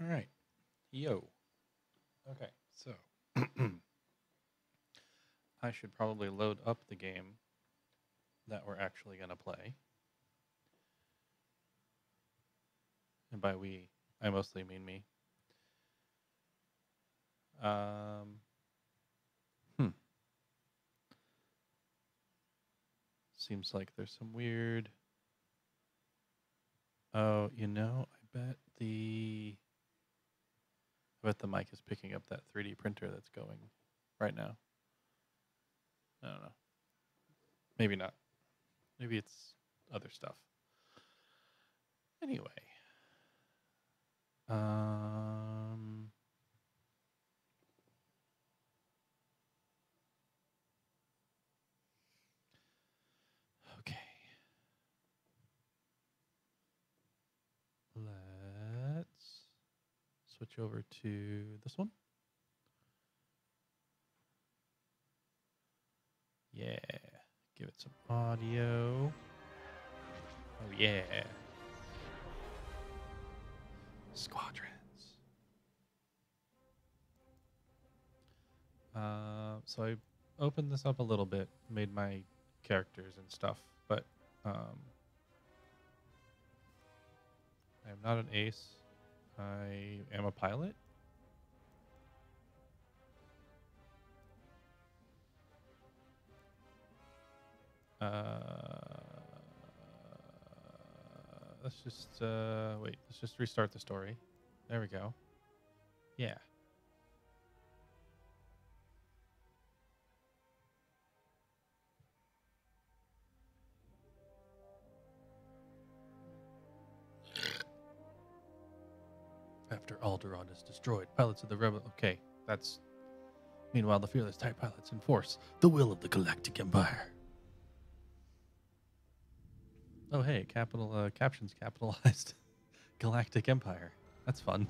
All right. Yo. Okay, so I should probably load up the game that we're actually going to play. And by we, I mostly mean me. Um, hmm. Seems like there's some weird. Oh, you know, I bet the. I bet the mic is picking up that 3D printer that's going right now. I don't know. Maybe not. Maybe it's other stuff. Anyway. Um. Switch over to this one. Yeah. Give it some audio. Oh, yeah. Squadrons. Uh, so I opened this up a little bit, made my characters and stuff, but um, I am not an ace. I am a pilot. Uh, let's just uh, wait. Let's just restart the story. There we go. Yeah. After Alderaan is destroyed, pilots of the rebel. Okay, that's. Meanwhile, the fearless TIE pilots enforce the will of the Galactic Empire. Oh, hey, capital uh, captions capitalized. Galactic Empire. That's fun.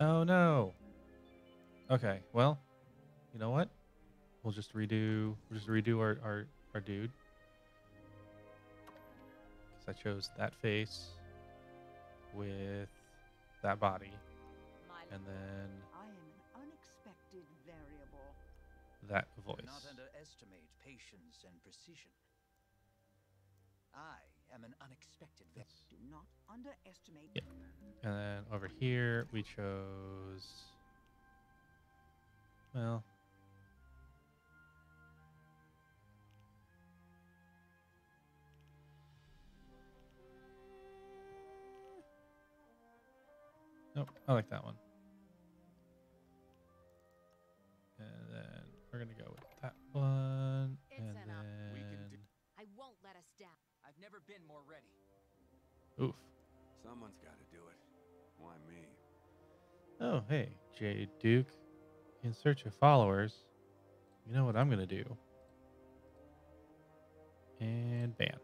Oh no. Okay, well, you know what? We'll just redo. We'll just redo our our, our dude. Because I chose that face with that body, and then I am an unexpected variable. that Do voice. not underestimate patience and precision. I am an unexpected ve- Yes. Do not underestimate. Yeah. And then over here we chose. Well. Nope, I like that one. And then we're gonna go with that one. It's and enough. We can then do- I won't let us down. I've never been more ready. oof. Someone's got to do it. Why me? Oh, hey, Jay Duke. In search of followers. You know what I'm going to do? And ban.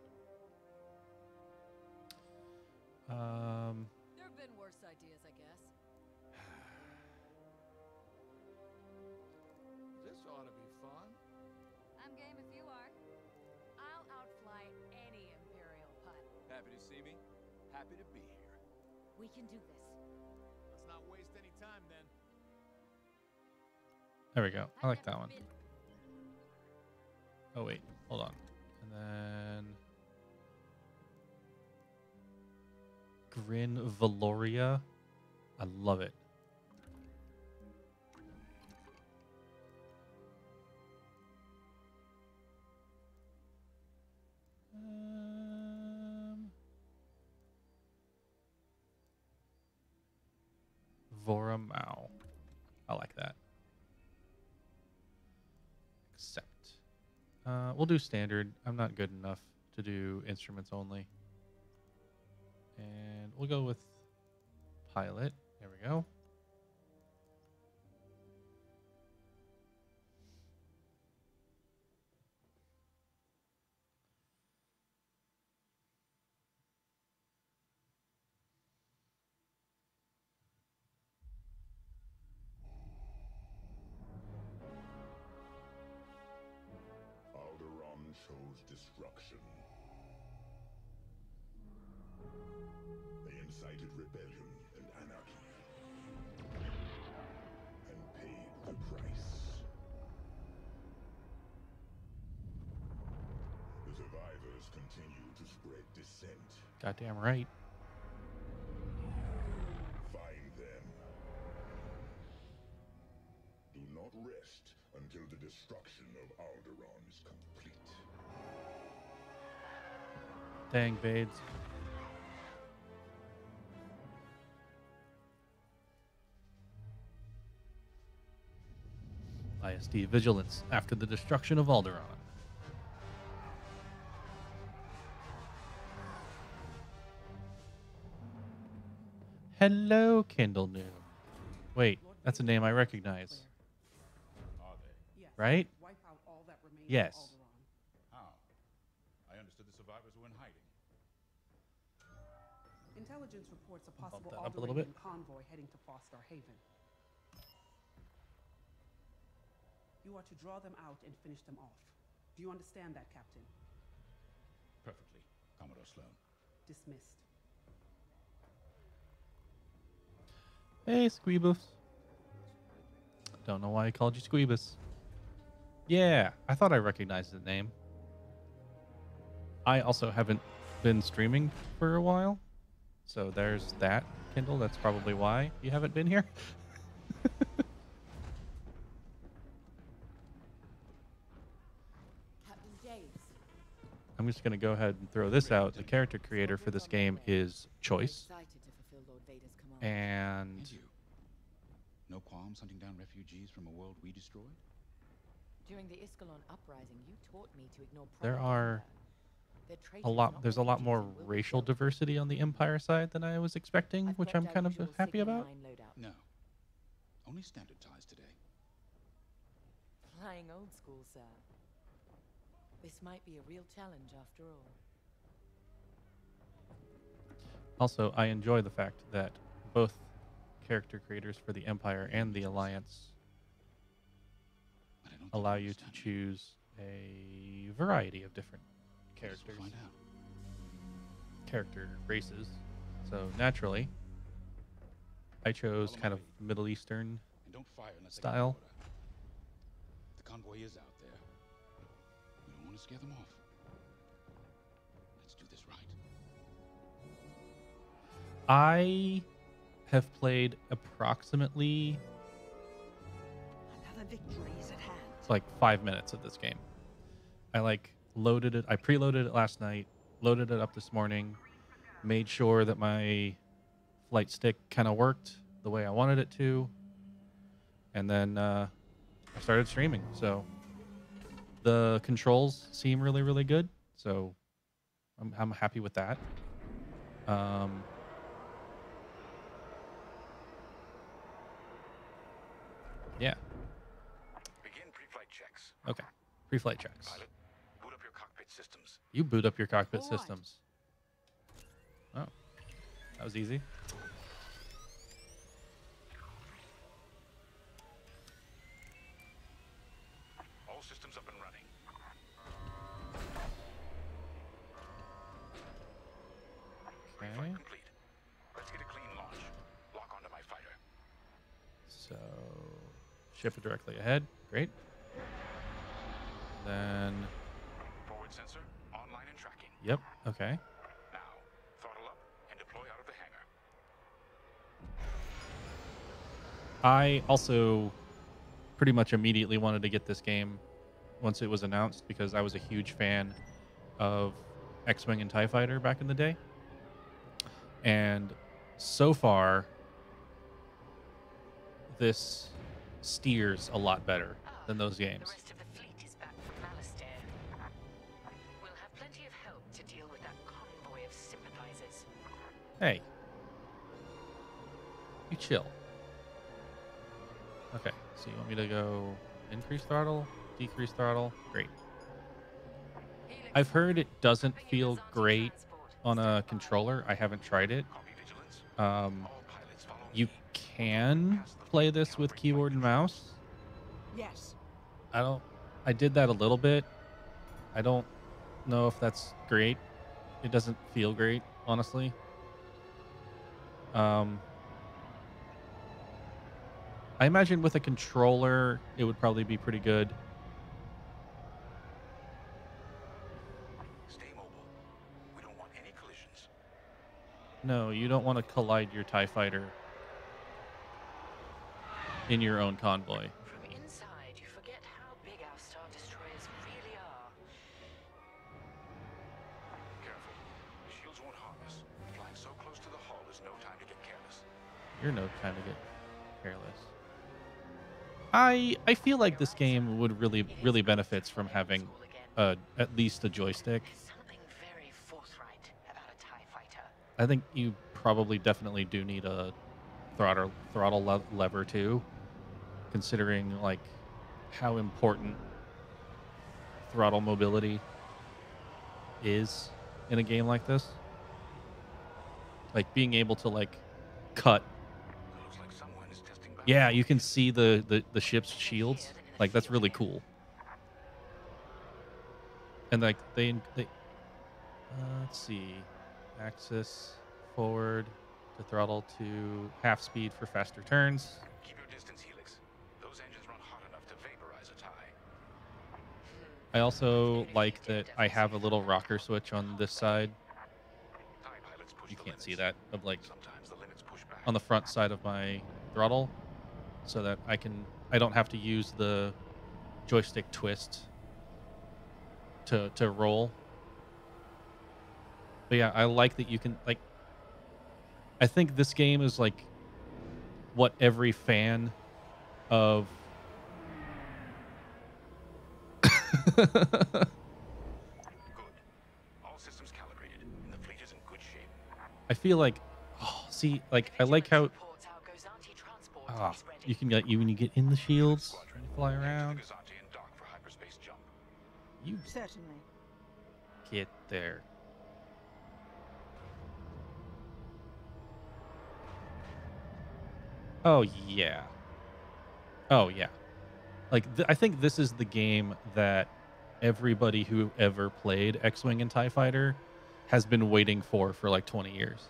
Um, can do this. Let's not waste any time then. there we go. I like that never one. been- Oh, wait. Hold on. And then. Grin Valoria. I love it. Voramau. I like that. Accept. Uh, we'll do standard. I'm not good enough to do instruments only. And we'll go with pilot. There we go. Goddamn right. Find them. Do not rest until the destruction of Alderaan is complete. Dang, Bades. ISD vigilance after the destruction of Alderaan. Hello, Kindle Noon. Wait, that's a name I recognize, Are they? Right? Wipe out all that remains of Yes. Alderaan. How? I understood the survivors were in hiding. Intelligence reports a Bump possible that up a little bit. Convoy heading to Fostar Haven. You are to draw them out and finish them off. Do you understand that, Captain? Perfectly, Commodore Sloane. Dismissed. Hey, Squeebus. Don't know why I called you Squeebus. Yeah, I thought I recognized the name. I also haven't been streaming for a while. So there's that, Kindle. That's probably why you haven't been here. I'm just going to go ahead and throw this out. The character creator for this game is Choice. And And you? No qualms hunting down refugees from a world we destroyed? During the Iskalon uprising, you taught me to ignore There are a lot there's a lot more and will be racial diversity on the Empire side than I was expecting, I've which I'm kind of happy about. 9 loadout. No. Only standard ties today. Flying old school, sir. This might be a real challenge after all. Also, I enjoy the fact that both character creators for the Empire and the Alliance But I don't allow you to choose a variety of different characters, character races. So naturally, I chose kind of. Middle Eastern. And don't fire Style. I give you order. The convoy is out there. We don't want to scare them off. Let's do this right. I have played approximately Another victory is at hand. like five minutes of this game. I like loaded it. I preloaded it last night, loaded it up this morning, made sure that my flight stick kind of worked the way I wanted it to, and then uh, I started streaming. So the controls seem really, really good. So I'm, I'm happy with that. Um, yeah. Begin pre-flight checks. Okay. Pre-flight checks. Pilot, boot up your cockpit systems. You boot up your cockpit All right. systems. Oh, that was easy. All systems up and running. Okay. Flight complete. Let's get a clean launch. Lock onto my fighter. So, ship it directly ahead. Great. Then, Forward sensor online and tracking. yep. Okay. Now, throttle up and deploy out of the hangar. I also pretty much immediately wanted to get this game once it was announced because I was a huge fan of X-Wing and TIE Fighter back in the day. And so far this steers a lot better than those ah, The games. Hey. You chill. Okay, so you want me to go increase throttle, decrease throttle? Great. I've heard it doesn't feel great on a controller. I haven't tried it. Um, All pilots follow you can play this with keyboard and mouse. Yes. I don't. I did that a little bit. I don't know if that's great. It doesn't feel great, honestly. Um, I imagine with a controller, it would probably be pretty good. Stay mobile. We don't want any collisions. No, you don't want to collide your TIE fighter in your own convoy. You're no time to get careless. I I feel like this game would really really benefits from having uh, at least a joystick. Something very forthright about a TIE fighter. I think you probably definitely do need a throttle throttle le- lever too, considering like how important throttle mobility is in a game like this. Like being able to like cut. Looks like someone is testing back. Yeah, you can see the the, the ship's shields. Like that's really cool. And like they they uh, let's see, axis forward to throttle to half speed for faster turns. Keep your distance, Helix. Those engines run hot enough to vaporize a tie. I also like that I have a little rocker switch on this side. TIE pilots push You can't see that of like Sometimes the limits push back. on the front side of my throttle, so that I can I don't have to use the joystick twist to to roll. But yeah, I like that you can like. I think this game is like what every fan of Good. All systems calibrated, and the fleet is in good shape. I feel like oh see like I like how Reports our Gozanti ready. you can get you when you get in the shields fly head to the around. Gozanti and dock for hyperspace jump. You Certainly. get there. Oh yeah. Oh yeah. Like th- I think this is the game that everybody who ever played X-wing and Tie Fighter has been waiting for for like 20 years.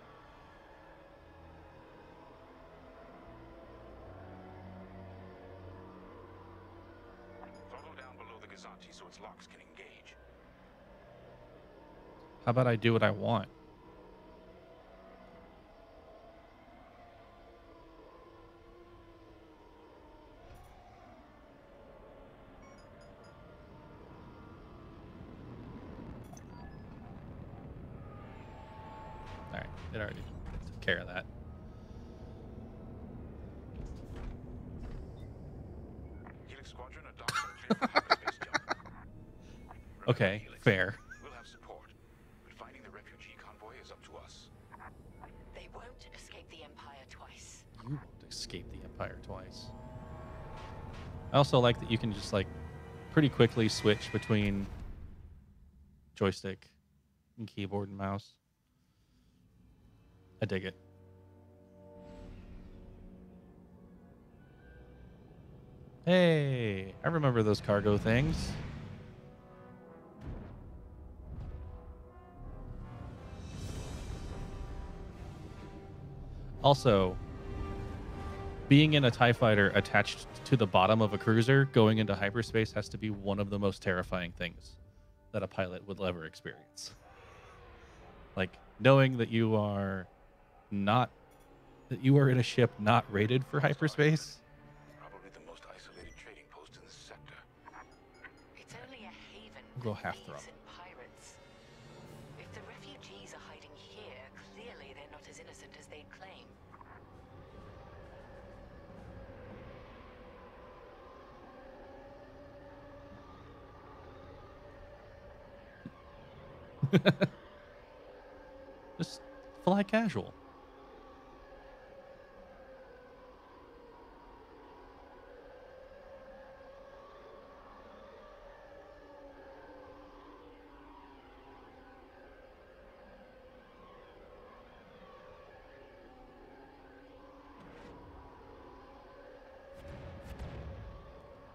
Throttle down below the Gozanti so its locks can engage. How about I do what I want? Also like that you can just like pretty quickly switch between joystick and keyboard and mouse. I dig it. Hey, I remember those cargo things. Also, being in a TIE fighter attached to the bottom of a cruiser going into hyperspace has to be one of the most terrifying things that a pilot would ever experience. Like, knowing that you are not, that you are in a ship not rated for hyperspace. Probably the most isolated trading post in the sector. It's only a haven We'll go for half throttle. Just fly casual.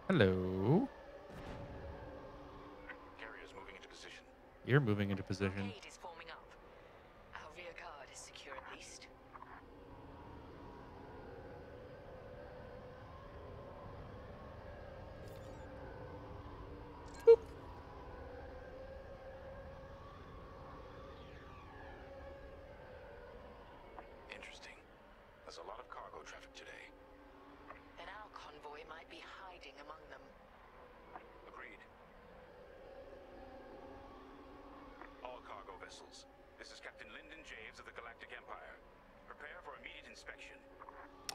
Hello. Carrier's moving into position. You're moving into position. Blockade is forming up. Our rear guard is secure at least. vessels. This is Captain Lindon Javes of the Galactic Empire. Prepare for immediate inspection.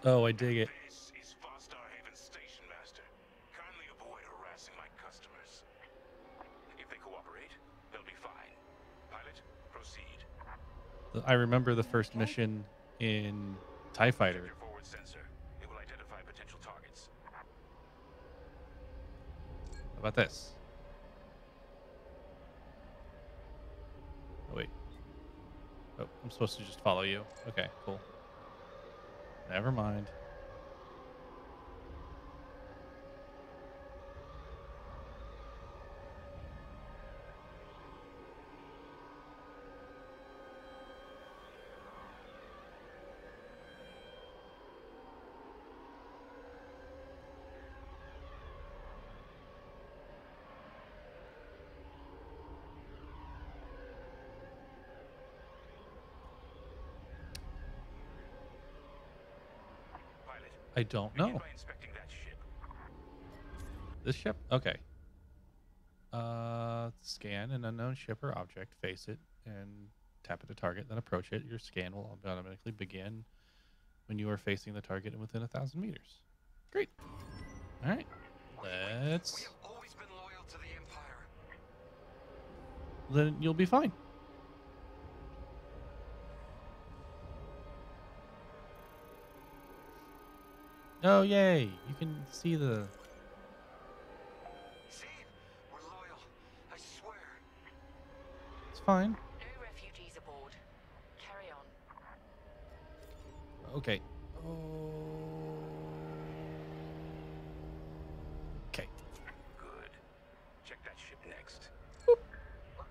Oh, I dig it. This is Vostar Station Master. Kindly avoid harassing my customers. If they cooperate, they'll be fine. Pilot, proceed. I remember the first mission in TIE Fighter. Will. How about this? Oh, wait. Oh, I'm supposed to just follow you. Okay, cool. Never mind. Pilot, I don't know. inspecting that ship. This ship? Okay. Uh, scan an unknown ship or object, face it, and tap it to target, then approach it. Your scan will automatically begin when you are facing the target and within a thousand meters. Great. All right. Let's. have always been loyal to the Empire. Then you'll be fine. Oh, yay. You can see the. See? We're loyal. I swear. It's fine. No refugees aboard. Carry on. Okay. Okay. Good. Check that ship next. Look,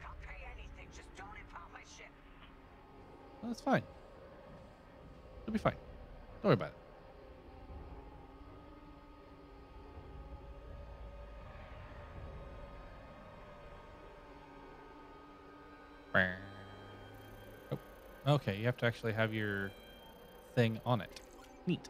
I'll pay anything. Just don't impound my ship. Well, that's fine. It'll be fine. Don't worry about it. Okay, you have to actually have your thing on it. Neat.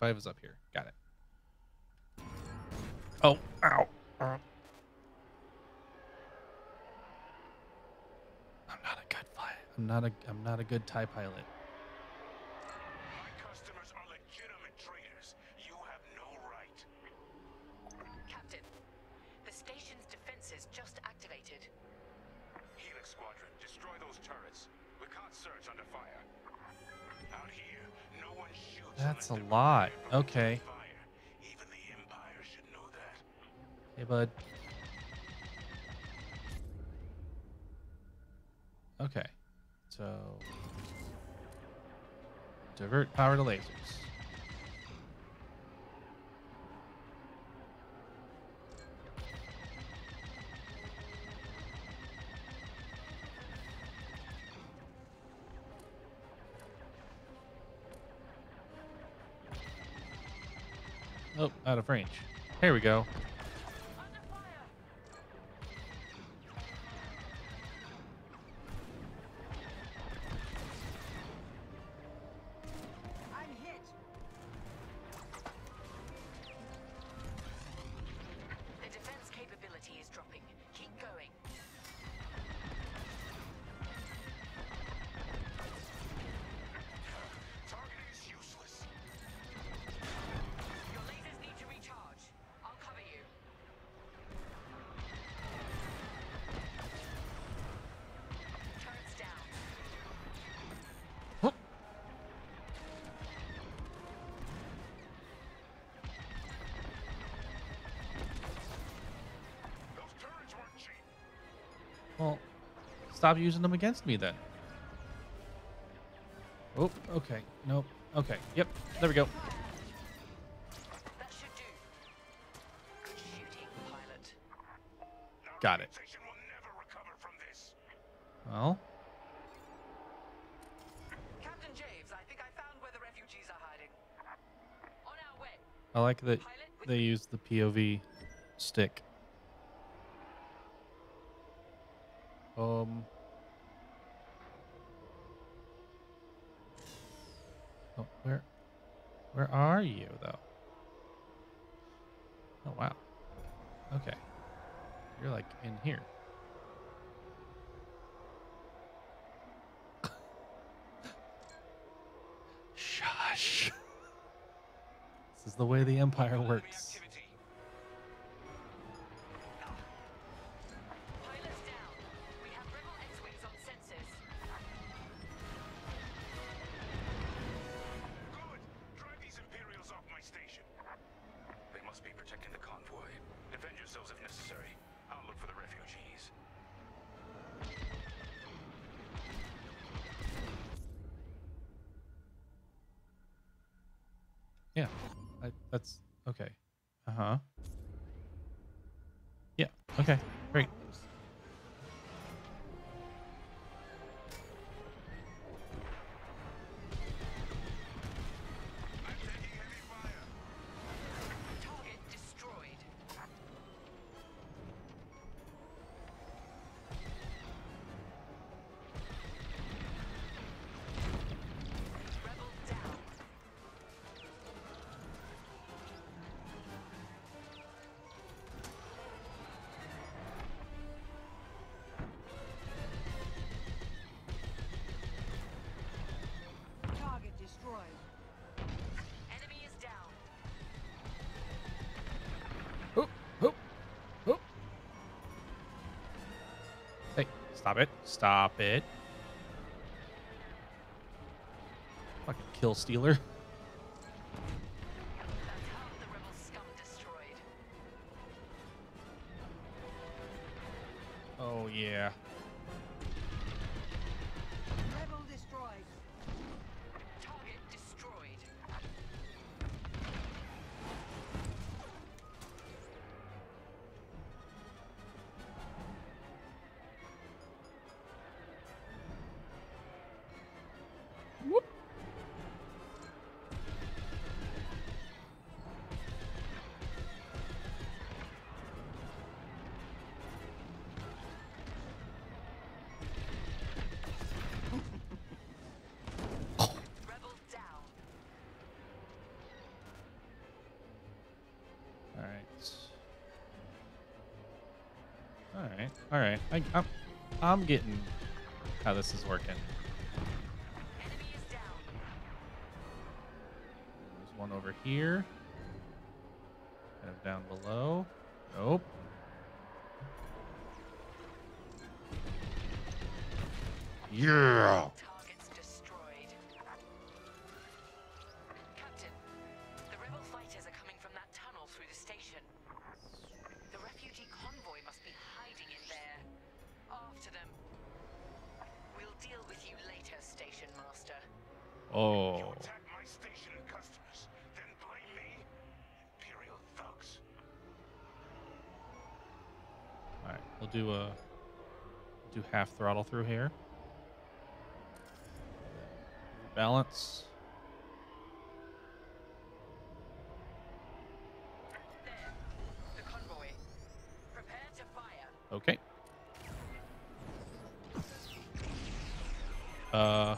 Five is up here. Got it. Oh, ow. Uh. I'm not a good fly. I'm not a. I'm not a good tie pilot. My customers are legitimate traders. You have no right. Captain, the station's defenses just activated. Helix Squadron, destroy those turrets. We can't search under fire. Out here, no one shoots. That's a unless they're lot. prepared for Okay. Hey, bud. Okay. So. Divert power to lasers. Range. Here we go. Stop using them against me then. Oh, okay. Nope. Okay. Yep. There we go. Got it. Well. Captain Javes, I think I found where the refugees are hiding. On our way. I like that they use the POV stick. Stop it. Stop it. Fucking kill stealer. All right, I, I'm, I'm getting how this is working. There's one over here. do a do half throttle through here. Balance. Okay. Uh.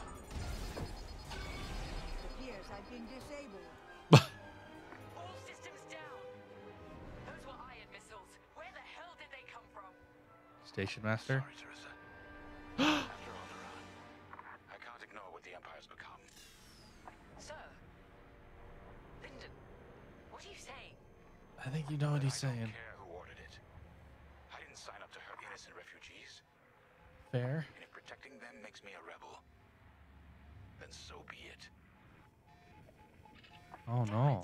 Appears I've been disabled. Station Master. Sorry, I think you know what he's saying. I didn't sign up to hurt innocent refugees. Fair. And if protecting them makes me a rebel, then so be it. Oh no.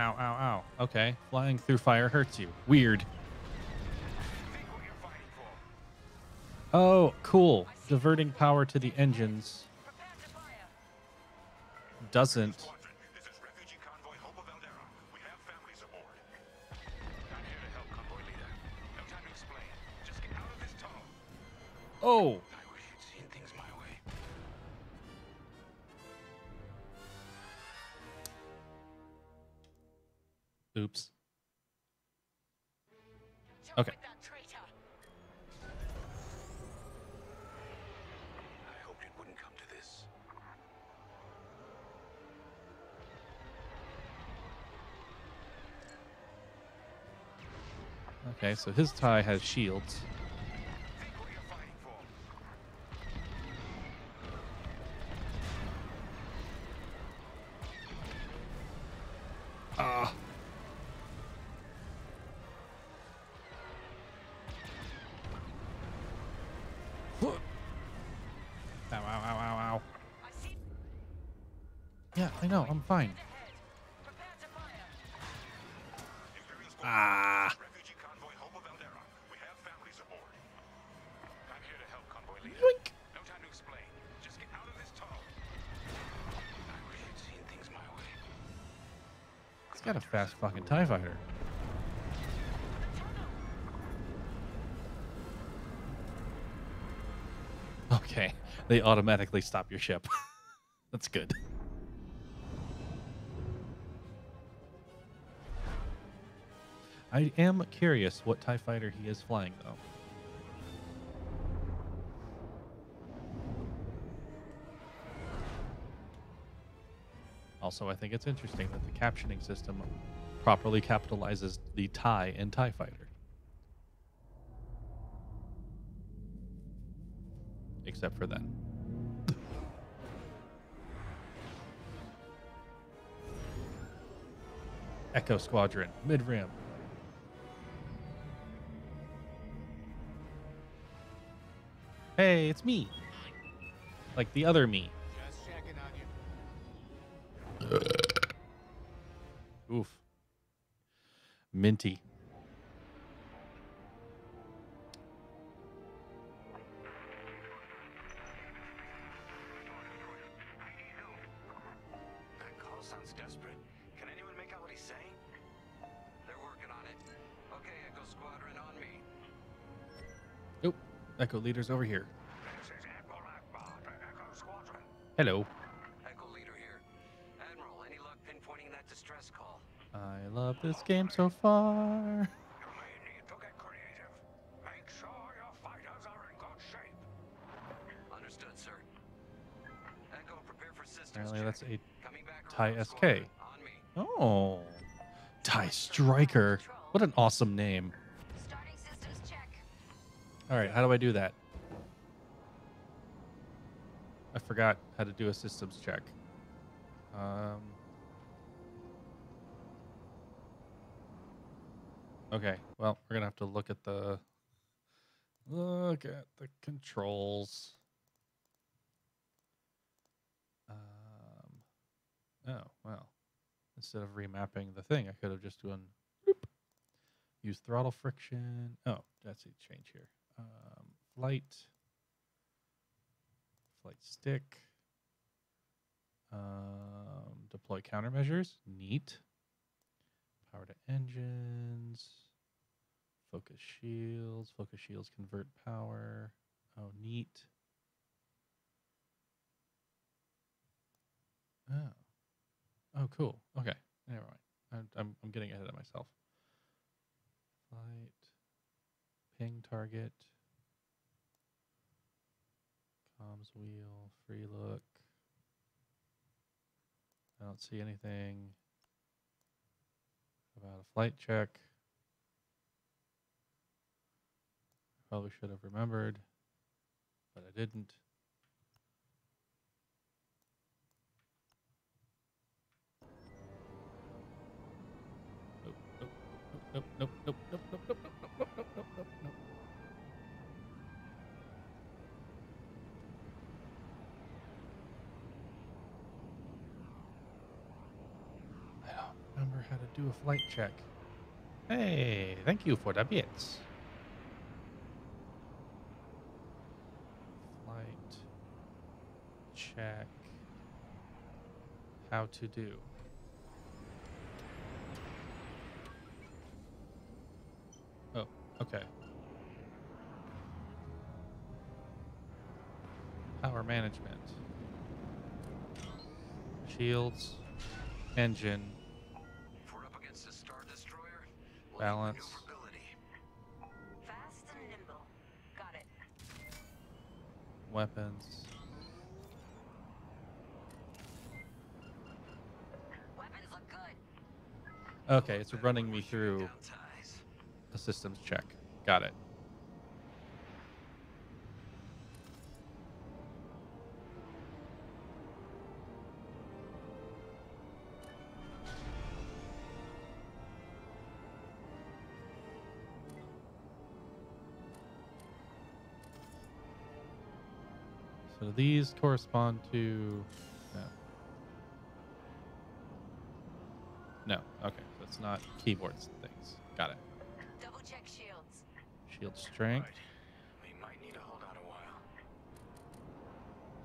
Ow, ow, ow. Okay. Flying through fire hurts you. Weird. Oh, cool. Diverting power to the engines doesn't. Squadron, to this. Okay, so his tie has shields. My ah. way. He's got a fast fucking TIE fighter. Okay, they automatically stop your ship. That's good. I am curious what TIE fighter he is flying, though. Also, I think it's interesting that the captioning system properly capitalizes the TIE in TIE fighter. Except for then. Echo Squadron, mid rim. Hey, it's me. Like the other me. Oof. Minty. Echo Leader's over here. This is Admiral Ackbar to Echo Squadron. Hello. Echo Leader here. Admiral, any luck pinpointing that distress call? I love this game so far. You may need to get creative. Make sure your fighters are in good shape. Understood, sir. Echo, prepare for systems Apparently, check. that's a Coming back TIE SK. On me. Oh. TIE Striker. What an awesome name. All right, how do I do that? I forgot how to do a systems check. Um. Okay, well, we're gonna have to look at the look at the controls. Um. Oh well, instead of remapping the thing, I could have just done use throttle friction. Oh, that's a change here. Um, flight, flight stick, um, deploy countermeasures. Neat. Power to engines. Focus shields. Focus shields convert power. Oh, neat. Oh. Oh, cool. Okay. Never mind. I'm, I'm, I'm getting ahead of myself. Flight. Ping target. Mom's wheel, free look. I don't see anything about a flight check. Probably should have remembered, but I didn't. nope, nope, nope, nope, nope, nope, nope. How to do a flight check. Hey, thank you for the bits. Flight check. How to do. Oh, okay. Power management. Shields. Engine balance. Weapons. Okay, it's running me through a systems check. Got it. These correspond to no. No. Okay, so it's not keyboards and things. Got it. Double check shields. Shield strength. We might need to hold out a while.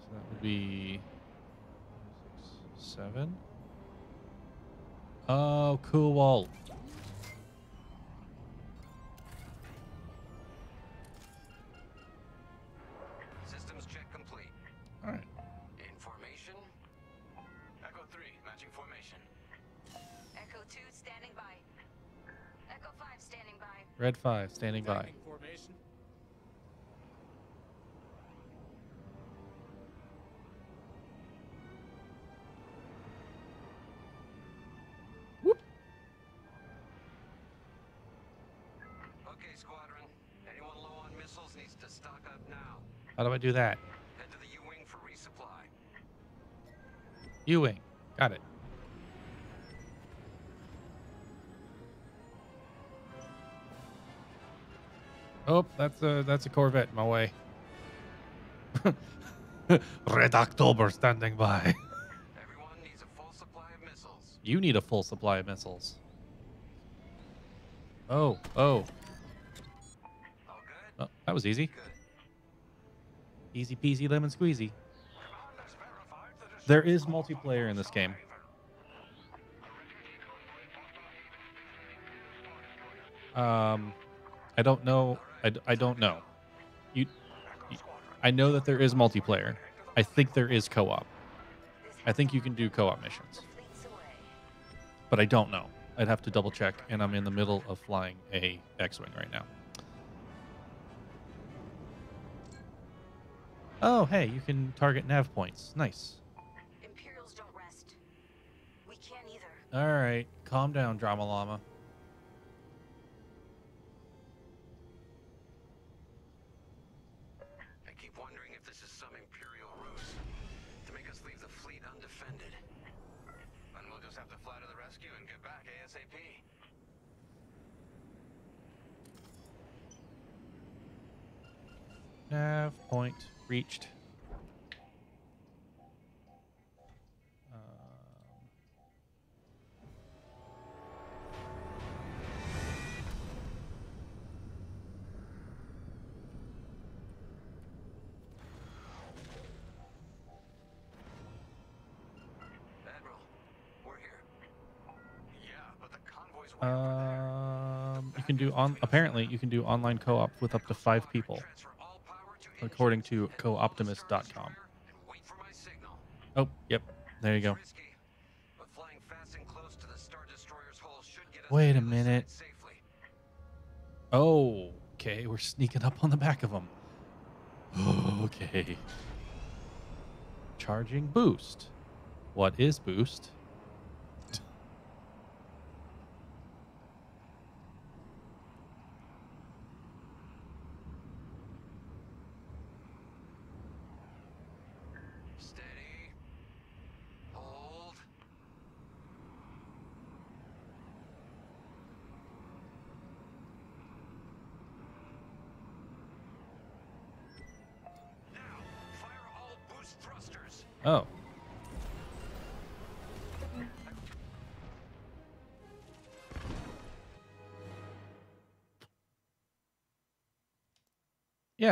So that would be six, seven. Oh, cool. Systems Red five standing by. Attacking formation. Okay, squadron. Anyone low on missiles needs to stock up now. How do I do that? Head to the U-wing for resupply. U-wing. Got it. Oh, that's a that's a Corvette in my way. Red October standing by. Everyone needs a full supply of missiles. You need a full supply of missiles. Oh, oh, All good? oh that was easy. Good. Easy peasy lemon squeezy. There is multiplayer in this game. Um, I don't know. I, I don't know. You, you, I know that there is multiplayer. I think there is co-op. I think you can do co-op missions, but I don't know. I'd have to double check, and I'm in the middle of flying a X-wing right now. Oh, hey, you can target nav points. Nice. Imperials don't rest. We can't either. All right, calm down, Drama Llama. Nav point reached. Um, Admiral, we're here. Yeah, but the convoy's Um, you can do on. Apparently, you can do online co-op with up to five people, according to cooptimist.com. Oh, yep. There you go. Wait a minute. Oh, okay. We're sneaking up on the back of them. Okay. Charging boost. What is boost?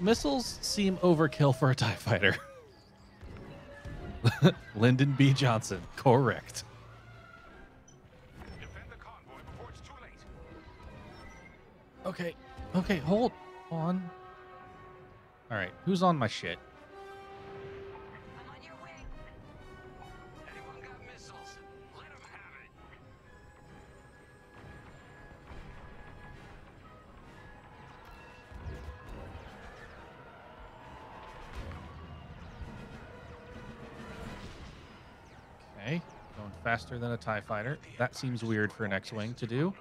missiles seem overkill for a TIE fighter. Lyndon B. Johnson, correct. Okay, okay, hold on. All right, who's on my shit? faster than a TIE fighter. That seems weird for an X-Wing to do.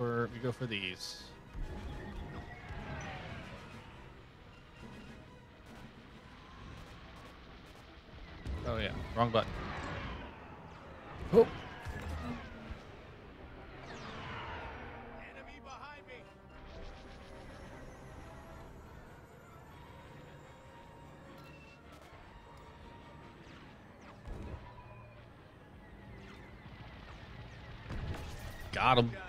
for we go for these. Oh yeah, wrong button. Oh. Got him.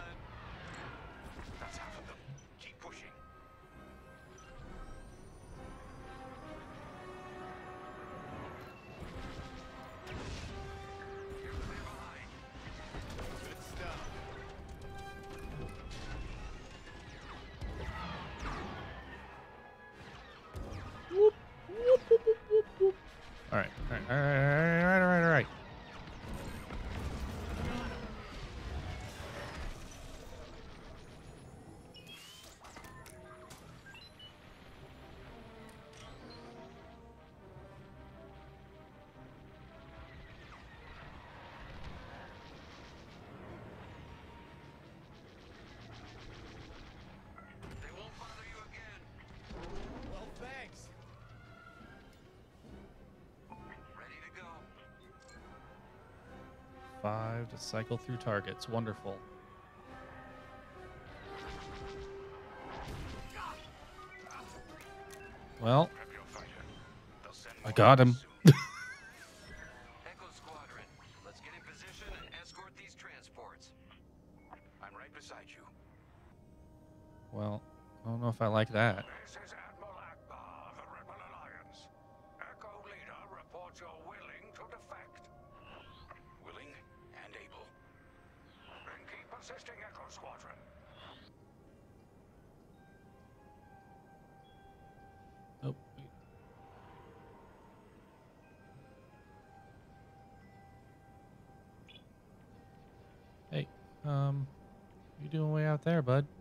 five to cycle through targets. Wonderful. Well, I got him. bud.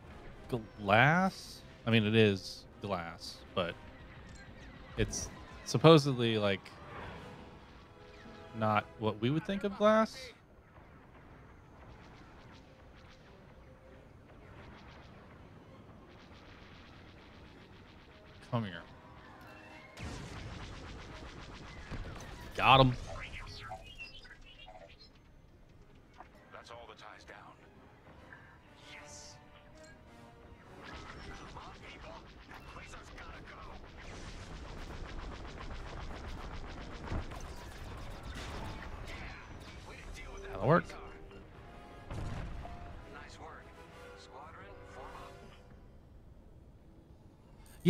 glass. I mean, it is glass, but it's supposedly like not what we would think of glass. Come here. Got him.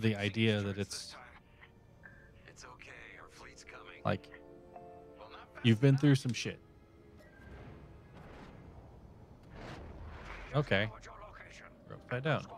the idea that it's like you've been through some shit. Okay. You're down.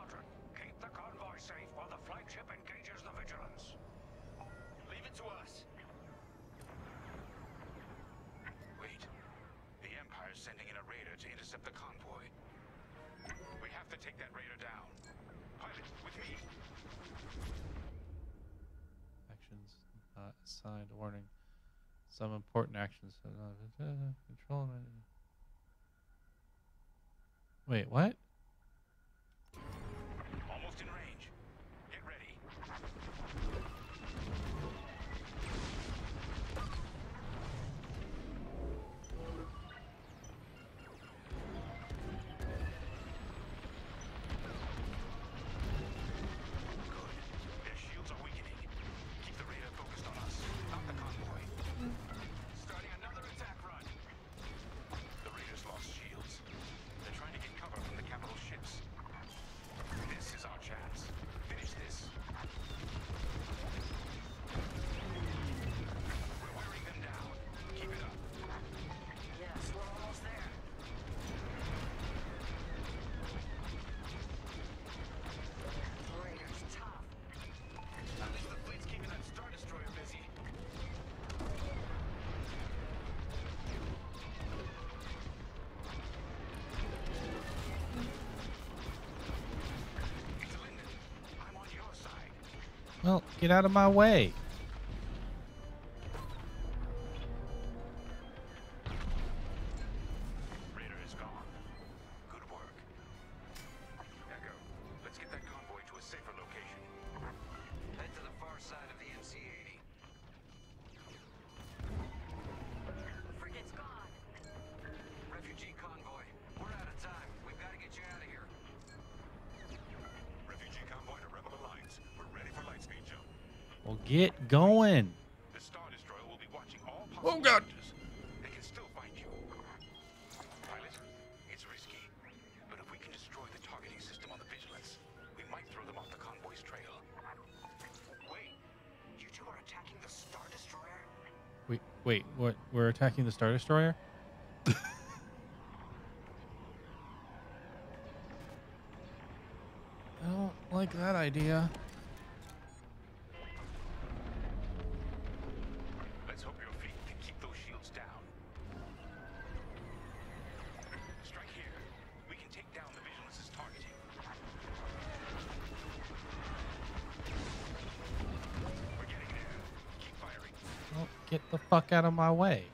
Get out of my way. Get going. The Star Destroyer will be watching all Oh, God. ranges. They can still find you. Pilot, it's risky. But if we can destroy the targeting system on the Vigilance, we might throw them off the convoy's trail. Wait. You two are attacking the Star Destroyer? Wait, wait, what? We're attacking the Star Destroyer? Out of my way.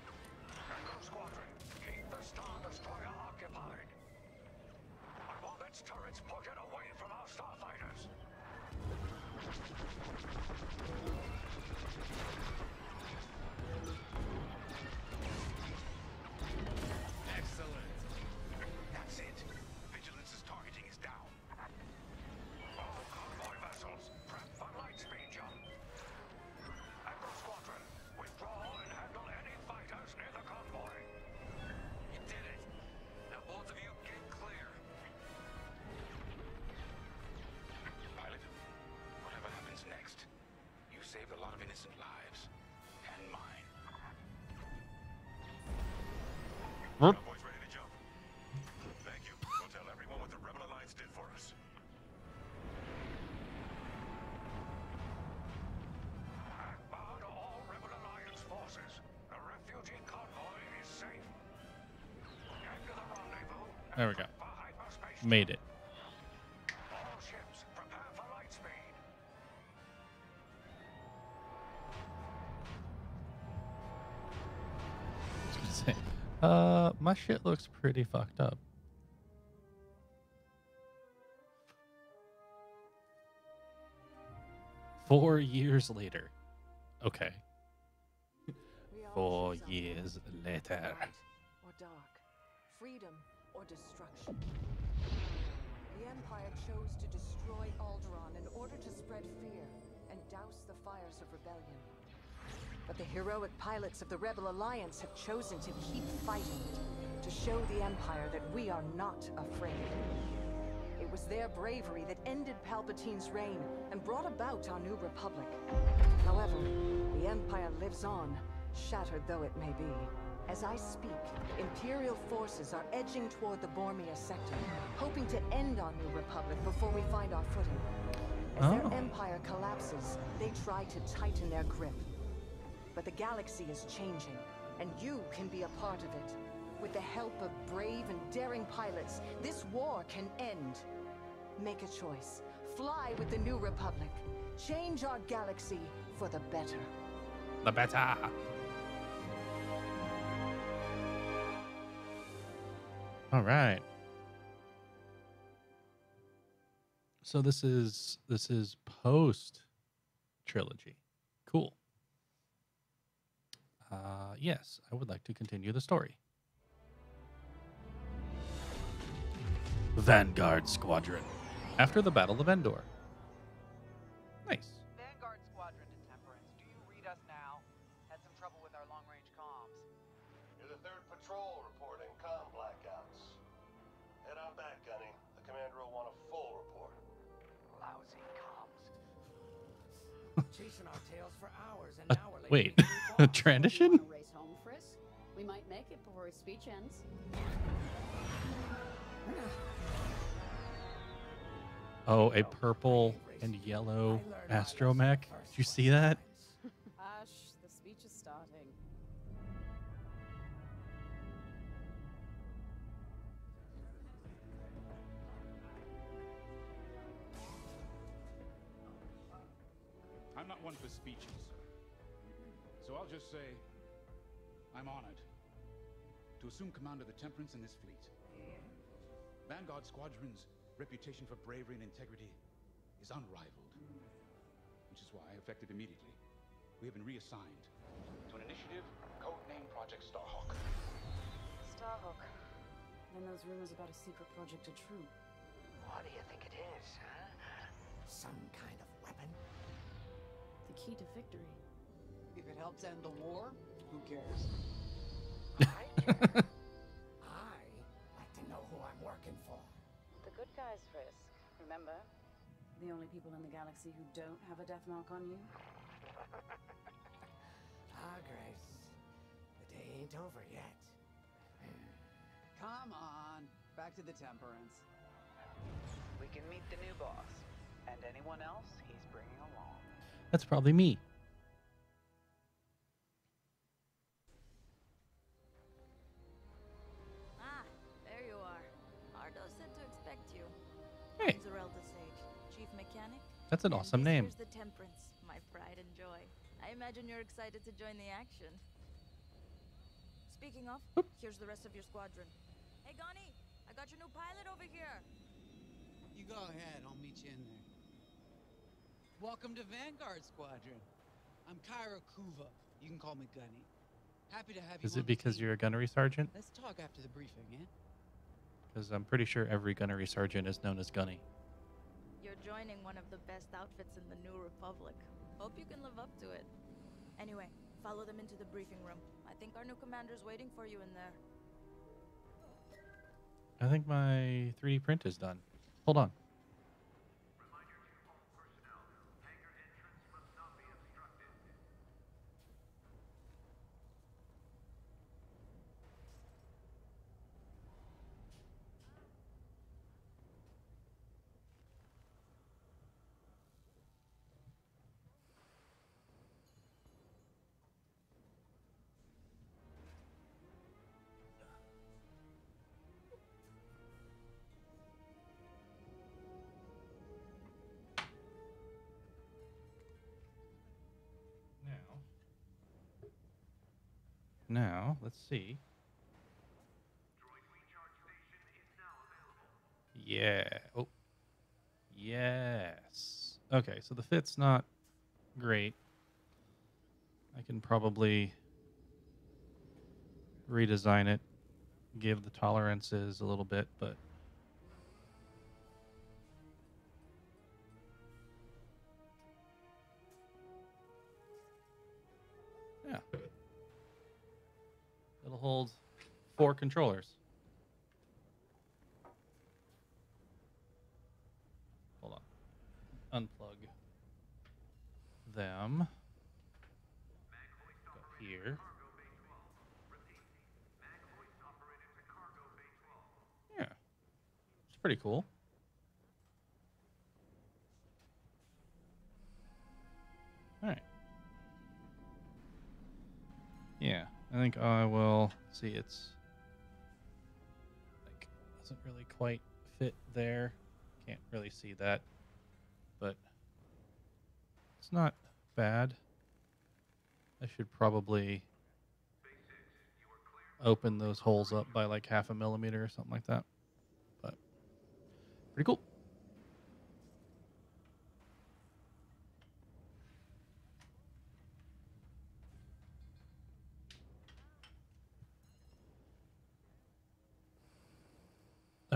My shit looks pretty fucked up. Four years later. Okay. Four years later. or dark, freedom or destruction. The Empire chose to destroy Alderaan in order to spread fear and douse the fires of rebellion. But the heroic pilots of the Rebel Alliance have chosen to keep fighting, to show the Empire that we are not afraid. It was their bravery that ended Palpatine's reign and brought about our new republic. However, the Empire lives on, shattered though it may be. As I speak, Imperial forces are edging toward the Bormea sector, hoping to end our new republic before we find our footing. As Oh. their empire collapses, they try to tighten their grip. But the galaxy is changing, and you can be a part of it. With the help of brave and daring pilots, this war can end. Make a choice. Fly with the New Republic. Change our galaxy for the better. The better. All right. So this is this is post trilogy. Cool. Uh, yes, I would like to continue the story. Vanguard Squadron. After the Battle of Endor. Nice. Vanguard Squadron to Temperance. Do you read us now? Had some trouble with our long-range comms. You're the third patrol reporting comm blackouts. Head on back, Gunny. The commander will want a full report. Lousy comms. Chasing our tails for hours, and Uh, now we're late. wait, to a transition? Race home, Frisk? We might make it before his speech ends. Oh, a purple and yellow astromech. Did you see that? Hush, the speech is starting. I'm not one for speeches. So I'll just say, I'm honored to assume command of the Temperance in this fleet. Vanguard Squadron's reputation for bravery and integrity is unrivaled, which is why, effective immediately, we have been reassigned to an initiative codenamed Project Starhawk. Starhawk. Then those rumors about a secret project are true. What do you think it is, huh? Some kind of weapon? The key to victory. If it helps end the war, who cares? I care. I like to know who I'm working for. The good guys, Frisk, Remember? The only people in the galaxy who don't have a death mark on you? Ah, Grace. The day ain't over yet. Come on, back to the Temperance. We can meet the new boss, and anyone else he's bringing along. That's probably me. That's an and awesome name. Here's the Temperance, my pride and joy. I imagine you're excited to join the action. Speaking of, here's the rest of your squadron. Hey, Gunny, I got your new pilot over here. You go ahead, I'll meet you in there. Welcome to Vanguard Squadron. I'm Kyra Kuva. You can call me Gunny. Happy to have you. Is it because you're a gunnery sergeant? Let's talk after the briefing, eh? Because I'm pretty sure every gunnery sergeant is known as Gunny. You're joining one of the best outfits in the New Republic. Hope you can live up to it. Anyway, follow them into the briefing room. I think our new commander's waiting for you in there. I think my 3D print is done. Hold on. Let's see. Yeah. Oh. Yes. Okay, so the fit's not great. I can probably redesign it, give the tolerances a little bit, but hold four controllers. Hold on. Unplug them. Go here. Yeah. It's pretty cool. All right. Yeah, I think I will see it's like doesn't really quite fit there. Can't really see that. But it's not bad. I should probably open those holes up by like half a millimeter or something like that. But pretty cool.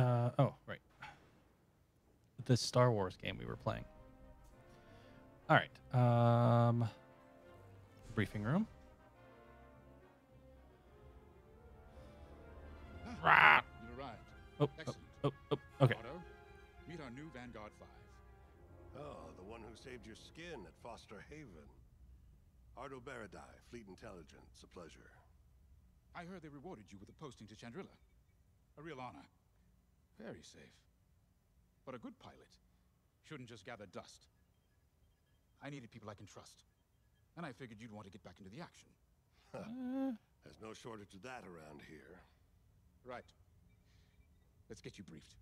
Uh, oh, right. The Star Wars game we were playing. All right. Um, briefing room. Rah! You arrived. Oh, oh, Excellent. oh, oh, okay. Otto, meet our new Vanguard 5. Oh, the one who saved your skin at Fostar Haven. Ardo Baradai, Fleet Intelligence. A pleasure. I heard they rewarded you with a posting to Chandrila. A real honor. Very safe. But a good pilot shouldn't just gather dust. I needed people I can trust. And I figured you'd want to get back into the action. Uh, There's no shortage of that around here. Right. Let's get you briefed.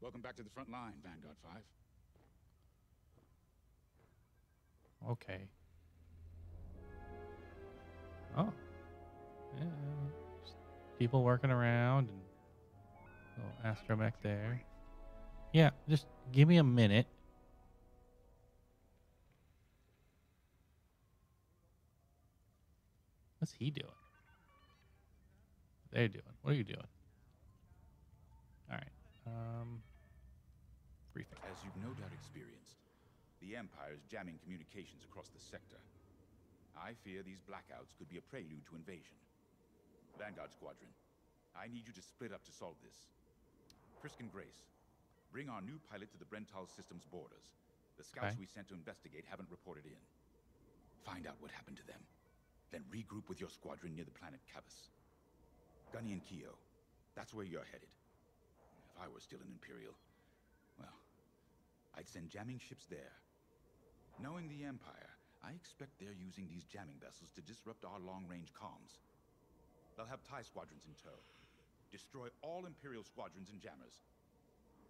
Welcome back to the front line, Vanguard 5. okay. Oh. Yeah. just people working around and little astromech there. Yeah, just give me a minute. What's he doing? They're doing. What are you doing? All right. Um, briefing. As you've no doubt experienced, the Empire is jamming communications across the sector. I fear these blackouts could be a prelude to invasion. Vanguard Squadron, I need you to split up to solve this. Frisk and Grace, bring our new pilot to the Brentaal Systems borders. The scouts Okay. we sent to investigate haven't reported in. Find out what happened to them. Then regroup with your squadron near the planet Cavus. Gunny and Keo, that's where you're headed. If I were still an Imperial, well, I'd send jamming ships there. Knowing the Empire, I expect they're using these jamming vessels to disrupt our long-range comms. They'll have TIE squadrons in tow. Destroy all Imperial squadrons and jammers.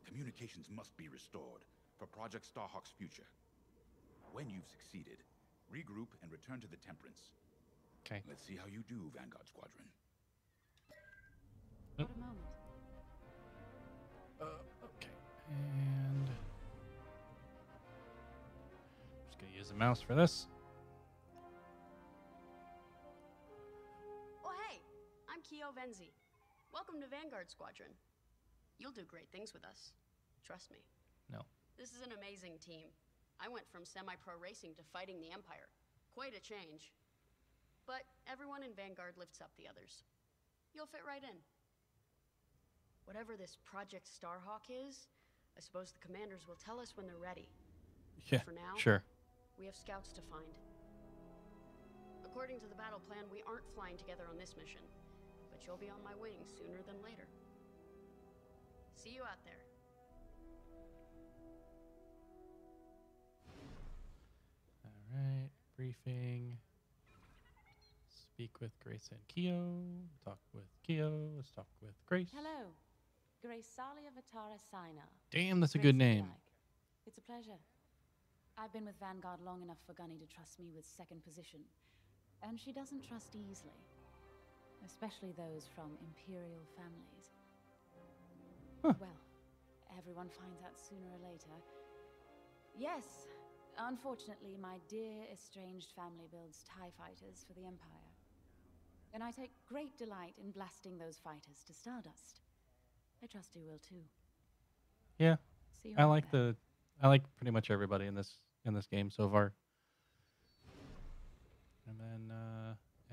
Communications must be restored for Project Starhawk's future. When you've succeeded, regroup and return to the Temperance. Okay. Let's see how you do, Vanguard Squadron. What a moment. Uh, okay. And I'm just gonna use the mouse for this. Oh, hey, I'm Keo Venzi. Welcome to Vanguard Squadron. You'll do great things with us. Trust me. No. This is an amazing team. I went from semi pro racing to fighting the Empire. Quite a change. But everyone in Vanguard lifts up the others. You'll fit right in. Whatever this Project Starhawk is, I suppose the commanders will tell us when they're ready. Yeah. For now, Sure. we have scouts to find. According to the battle plan, we aren't flying together on this mission, but you'll be on my wing sooner than later. See you out there. All right. Briefing. Speak with Grace and Keo. Talk with Keo. Let's talk with Grace. Hello. Grace Salia Vatara Sina. Damn, that's a good name. like. It's a pleasure. I've been with Vanguard long enough for Gunny to trust me with second position. And she doesn't trust easily. Especially those from Imperial families. Well, everyone finds out sooner or later. Yes, unfortunately, my dear estranged family builds TIE fighters for the Empire. And I take great delight in blasting those fighters to stardust. I trust you will too. Yeah. I like the I like pretty much everybody in this in this game so far. And then uh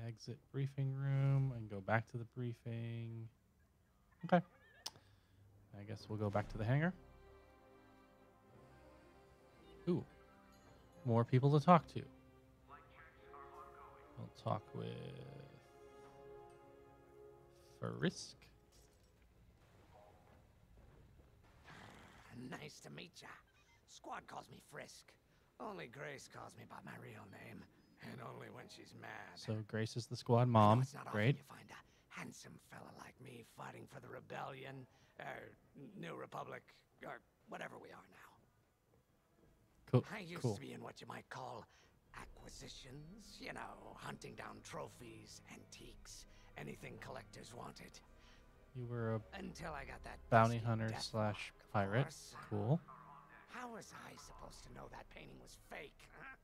exit briefing room and go back to the briefing. Okay. I guess we'll go back to the hangar. Ooh. More people to talk to. We'll talk with Frisk. Nice to meet ya. Squad calls me Frisk. Only Grace calls me by my real name, and only when she's mad. So Grace is the squad mom. it's not Great. often you find a handsome fella like me fighting for the rebellion, or New Republic, or whatever we are now. Cool. I used cool. to be in what you might call acquisitions. You know, hunting down trophies, antiques, anything collectors wanted. You were a Until I got that bounty hunter slash pirate. Cool. How was I supposed to know that painting was fake? Huh?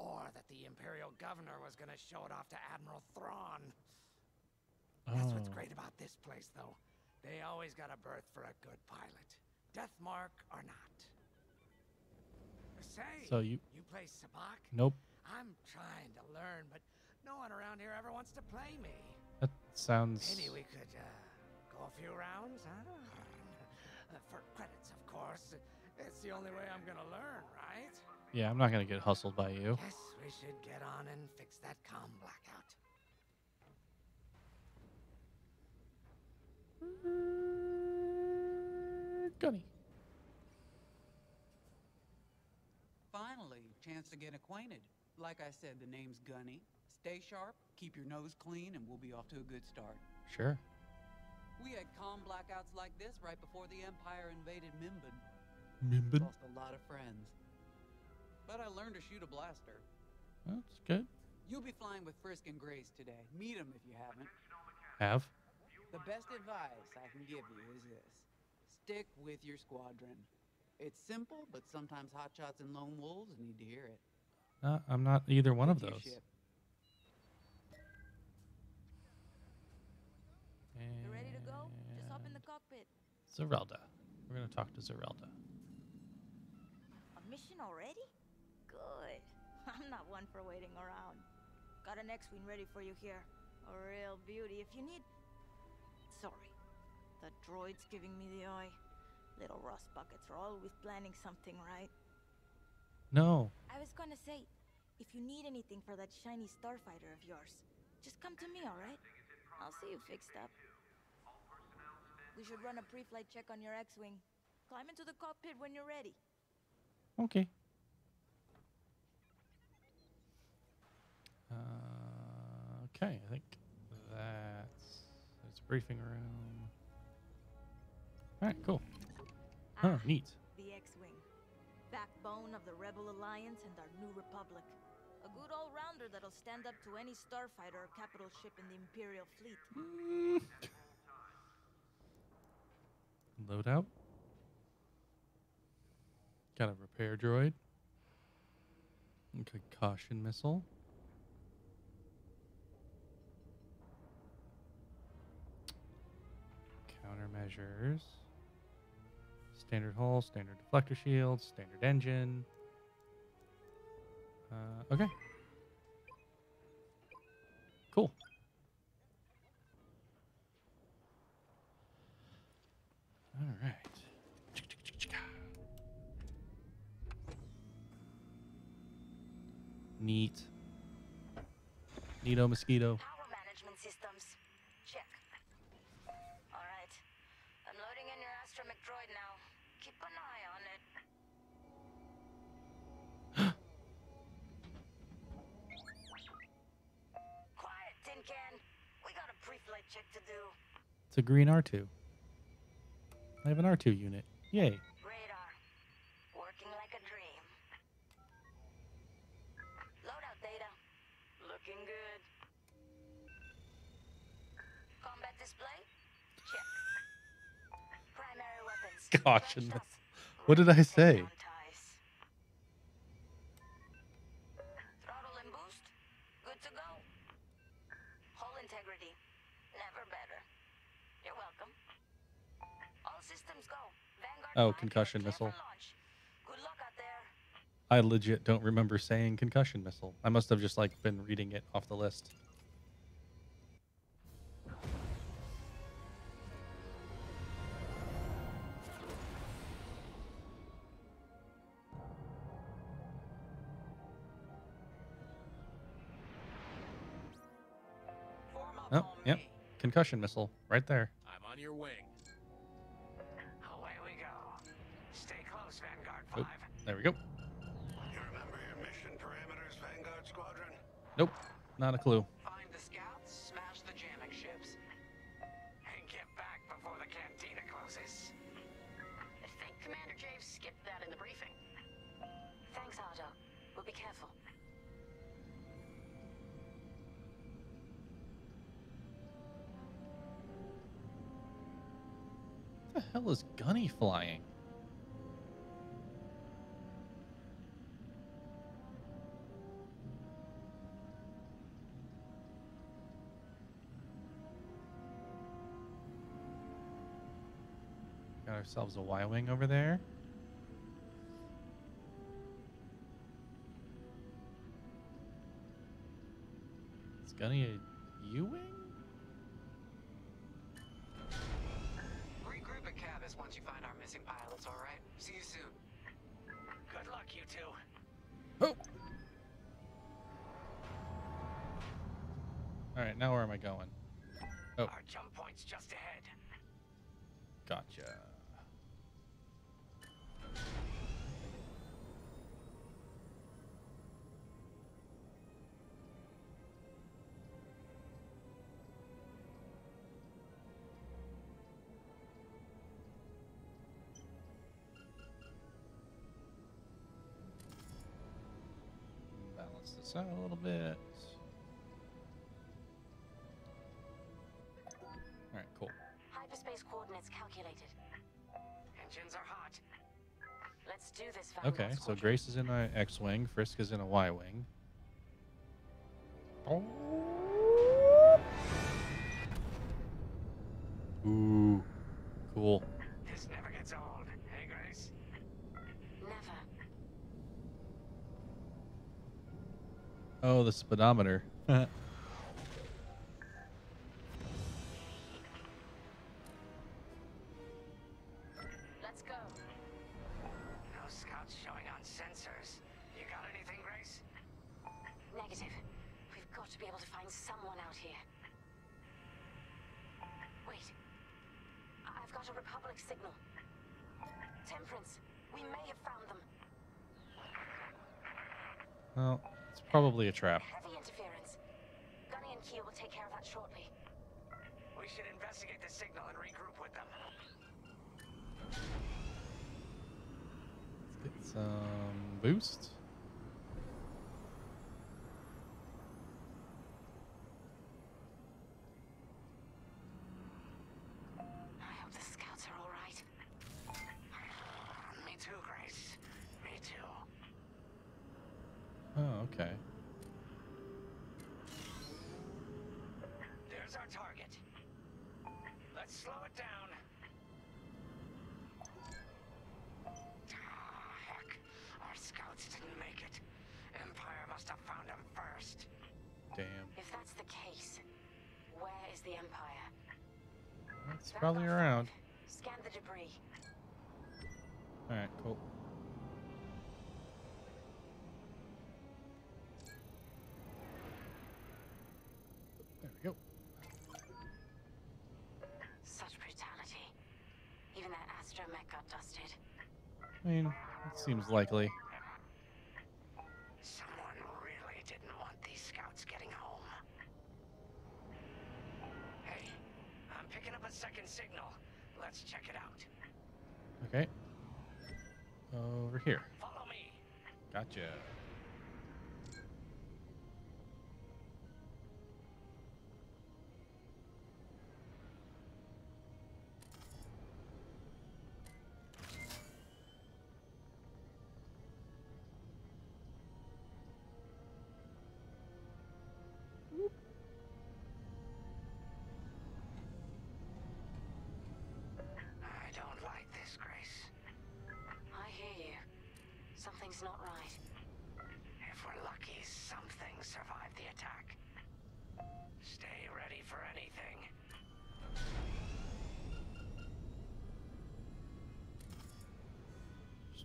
Or that the Imperial Governor was gonna show it off to Admiral Thrawn? That's what's Oh. great about this place, though. They always got a berth for a good pilot. Death mark or not. Say, So you- you play Sabacc? Nope. I'm trying to learn, but no one around here ever wants to play me. That sounds. Maybe we could uh, go a few rounds, huh? Uh, for credits, of course. It's the only way I'm gonna learn, right? Yeah, I'm not gonna get hustled by you. Guess we should get on and fix that com blackout. Mm, Gunny. Finally, chance to get acquainted. Like I said, the name's Gunny. Stay sharp, keep your nose clean, and we'll be off to a good start. Sure. We had calm blackouts like this right before the Empire invaded Mimban. Mimban? Lost a lot of friends. But I learned to shoot a blaster. That's good. You'll be flying with Frisk and Grace today. Meet them if you haven't. Have. The best advice I can give you is this stick with your squadron. It's simple, but sometimes hotshots and lone wolves need to hear it. Uh, I'm not either one of those. ship. You ready to go? Just hop in the cockpit. Zerelda. We're gonna talk to Zerelda. A mission already? Good. I'm not one for waiting around. Got an X-Wing ready for you here. A real beauty if you need... Sorry. The droid's giving me the eye. Little rust buckets are always planning something, right? No. I was gonna say, if you need anything for that shiny starfighter of yours, just come to me, alright? I'll see you fixed up. We should run a pre-flight check on your X-Wing. Climb into the cockpit when you're ready. Okay. Uh, okay, I think that's it's a briefing room. All right, cool. Huh, neat. The X-Wing. Backbone of the Rebel Alliance and our new republic. A good all-rounder that'll stand up to any starfighter or capital ship in the Imperial fleet. Loadout. Got a repair droid. A concussion missile. Countermeasures. Standard hull, standard deflector shield, standard engine. Uh, okay. Cool. All right. Neat. Neato mosquito. Power management systems. Check. All right. I'm loading in your astromech droid now. Keep an eye on it. Quiet, Tin Can. We got a pre-flight check to do. It's a green R2. I have an R2 unit. Yay. Radar. Working like a dream. Loadout data. Looking good. Combat display? Check. Primary weapons. Caution. What did I say? Throttle and boost. Good to go. Hull integrity. Never better. You're welcome. All systems go. Vanguard Oh, concussion missile. Good luck out there. I legit don't remember saying concussion missile. I must have just like been reading it off the list. Oh, yep. Concussion missile right there. I'm on your wing. Oh, there we go. You remember your mission parameters, Vanguard Squadron? Nope, not a clue. Find the scouts, smash the jamming ships, and get back before the cantina closes. I think Commander Javes skipped that in the briefing. Thanks, Otto. But be careful. What the hell is Gunny flying? Ourselves a Y Wing over there. Is Gunny a U Wing? Regroup at Cabas once you find our missing pilots, all right? See you soon. Good luck, you two. Oh! Alright, now where am I going? Oh, Our jump point's just ahead. gotcha. test this out a little bit. Alright, cool. Hyperspace coordinates calculated. Engines are hot. Let's do this. Okay, so Grace is in an X Wing, Frisk is in a Y Wing. Oh. Ooh, cool. Oh, the speedometer. definitely a trap. Heavy interference. Gunny and Keo will take care of that shortly. We should investigate the signal and regroup with them. Let's get some boost. probably around. Scan the debris. All right, cool. There we go. Such brutality. Even that astromech got dusted. I mean, it seems likely.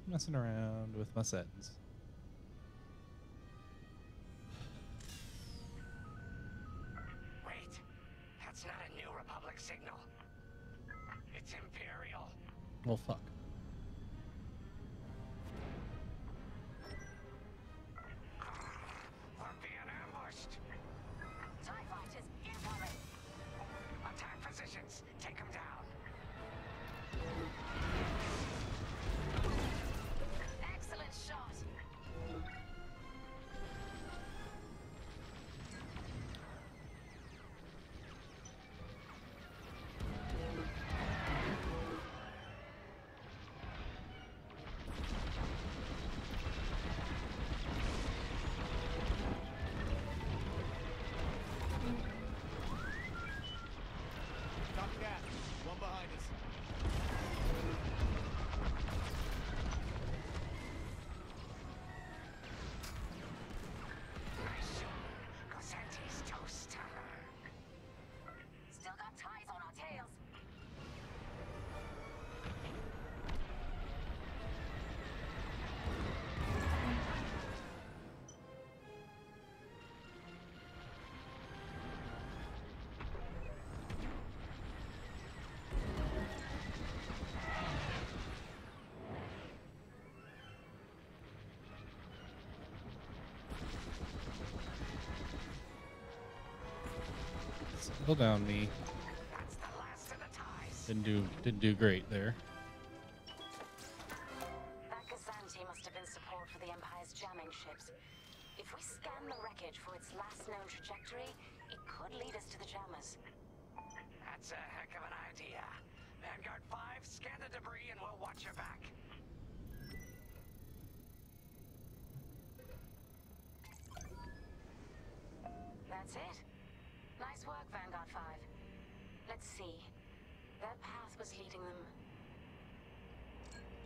messing around with my settings. He'll down me. Didn't do didn't do great there. That Gozanti must have been support for the Empire's jamming ships. If we scan the wreckage for its last known trajectory, it could lead us to the jammers. That's a heck of an idea. Vanguard 5, scan the debris and we'll watch your back. That's it. Let's see. That path was leading them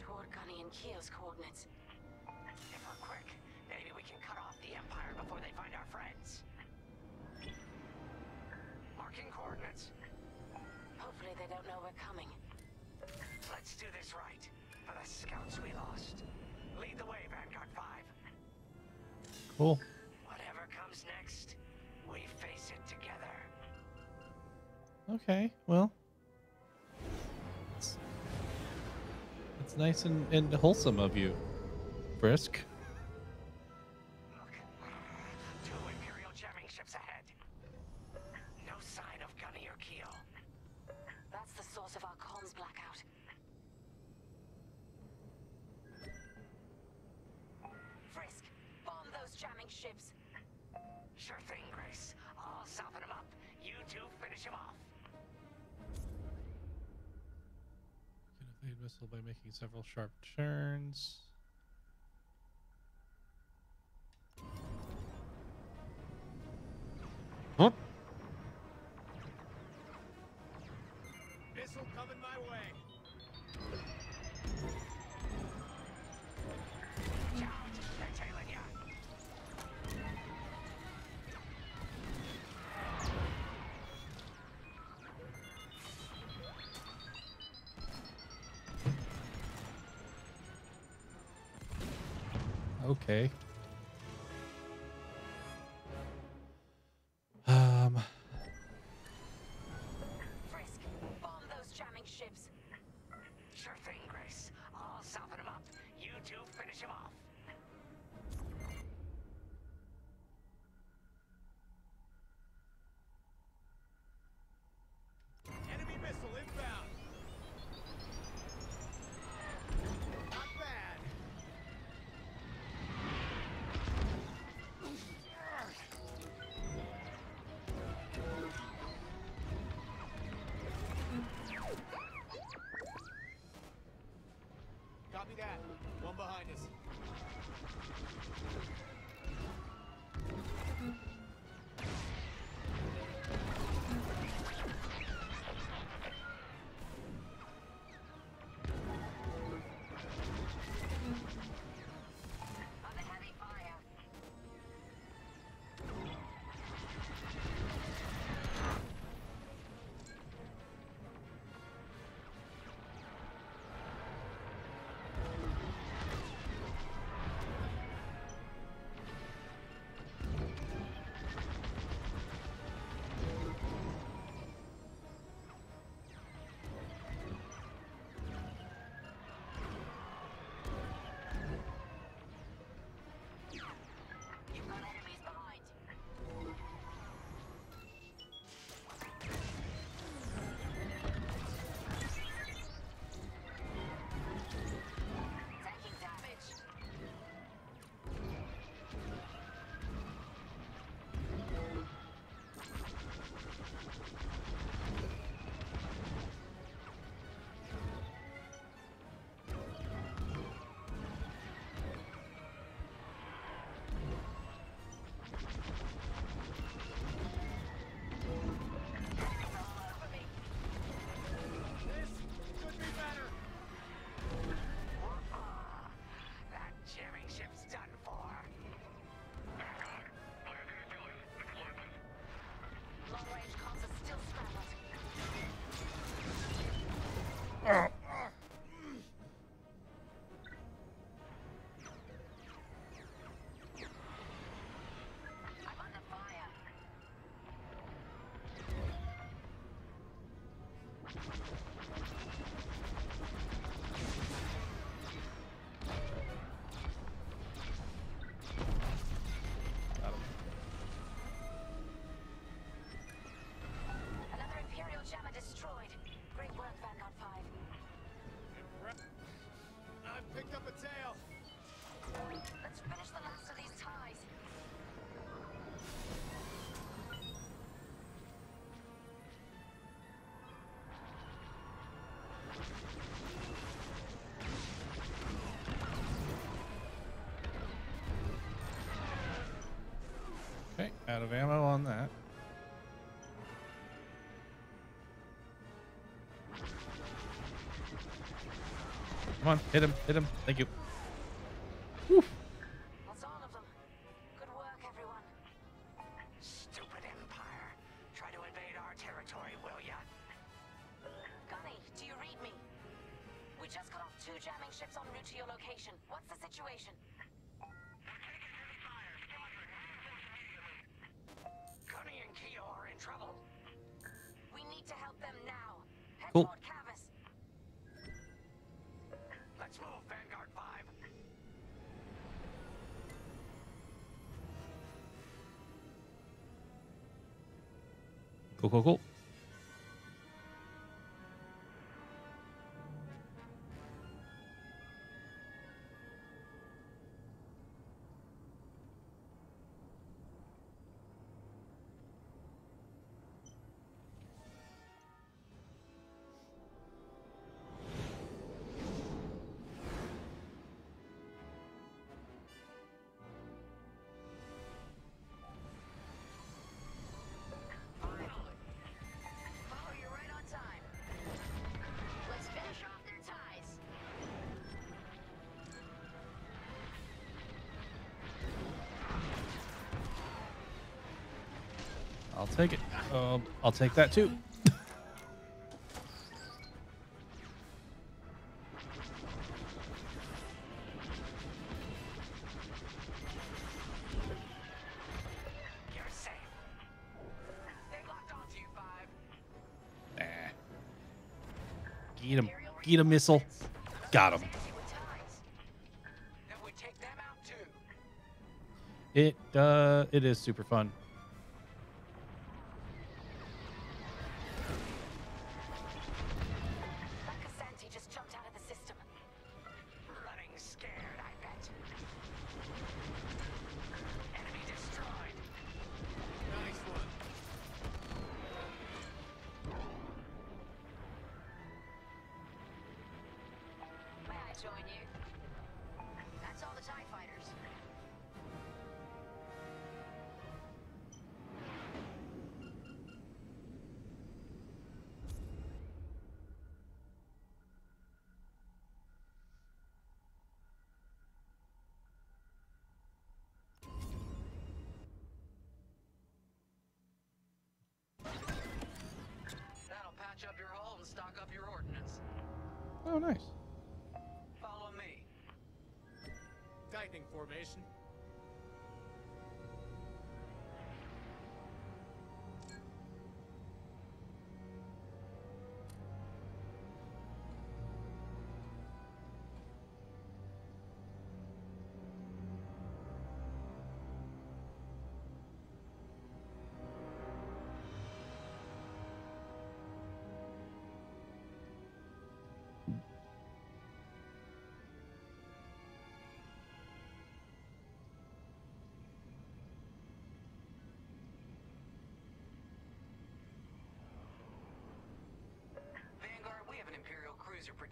toward Gunny and Keo's coordinates. If we're quick, maybe we can cut off the Empire before they find our friends. Marking coordinates. Hopefully they don't know we're coming. Let's do this right. For the scouts we lost. Lead the way, Vanguard 5. Cool. Okay, well. It's, it's nice and, and wholesome of you, Frisk. Several sharp turns. Okay. That. One behind us. Out of ammo on that. Come on, hit him, hit him. Thank you. Take. Um, I'll take that too. You're safe. They locked onto you, Five. Nah. Get him. Get a missile. Got him. Then we take them out too. It uh, it is super fun. Oh, nice. Follow me. Tightening formation.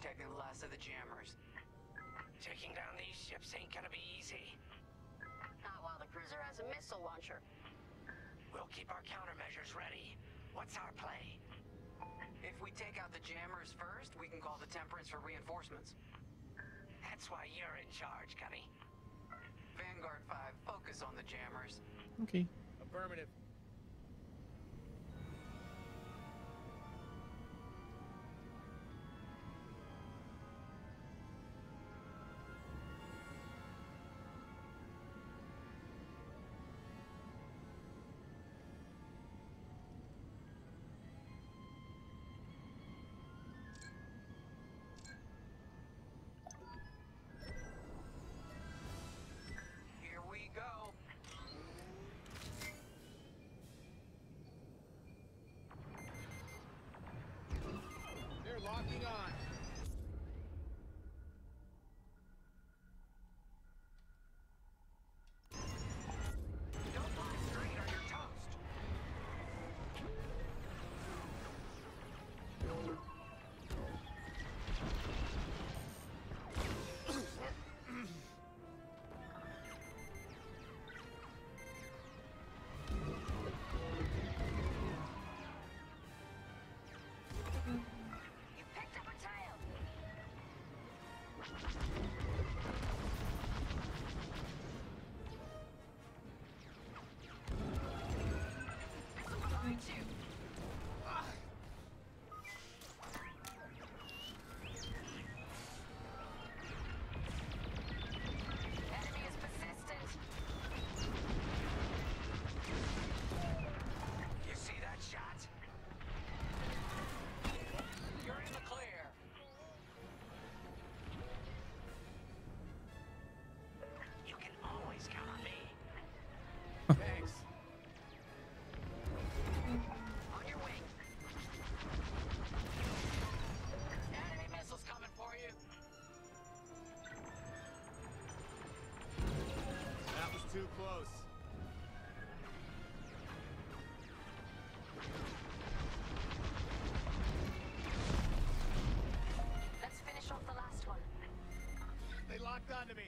Protecting the last of the jammers. Taking down these ships ain't gonna be easy. Not while the cruiser has a missile launcher. We'll keep our countermeasures ready. What's our play? If we take out the jammers first, we can call the Temperance for reinforcements. That's why you're in charge, Gunny. Vanguard 5, focus on the jammers. Okay. Affirmative. Locking on. to. too close. Let's finish off the last one. They locked onto me.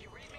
You read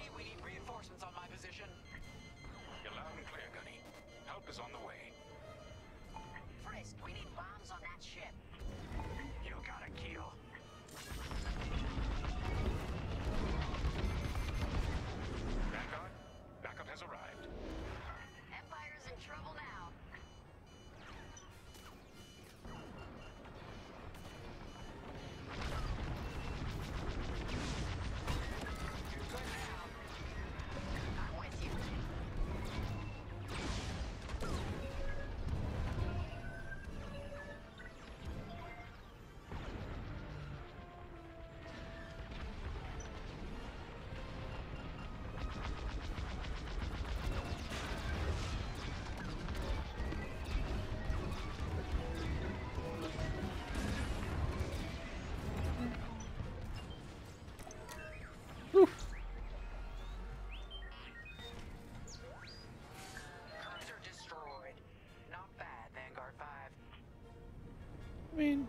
mean,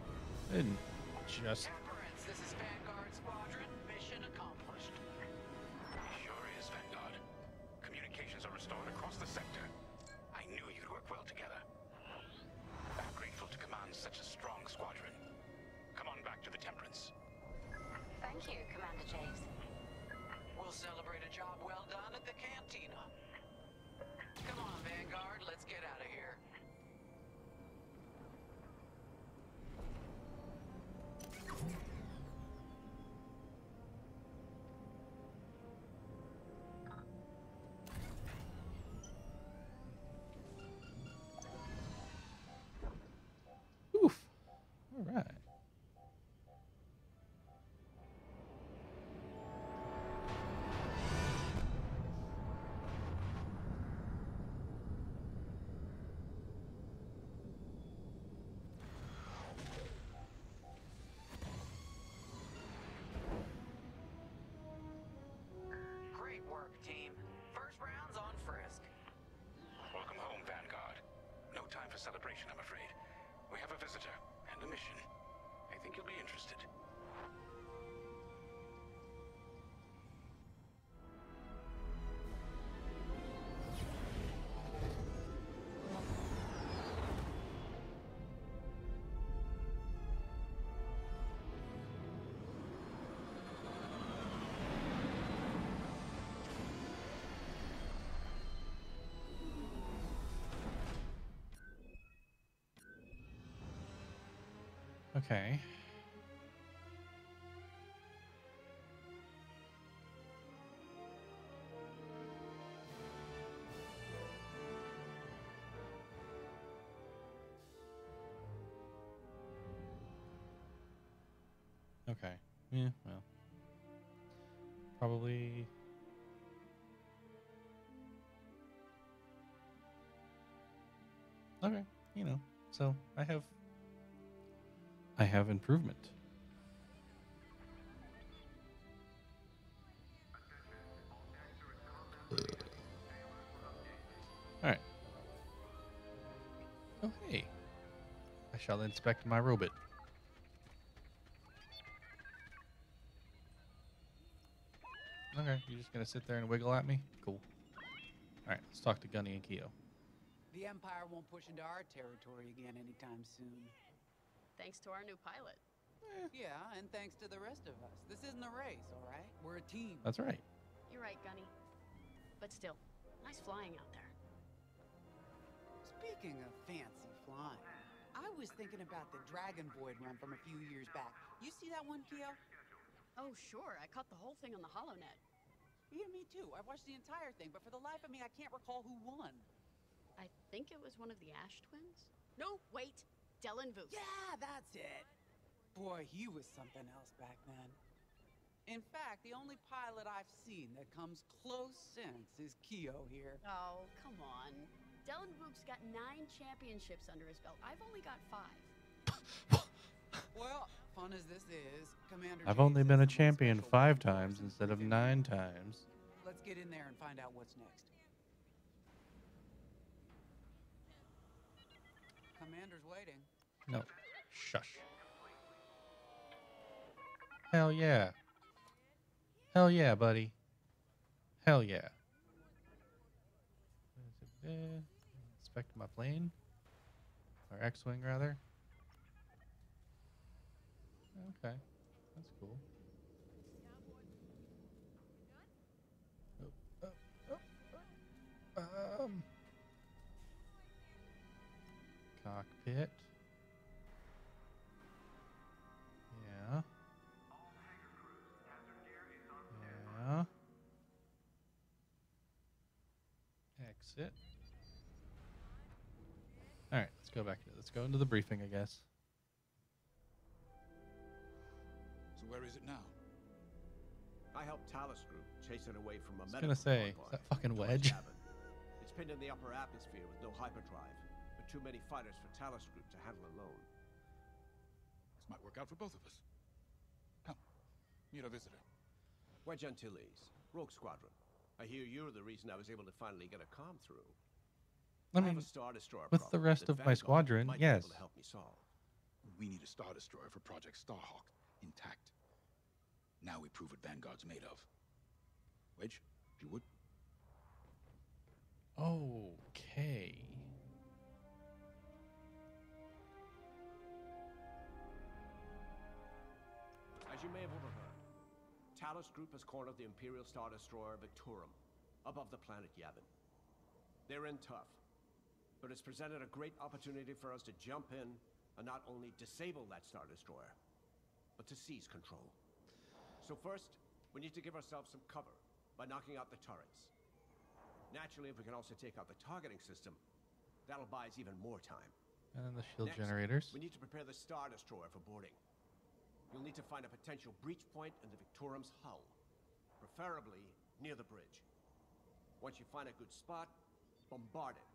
and just Okay. Okay. Yeah, well. Probably... Okay, you know. So, I have have improvement. Alright. Oh, hey. I shall inspect my robot. Okay, you're just gonna sit there and wiggle at me? Cool. Alright, let's talk to Gunny and Keo. The Empire won't push into our territory again anytime soon thanks to our new pilot. Eh. Yeah, and thanks to the rest of us. This isn't a race, all right? We're a team. That's right. You're right, Gunny. But still, nice flying out there. Speaking of fancy flying, I was thinking about the Dragon Void run from a few years back. You see that one, Keo? Oh, sure. I caught the whole thing on the HoloNet. Yeah, me too. I watched the entire thing, but for the life of me, I can't recall who won. I think it was one of the Ash twins. No, wait. Dylan Voof. Yeah, that's it. Boy, he was something else back then. In fact, the only pilot I've seen that comes close since is Keo here. Oh, come on. Dylan Voof's got nine championships under his belt. I've only got five. Well, fun as this is, Commander. I've James only has been a champion five times instead of nine times. Let's get in there and find out what's next. Commander's waiting. No. Shush. Hell yeah. Hell yeah, buddy. Hell yeah. What is it there? Inspect my plane. Or X-Wing, rather. Okay. That's cool. Oh, oh, oh. Um. Cockpit. Exit. All right, let's go back. to Let's go into the briefing, I guess. So where is it now? I helped Talus Group chase it away from a I was medical gonna say, is that fucking Wedge? It's pinned in the upper atmosphere with no hyperdrive, but too many fighters for Talus Group to handle alone. This might work out for both of us. Come, meet our visitor. Wedge Antilles, Rogue Squadron. I hear you're the reason I was able to finally get a comm through. I have mean, a Star Destroyer with the rest of my squadron, might be yes. able to help me solve. We need a Star Destroyer for Project Starhawk, intact. Now we prove what Vanguard's made of. Wedge, if you would. Okay. As you may have overheard, Talus Group has cornered the Imperial Star Destroyer Victorum above the planet Yavin. They're in tough, but it's presented a great opportunity for us to jump in and not only disable that Star Destroyer, but to seize control. So first, we need to give ourselves some cover by knocking out the turrets. Naturally, if we can also take out the targeting system, that'll buy us even more time. And then the shield Next, generators. We need to prepare the Star Destroyer for boarding. You'll need to find a potential breach point in the Victorum's hull, preferably near the bridge. Once you find a good spot, bombard it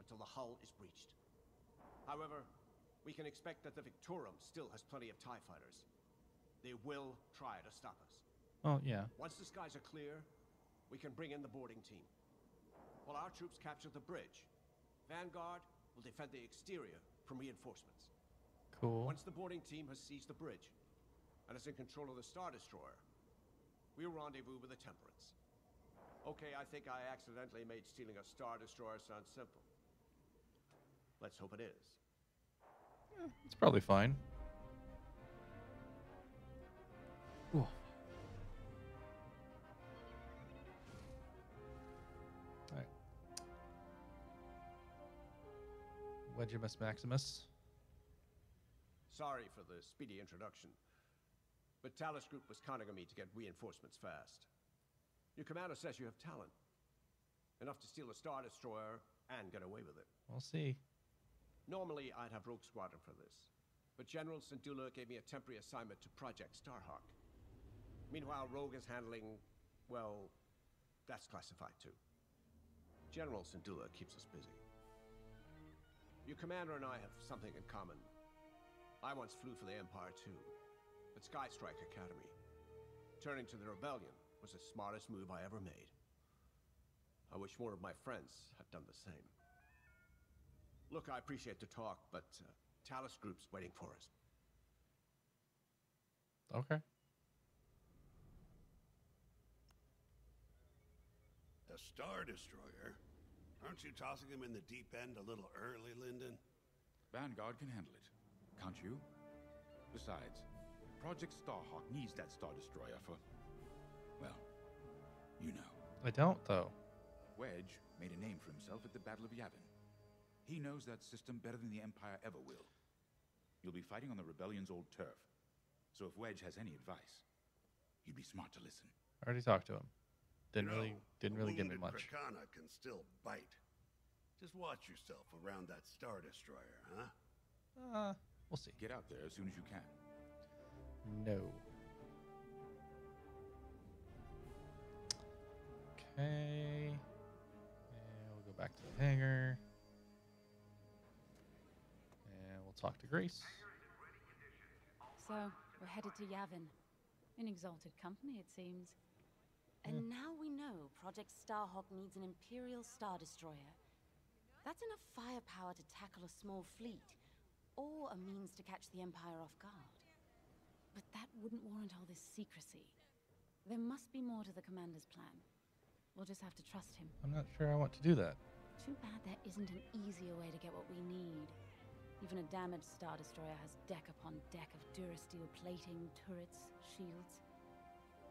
until the hull is breached. However, we can expect that the Victorum still has plenty of TIE fighters. They will try to stop us. Oh, yeah. Once the skies are clear, we can bring in the boarding team. While our troops capture the bridge, Vanguard will defend the exterior from reinforcements. Cool. Once the boarding team has seized the bridge and is in control of the Star Destroyer, we'll rendezvous with the Temperance. Okay, I think I accidentally made stealing a Star Destroyer sound simple. Let's hope it is. It's probably fine. Ooh. Alright. Wedgimus Maximus. Sorry for the speedy introduction, but Talus Group was counting on me to get reinforcements fast. Your commander says you have talent. Enough to steal a Star Destroyer and get away with it. We'll see. Normally, I'd have Rogue Squadron for this, but General Syndulla gave me a temporary assignment to Project Starhawk. Meanwhile, Rogue is handling, well, that's classified too. General Syndulla keeps us busy. Your commander and I have something in common. I once flew for the Empire too, at Skystrike Academy. Turning to the rebellion was the smartest move I ever made. I wish more of my friends had done the same. Look, I appreciate the talk, but uh, Talus Group's waiting for us. Okay. A Star Destroyer? Aren't you tossing him in the deep end a little early, Lindon? Vanguard can handle it. Can't you? Besides, Project Starhawk needs that Star Destroyer for. Well, you know. I don't, though. Wedge made a name for himself at the Battle of Yavin. He knows that system better than the Empire ever will. You'll be fighting on the Rebellion's old turf. So if Wedge has any advice, you'd be smart to listen. I already talked to him. Didn't You know, really didn't really give me wounded much. Prakana can still bite. Just watch yourself around that Star Destroyer, huh? Uh, we'll see. Get out there as soon as you can. No. Okay. And we'll go back to the hangar. And we'll talk to Grace. So, we're headed to Yavin. In exalted company, it seems. And hmm. now we know Project Starhawk needs an Imperial Star Destroyer. That's enough firepower to tackle a small fleet, or a means to catch the Empire off guard. But that wouldn't warrant all this secrecy. There must be more to the Commander's plan. We'll just have to trust him. I'm not sure I want to do that. Too bad there isn't an easier way to get what we need. Even a damaged Star Destroyer has deck upon deck of Durasteel plating, turrets, shields.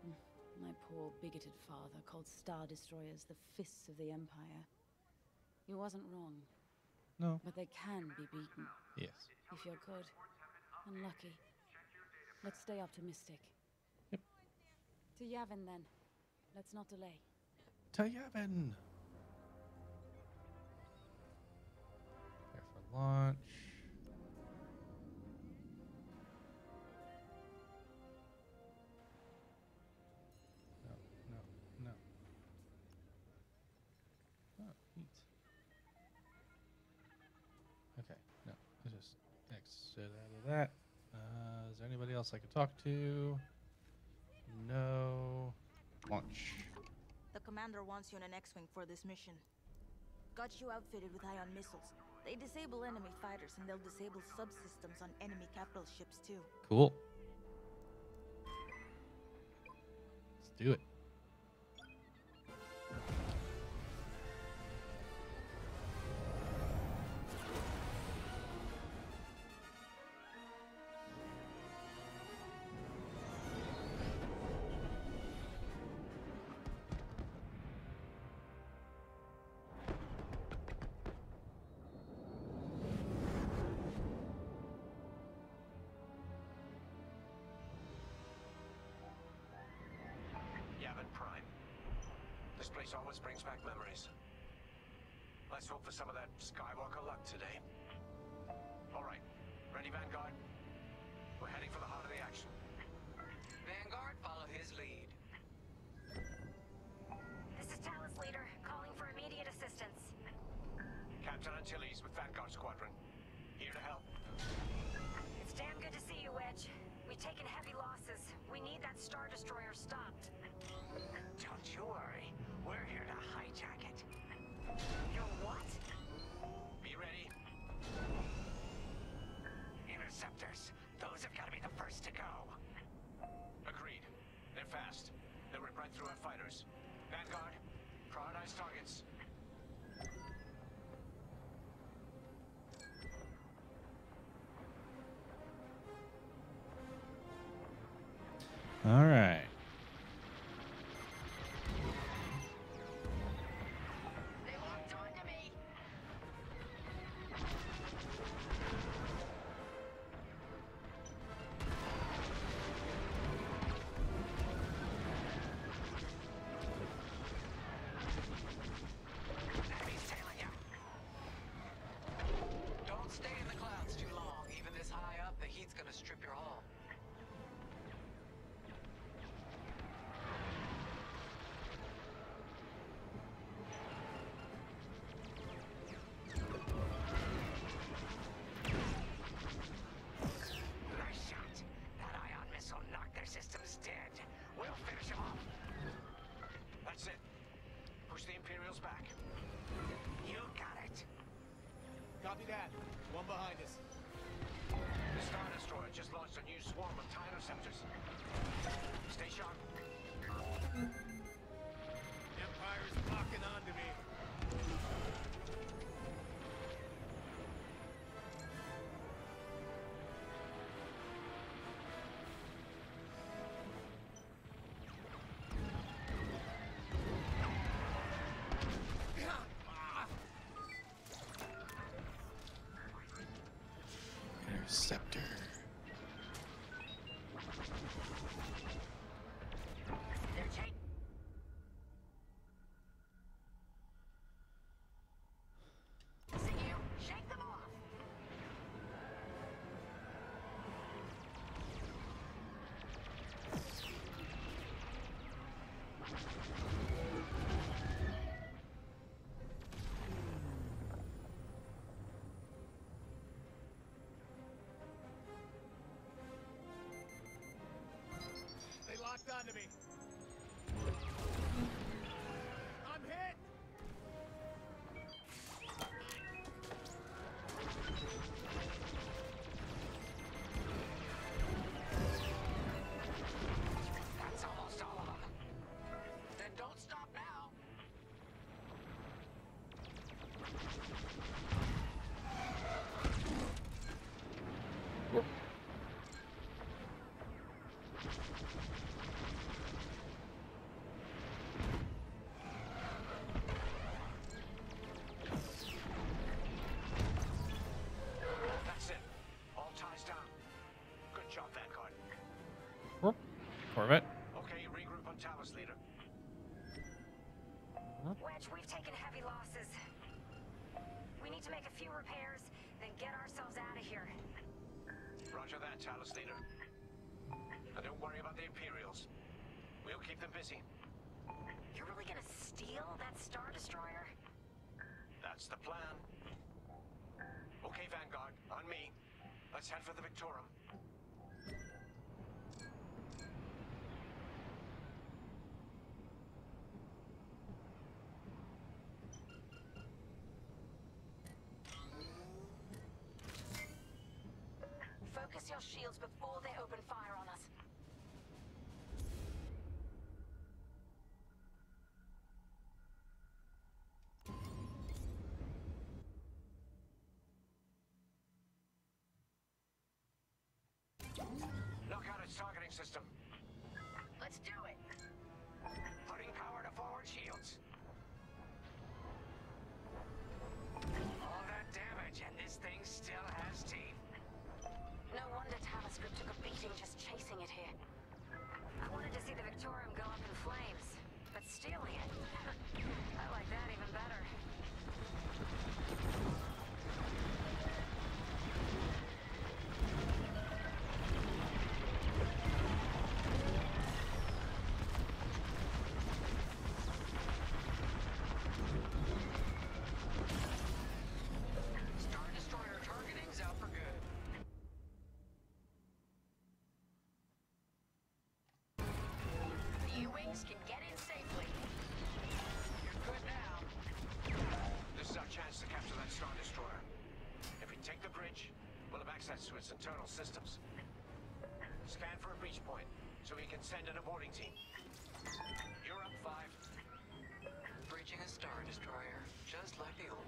Mm, My poor bigoted father called Star Destroyers the fists of the Empire. He wasn't wrong. No. But they can be beaten. Yes. If you're good and lucky. Let's stay optimistic. Yep. To Yavin then. Let's not delay. To Yavin. There for launch. No, no, no. Oh, neat. Okay, no, let's just exit out of that. Is there anybody else I could talk to? No. Launch. The commander wants you in an X-Wing for this mission. Got you outfitted with ion missiles. They disable enemy fighters and they'll disable subsystems on enemy capital ships too. Cool. Let's do it. This place always brings back memories. Let's hope for some of that Skywalker luck today. All right. Ready, Vanguard? We're heading for the heart of the action. Vanguard, follow his lead. This is Talus Leader, calling for immediate assistance. Captain Antilles with Vanguard Squadron. Here to help. It's damn good to see you, Wedge. We've taken heavy losses. We need that Star Destroyer stopped. Copy that. One behind us. The Star Destroyer just launched a new swarm of TIE interceptors. Stay sharp. Empire's locking onto me. scepter. Talus leader. Now don't worry about the Imperials. We'll keep them busy. You're really gonna steal that Star Destroyer? That's the plan. Okay, Vanguard, on me. Let's head for the Victorum. shields before they open fire on us. Look out its targeting system. Let's do it. Santorum going. its internal systems. Scan for a breach point, so we can send an aborting team. You're up, Five. Breaching a Star Destroyer, just like the old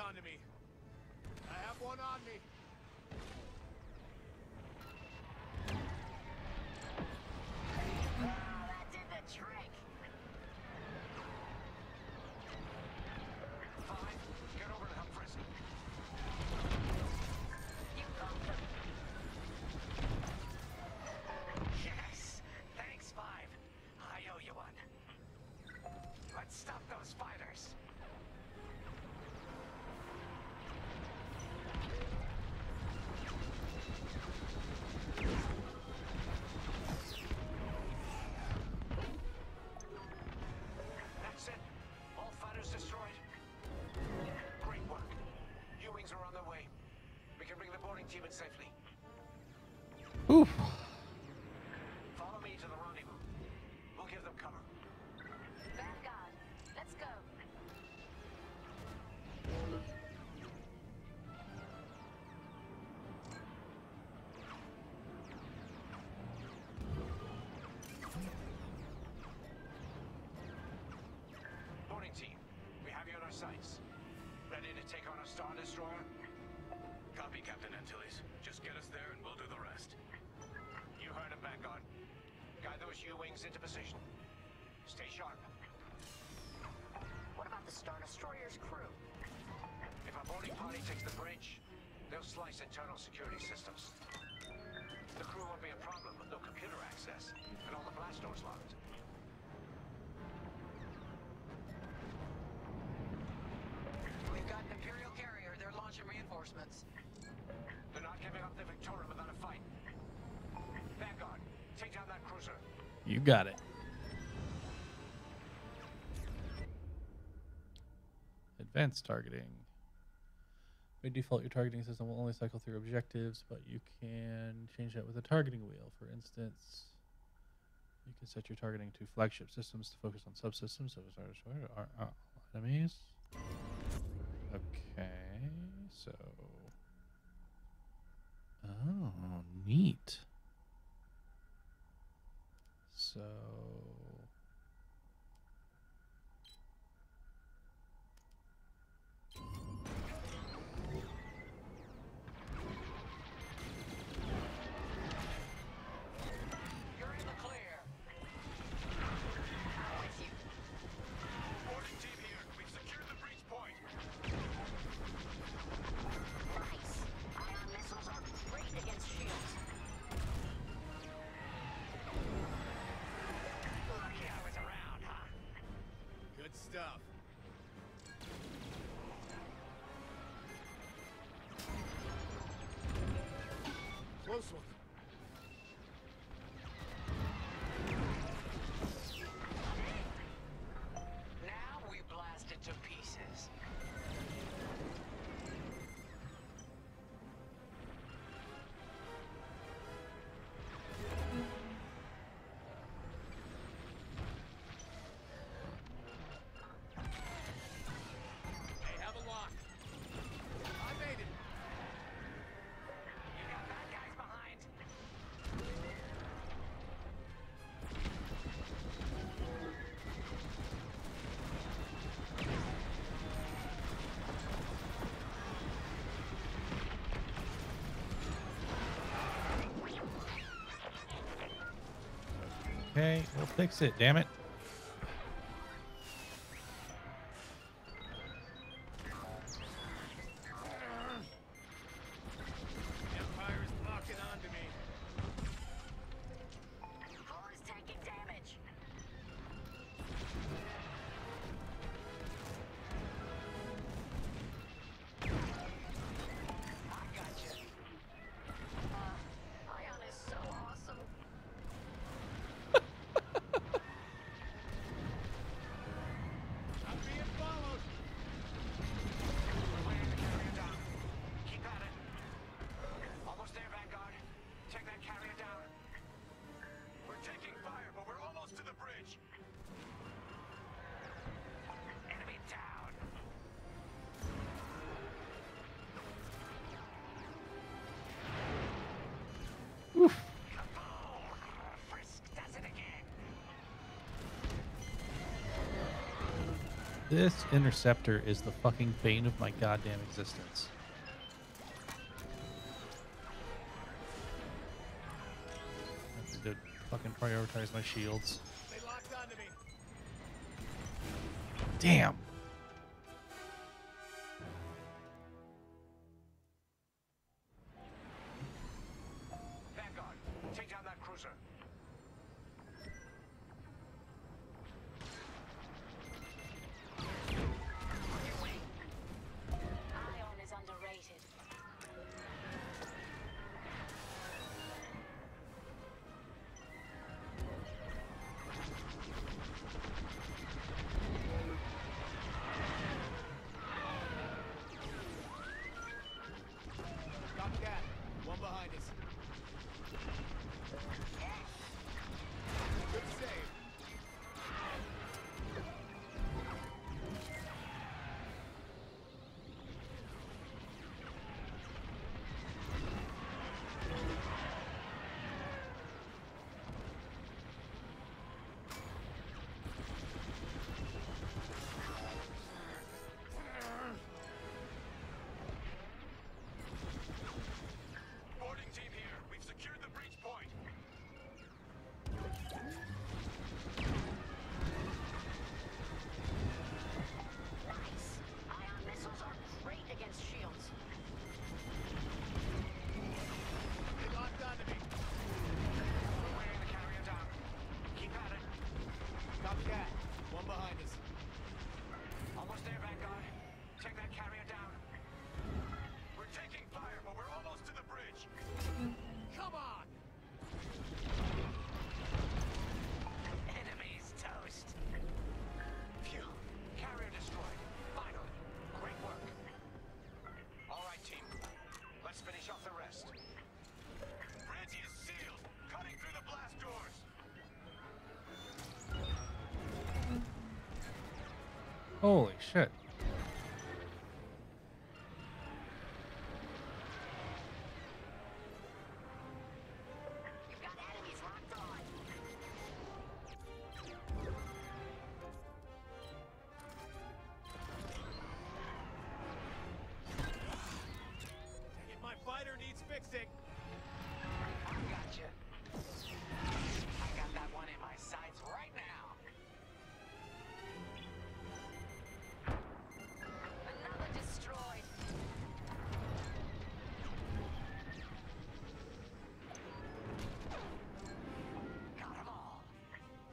onto me. I have one on me. To him safely. Oof. Follow me to the rendezvous. We'll give them cover. Vanguard, let's go. Morning, team. We have you on our sights. Ready to take on a Star Destroyer? Copy, Captain those U-wings into position. Stay sharp. What about the Star Destroyer's crew? If our boarding party takes the bridge, they'll slice internal security systems. The crew won't be a problem with no computer access and all the blast doors locked. You got it. Advanced targeting. By default, your targeting system will only cycle through objectives, but you can change that with a targeting wheel. For instance, you can set your targeting to flagship systems to focus on subsystems of or uh, enemies. Okay, so. Oh, neat. So. Okay, we'll fix it, damn it. This interceptor is the fucking bane of my goddamn existence. I need to fucking prioritize my shields. Damn. Holy shit.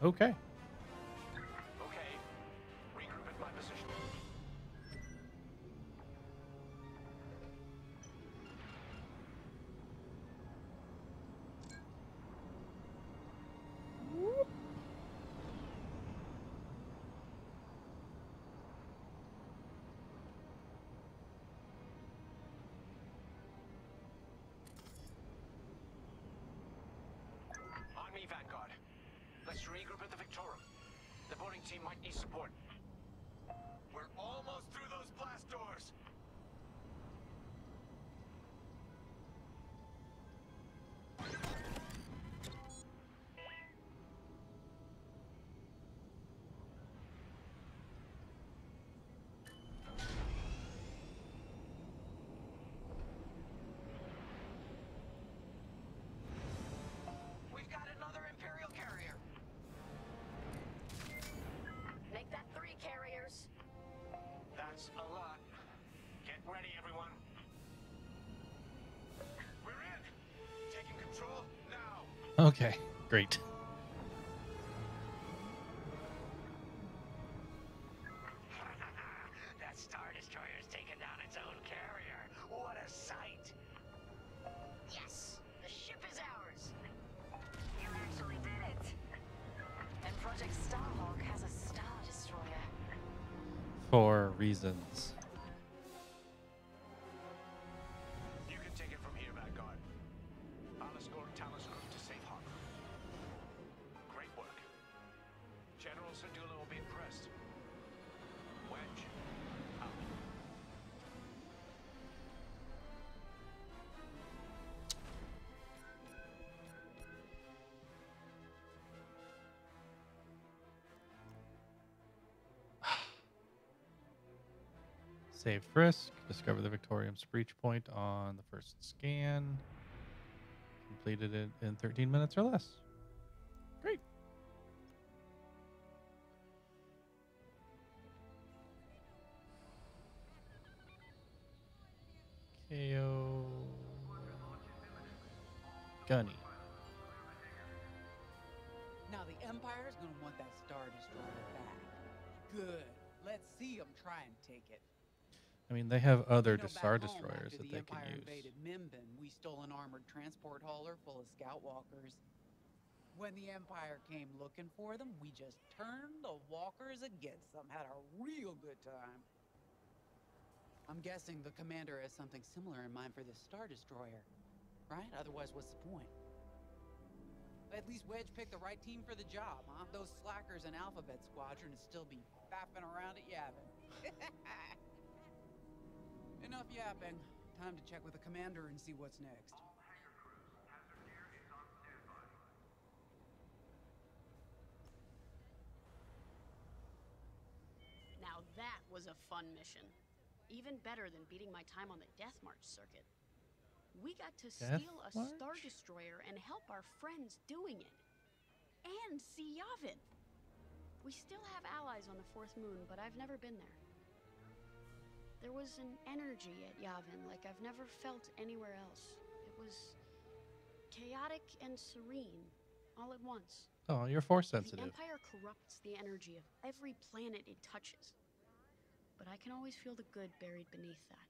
Okay. Team might need support. Okay. Great. Save Frisk. Discover the Victorum's breach point on the first scan. Completed it in 13 minutes or less. Great. Keo. Gunny. Mean, they have other You know, Star Destroyers that the they can use. we stole an armored transport hauler full of scout walkers. When the Empire came looking for them, we just turned the walkers against them. Had a real good time. I'm guessing the commander has something similar in mind for this Star Destroyer. Right? Otherwise, what's the point? At least Wedge picked the right team for the job, huh? Those slackers in Alphabet Squadron would still be fapping around at Yavin. Enough yapping. Time to check with the commander and see what's next. Now that was a fun mission. Even better than beating my time on the Death March circuit. We got to Death steal a March? Star Destroyer and help our friends doing it. And see Yavin. We still have allies on the fourth moon, but I've never been there. There was an energy at Yavin like I've never felt anywhere else. It was chaotic and serene all at once. Oh, you're force sensitive. The. Empire corrupts the energy of every planet it touches. But I can always feel the good buried beneath that.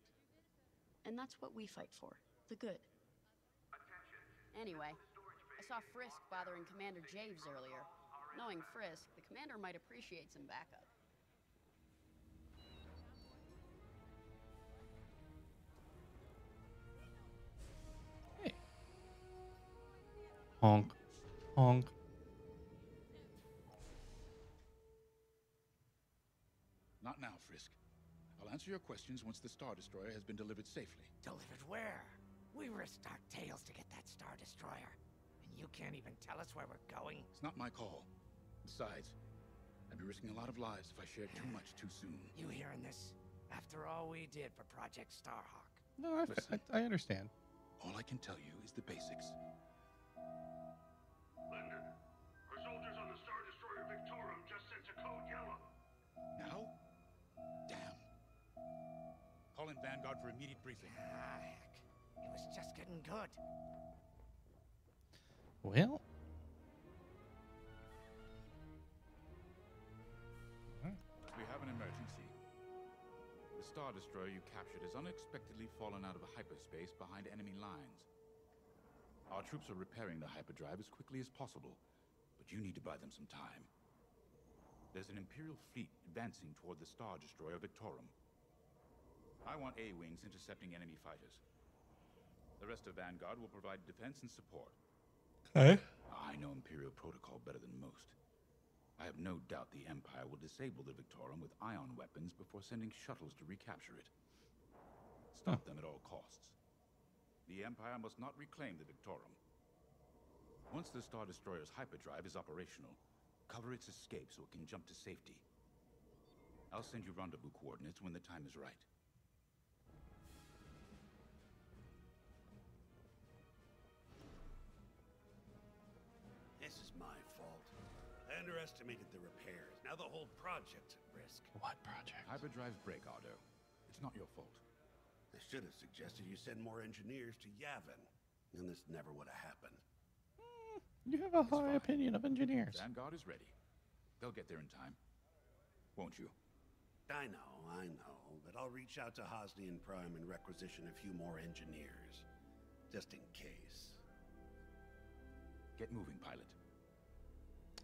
And that's what we fight for the good. Anyway, I saw Frisk bothering Commander Javes earlier. Knowing Frisk, the commander might appreciate some backup. Honk. Honk. Not now, Frisk. I'll answer your questions once the Star Destroyer has been delivered safely. Delivered where? We risked our tails to get that Star Destroyer. And you can't even tell us where we're going? It's not my call. Besides, I'd be risking a lot of lives if I shared too much too soon. You hearing this? After all we did for Project Starhawk. No, I, Listen. I, I understand. All I can tell you is the basics. Call in Vanguard for immediate briefing. Ah, heck. It was just getting good. Well, We have an emergency. The Star Destroyer you captured has unexpectedly fallen out of a hyperspace behind enemy lines. Our troops are repairing the hyperdrive as quickly as possible, but you need to buy them some time. There's an Imperial fleet advancing toward the Star Destroyer Victorum. I want A-Wings intercepting enemy fighters. The rest of Vanguard will provide defense and support. okay. I know Imperial protocol better than most. I have no doubt the Empire will disable the Victorum with ion weapons before sending shuttles to recapture it. Stop them at all costs. The Empire must not reclaim the Victorum. Once the Star Destroyer's hyperdrive is operational, cover its escape so it can jump to safety. I'll send you rendezvous coordinates when the time is right. Underestimated the repairs. Now the whole project's at risk. What project? Hyperdrives break, Ardo. It's not your fault. I should have suggested you send more engineers to Yavin. And this never would have happened. Hmm, you have a high opinion of engineers. Vanguard is ready. They'll get there in time. Won't you? I know, I know, but I'll reach out to Hosnian Prime and requisition a few more engineers. Just in case. Get moving, pilot.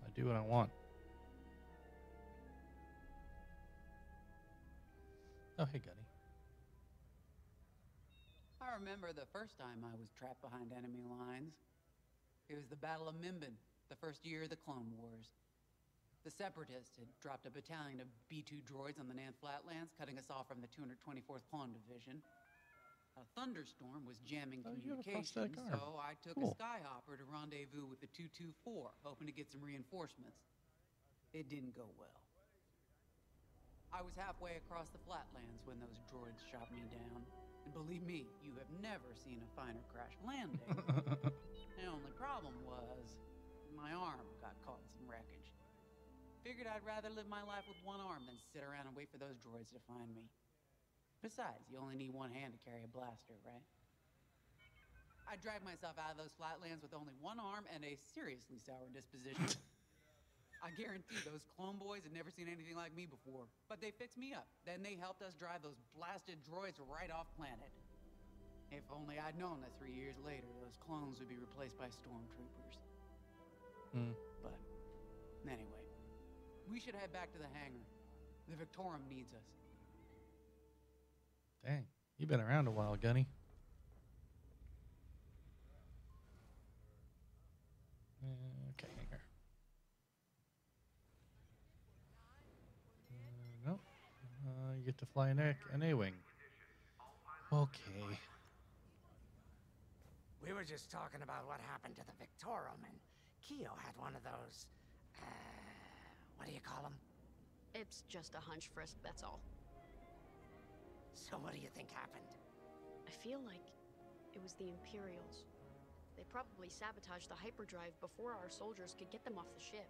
I do what I want. Oh, hey, Gunny. I remember the first time I was trapped behind enemy lines. It was the Battle of Mimban, the first year of the Clone Wars. The Separatists had dropped a battalion of B-2 droids on the Nan Flatlands, cutting us off from the 224th Clone Division. A thunderstorm was jamming Oh, you have a prosthetic communications, so I took Cool. a skyhopper to rendezvous with the 224, hoping to get some reinforcements. It didn't go well. I was halfway across the flatlands when those droids shot me down. And believe me, you have never seen a finer crash landing. the only problem was my arm got caught in some wreckage. Figured I'd rather live my life with one arm than sit around and wait for those droids to find me. Besides, you only need one hand to carry a blaster, right? I dragged myself out of those flatlands with only one arm and a seriously sour disposition. I guarantee those clone boys had never seen anything like me before, but they fixed me up. Then they helped us drive those blasted droids right off planet. If only I'd known that three years later, those clones would be replaced by stormtroopers. Hmm. But anyway, we should head back to the hangar. The Victorum needs us. Dang, you've been around a while, Gunny. Uh, Okay, hangar. Uh, no, uh, you get to fly an, A- an A-wing. Okay. We were just talking about what happened to the Victorum, and Keo had one of those. Uh, what do you call them? It's just a hunch, Frisk, that's all. So, what do you think happened? I feel like it was the Imperials. They probably sabotaged the hyperdrive before our soldiers could get them off the ship.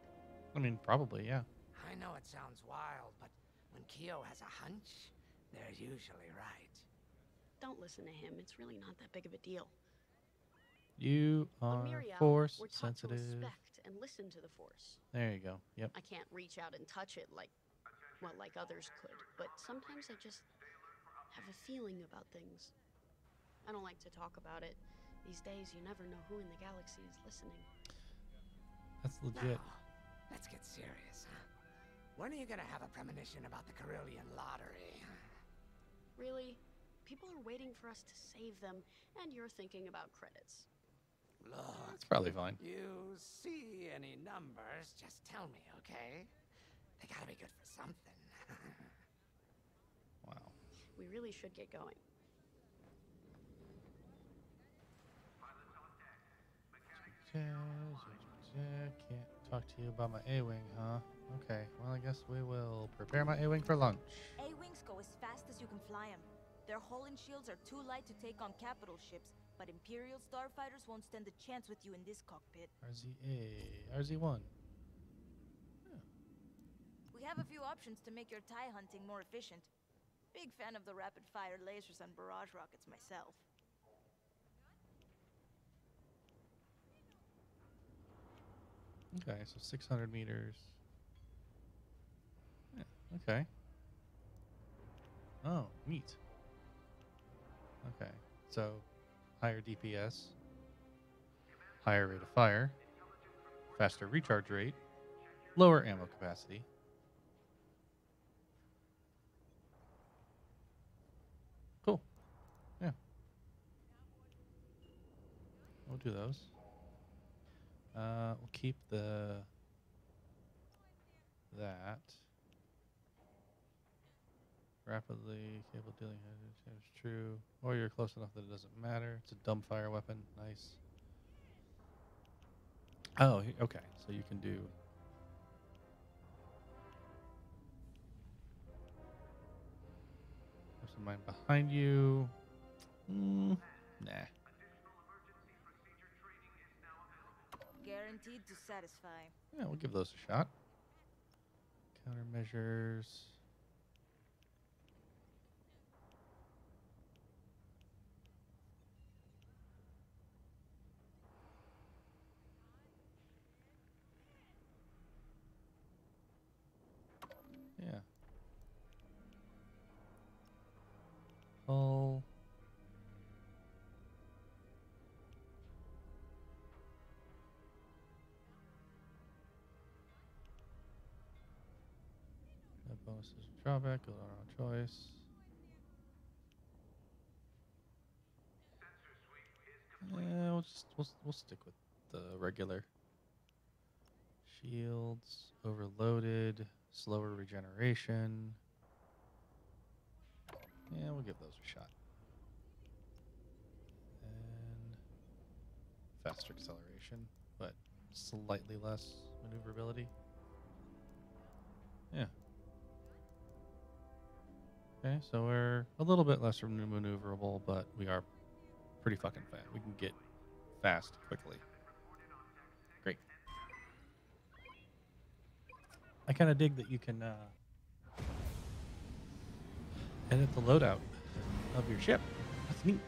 I mean, probably, yeah. I know it sounds wild, but when Keo has a hunch, they're usually right. Don't listen to him, it's really not that big of a deal. You are Miriel, force we're taught sensitive. to respect and listen to the Force. There you go. Yep. I can't reach out and touch it like, well, like others could, but sometimes I just have a feeling about things. I don't like to talk about it. These days, you never know who in the galaxy is listening. That's legit. Now, let's get serious, huh? When are you gonna have a premonition about the Corellian lottery? Really? People are waiting for us to save them, and you're thinking about credits. Look. That's probably fine. You see any numbers, just tell me, okay? They gotta be good for something. Wow. we really should get going. Can't talk to you about my A-Wing, huh? Okay, well, I guess we will prepare my A-Wing for lunch. A-Wings go as fast as you can fly them. Their hull and shields are too light to take on capital ships, but Imperial starfighters won't stand a chance with you in this cockpit. RZA, RZ1. We have a few options to make your TIE hunting more efficient. Big fan of the rapid-fire lasers and barrage rockets myself. Okay, so 600 meters. Yeah, okay. Oh, neat. Okay, so higher DPS, higher rate of fire, faster recharge rate, lower ammo capacity. Cool. Yeah. We'll do those. Uh, we'll keep the that rapidly cable dealing damage true, or you're close enough that it doesn't matter. It's a dumbfire weapon. Nice. Oh, okay. So you can do. There's mine behind you. Mm, nah. Guaranteed to satisfy. Yeah, we'll give those a shot. Countermeasures. Yeah. Hull. Drawback, on our choice. Yeah, we'll just we'll, we'll stick with the regular. Shields, overloaded, slower regeneration. Yeah, we'll give those a shot. And faster acceleration, but slightly less maneuverability. Yeah. Okay, so we're a little bit less maneuverable, but we are pretty fucking fast. We can get fast quickly. Great. I kind of dig that you can uh, edit the loadout of your ship. That's neat.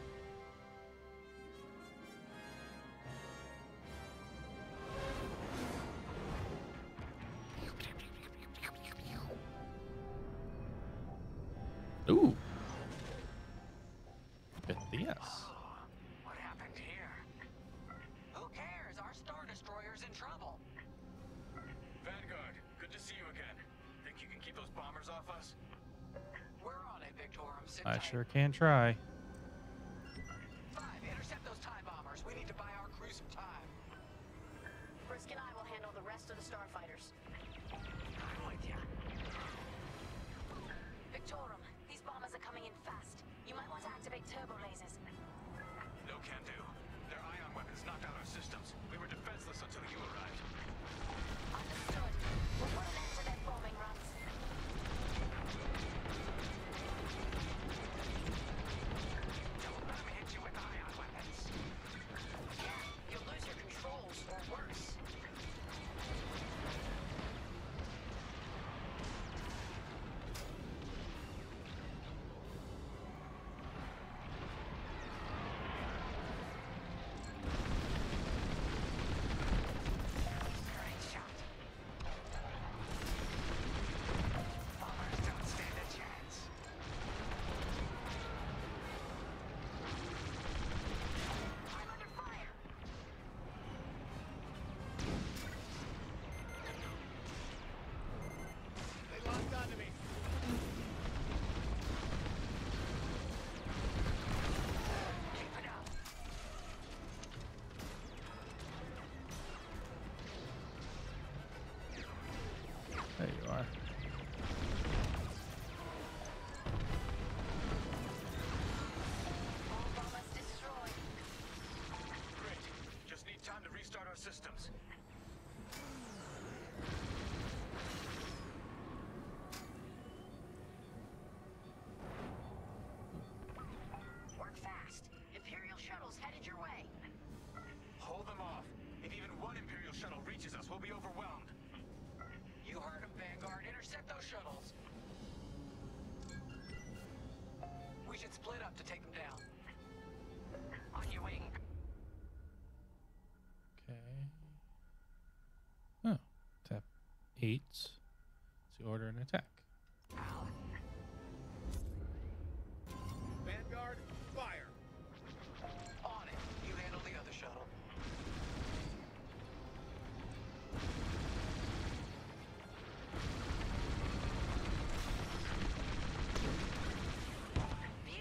Try. We should split up to take them down. Are you waiting? Okay. Oh, tap eight.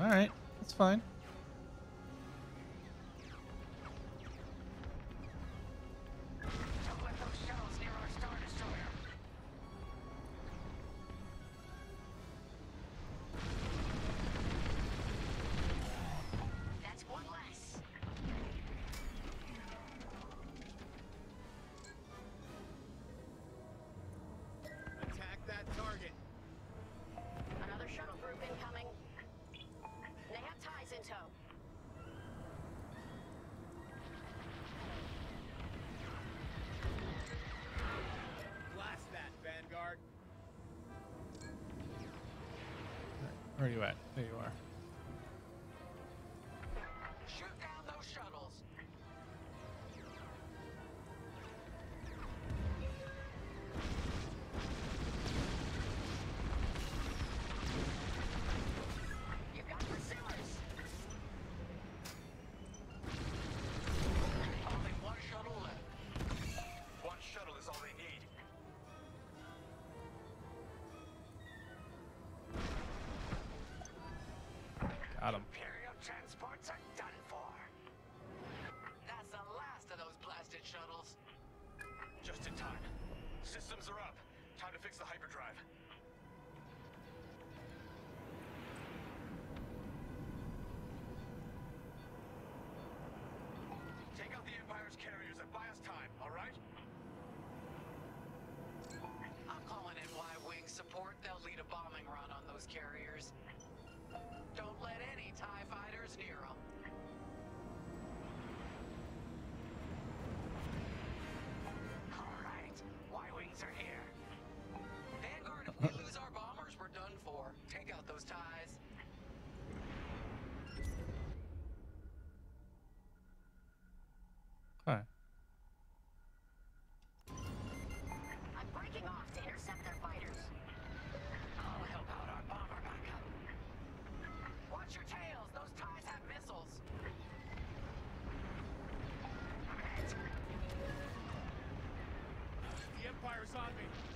Alright, that's fine. Fire's on me.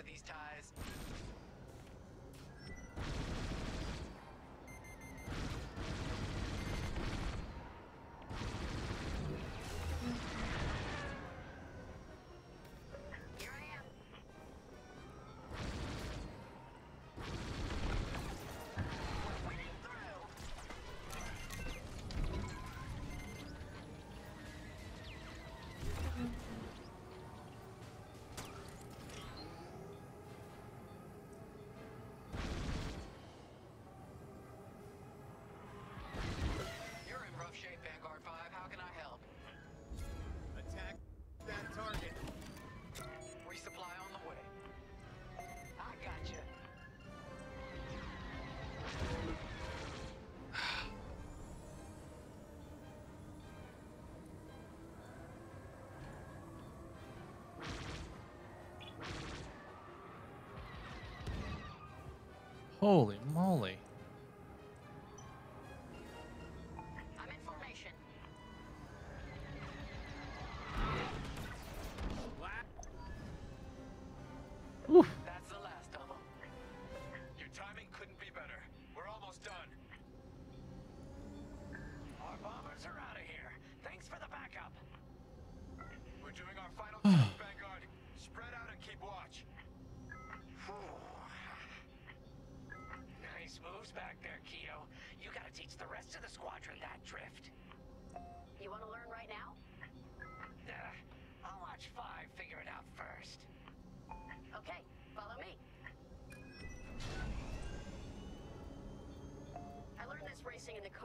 most of these times. Holy moly.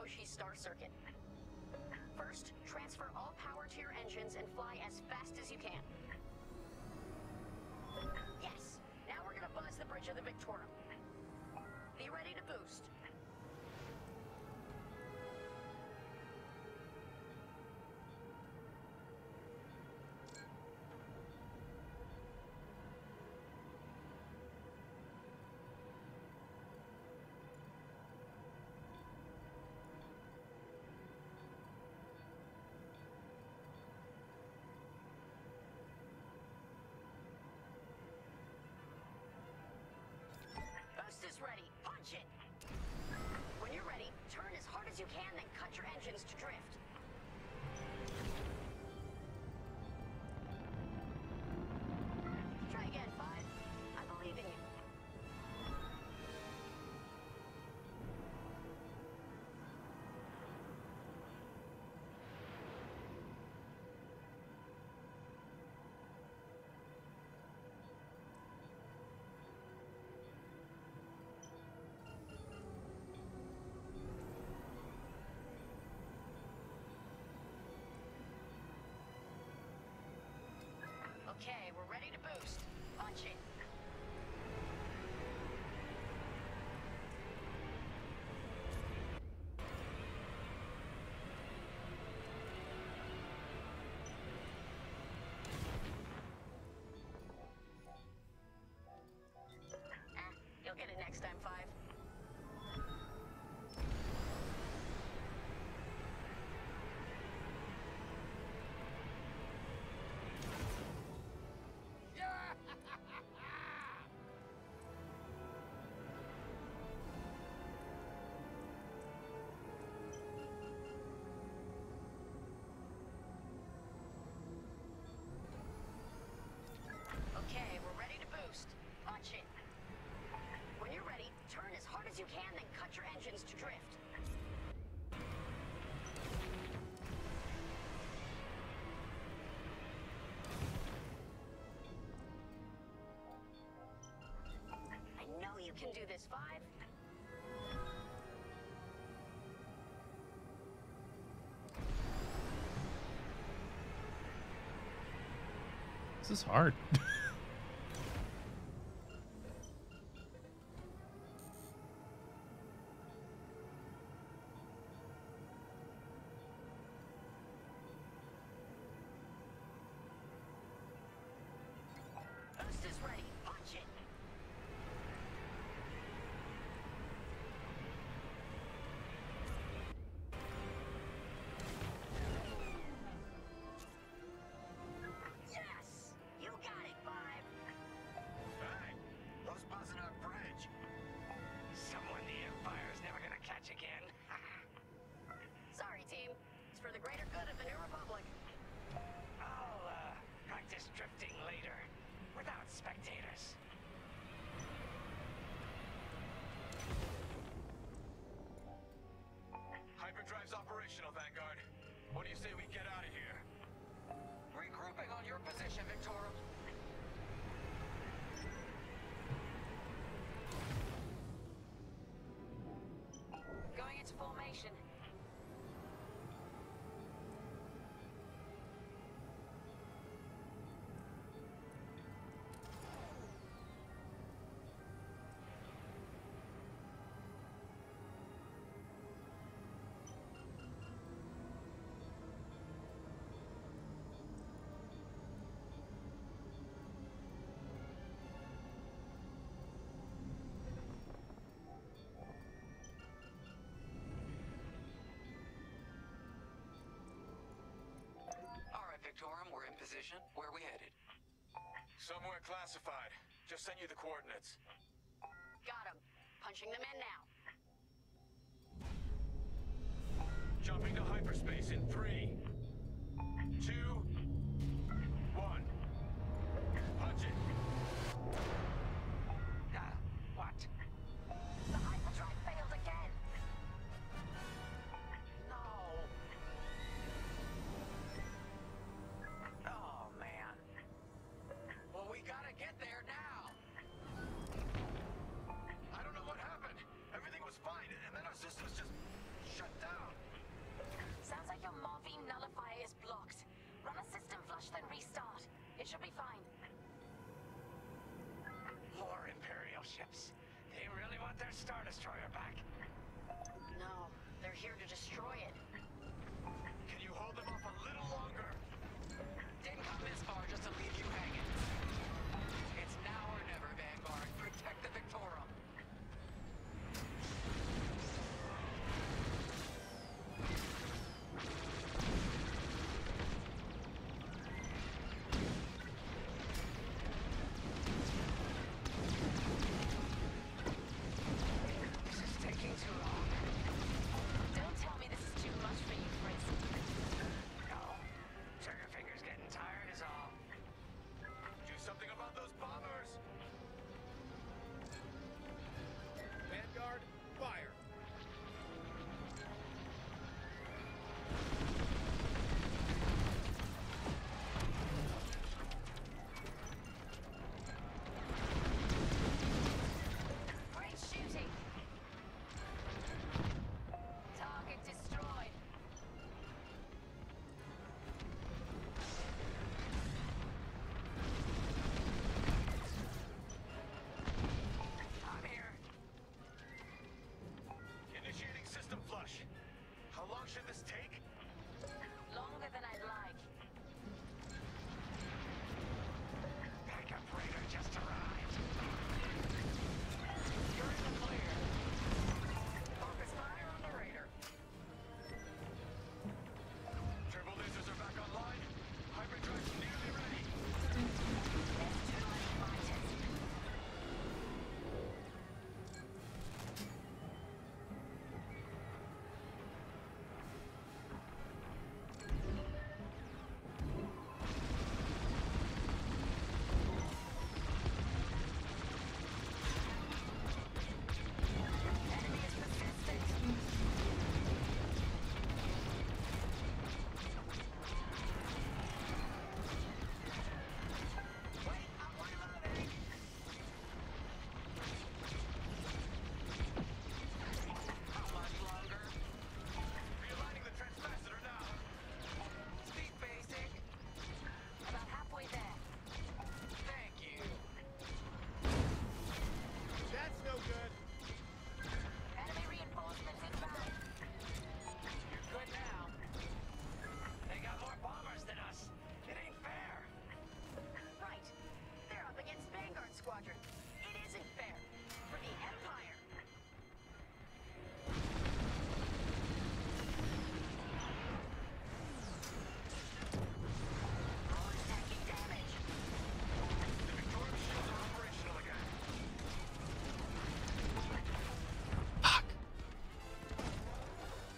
Yoshi's star circuit. First, transfer all power to your engines and fly as fast as you can. Yes! Now we're gonna buzz the bridge of the Victorum. Be ready to boost. as you can, then cut your engines to drift. watching. Uh, you'll get it next time, Father. as you can, then cut your engines to drift. I know you can do this, Five. This is hard. its formation. classified. Just send you the coordinates. Got him. Punching them in now. Jumping to hyperspace in three, here to destroy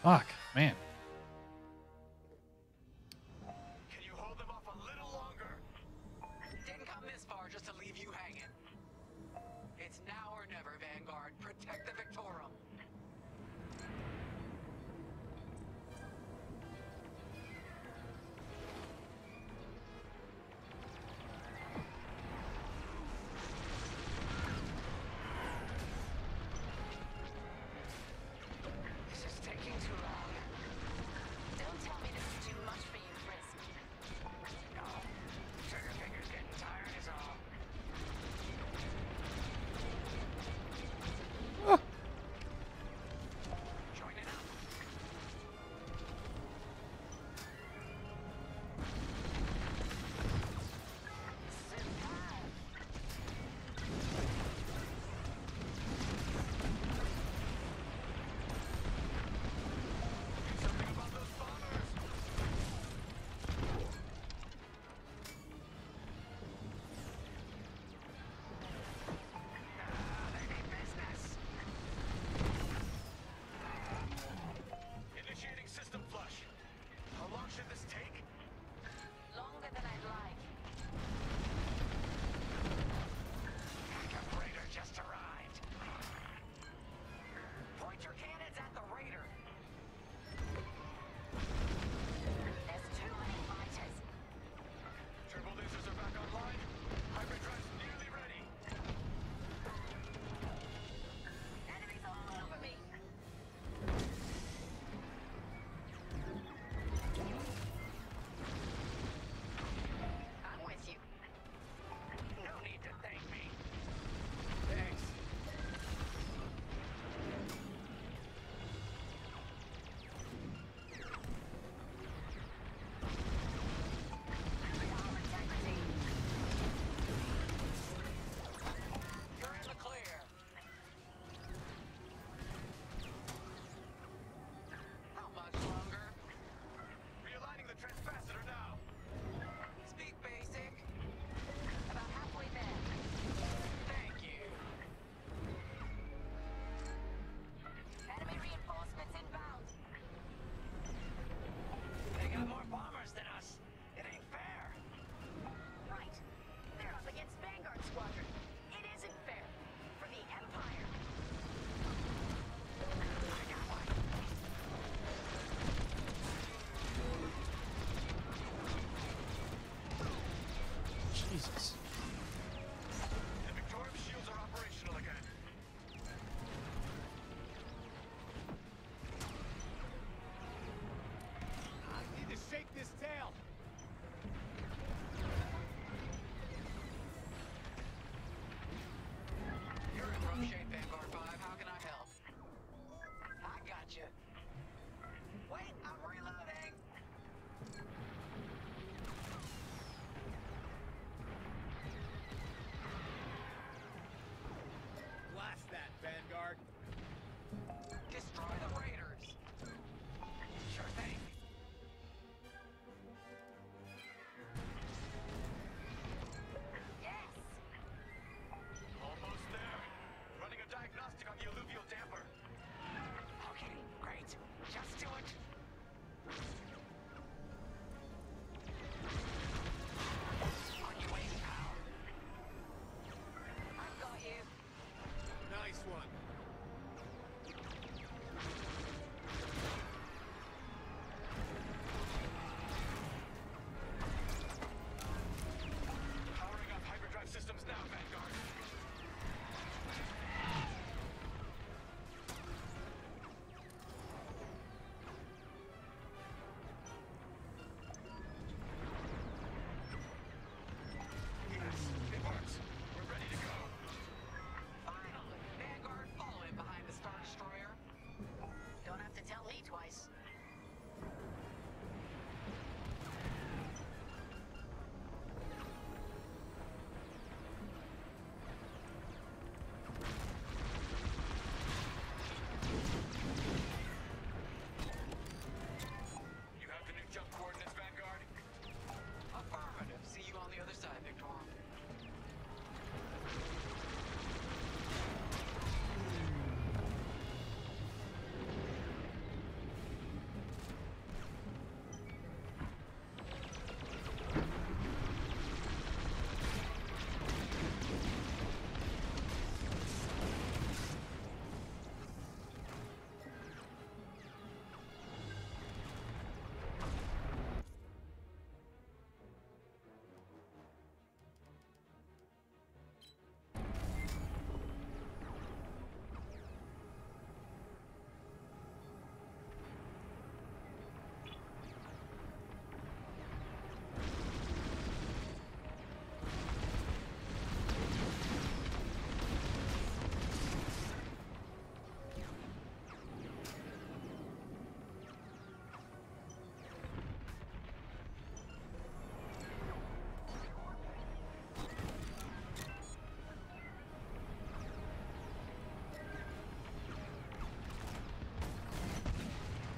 Fuck, man.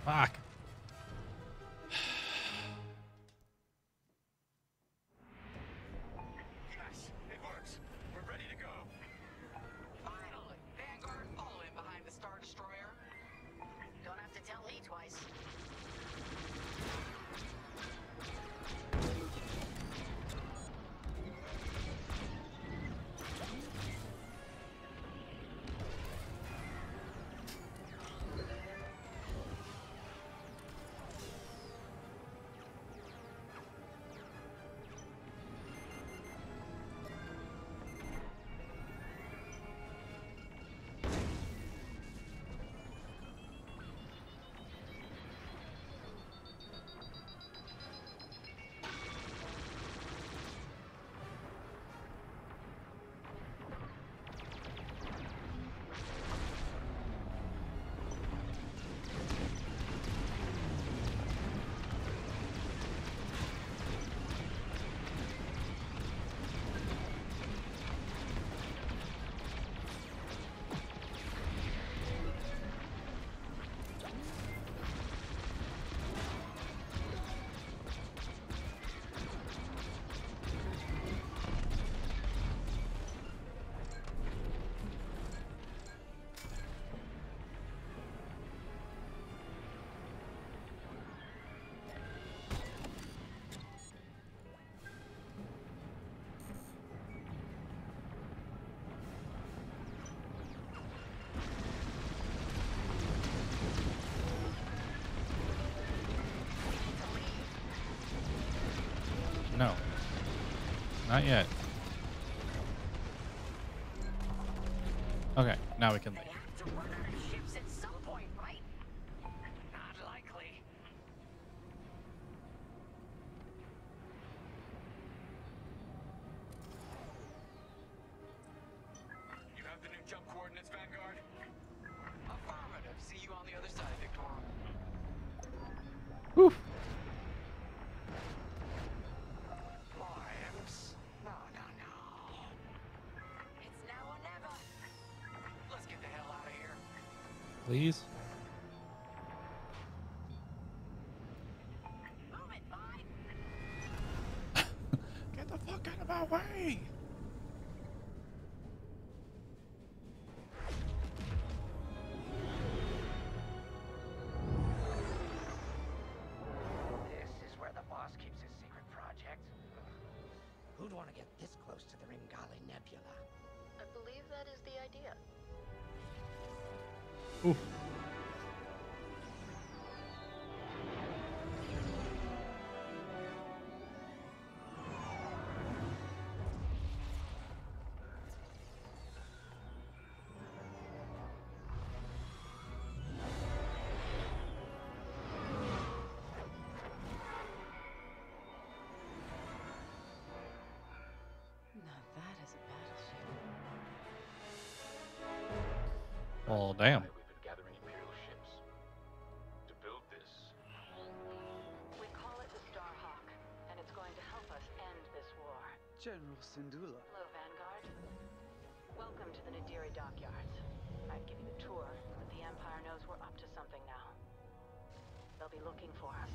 Fuck. Not yet. Okay, now we can leave. Please. Get the fuck out of my way! This We call it the Starhawk, and it's going to help us end this war. General Syndulla. Hello, Vanguard. Welcome to the Nadiri dockyards. I'd give you a tour, but the Empire knows we're up to something now. They'll be looking for us,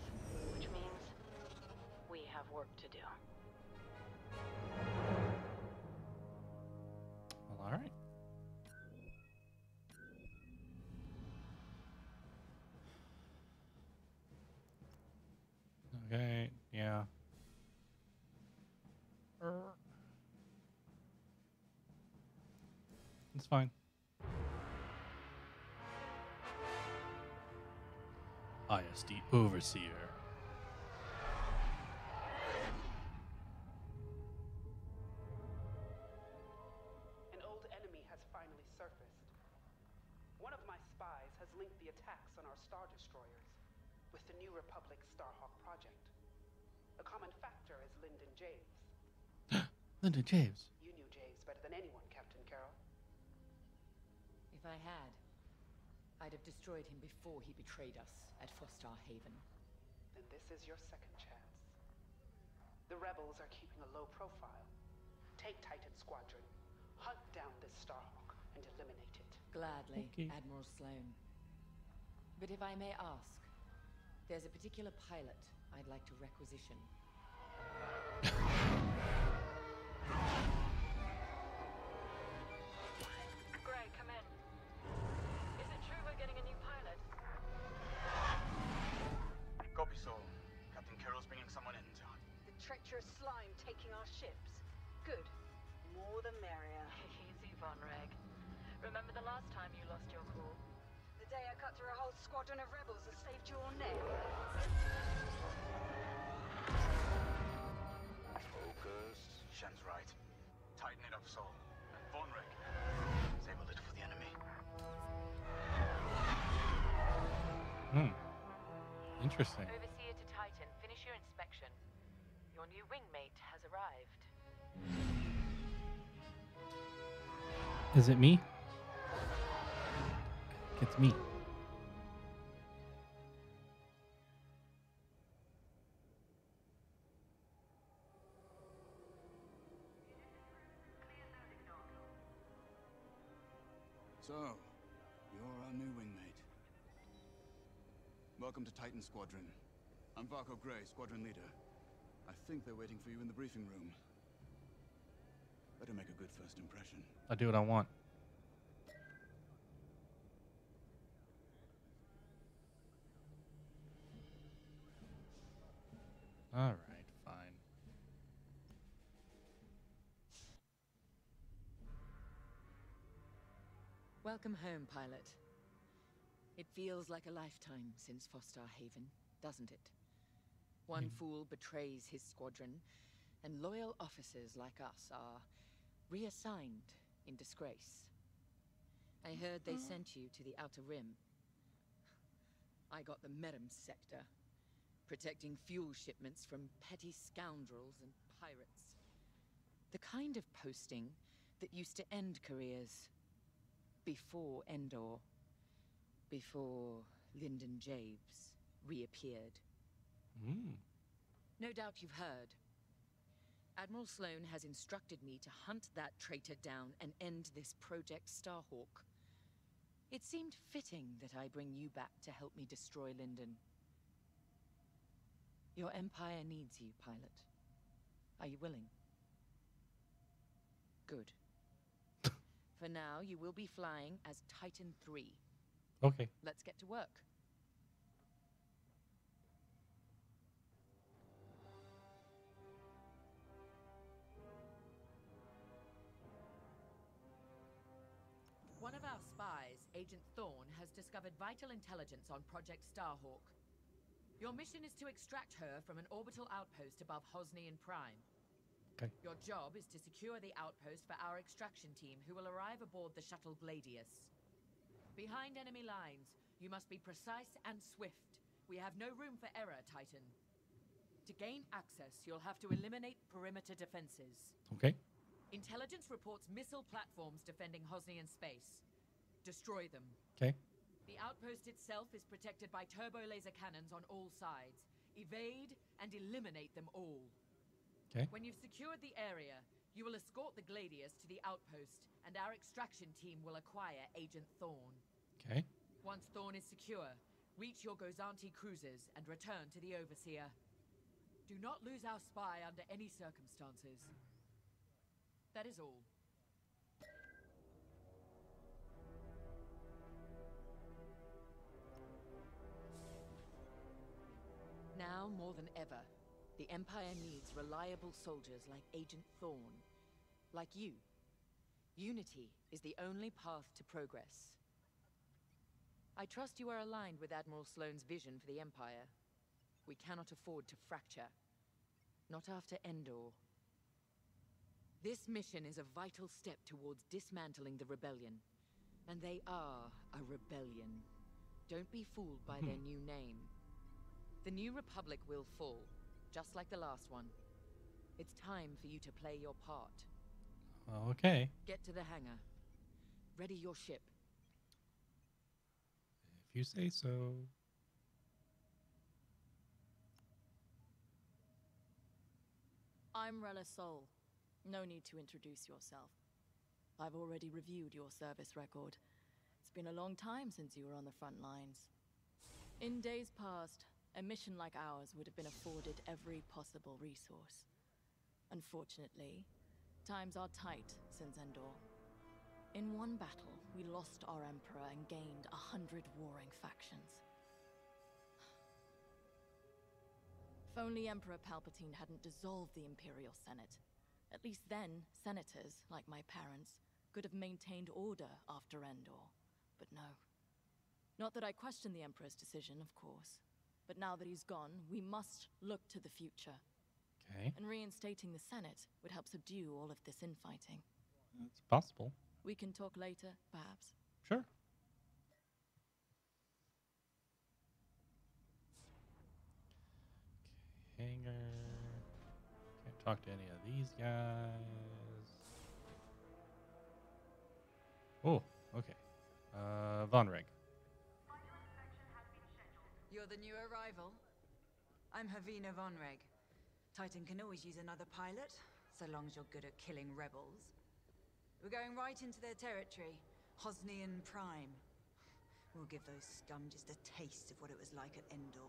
which means we have work to do. It's fine. ISD Overseer. An old enemy has finally surfaced. One of my spies has linked the attacks on our Star Destroyers with the New Republic Starhawk project. A common factor is Lindon Javes. Lindon Javes. Javes better than anyone, Captain Kerrill. If I had, I'd have destroyed him before he betrayed us at Fostar Haven. Then this is your second chance. The rebels are keeping a low profile. Take Titan Squadron, hunt down this Starhawk, and eliminate it. Gladly, Okay. Admiral Sloane. But if I may ask, There's a particular pilot I'd like to requisition. treacherous slime taking our ships. Good. More the merrier. Easy, Vonreg. Remember the last time you lost your cool? The day I cut through a whole squadron of rebels and saved your neck. Focus. Shen's right. Tighten it up, Saul. And Vonreg. Save a little for the enemy. Hmm. Interesting. Is it me? It's me. So, you're our new wingmate. Welcome to Titan Squadron. I'm Varko Grey, squadron leader. I think they're waiting for you in the briefing room. Better make a good first impression. I do what I want. All right, fine. Welcome home, pilot. It feels like a lifetime since Fostar Haven, doesn't it? One hmm. fool betrays his squadron, and loyal officers like us are reassigned in disgrace. I heard they sent you to the Outer Rim. I got the Merim sector, protecting fuel shipments from petty scoundrels and pirates. The kind of posting that used to end careers before Endor, before Lindon Javes reappeared. Mm. No doubt you've heard. Admiral Sloane has instructed me to hunt that traitor down and end this Project Starhawk. It seemed fitting that I bring you back to help me destroy Lindon. Your Empire needs you, pilot. Are you willing? Good. For now, you will be flying as Titan 3. Okay. Let's get to work. Agent Thorne, has discovered vital intelligence on Project Starhawk. Your mission is to extract her from an orbital outpost above Hosnian Prime. Okay. Your job is to secure the outpost for our extraction team, who will arrive aboard the shuttle Gladius. Behind enemy lines, you must be precise and swift. We have no room for error, Titan. To gain access, you'll have to eliminate perimeter defenses. Okay. Intelligence reports missile platforms defending Hosnian space. Destroy them. Okay. The outpost itself is protected by turbo laser cannons on all sides. Evade and eliminate them all. Okay. When you've secured the area, you will escort the Gladius to the outpost, and our extraction team will acquire Agent Thorn. Okay. Once Thorn is secure, reach your Gozanti cruisers and return to the Overseer. Do not lose our spy under any circumstances. That is all. Now more than ever, the Empire needs reliable soldiers like Agent Thorne. Like you. Unity is the only path to progress. I trust you are aligned with Admiral Sloane's vision for the Empire. We cannot afford to fracture. Not after Endor. This mission is a vital step towards dismantling the rebellion. And they are a rebellion. Don't be fooled by their hmm. new name. The New Republic will fall, just like the last one. It's time for you to play your part. Okay. Get to the hangar. Ready your ship. If you say so. I'm Rella Sol. No need to introduce yourself. I've already reviewed your service record. It's been a long time since you were on the front lines. In days past, a mission like ours would have been afforded every possible resource. Unfortunately, times are tight since Endor. In one battle, we lost our Emperor and gained a hundred warring factions. If only Emperor Palpatine hadn't dissolved the Imperial Senate. At least then, senators, like my parents, could have maintained order after Endor. But no. Not that I question the Emperor's decision, of course. But now that he's gone, we must look to the future. Okay. And reinstating the Senate would help subdue all of this infighting. It's possible. We can talk later, perhaps. Sure. Hangar. Can't talk to any of these guys. Oh, okay. Uh, Vonreg. You're the new arrival? I'm Havina Vonreg. Titan can always use another pilot, so long as you're good at killing rebels. We're going right into their territory, Hosnian Prime. We'll give those scum just a taste of what it was like at Endor.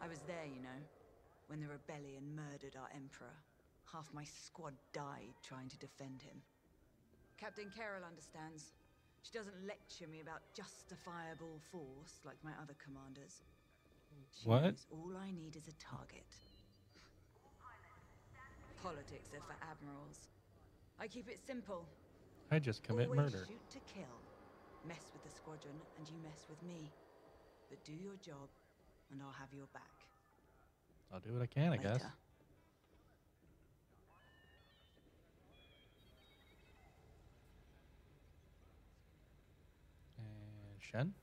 I was there, you know, when the rebellion murdered our Emperor. Half my squad died trying to defend him. Captain Kerrill understands. She doesn't lecture me about justifiable force like my other commanders. She What? all I need is a target. Politics are for admirals. I keep it simple. I just commit Always murder. shoot to kill. Mess with the squadron, and you mess with me. But do your job, and I'll have your back. I'll do what I can, I guess. Later. And Shen?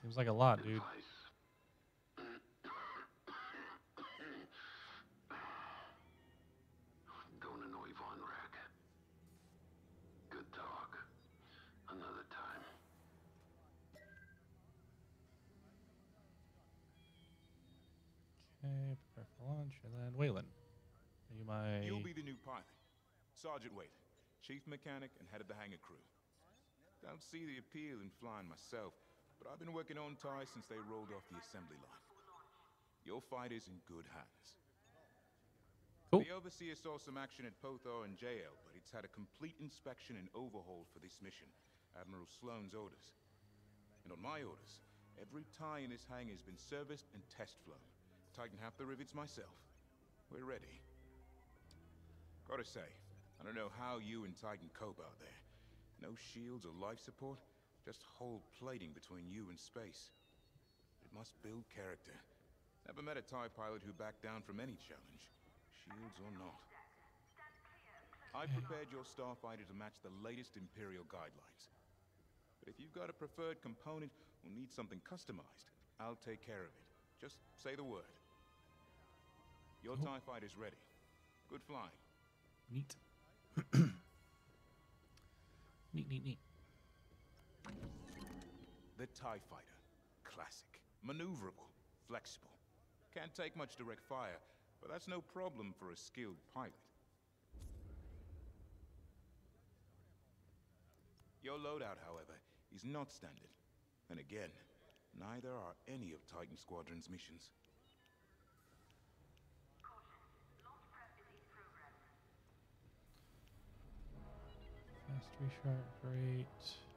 Seems like a lot, dude. Don't annoy Von Good talk. Another time. Okay, prepare for launch. And then Waylon. Are you my. You'll be the new pilot. Sergeant Wade, chief mechanic and head of the hangar crew. Don't see the appeal in flying myself, but I've been working on TIE since they rolled off the assembly line. Your fight is in good hands. Cool. The Overseer saw some action at Pothar and JL, but it's had a complete inspection and overhaul for this mission. Admiral Sloane's orders. And on my orders, every tie in this hangar has been serviced and test flown. Tighten half the rivets myself. We're ready. Gotta say, I don't know how you and Titan cope out there. No shields or life support, just whole plating between you and space. It must build character. Never met a TIE pilot who backed down from any challenge, shields or not. I prepared your starfighter to match the latest Imperial guidelines. But if you've got a preferred component or need something customized, I'll take care of it. Just say the word. Your TIE fighter's ready. Good flying. Neat. neat, neat, neat. The TIE Fighter. Classic. Maneuverable. Flexible. Can't take much direct fire, but that's no problem for a skilled pilot. Your loadout, however, is not standard. And again, neither are any of Titan Squadron's missions. Fast restart, great.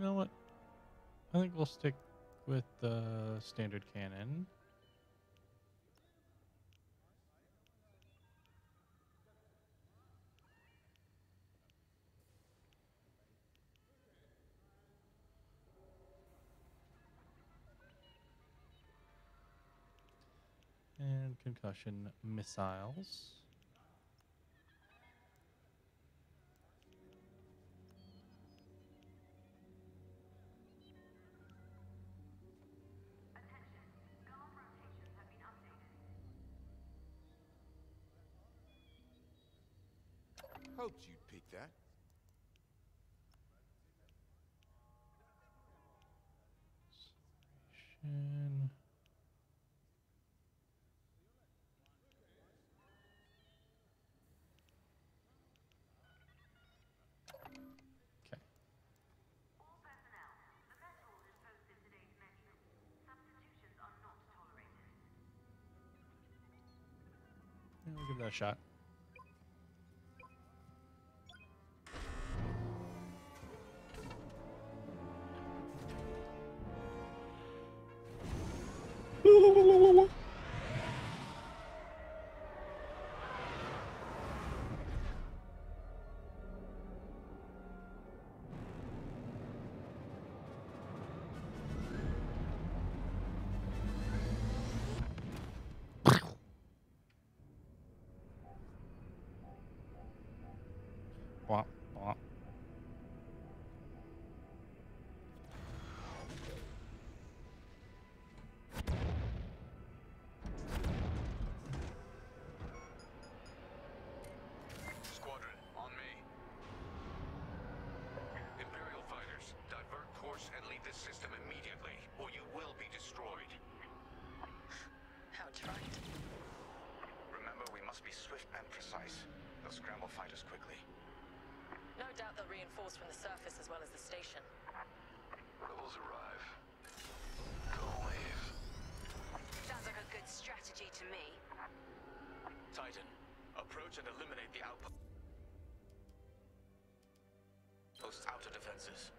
You know what? I think we'll stick with the standard cannon. And concussion missiles. A shot. They'll scramble fighters quickly. No doubt they'll reinforce from the surface as well as the station. Rebels arrive. Don't leave. Sounds like a good strategy to me. Titan, approach and eliminate the outpost Post outer defenses.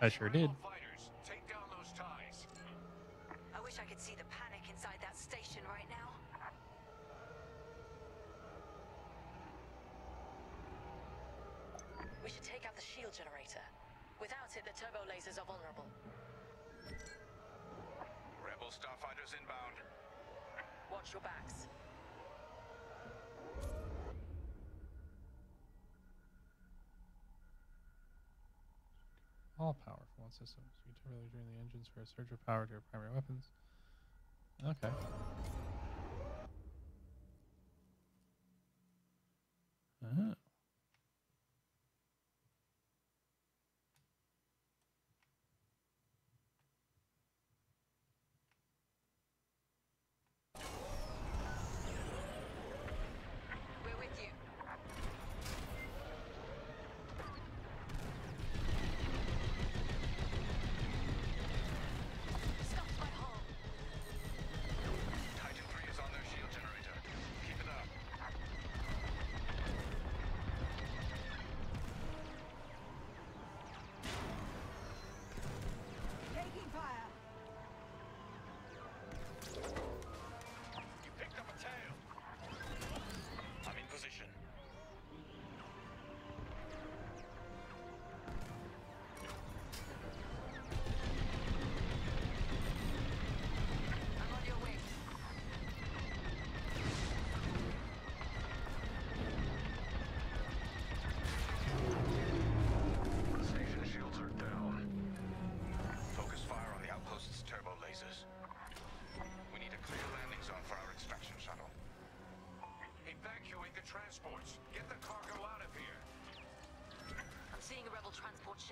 I sure did. or surge of power to your primary weapons. Okay.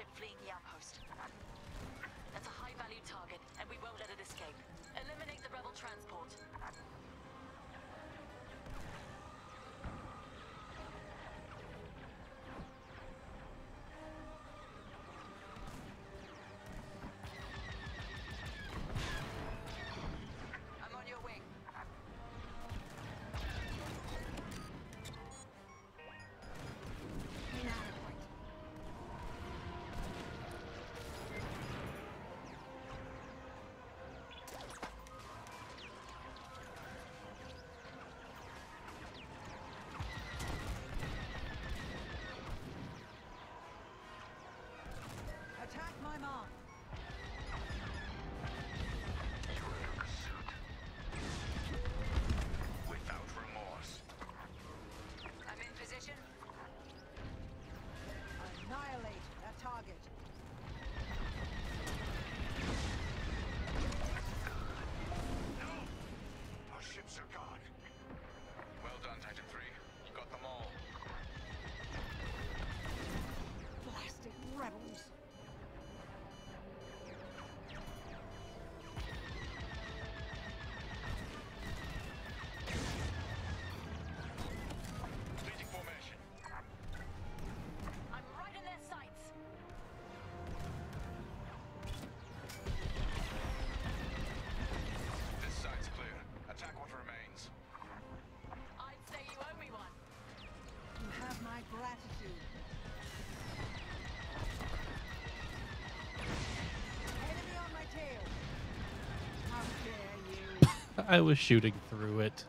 ship fleeing the outpost. That's a high-value target, and we won't let it escape. Eliminate the rebel transport. I was shooting through it.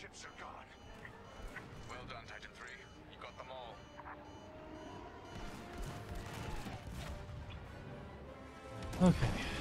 ships are gone. Well done, Titan 3. You got them all. Okay.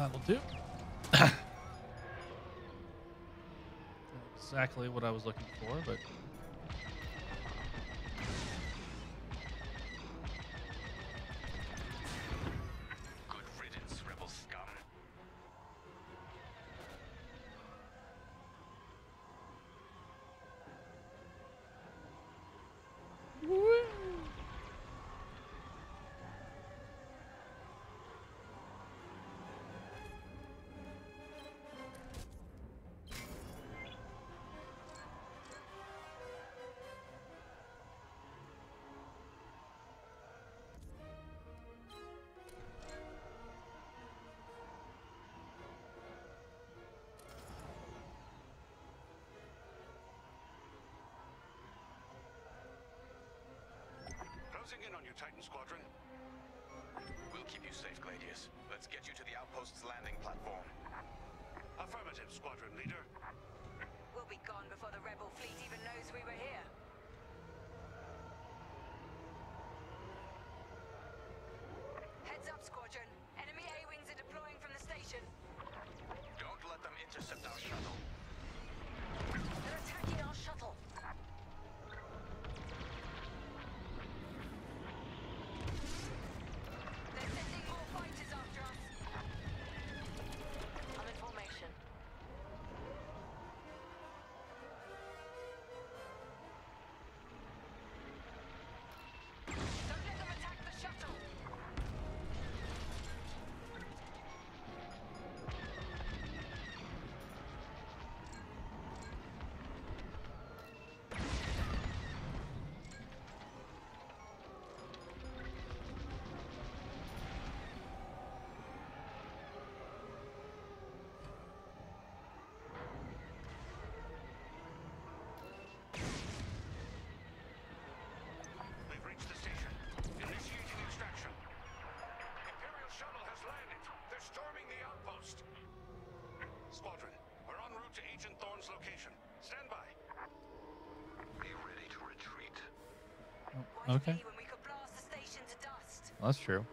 That'll do. exactly what I was looking for, but Titan squadron? We'll keep you safe, Gladius. Let's get you to the outpost's landing platform. Affirmative, squadron leader. We'll be gone before the rebel fleet even knows we were here. Okay. Well, that's true.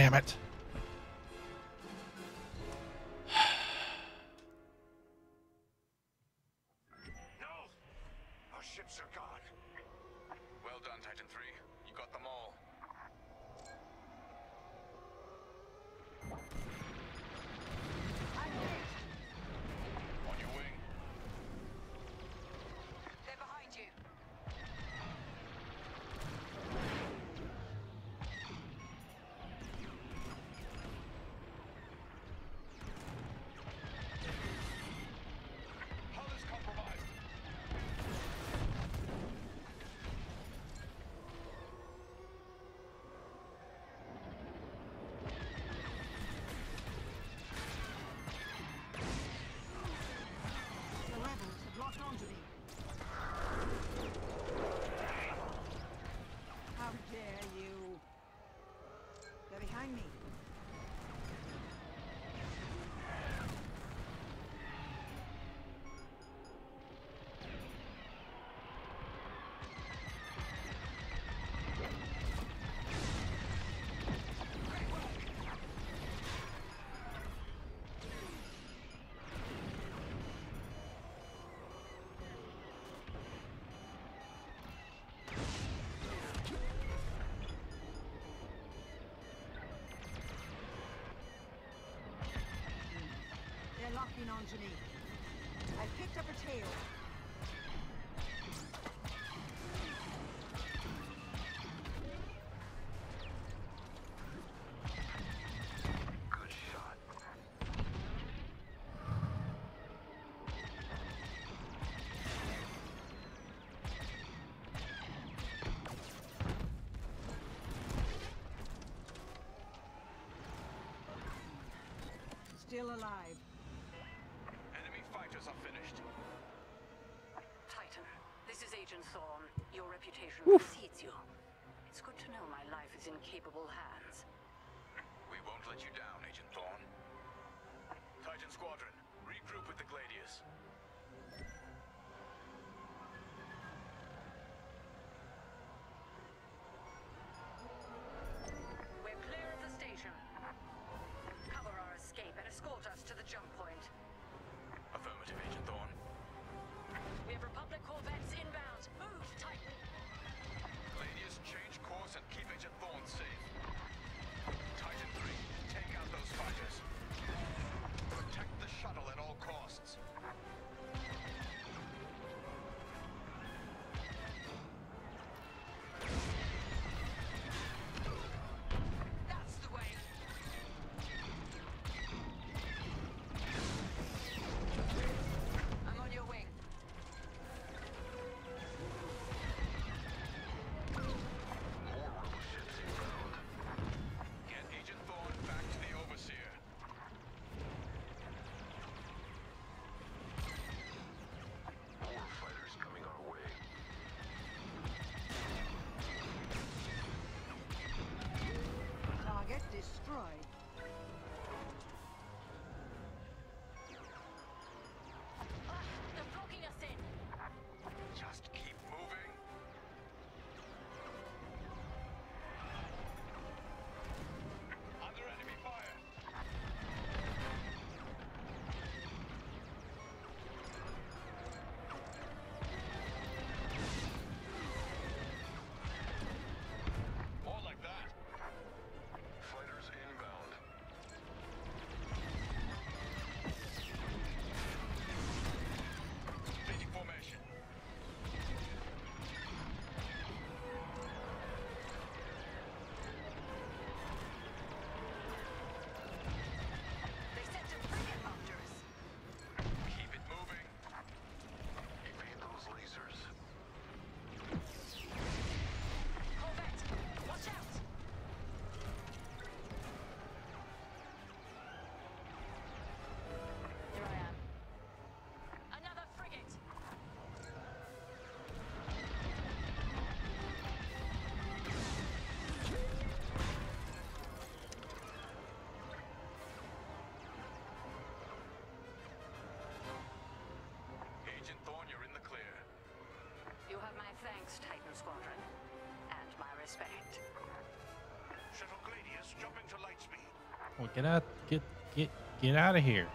Damn it. locking on Janine. I picked up her tail. still alive are finished. Titan, this is Agent Thorn. Your reputation Oof. precedes you. It's good to know my life is in capable hands. Agent Thorn, you're in the clear. You have my thanks, Titan Squadron. And my respect. Shuttle Gladius, jump into lightspeed. Well, get out, get, get, get out of here.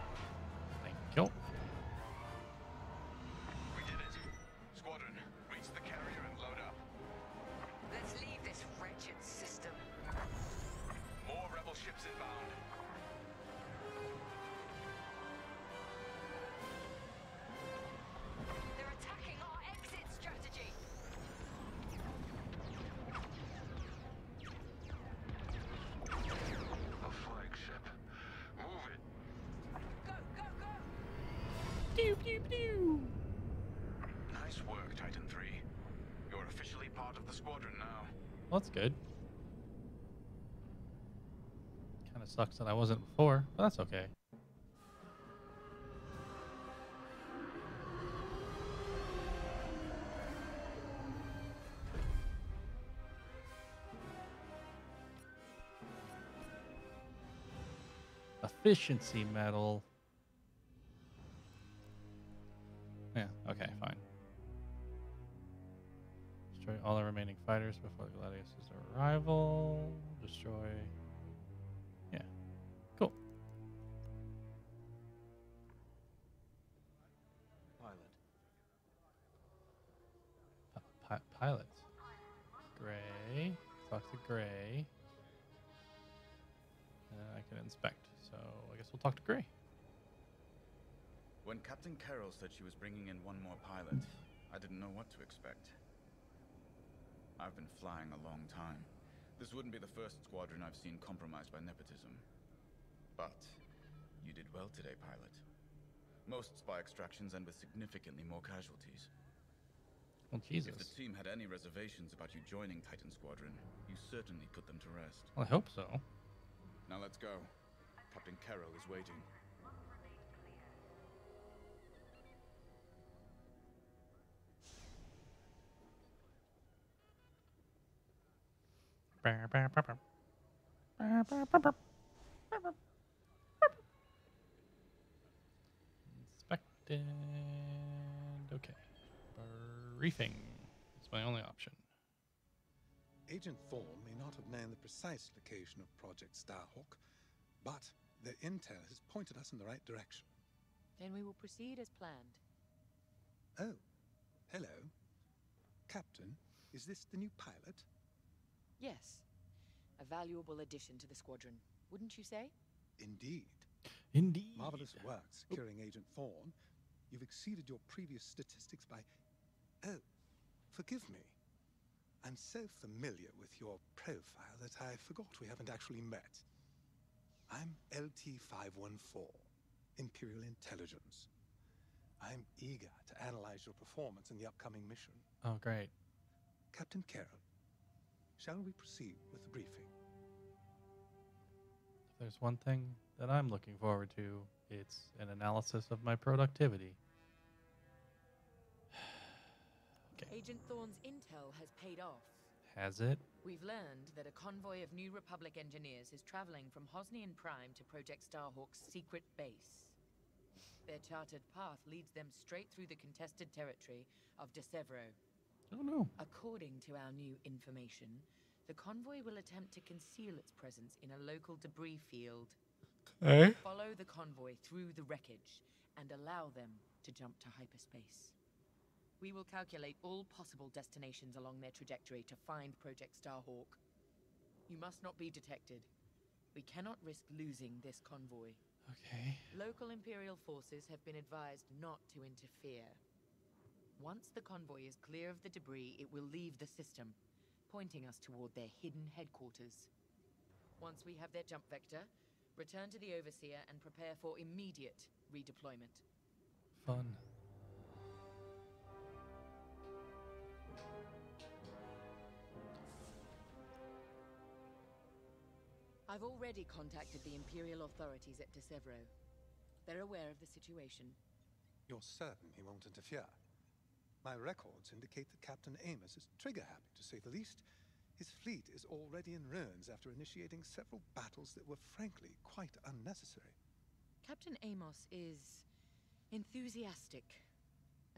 Sucks that I wasn't before, but that's okay. Efficiency medal. Captain Kerrill said she was bringing in one more pilot, I didn't know what to expect. I've been flying a long time. This wouldn't be the first squadron I've seen compromised by nepotism. But you did well today, pilot. Most spy extractions end with significantly more casualties. Well, If the team had any reservations about you joining Titan Squadron, you certainly put them to rest. Well, I hope so. Now let's go. Captain Kerrill is waiting. Inspected. Okay. Briefing. It's my only option. Agent Thorne may not have known the precise location of Project Starhawk, but their intel has pointed us in the right direction. Then we will proceed as planned. Oh, hello. Captain, is this the new pilot? Yes. A valuable addition to the squadron, wouldn't you say? Indeed. Indeed. Marvelous work securing Agent Thorne. You've exceeded your previous statistics by. Oh, forgive me. I'm so familiar with your profile that I forgot we haven't actually met. I'm LT 514, Imperial Intelligence. I'm eager to analyze your performance in the upcoming mission. Oh, great. Captain Kerrill, shall we proceed with the briefing? If there's one thing that I'm looking forward to, it's an analysis of my productivity. Agent Thorne's intel has paid off. Has it? We've learned that a convoy of New Republic engineers is traveling from Hosnian Prime to Project Starhawk's secret base. Their chartered path leads them straight through the contested territory of Desevro. Oh no. According to our new information, the convoy will attempt to conceal its presence in a local debris field. Okay. Follow the convoy through the wreckage and allow them to jump to hyperspace. We will calculate all possible destinations along their trajectory to find Project Starhawk. You must not be detected. We cannot risk losing this convoy. Okay. Local Imperial forces have been advised not to interfere. Once the convoy is clear of the debris, it will leave the system, pointing us toward their hidden headquarters. Once we have their jump vector, return to the Overseer and prepare for immediate redeployment. Fun. I've already contacted the Imperial authorities at Desevro. They're aware of the situation. You're certain he won't interfere? My records indicate that Captain Amos is trigger happy, to say the least. His fleet is already in ruins after initiating several battles that were frankly quite unnecessary. Captain Amos is enthusiastic.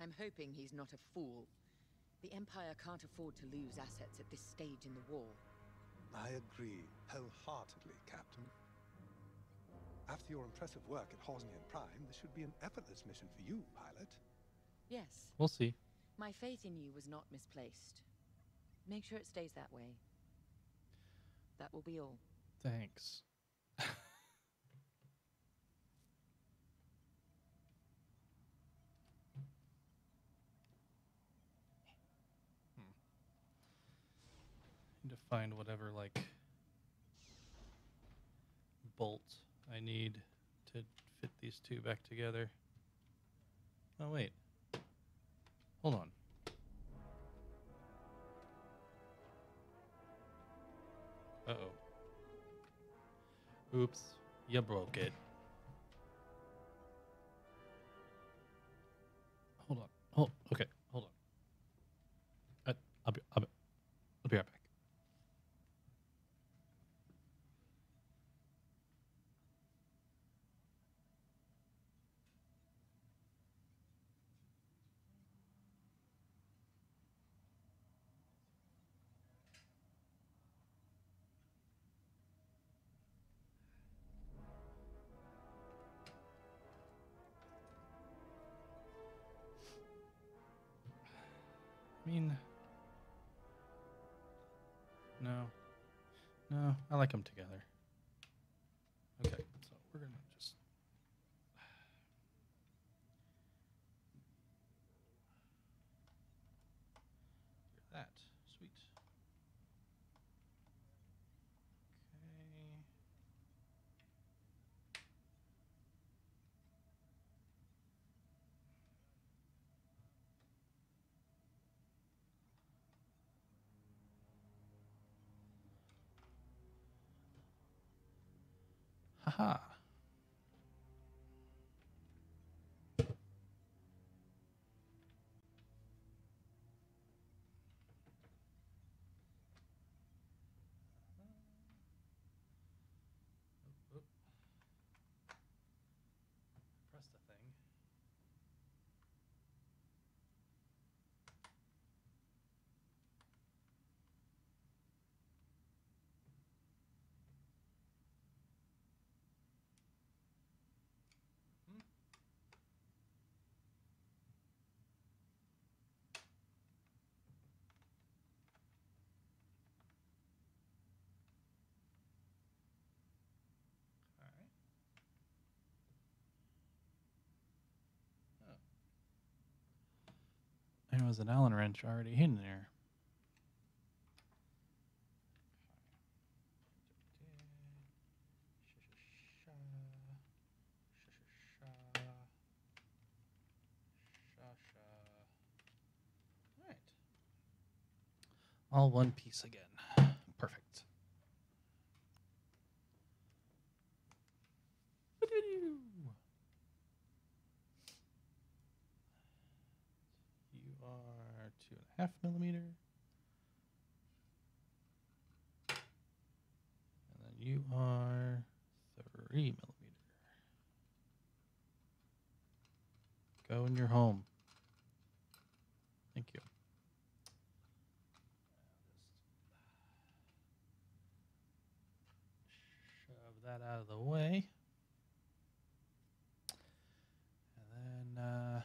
I'm hoping he's not a fool. The Empire can't afford to lose assets at this stage in the war. I agree wholeheartedly, Captain. After your impressive work at Hosnian Prime, this should be an effortless mission for you, pilot. Yes. We'll see. My faith in you was not misplaced. Make sure it stays that way. That will be all. Thanks. Hmm. To find whatever like bolt I need to fit these two back together. Oh wait. Hold on. Uh oh. Oops, you broke it. Hold on. Hold. Okay, like them together. Okay, so we're gonna just. do that, sweet. Okay. Haha. Oop, oop. Press the thing. Alright. Oh. There was an Allen wrench already hidden there. All one piece again. Perfect. You are two and a half millimeter. And then you are three millimeter. Go in your home. Thank you. Shove that out of the way. And then, uh,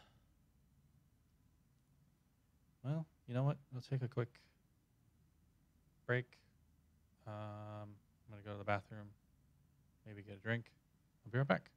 well, take a quick break. Um, I'm going to go to the bathroom, maybe get a drink. I'll be right back.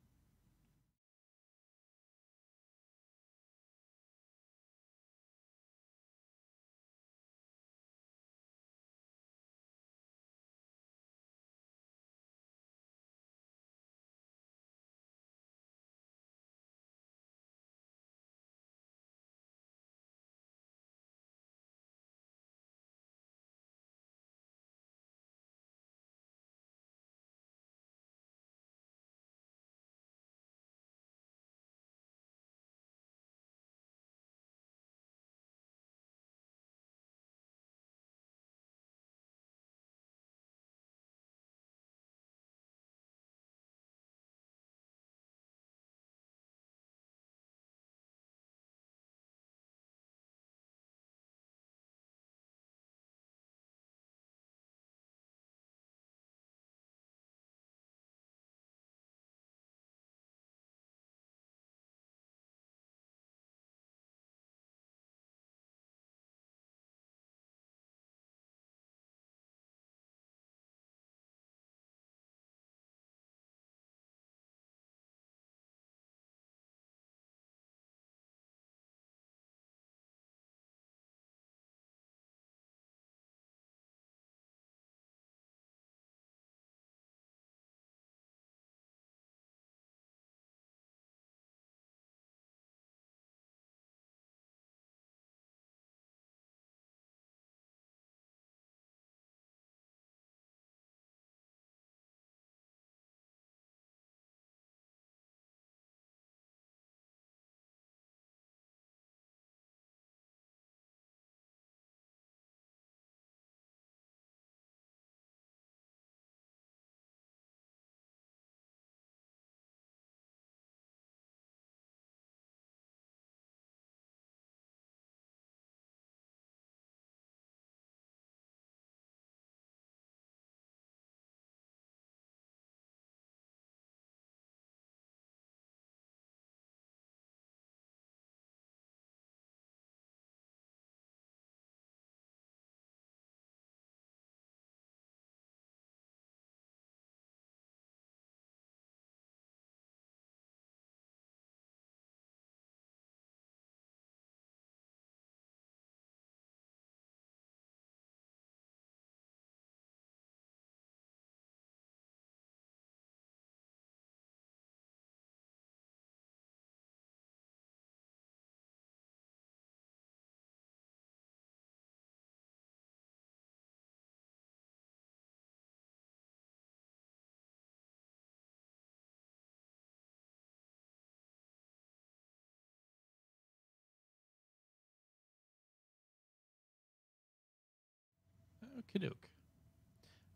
Doke.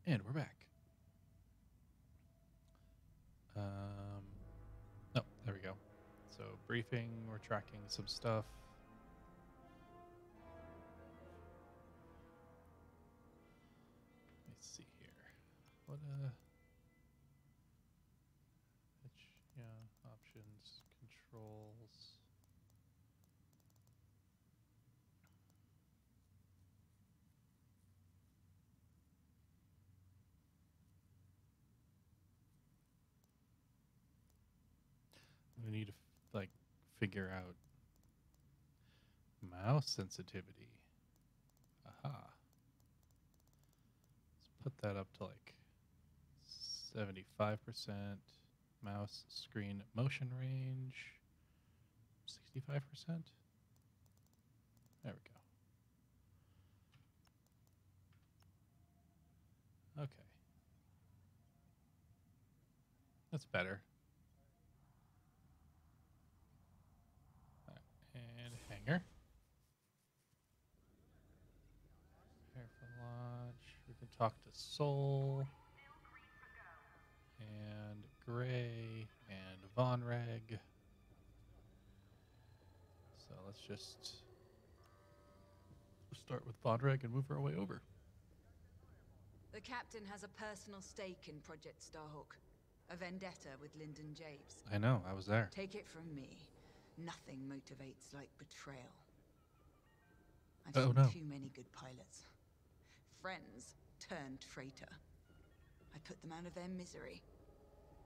And we're back. Um, oh, there we go. So briefing, we're tracking some stuff. Let's see here. What uh which yeah, options, controls. We need to like figure out mouse sensitivity. Aha. Let's put that up to like 75% mouse screen motion range. 65%. There we go. Okay. That's better. Alright, And hanger. Prepare for launch. We can talk to Soul. And Grey and Vonreg. So let's just start with Vonreg and move our way over. The captain has a personal stake in Project Starhawk. A vendetta with Lindon Javes. I know, I was there. Take it from me. Nothing motivates like betrayal. I've Oh, seen no. too many good pilots. Friends turned traitor. I put them out of their misery.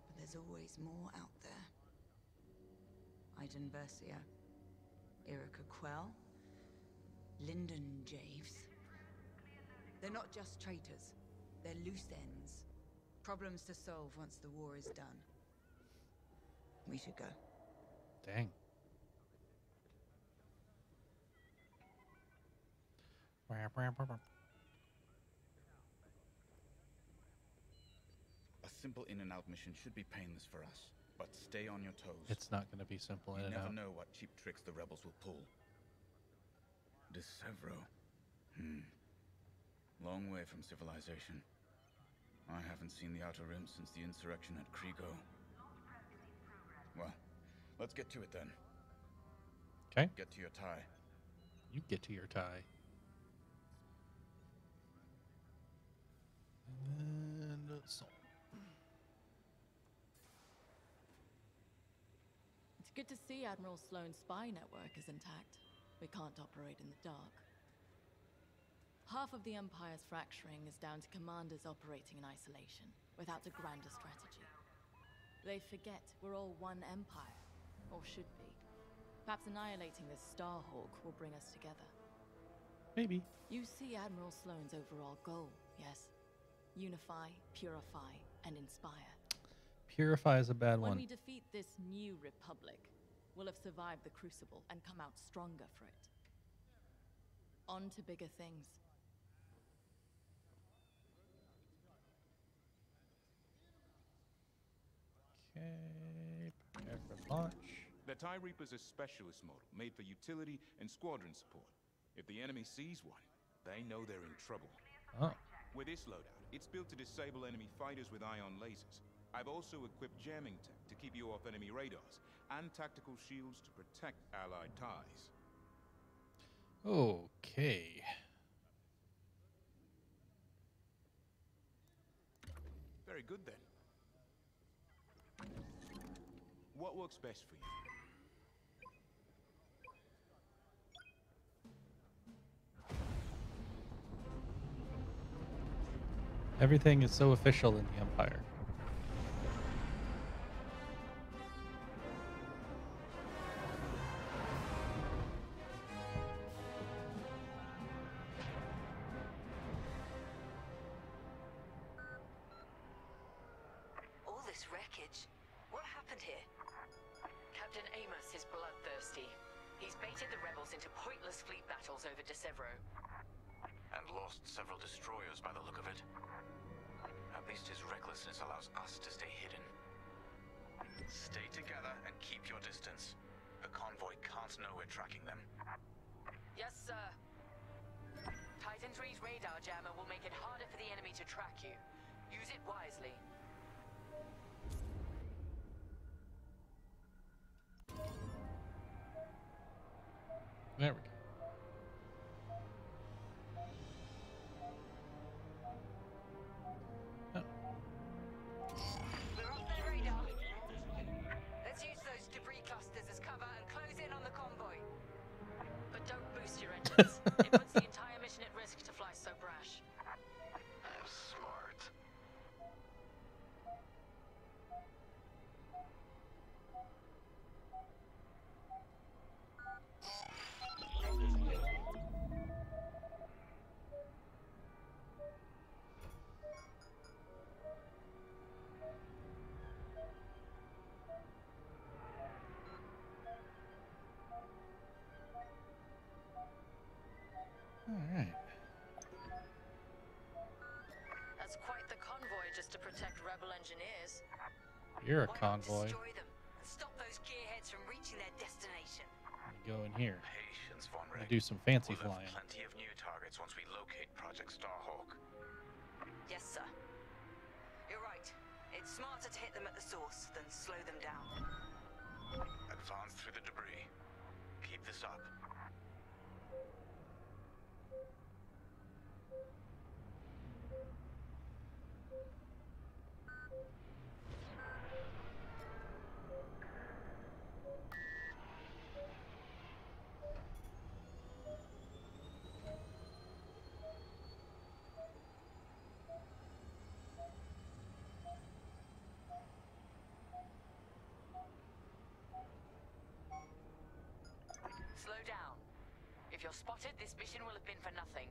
But there's always more out there. Iden Versio. Erica Quell. Lindon Javes. They're not just traitors. They're loose ends. Problems to solve once the war is done. We should go. Dang. Simple in and out mission should be painless for us, but stay on your toes. It's not going to be simple in and out. you never know what cheap tricks the rebels will pull. Desevro. Hmm. Long way from civilization. I haven't seen the Outer Rim since the insurrection at Kriego. Well, let's get to it then. Okay. Get to your tie. You get to your tie. And Soul. Good to see Admiral Sloane's spy network is intact. We can't operate in the dark. Half of the Empire's fracturing is down to commanders operating in isolation, without a grander strategy. They forget we're all one Empire, or should be. Perhaps annihilating this Starhawk will bring us together. Maybe. You see Admiral Sloane's overall goal, yes? Unify, purify, and inspire. Purify is a bad when one. When we defeat this new Republic, we'll have survived the Crucible and come out stronger for it. On to bigger things. Okay, prepare for launch. The TIE Reaper's a specialist model, made for utility and squadron support. If the enemy sees one, they know they're in trouble. Oh. With this loadout, it's built to disable enemy fighters with ion lasers. I've also equipped jamming tech to keep you off enemy radars, and tactical shields to protect allied ties. Okay. Very good then. What works best for you? Everything is so official in the Empire. You're a convoy. Go in here. Patience, Vonreg. do some fancy we'll flying. plenty of new targets once we locate Project Starhawk. Yes, sir. You're right. It's smarter to hit them at the source than slow them down. Advance through the debris. Keep this up, are spotted, this mission will have been for nothing.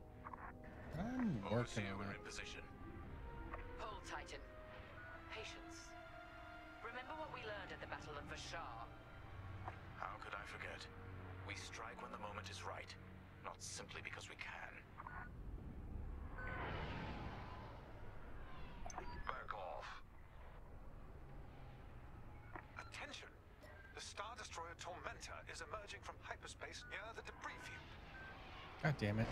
I'm working on in Position. Hold, Titan. Patience. Remember what we learned at the Battle of Vashar. How could I forget? We strike when the moment is right, not simply because we can. Back off. Attention! The Star Destroyer Tormentor is emerging from hyperspace near the debris field. God damn it.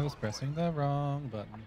I was pressing the wrong button.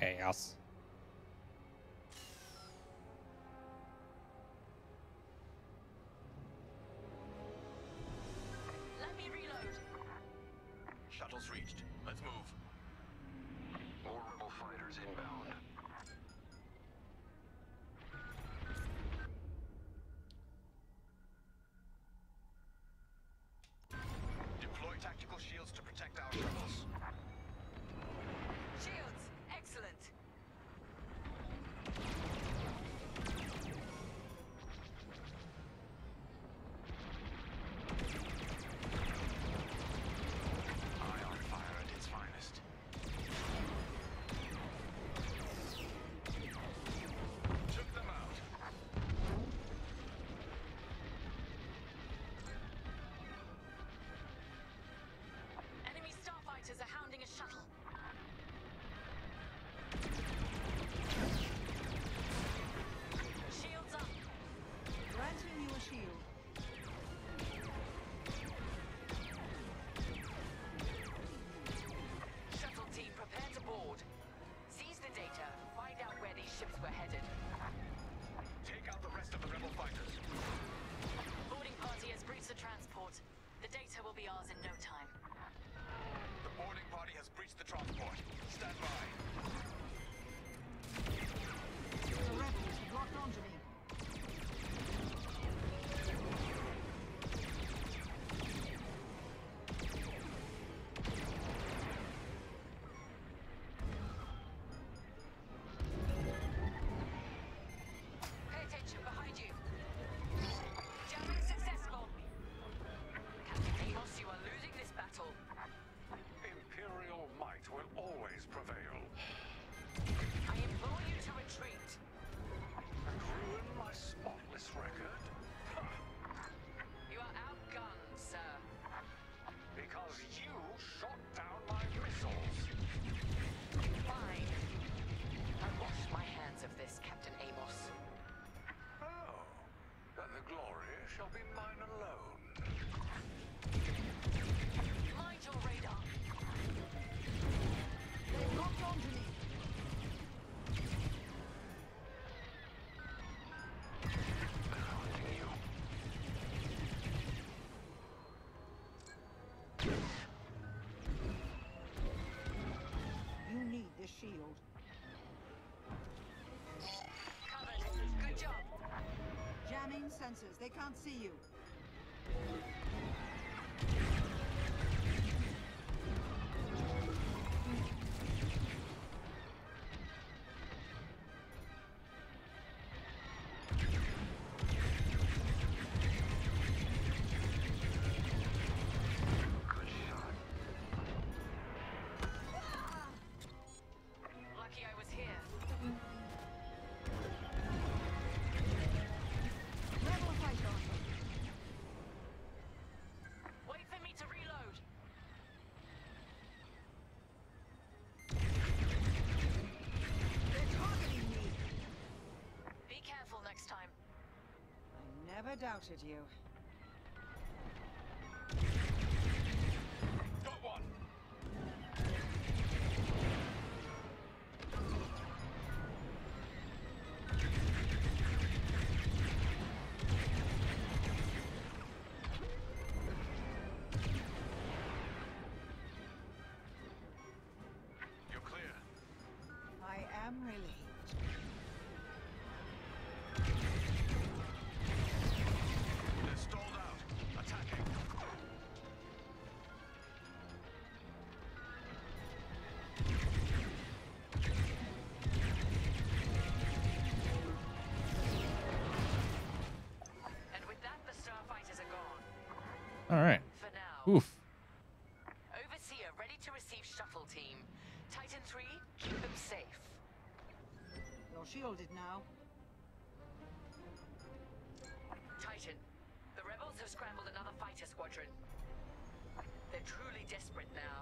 Chaos. They can't see you. Never doubted you. I am relieved. All right. Oof. Overseer ready to receive shuttle team. Titan 3, keep them safe. You're shielded now. Titan, the rebels have scrambled another fighter squadron. They're truly desperate now.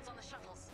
shields on the shuttles.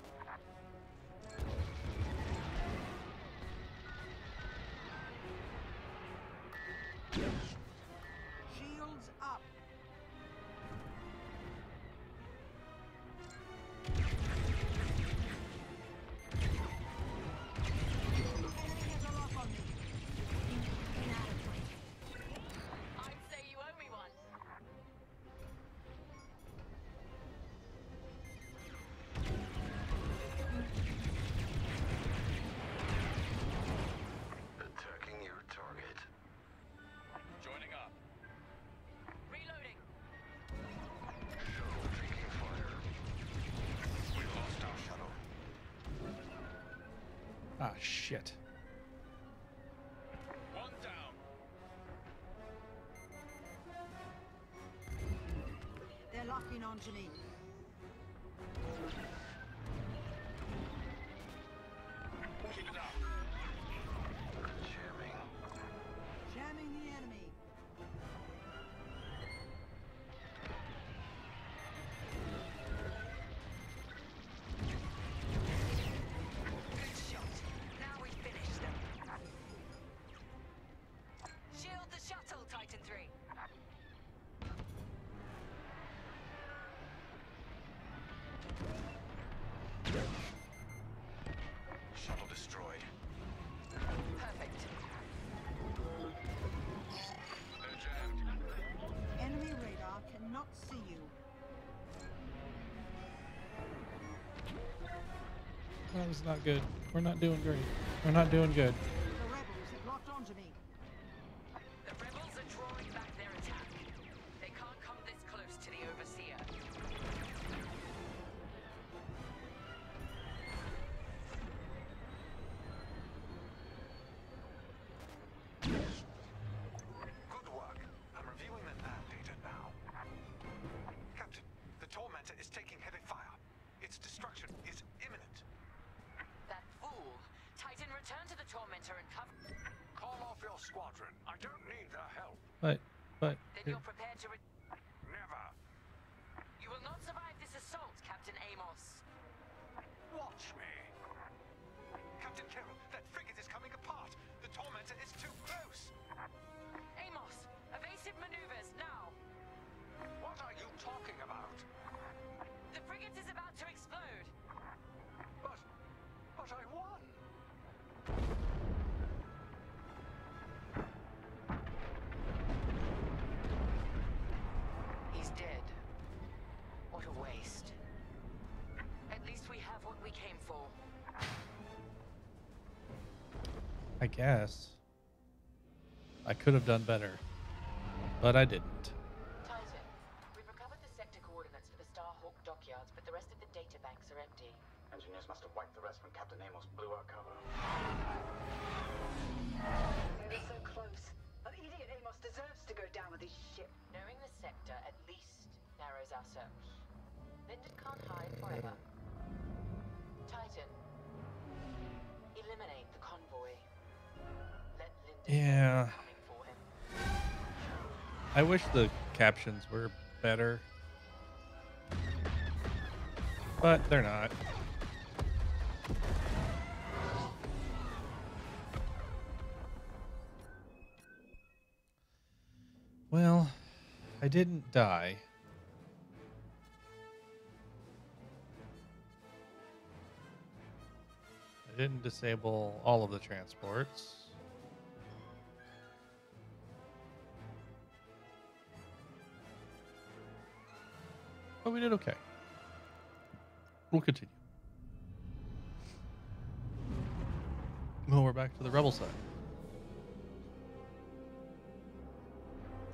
Ah, shit. One down. They're locking onto me. Shuttle destroyed. Perfect. They're jammed. Enemy radar cannot see you. That was not good. We're not doing great. We're not doing good. Guess. I could have done better. But I didn't. I wish the captions were better. But they're not. Well, I didn't die. I didn't disable all of the transports. We'll continue. Well, we're back to the rebel side.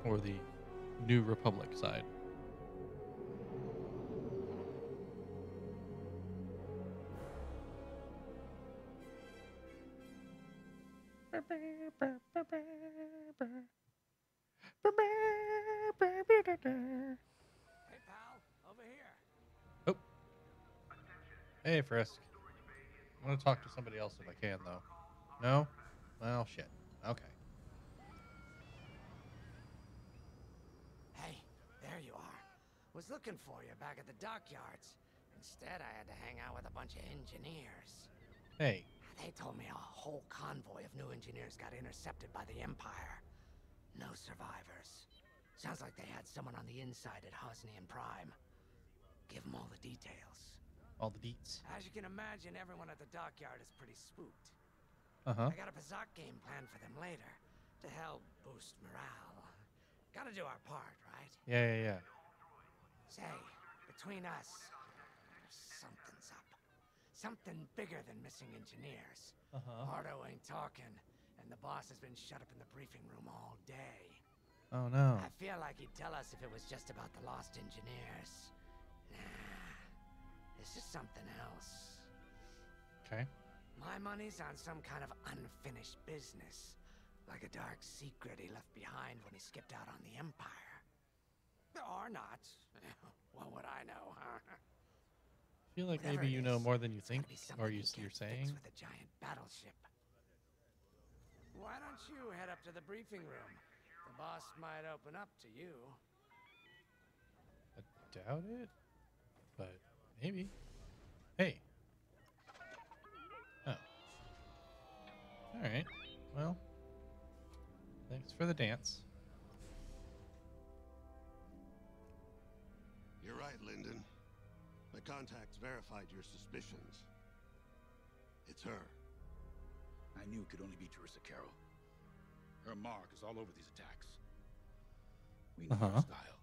Or the New Republic side. Hey, Frisk. I want to talk to somebody else if I can, though. No? Well, shit. Okay. Hey, there you are. Was looking for you back at the dockyards. Instead, I had to hang out with a bunch of engineers. Hey. They told me a whole convoy of new engineers got intercepted by the Empire. No survivors. Sounds like they had someone on the inside at Hosnian Prime. Give them all the details. All the deets. As you can imagine, everyone at the dockyard is pretty spooked. Uh-huh. I got a Pazaak game plan for them later to help boost morale. Gotta do our part, right? Yeah, yeah, yeah. Say, between us, something's up. Something bigger than missing engineers. Uh-huh. Ardo ain't talking, and the boss has been shut up in the briefing room all day. Oh, no. I feel like he'd tell us if it was just about the lost engineers. Nah, this is something else. Okay. My money's on some kind of unfinished business. Like a dark secret he left behind when he skipped out on the Empire. Or not. what would I know, huh? I feel like Whatever maybe it you know more than you think, be or you, you're can't fix saying. with a giant battleship. Why don't you head up to the briefing room? The boss might open up to you. I doubt it, but maybe. Hey. Oh. All right. Well, thanks for the dance. You're right, Lindon. My contacts verified your suspicions. It's her. I knew it could only be Terisa Kerrill. Her mark is all over these attacks. We know Uh-huh. her style.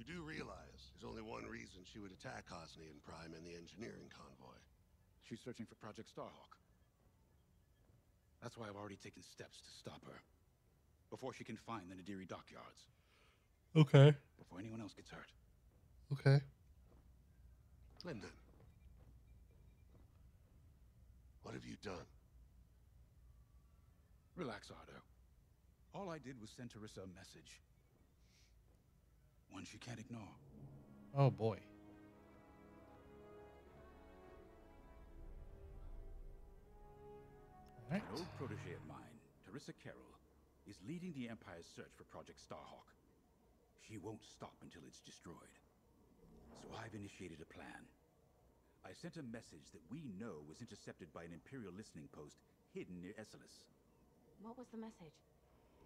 You do realize there's only one reason she would attack Hosnian Prime and the engineering convoy. She's searching for Project Starhawk. That's why I've already taken steps to stop her. Before she can find the Nadiri dockyards. Okay. Before anyone else gets hurt. Okay. Lindon. What have you done? Relax, Ardo. All I did was send Terisa a message. One she can't ignore. Oh boy. An old protege of mine, Terisa Kerrill, is leading the Empire's search for Project Starhawk. She won't stop until it's destroyed. So I've initiated a plan. I sent a message that we know was intercepted by an Imperial listening post hidden near Esseles. What was the message?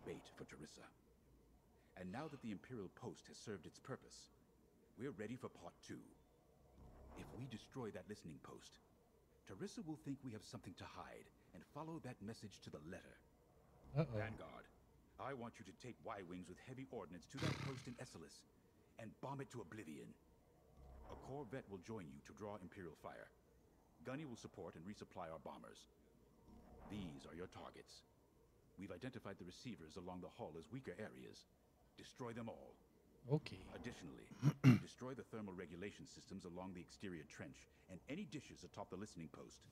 Bait for Terisa. And now that the Imperial post has served its purpose, we're ready for part two. If we destroy that listening post, Terisa will think we have something to hide and follow that message to the letter. Uh-oh. Vanguard, I want you to take Y-Wings with heavy ordnance to that post in Esseles and bomb it to oblivion. A Corvette will join you to draw Imperial fire. Gunny will support and resupply our bombers. These are your targets. We've identified the receivers along the hull as weaker areas. Destroy them all. Okay. Additionally, destroy the thermal regulation systems along the exterior trench and any dishes atop the listening post.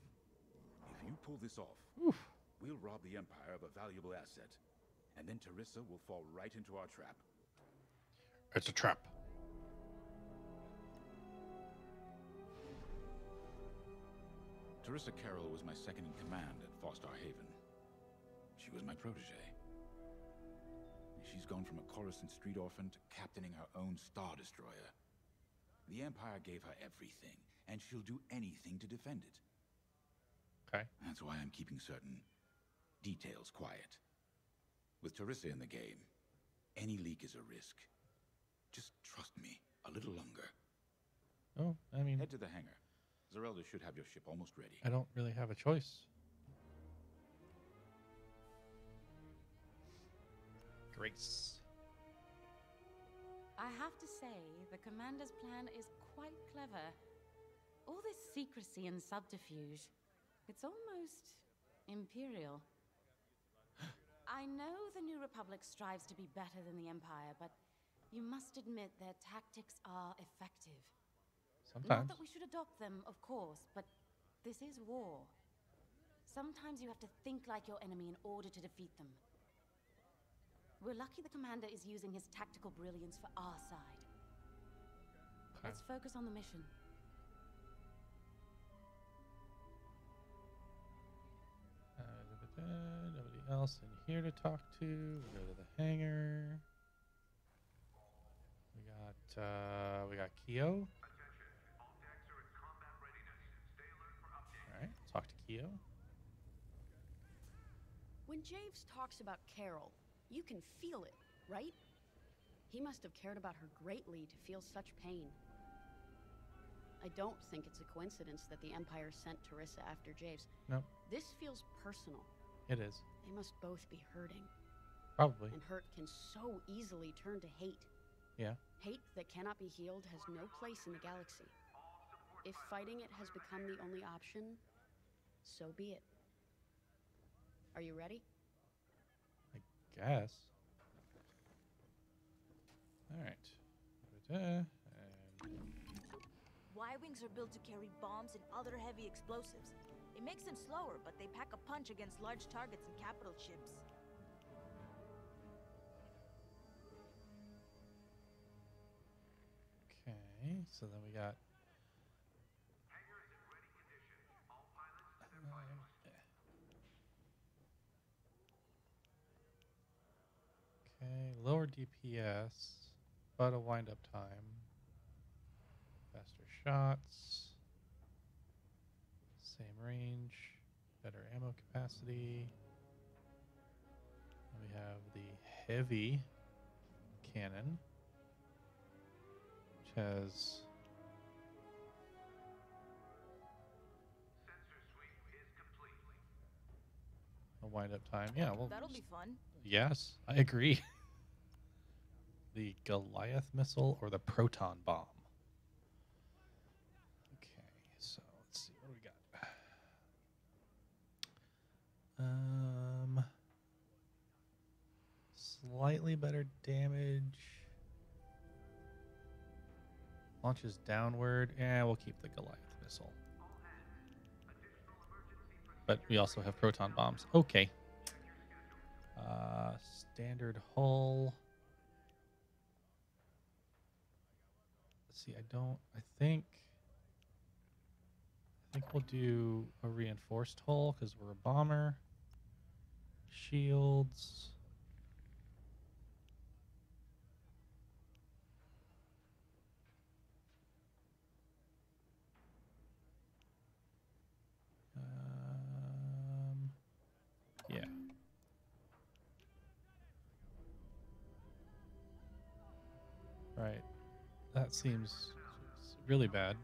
If you pull this off, we'll rob the Empire of a valuable asset. And then Terisa will fall right into our trap. It's a trap. Terisa Kerrill was my second in command at Fostar Haven. She was my protege. She's gone from a Coruscant street orphan to captaining her own Star Destroyer. The Empire gave her everything, and she'll do anything to defend it. Okay. That's why I'm keeping certain details quiet. With Terisa in the game, any leak is a risk. Just trust me a little longer. Oh, I mean, Head to the hangar. Zerelda should have your ship almost ready. I don't really have a choice. Grace. I have to say, the commander's plan is quite clever. All this secrecy and subterfuge, it's almost imperial. I know the New Republic strives to be better than the Empire, but you must admit their tactics are effective. Sometimes. Not that we should adopt them, of course, but this is war. Sometimes you have to think like your enemy in order to defeat them. We're lucky the commander is using his tactical brilliance for our side. Let's focus on the mission. Uh, nobody else in here to talk to. We go to the hangar. We got uh, we got Keo. All right, talk to Keo. When Javes talks about Kerrill, you can feel it, right? He must have cared about her greatly to feel such pain. I don't think it's a coincidence that the Empire sent Terisa after Javes. No, This feels personal. it is They must both be hurting. probably. And hurt can so easily turn to hate. Yeah. Hate that cannot be healed has no place in the galaxy. If fighting it has become the only option, so be it. Are you ready? Guess. All right. Da-da-da, and Y-Wings are built to carry bombs and other heavy explosives. It makes them slower, but they pack a punch against large targets and capital ships. Okay, so then we got. Okay, lower DPS, but a wind up time. Faster shots. Same range, better ammo capacity. We have the heavy cannon, which has a wind up time. Yeah, well, That'll be fun. yes, I agree. the Goliath missile or the proton bomb. Okay, so let's see what do we got. Um, slightly better damage. Launches downward. Yeah, we'll keep the Goliath missile. But we also have proton bombs. Okay. Uh, standard hull. Let's see. I don't. I think. I think we'll do a reinforced hull because we're a bomber. Shields. Um. Right. That seems really bad.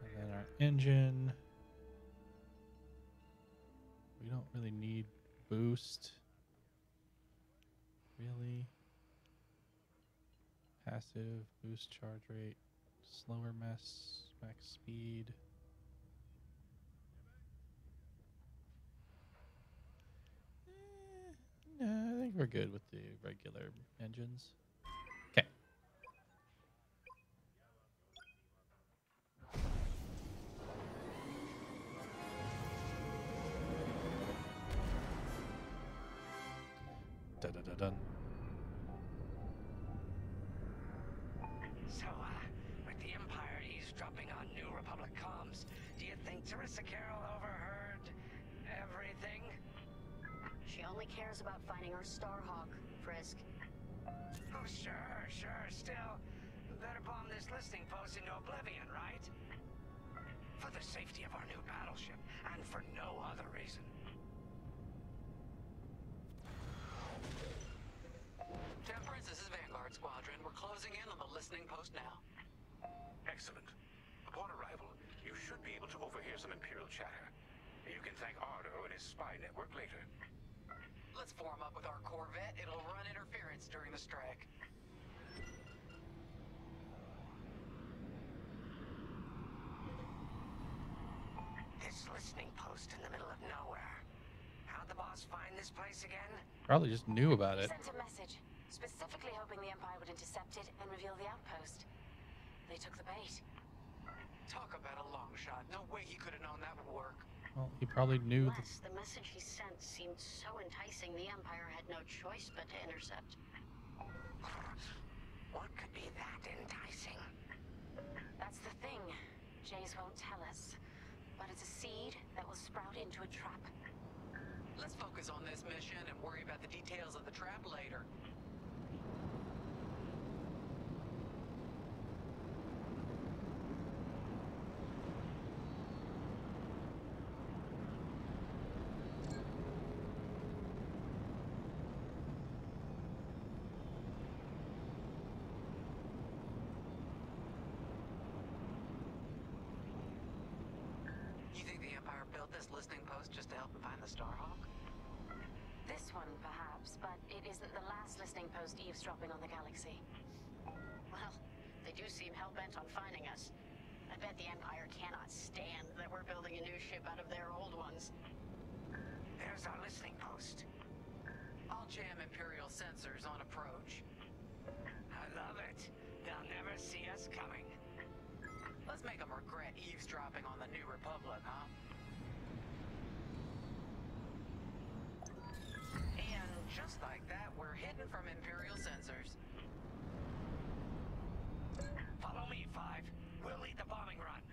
And then our engine. We don't really need boost. Really? Passive, boost charge rate, slower mess, max speed. Eh, no, I think we're good with the regular engines. Dun. So, uh, with the Empire eavesdropping on New Republic comms, do you think Terisa Kerrill overheard everything? She only cares about finding our Starhawk, Frisk. Oh, sure, sure. Still, better bomb this listening post into oblivion, right? For the safety of our new battleship, and for no other reason. Temperance, this is Vanguard Squadron. We're closing in on the listening post now. Excellent. Upon arrival, you should be able to overhear some Imperial chatter. You can thank Ardo and his spy network later. Let's form up with our Corvette. It'll run interference during the strike. This listening post in the middle of nowhere. How'd the boss find this place again? Probably just knew about He it. sent a message, specifically hoping the Empire would intercept it and reveal the outpost. They took the bait. Talk about a long shot. No way he could have known that would work. Well, he probably knew that Unless the message he sent seemed so enticing, the Empire had no choice but to intercept. What could be that enticing? That's the thing. Javes won't tell us. But it's a seed that will sprout into a trap. Let's focus on this mission and worry about the details of the trap later. Built this listening post just to help him find the Starhawk? This one, perhaps, but it isn't the last listening post eavesdropping on the galaxy. Well, they do seem hell-bent on finding us. I bet the Empire cannot stand that we're building a new ship out of their old ones. There's our listening post. I'll jam Imperial sensors on approach. I love it. They'll never see us coming. Let's make them regret eavesdropping on the New Republic, huh? Just like that, we're hidden from Imperial sensors. Follow me, Five. We'll lead the bombing run.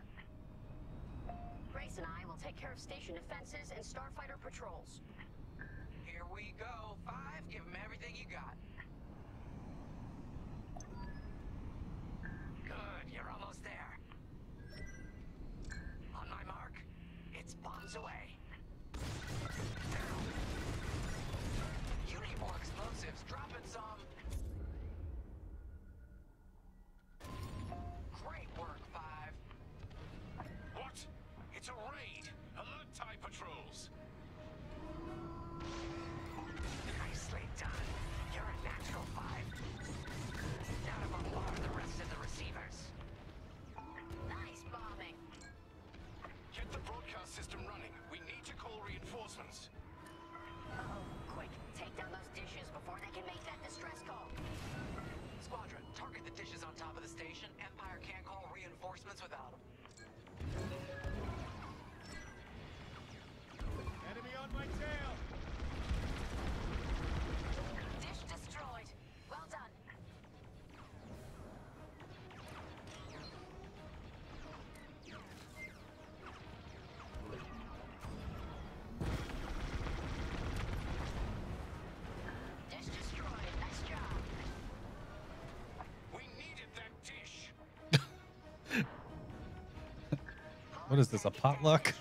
Grace and I will take care of station defenses and starfighter patrols. Here we go. Five, give them everything you got. What is this, a potluck?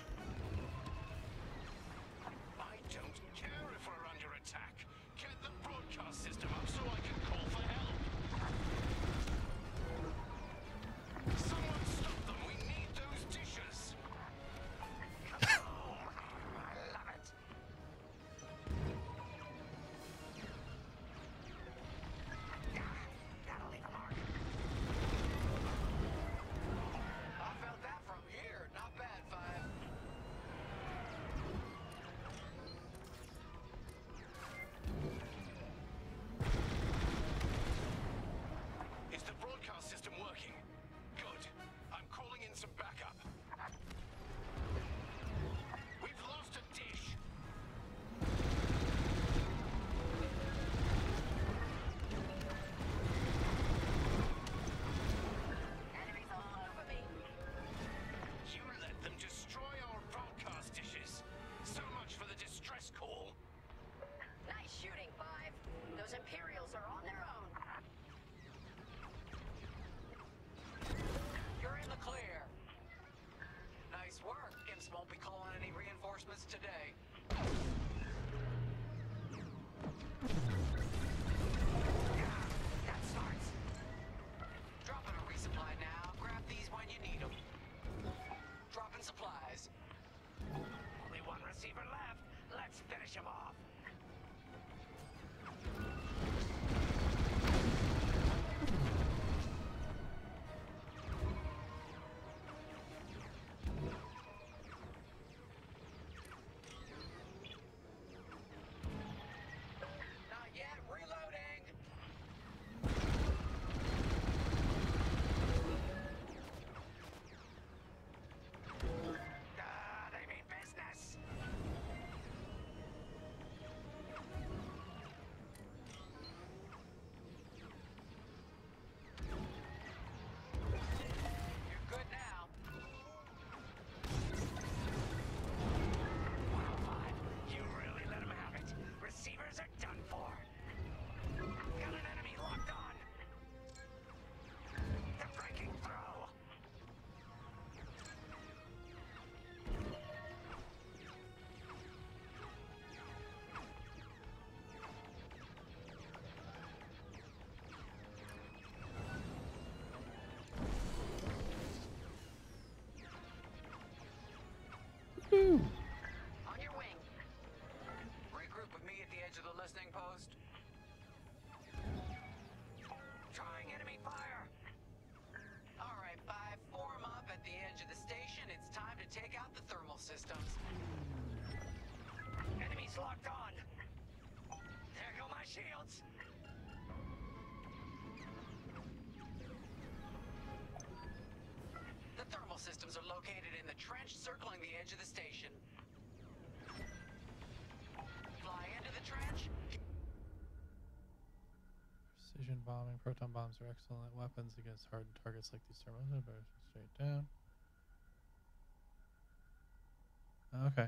On your wing. Regroup with me at the edge of the listening post. Trying enemy fire. All right, five, form up at the edge of the station. It's time to take out the thermal systems. Enemies locked on. There go my shields. The thermal systems are located in the trench circling the edge of the station. Proton bombs are excellent weapons against hard targets like these thermos. Straight down. Okay.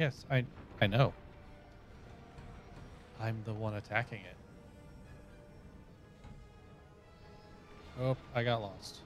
Yes, I I know. I'm the one attacking it. Oh, I got lost.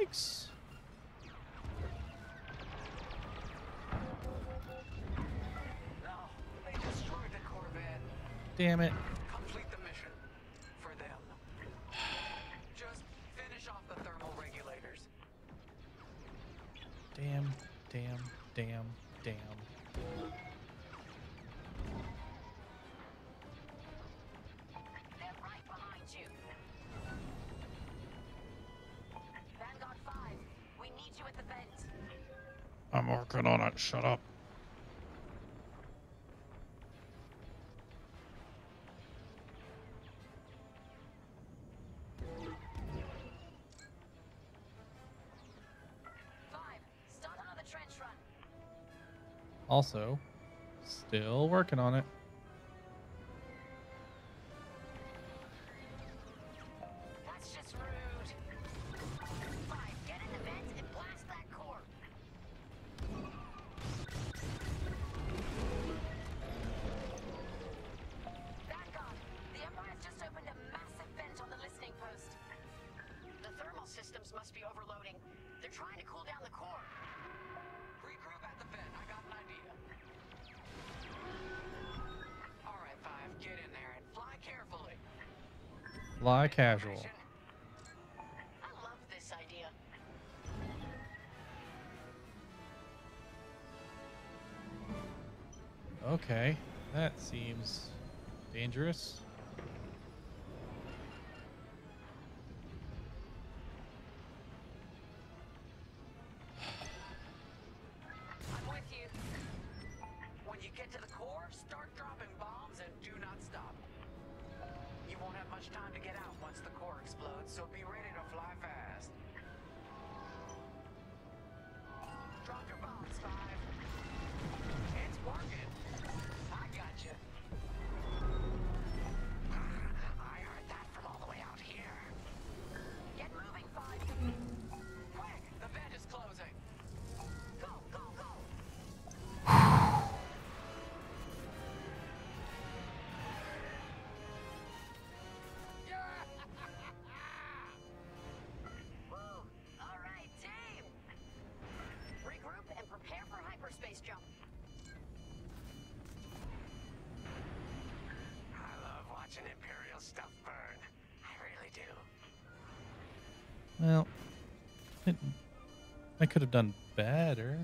Corvette. Damn it. Working on. Shut up. Five, start another trench run. Also, still working on it. Fly casual. I love this idea. Okay, that seems dangerous. Well, it, I could have done better.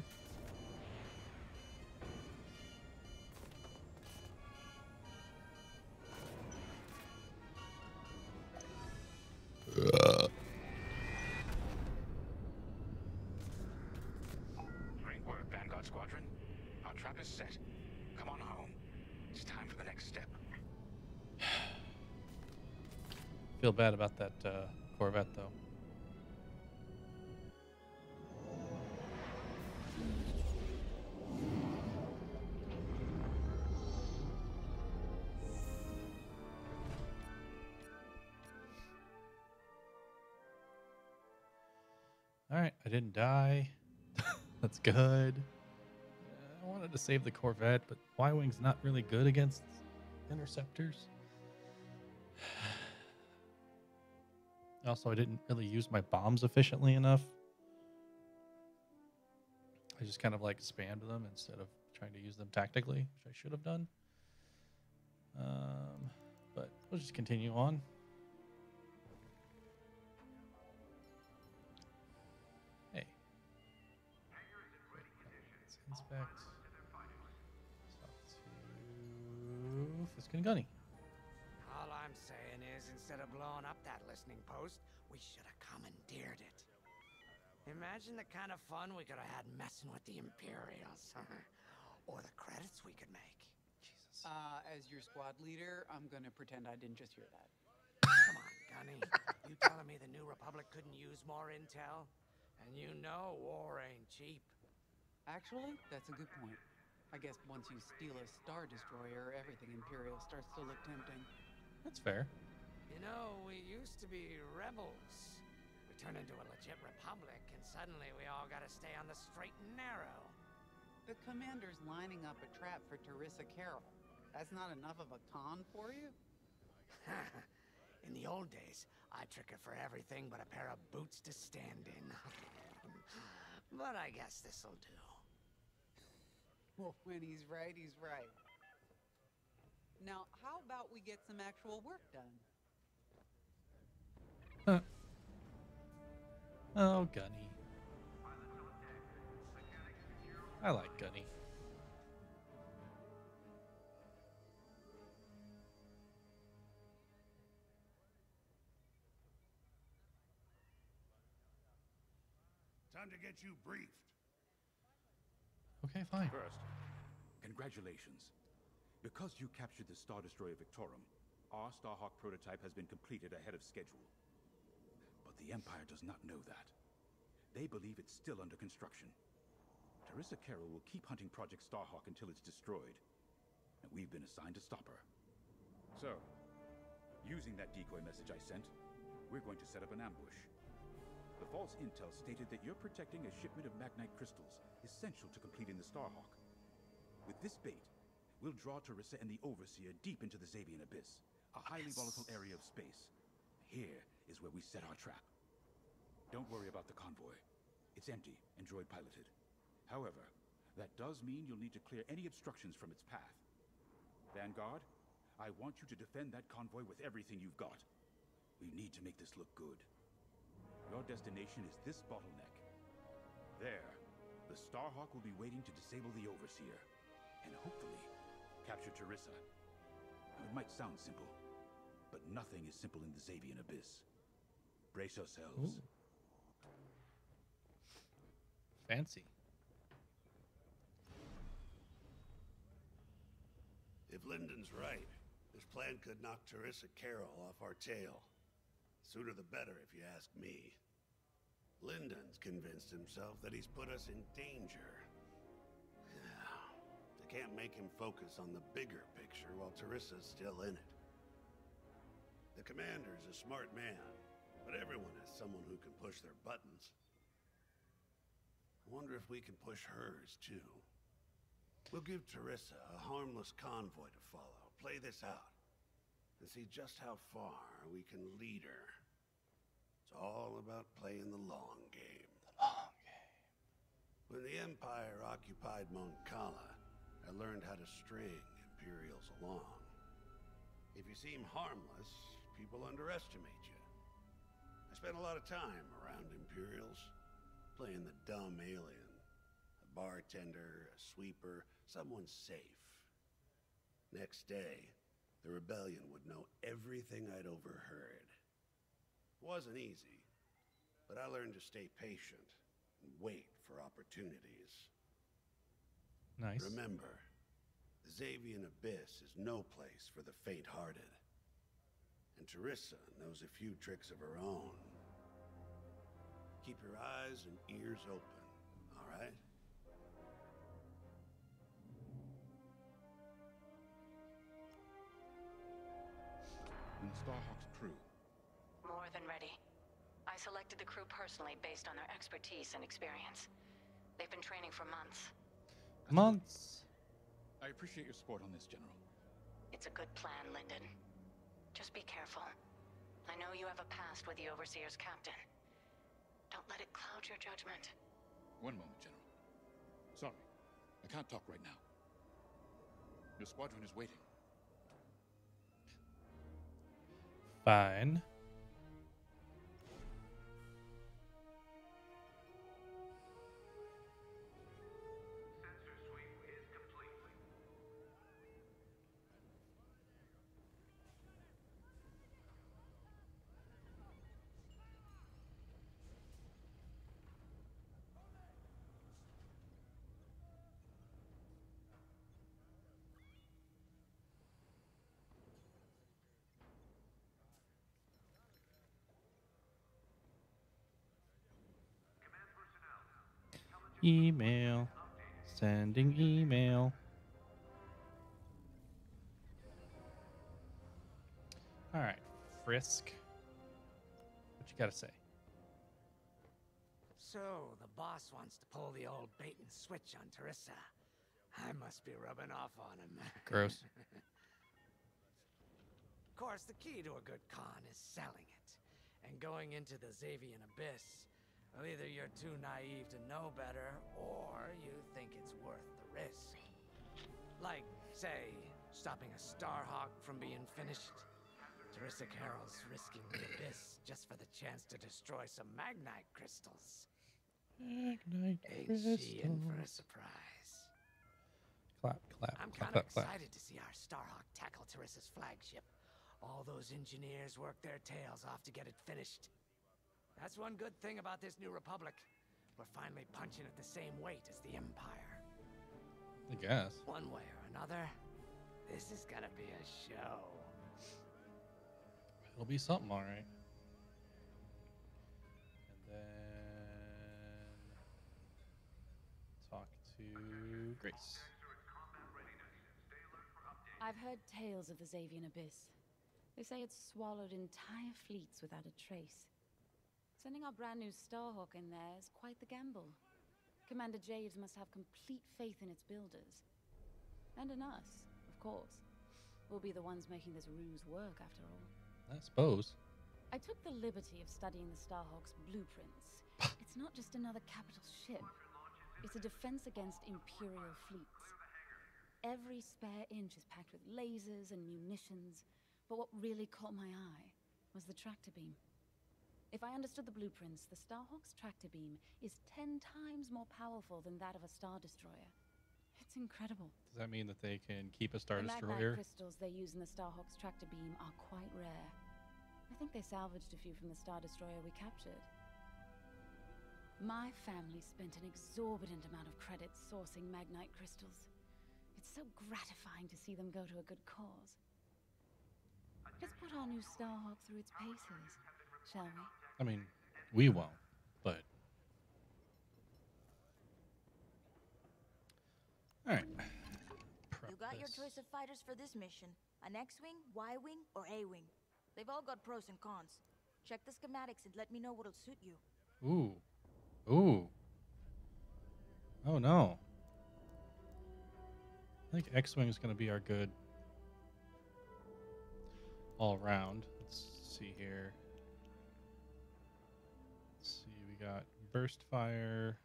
Great work, Vanguard Squadron. Our trap is set. Come on home. It's time for the next step. Feel bad about that uh, Corvette good. I wanted to save the Corvette, but Y Wing's not really good against interceptors. Also, I didn't really use my bombs efficiently enough. I just kind of like spammed them instead of trying to use them tactically, which I should have done. Um, but we'll just continue on. Inspect. Talk to Fiskin Gunny. All I'm saying is, instead of blowing up that listening post, we should have commandeered it. Imagine the kind of fun we could have had messing with the Imperials. or the credits we could make. Uh, as your squad leader, I'm gonna pretend I didn't just hear that. Come on, Gunny. you telling me the New Republic couldn't use more intel? And you know war ain't cheap. Actually, that's a good point. I guess once you steal a Star Destroyer, everything Imperial starts to look tempting. That's fair. You know, we used to be rebels. We turned into a legit republic, and suddenly we all gotta stay on the straight and narrow. The commander's lining up a trap for Terisa Kerrill. That's not enough of a con for you? In the old days, I'd trick her for everything but a pair of boots to stand in. but I guess this'll do. Well, when he's right, he's right. Now, how about we get some actual work done? Huh. Oh, Gunny. I like Gunny. Time to get you briefed. Okay, fine. First, congratulations. Because you captured the Star Destroyer Victorum, our Starhawk prototype has been completed ahead of schedule. But the Empire does not know that. They believe it's still under construction. Terisa Kerrill will keep hunting Project Starhawk until it's destroyed. And we've been assigned to stop her. So, using that decoy message I sent, we're going to set up an ambush. The false intel stated that you're protecting a shipment of Magnite crystals, essential to completing the Starhawk. With this bait, we'll draw Terisa and the Overseer deep into the Xavian Abyss, a highly volatile area of space. Here is where we set our trap. Don't worry about the convoy. It's empty and droid piloted. However, that does mean you'll need to clear any obstructions from its path. Vanguard, I want you to defend that convoy with everything you've got. We need to make this look good. Your destination is this bottleneck. There, the Starhawk will be waiting to disable the Overseer, and hopefully capture Terisa. Now, it might sound simple, but nothing is simple in the Xavian Abyss. Brace yourselves. Fancy. If Lindon's right, this plan could knock Terisa Kerrill off our tail. Sooner the better, if you ask me. Lindon's convinced himself that he's put us in danger. They can't make him focus on the bigger picture while Terisa's still in it. The commander's a smart man, but everyone has someone who can push their buttons. I wonder if we can push hers, too. We'll give Terisa a harmless convoy to follow, play this out, and see just how far we can lead her. All about playing the long game. The long game. When the Empire occupied Mon Cala, I learned how to string Imperials along. If you seem harmless, people underestimate you. I spent a lot of time around Imperials, playing the dumb alien. A bartender, a sweeper, someone safe. Next day, the rebellion would know everything I'd overheard. It wasn't easy, but I learned to stay patient and wait for opportunities. Nice. Remember, the Xavian Abyss is no place for the faint-hearted. And Terisa knows a few tricks of her own. Keep your eyes and ears open, all right? And Starhawk's crew. Ready. I selected the crew personally based on their expertise and experience. They've been training for months. Months. I appreciate your support on this, General. It's a good plan, Lindon. Just be careful. I know you have a past with the Overseer's captain. Don't let it cloud your judgment. One moment, General. Sorry, I can't talk right now. Your squadron is waiting. Fine. Email. Sending email. All right, Frisk. What you gotta say? So, the boss wants to pull the old bait and switch on Terisa. I must be rubbing off on him. Gross. Of course, the key to a good con is selling it. And going into the Xavian Abyss, well, either you're too naive to know better, or you think it's worth the risk. Like, say, stopping a Starhawk from being finished. Terisa Kerrill's risking the Abyss just for the chance to destroy some Magnite crystals. Magnite Ain't she in for a surprise? Clap, clap, I'm clap, kind of clap, clap. excited to see our Starhawk tackle Terisa's flagship. All those engineers work their tails off to get it finished. That's one good thing about this new republic. We're finally punching at the same weight as the Empire. I guess. One way or another, this is gonna be a show. It'll be something, all right. And then talk to Grace. I've heard tales of the Xavian Abyss. They say it's swallowed entire fleets without a trace. Sending our brand new Starhawk in there is quite the gamble. Commander Javes must have complete faith in its builders. And in us, of course. We'll be the ones making this ruse work, after all. I suppose. I took the liberty of studying the Starhawk's blueprints. it's not just another capital ship. It's a defense against Imperial fleets. Every spare inch is packed with lasers and munitions, but what really caught my eye was the tractor beam. If I understood the blueprints, the Starhawk's tractor beam is ten times more powerful than that of a Star Destroyer. It's incredible. Does that mean that they can keep a Star the Destroyer? crystals they use in the Starhawk's tractor beam are quite rare. I think they salvaged a few from the Star Destroyer we captured. My family spent an exorbitant amount of credits sourcing Magnite crystals. It's so gratifying to see them go to a good cause. Let's put our new Starhawk through its paces, shall we? I mean, we won't, but. All right. You got your choice of fighters for this mission. An X-Wing, Y-Wing, or A-Wing. They've all got pros and cons. Check the schematics and let me know what'll suit you. Ooh. Ooh. Oh no. I think X Wing is going to be our good all round. Let's see here. We got burst fire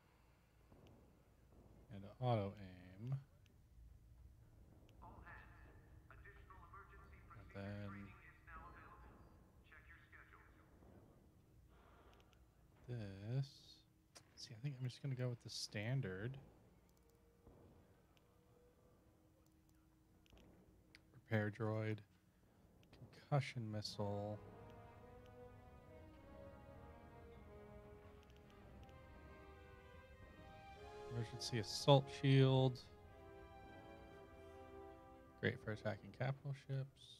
and auto aim. And then this. See, I think I'm just gonna go with the standard. Repair droid, concussion missile. Emergency assault shield. Great for attacking capital ships.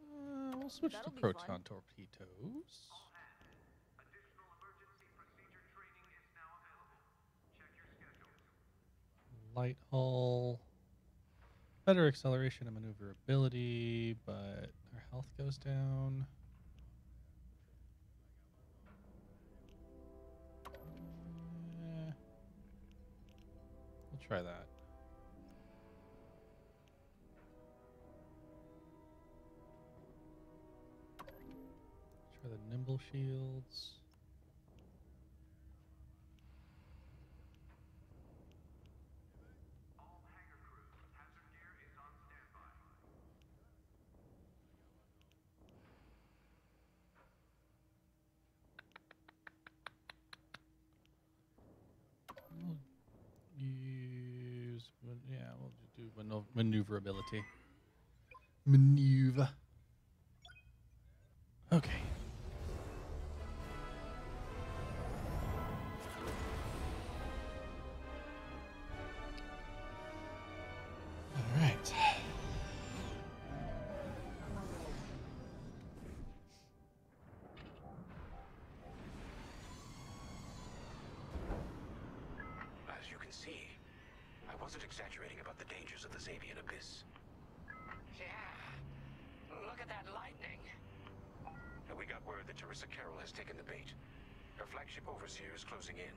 Uh, we'll switch That'll to be fun. proton torpedoes. Light hull. Better acceleration and maneuverability, but our health goes down. Try that. Try the nimble shields. We'll use, man- yeah, we'll just do mano- maneuverability. Maneuver. Okay. Xavian Abyss. Yeah, look at that lightning. We got word that Terisa Kerrill has taken the bait. Her flagship Overseer is closing in.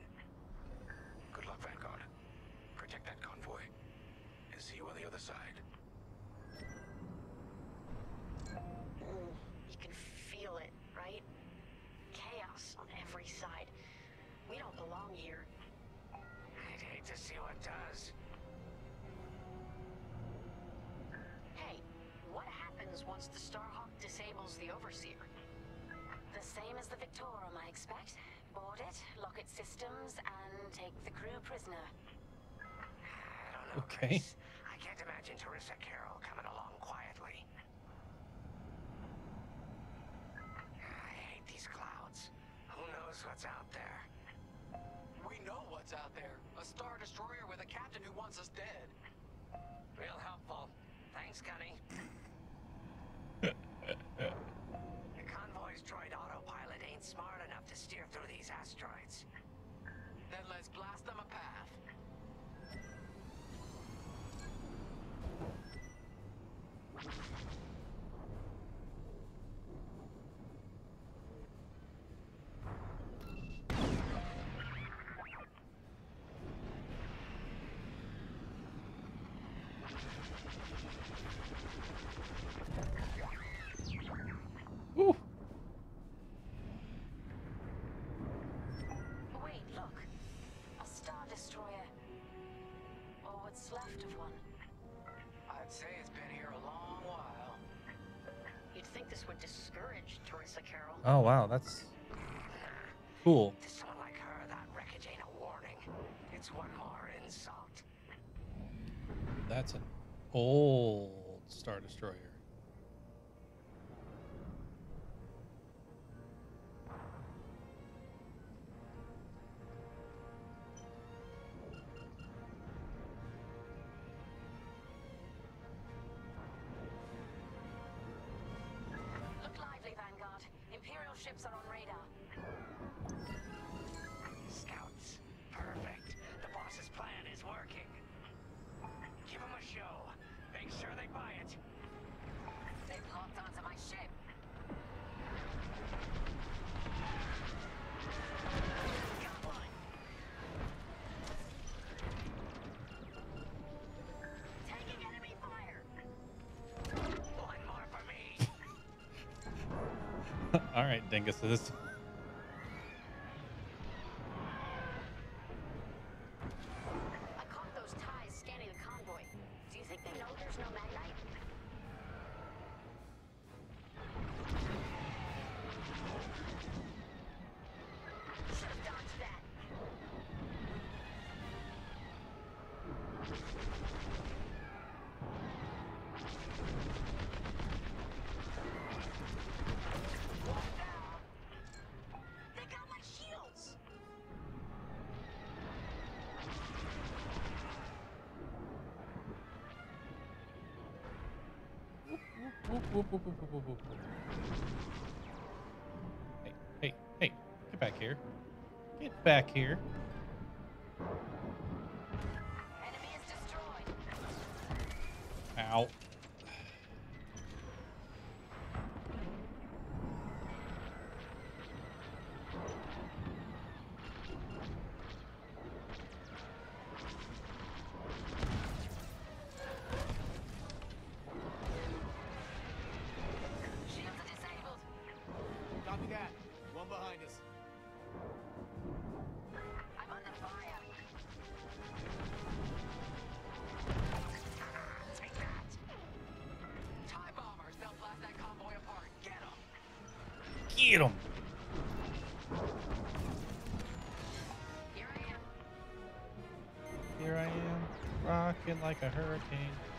Good luck, Vanguard. Protect that convoy. And see you on the other side. You can feel it, right? Chaos on every side. We don't belong here. I'd hate to see what does. Happens once the Starhawk disables the Overseer? The same as the Victorum, I expect. Board it, lock its systems, and take the crew prisoner. I don't know, okay. I can't imagine Terisa Kerrill coming along quietly. I hate these clouds. Who knows what's out there? We know what's out there. A Star Destroyer with a captain who wants us dead. Real helpful. Thanks, Gunny. What's left of one. I'd say it's been here a long while. You'd think this would discourage Terisa Kerrill. Oh wow, that's cool. To someone like her, that wreckage ain't a warning. It's one more insult. That's an old Star Destroyer. All right, Dingus. Whoop, whoop, whoop, whoop. Hey, hey, hey! Get back here! Get back here! Like a hurricane.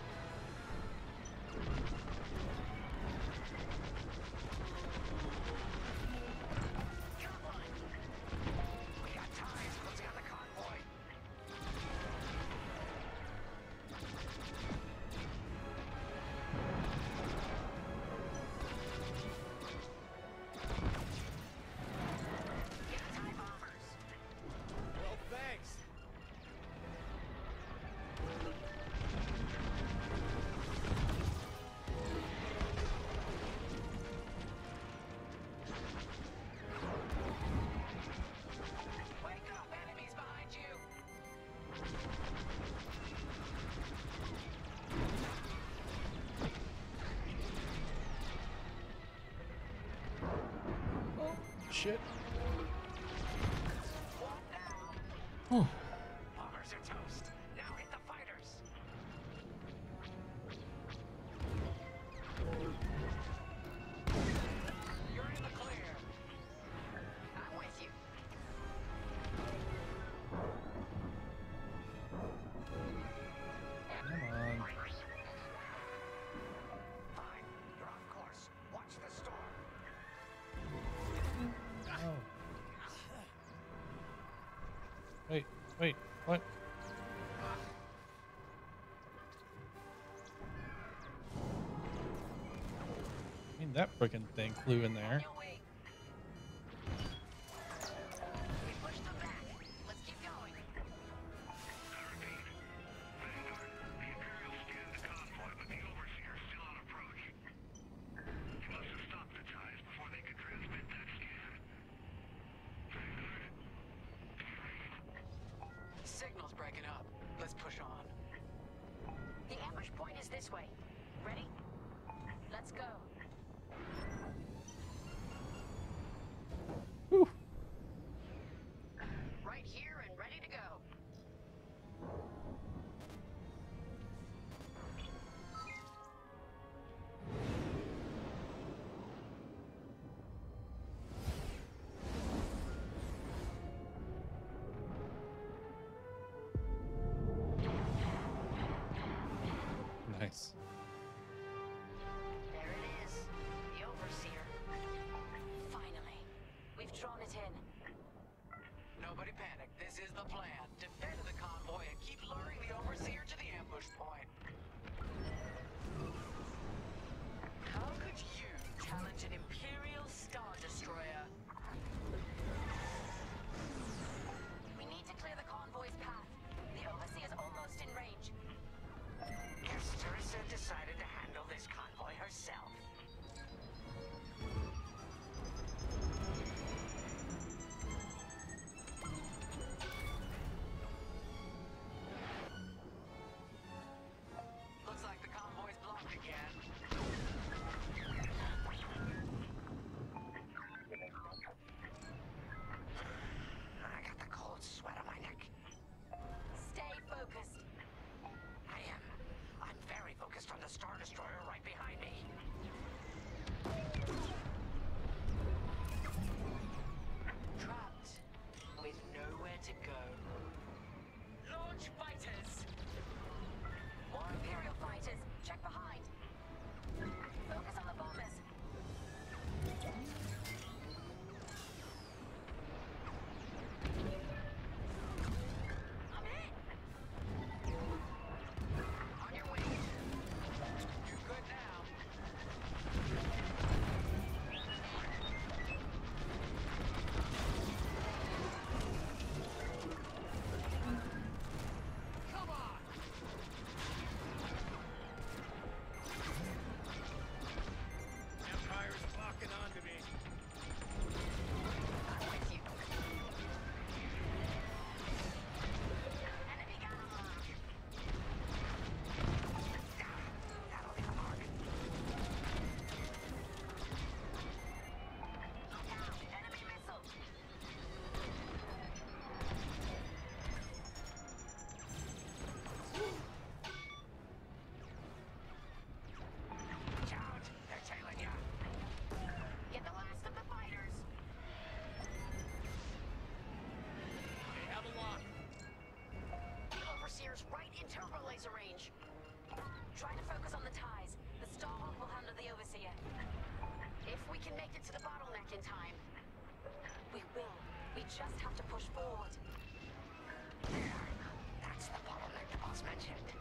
Shit. One that freaking thing flew in there. is the plan. in time. We will. We just have to push forward. There. That's the bottleneck the boss mentioned.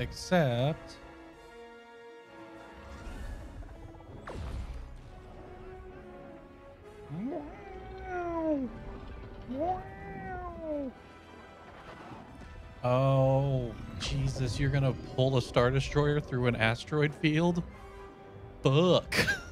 Except. Oh, Jesus, you're gonna pull a Star Destroyer through an asteroid field? Fuck.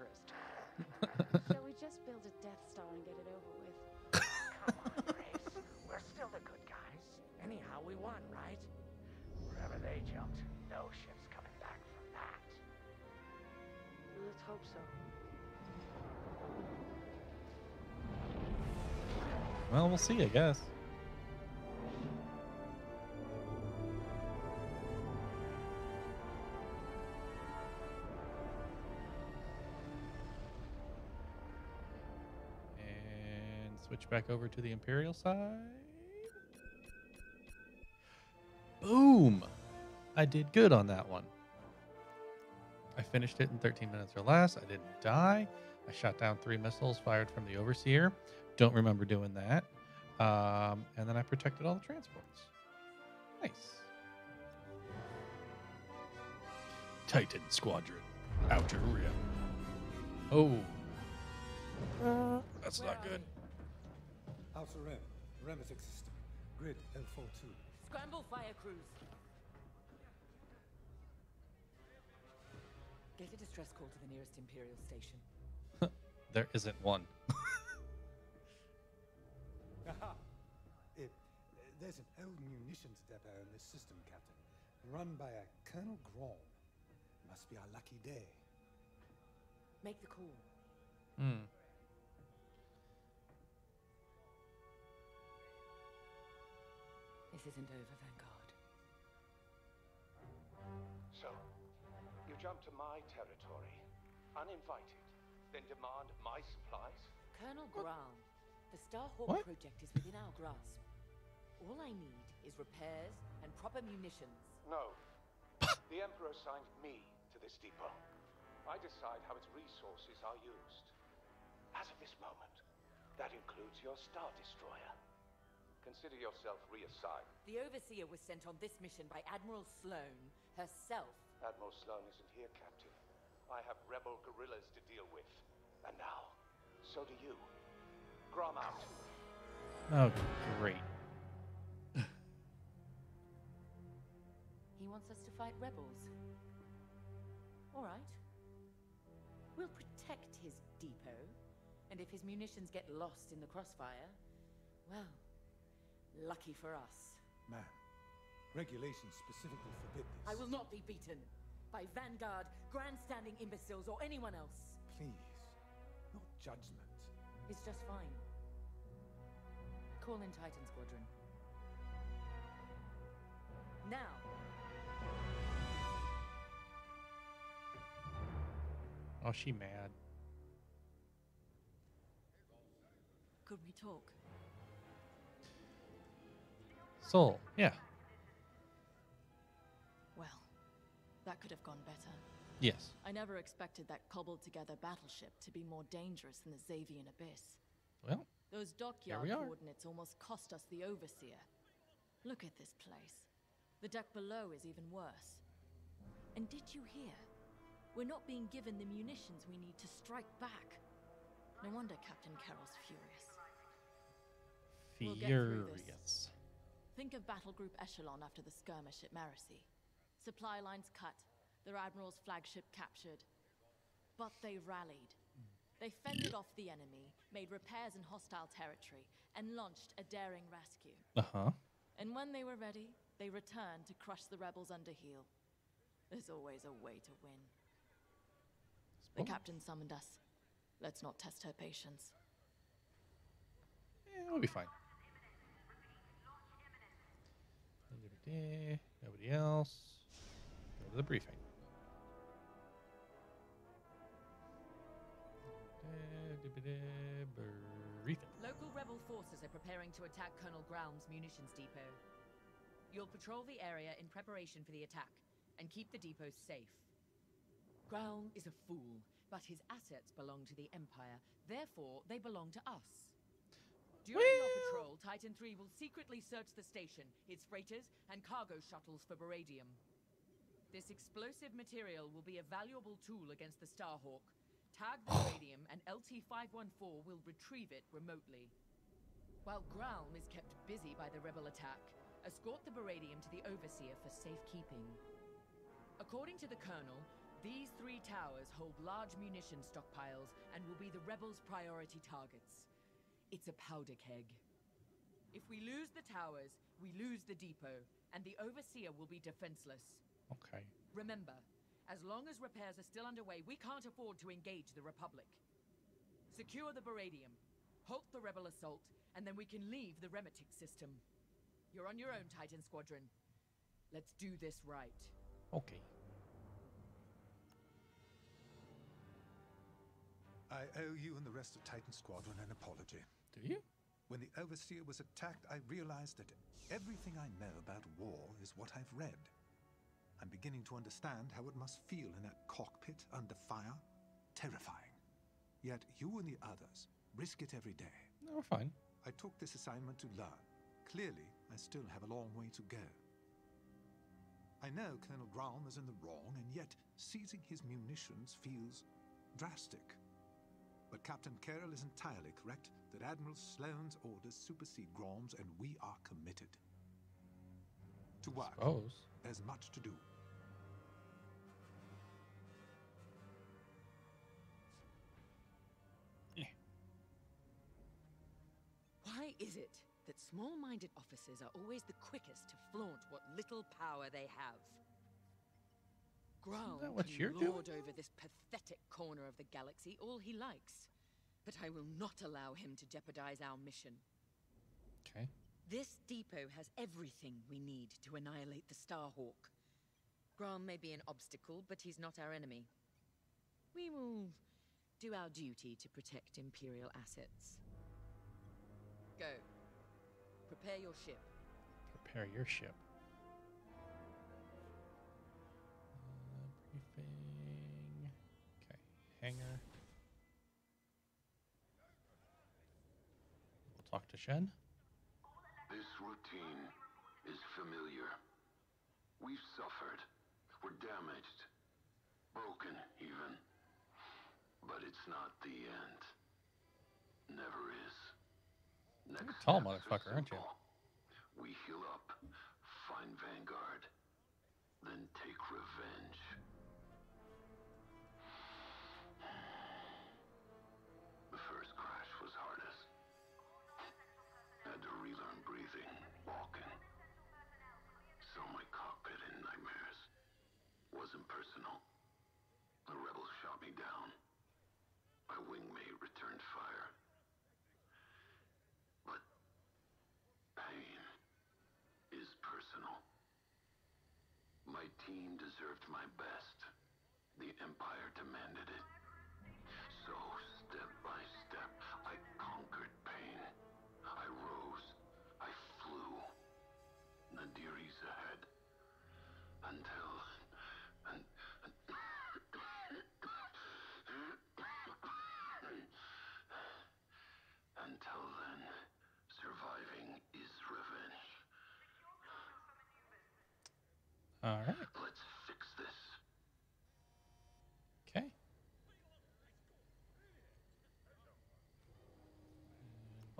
interest. Shall we just build a Death Star and get it over with? Come on, Grace, we're still the good guys. Anyhow, we won, right? Wherever they jumped, no ship's coming back from that. Let's hope so. Well, we'll see, I guess. Back over to the Imperial side. Boom! I did good on that one. I finished it in 13 minutes or less. I didn't die. I shot down three missiles fired from the Overseer. Don't remember doing that. Um, and then I protected all the transports. Nice. Titan Squadron. Outer Rim. Oh. That's not good. Outer Rim. Remetic system. Grid L42. Scramble fire crews. Get a distress call to the nearest Imperial station. There isn't one. It, there's an old munitions depot in this system, Captain. Run by a Colonel Grom. Must be our lucky day. Make the call. Hmm. This isn't over, Vanguard. So, you jump to my territory, uninvited, then demand my supplies? Colonel Graal, the Starhawk What? project is within our grasp. All I need is repairs and proper munitions. No. the Emperor signed me to this depot. I decide how its resources are used. As of this moment, that includes your Star Destroyer. Consider yourself reassigned. The Overseer was sent on this mission by Admiral Sloane herself. Admiral Sloane isn't here, Captain. I have rebel guerrillas to deal with. And now, so do you. Grom out. Oh, great. He wants wants us to fight rebels. All right. We'll protect his depot, and if his munitions get lost in the crossfire, well, lucky for us. Ma'am, regulations specifically forbid this. I will not be beaten by Vanguard, grandstanding imbeciles, or anyone else. Please, not judgment. It's just fine. Call in Titan Squadron. Now! Oh, she mad. Could we talk? Soul, yeah. Well, that could have gone better. Yes. I never expected that cobbled together battleship to be more dangerous than the Xavian Abyss. Well, Those dockyard we coordinates almost cost us the Overseer. Look at this place. The deck below is even worse. And did you hear? We're not being given the munitions we need to strike back. No wonder Captain Kerrill's furious. We'll Think of Battle Group Echelon after the skirmish at Marasi. Supply lines cut, their admiral's flagship captured. But they rallied. They fended off the enemy, made repairs in hostile territory, and launched a daring rescue. Uh huh. And when they were ready, they returned to crush the rebels under heel. There's always a way to win. The captain summoned us. Let's not test her patience. Yeah, we'll be fine. Nobody else. Go to the briefing. Briefing. Local rebel forces are preparing to attack Colonel Ground's munitions depot. You'll patrol the area in preparation for the attack and keep the depot safe. Ground is a fool, but his assets belong to the Empire. Therefore, they belong to us. During your patrol, Titan 3 will secretly search the station, its freighters, and cargo shuttles for baradium. This explosive material will be a valuable tool against the Starhawk. Tag the baradium, and LT-514 will retrieve it remotely. While Gralm is kept busy by the rebel attack, escort the baradium to the Overseer for safekeeping. According to the Colonel, these three towers hold large munition stockpiles and will be the rebels' priority targets. It's a powder keg. If we lose the towers, we lose the depot, and the Overseer will be defenseless. Okay. Remember, as long as repairs are still underway, we can't afford to engage the Republic. Secure the Baradium, halt the rebel assault, and then we can leave the Remetic system. You're on your own, Titan Squadron. Let's do this right. Okay. I owe you and the rest of Titan Squadron an apology. Do you? When the Overseer was attacked, I realized that everything I know about war is what I've read. I'm beginning to understand how it must feel in that cockpit under fire. Terrifying. Yet you and the others risk it every day. No, we're fine. I took this assignment to learn. Clearly, I still have a long way to go. I know Colonel Graum is in the wrong, and yet seizing his munitions feels drastic. But Captain Kerrill is entirely correct that Admiral Sloane's orders supersede Graum's, and we are committed. To work. Suppose. There's much to do. Why is it that small minded officers are always the quickest to flaunt what little power they have? That what can you're doing? lord over this pathetic corner of the galaxy all he likes. But I will not allow him to jeopardize our mission. Okay. This depot has everything we need to annihilate the Starhawk. Grom may be an obstacle, but he's not our enemy. We will do our duty to protect Imperial assets. Go. Prepare your ship. Prepare your ship. Talk to Shen. This routine is familiar. We've suffered. We're damaged. Broken, even. But it's not the end. Never is. Next You're a tall motherfucker, aren't you? We heal up, find Vanguard, then take revenge. Deserved my best. The Empire demanded it. So, step by step, I conquered pain. I rose. I flew. Nadiri's ahead. Until... un- Until then, surviving is revenge. All right. Let's fix this. Okay.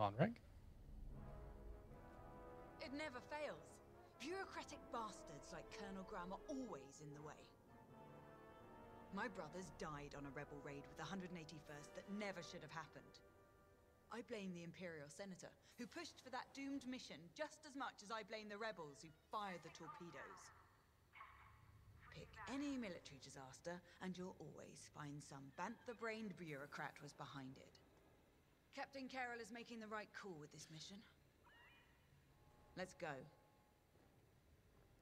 Vonreg. It never fails. Bureaucratic bastards like Colonel Graham are always in the way. My brothers died on a rebel raid with the 181st that never should have happened. I blame the Imperial Senator, who pushed for that doomed mission just as much as I blame the rebels who fired the torpedoes. Pick any military disaster, and you'll always find some bantha-brained bureaucrat was behind it. Captain Kerrill is making the right call with this mission. Let's go.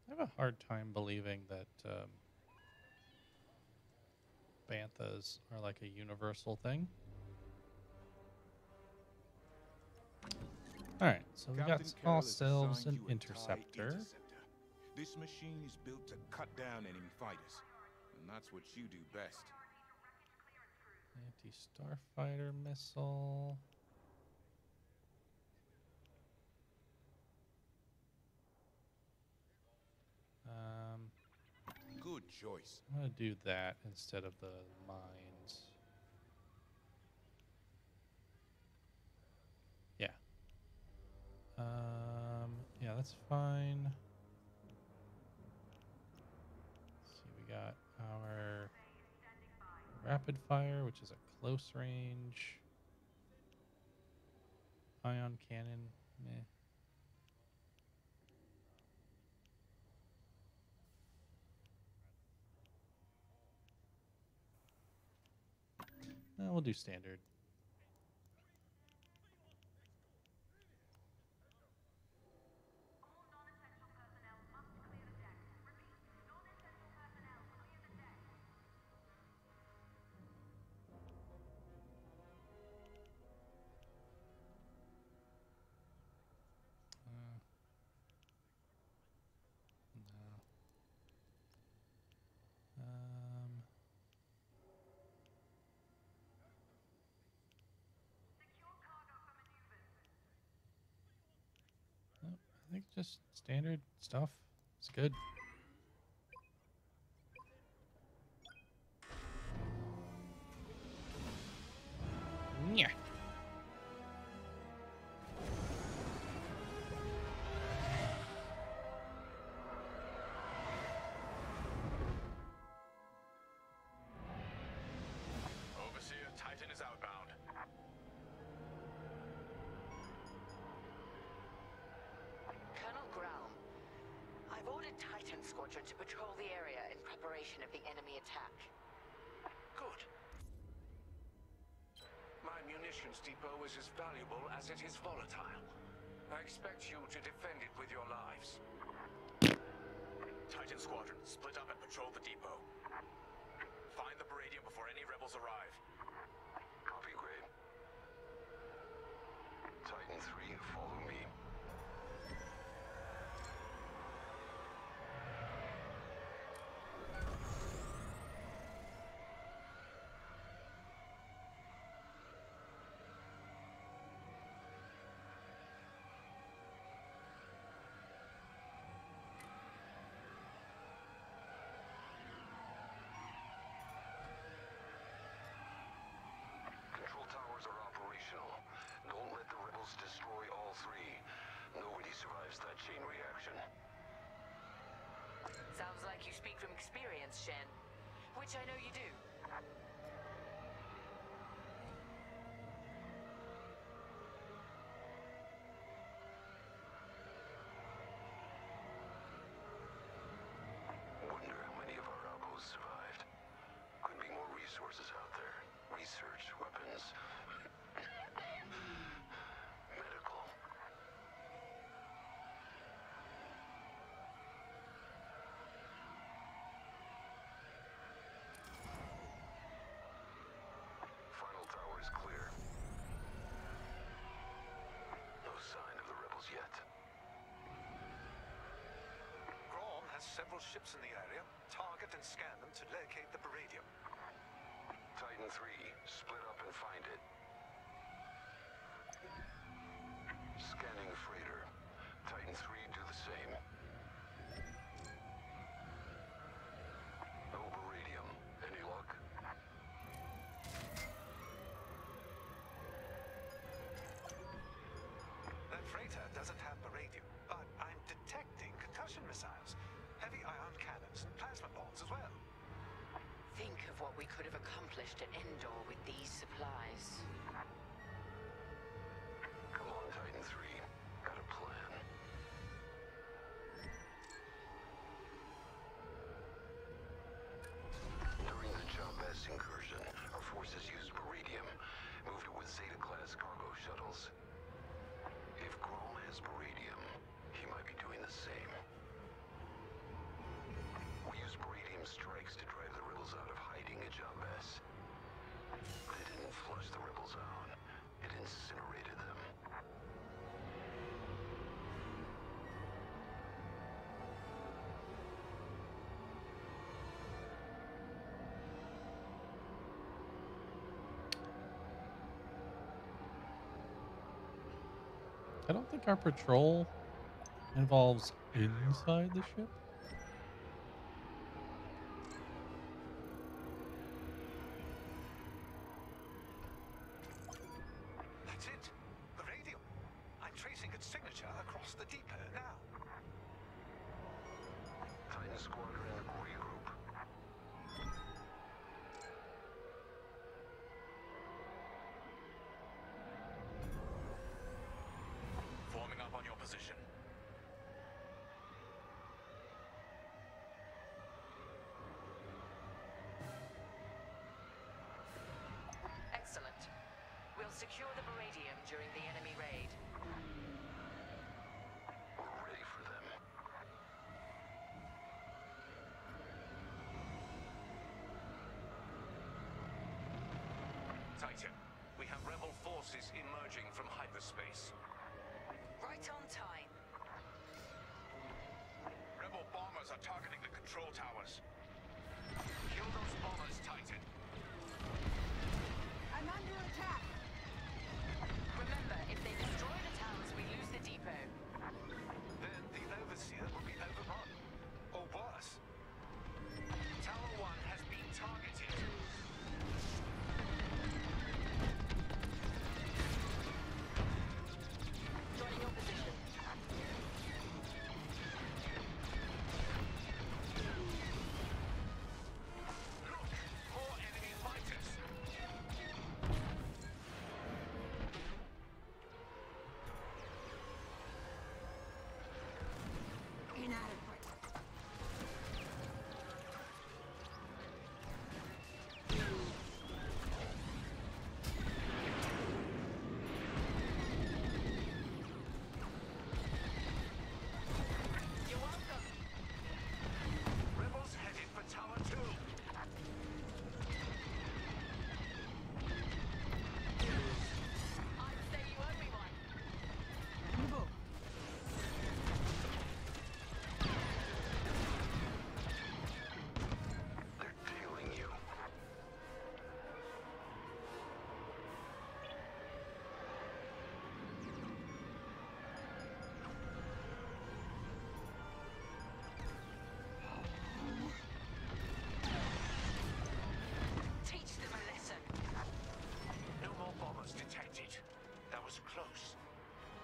I have a hard time believing that um, banthas are like a universal thing. All right, so we got Captain small Kerrill selves and you interceptor. This machine is built to cut down enemy fighters, and that's what you do best. Anti-starfighter missile. Um, Good choice. I'm gonna do that instead of the mines. Yeah. Um, yeah, that's fine. Let's see, we got our rapid fire, which is a close range. Ion cannon, meh. We'll do standard. I think just standard stuff. It's good. Yeah. Volatile. I expect you to defend it with your lives. Titan Squadron, split up and patrol the depot. Find the Baradium before any rebels arrive. Copy, Grey. Titan 3, follow me. which I know you do. several ships in the area. Target and scan them to locate the Baradium. Titan 3, split up and find it. Scanning freighter. Titan 3, do the same. accomplished at Endor with these supplies. I don't think our patrol involves inside the ship.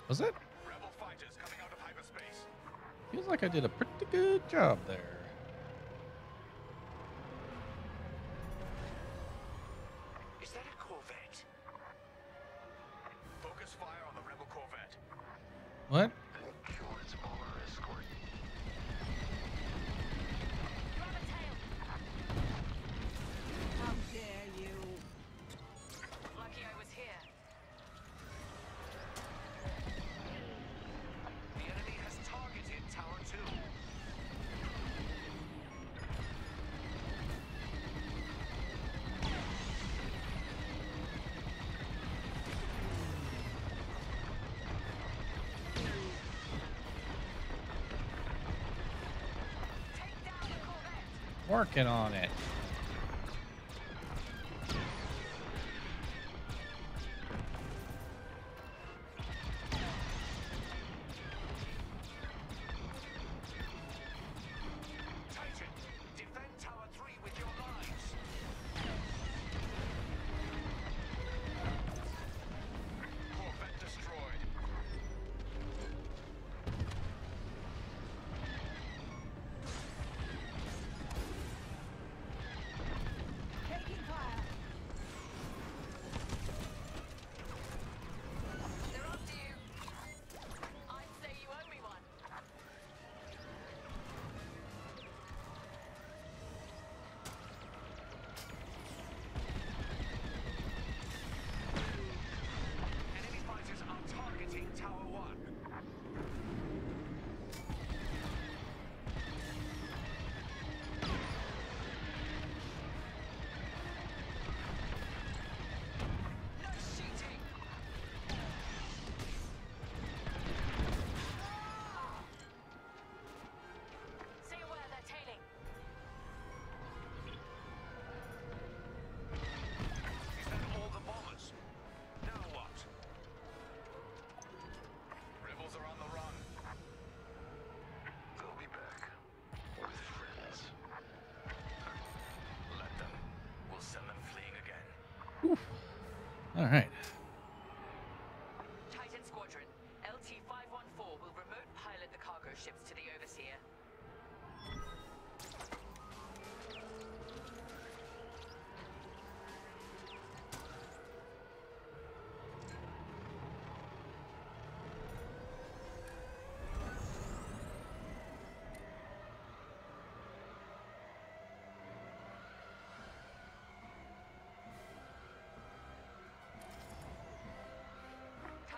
Was it? Feels like I did a pretty good job there. working on it.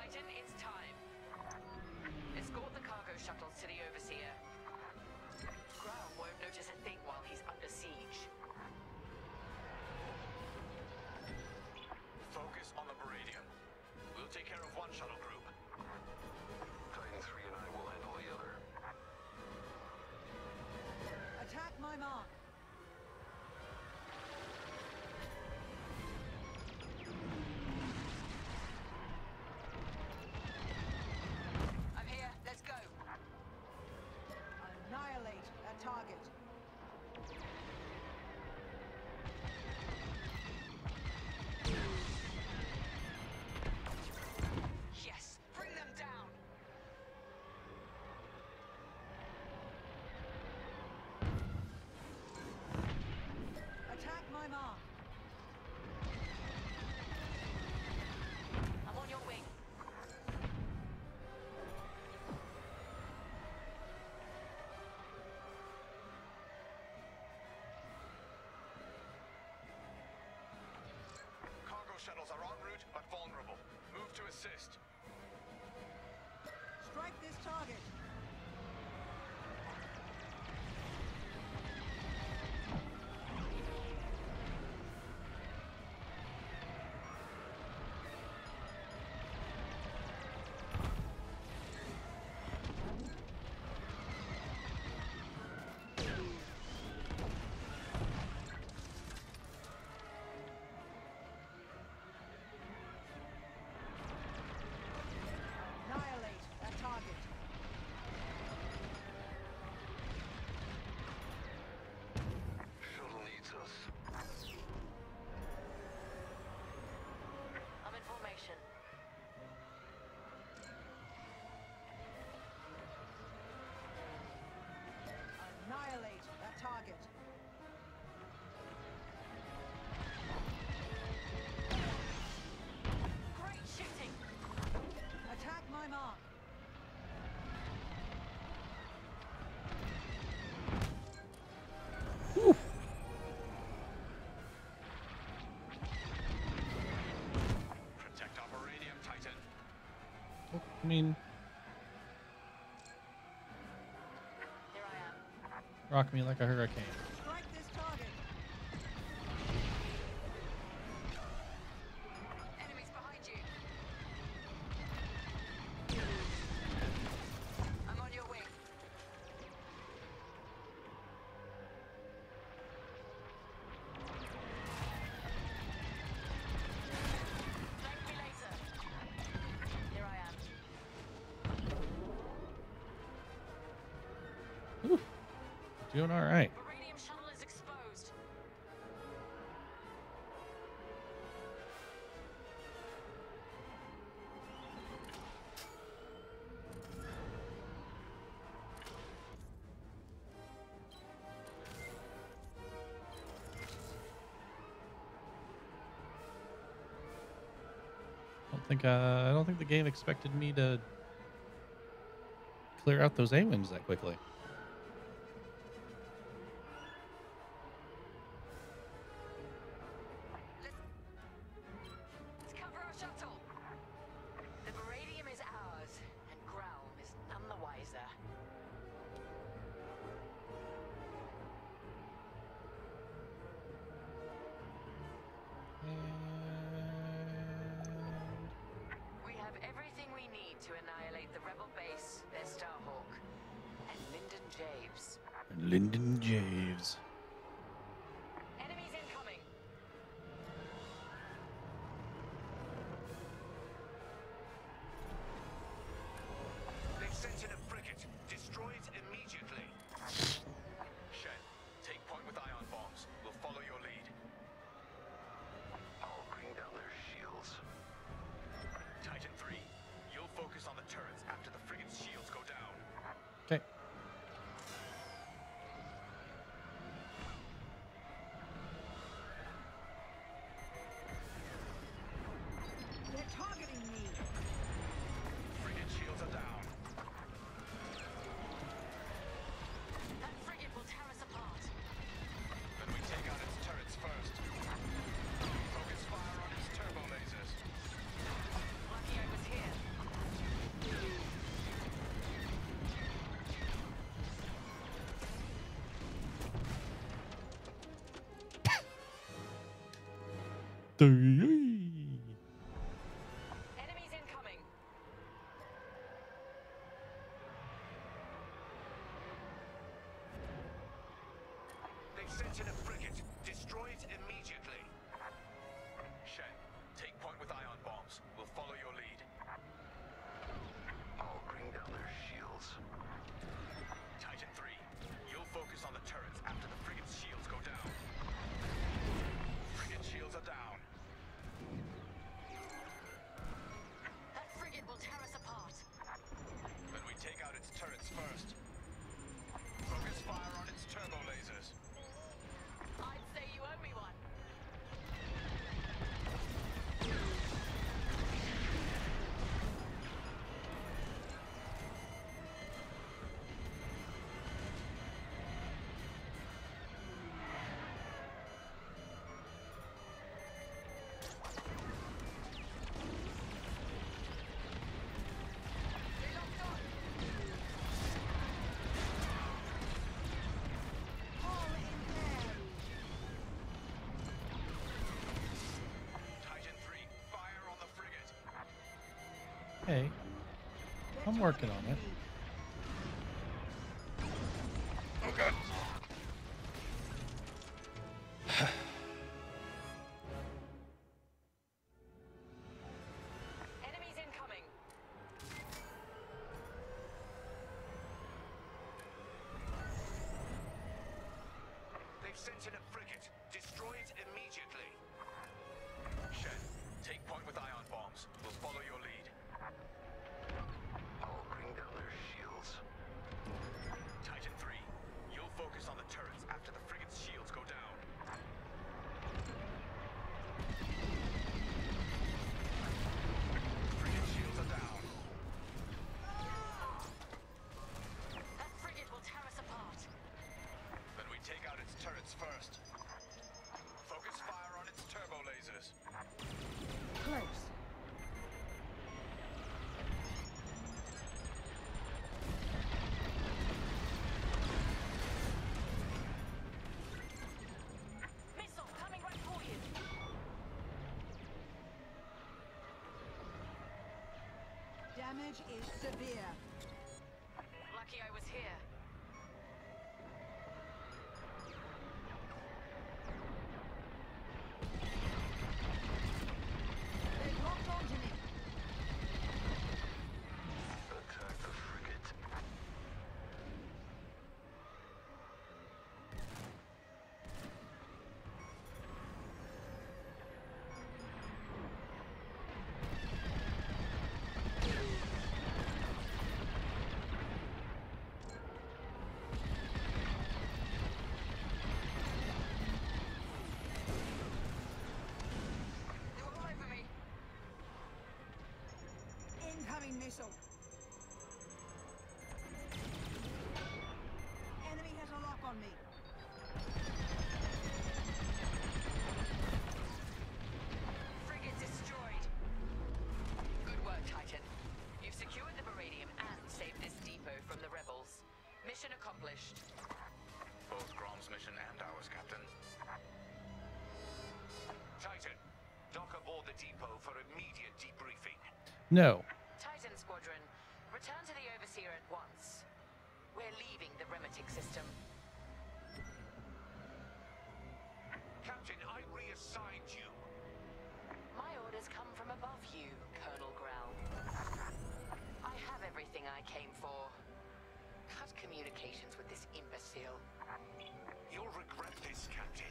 Titan, it's time. Escort the cargo shuttles to the overhead. assist. Strike this target. I mean... Rock me like a hurricane. All right. I think uh, I don't think the game expected me to clear out those A-wings that quickly. 等于。Hey, I'm working on it. Damage is severe. Lucky I was here. They locked onto me. Attack the frigate. They're all over me. Incoming missile. Enemy has a lock on me. Frigate destroyed. Good work, Titan. You've secured the Baradium and saved this depot from the rebels. Mission accomplished. Both Grom's mission and ours, Captain. Titan, dock aboard the depot for immediate debriefing. No. Everything I came for. Cut communications with this imbecile. You'll regret this, Captain.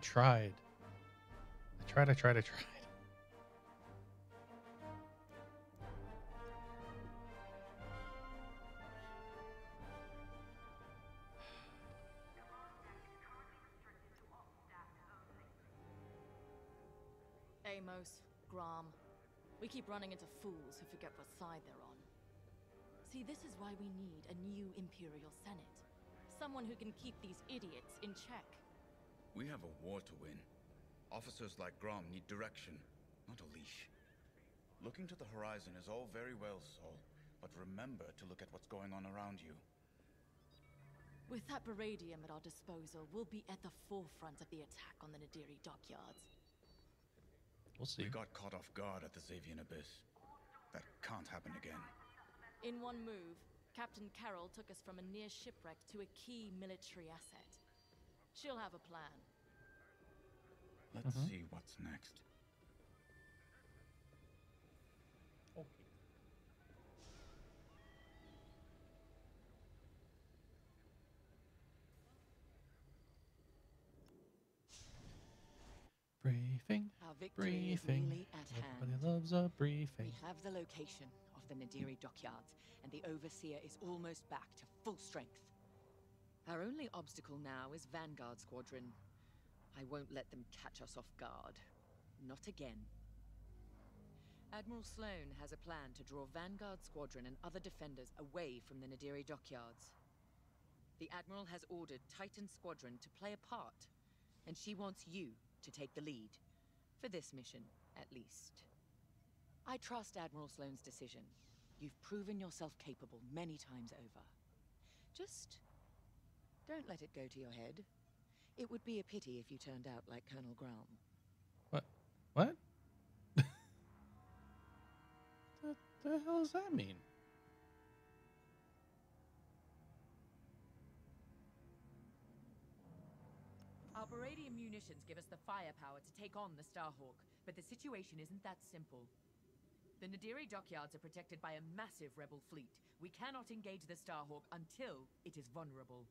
Tried. I tried, I tried, I tried. Amos, Grom. We keep running into fools who forget what side they're on. See, this is why we need a new Imperial Senate. Someone who can keep these idiots in check. We have a war to win. Officers like Grom need direction, not a leash. Looking to the horizon is all very well, Saul, but remember to look at what's going on around you. With that Baradium at our disposal, we'll be at the forefront of the attack on the Nadiri dockyards. We'll see. We got caught off guard at the Xavian Abyss. That can't happen again. In one move, Captain Kerrill took us from a near shipwreck to a key military asset. She'll have a plan. Let's Mhm. see what's next. Briefing. Our victory is briefing. nearly at Everybody hand. loves a briefing. We have the location of the Nadiri dockyards, and the Overseer is almost back to full strength. Our only obstacle now is Vanguard Squadron. I won't let them catch us off guard. Not again. Admiral Sloane has a plan to draw Vanguard Squadron and other defenders away from the Nadiri dockyards. The Admiral has ordered Titan Squadron to play a part, and she wants you to take the lead. For this mission, at least. I trust Admiral Sloane's decision. You've proven yourself capable many times over. Just don't let it go to your head. It would be a pity if you turned out like Colonel Grom. What? What? what the hell does that mean? Our Baradium munitions give us the firepower to take on the Starhawk, but the situation isn't that simple. The Nadiri dockyards are protected by a massive rebel fleet. We cannot engage the Starhawk until it is vulnerable.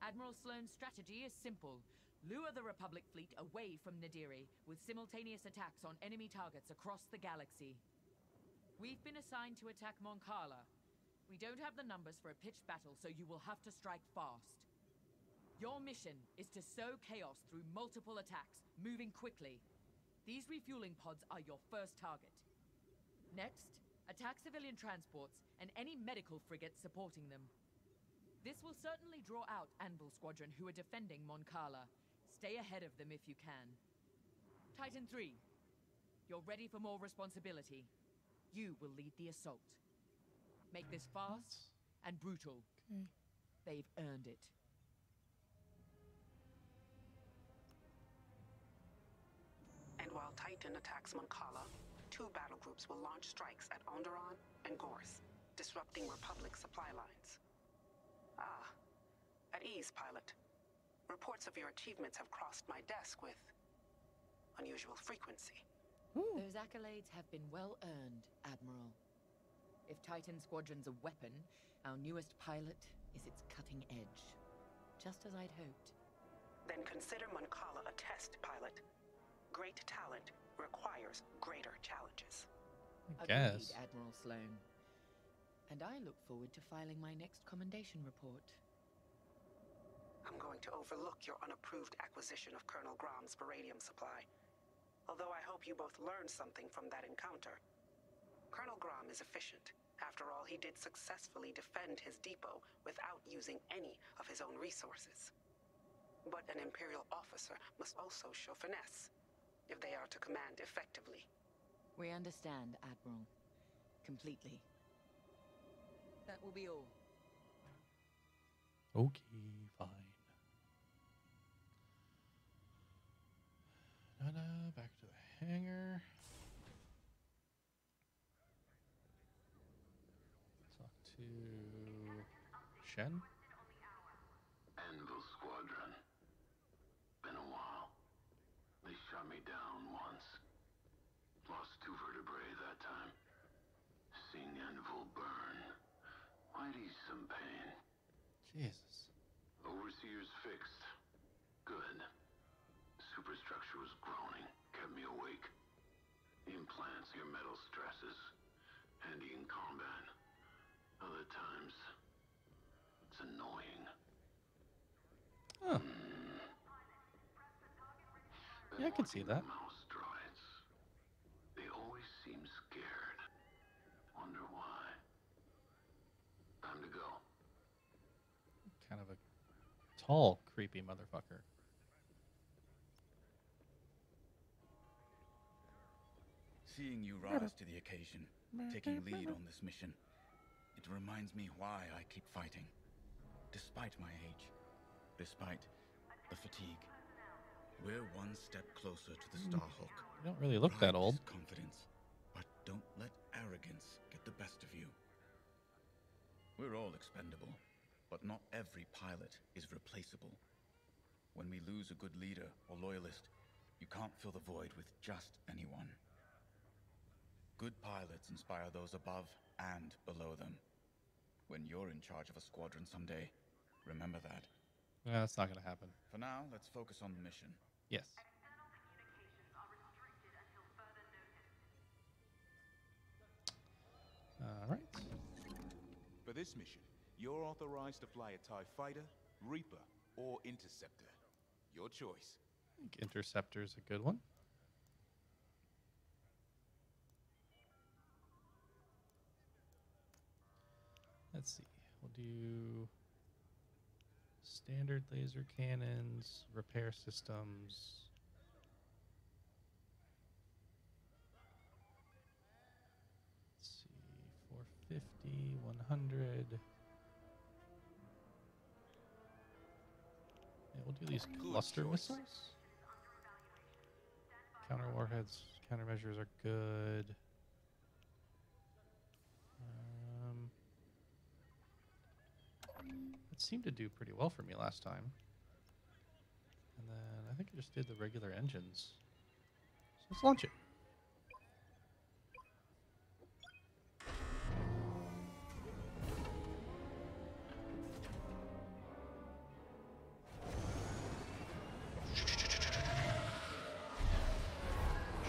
Admiral Sloane's strategy is simple. Lure the Republic fleet away from Nadiri with simultaneous attacks on enemy targets across the galaxy. We've been assigned to attack Mon Cala. We don't have the numbers for a pitched battle, so you will have to strike fast. Your mission is to sow chaos through multiple attacks, moving quickly. These refueling pods are your first target. Next, attack civilian transports and any medical frigates supporting them. This will certainly draw out Anvil Squadron who are defending Mon Cala. Stay ahead of them if you can. Titan 3, you're ready for more responsibility. You will lead the assault. Make this fast and brutal. Okay. They've earned it. And while Titan attacks Mon Cala, two battle groups will launch strikes at Onderon and Gorse, disrupting Republic supply lines. Ah, at ease, pilot. Reports of your achievements have crossed my desk with unusual frequency. Those accolades have been well earned, Admiral. If Titan Squadron's a weapon, our newest pilot is its cutting edge. Just as I'd hoped. Then consider Mon Cala a test, pilot. Great talent requires greater challenges. I guess. Agreed, Admiral Sloane. And I look forward to filing my next commendation report. I'm going to overlook your unapproved acquisition of Colonel Grom's Baradium supply. Although I hope you both learned something from that encounter. Colonel Grom is efficient. After all, he did successfully defend his depot without using any of his own resources. But an Imperial officer must also show finesse if they are to command effectively. We understand, Admiral. Completely. That will be all. Okay, fine. Ta-da, back to the hangar. Talk to Shen. Anvil Squadron. Been a while. They shot me down once. Lost two vertebrae that time. Seeing Anvil burn. Might ease some pain. Jesus. Overseer's fixed. Good. Superstructure was groaning, kept me awake. Implants your metal stresses. Handy in combat. Other times, it's annoying. Huh. Hmm. Yeah, I can see that. Mouse droids. They always seem scared. Wonder why. Time to go. Kind of a tall, creepy motherfucker. Seeing you rise to the occasion, taking lead on this mission, it reminds me why I keep fighting. Despite my age, despite the fatigue, we're one step closer to the hmm. Starhawk. You don't really look that old. confidence, but don't let arrogance get the best of you. We're all expendable, but not every pilot is replaceable. When we lose a good leader or loyalist, you can't fill the void with just anyone. Good pilots inspire those above and below them. When you're in charge of a squadron someday, remember that. Yeah, that's not gonna happen. For now, let's focus on the mission. Yes. All right. For this mission, you're authorized to fly a TIE fighter, Reaper, or Interceptor. Your choice. I think Interceptor's a good one. Let's see. We'll do standard laser cannons, repair systems. Let's see. 450, 100. Do these cluster choice. missiles. Counter warheads, countermeasures are good. Um, it seemed to do pretty well for me last time. And then I think I just did the regular engines. So let's launch it.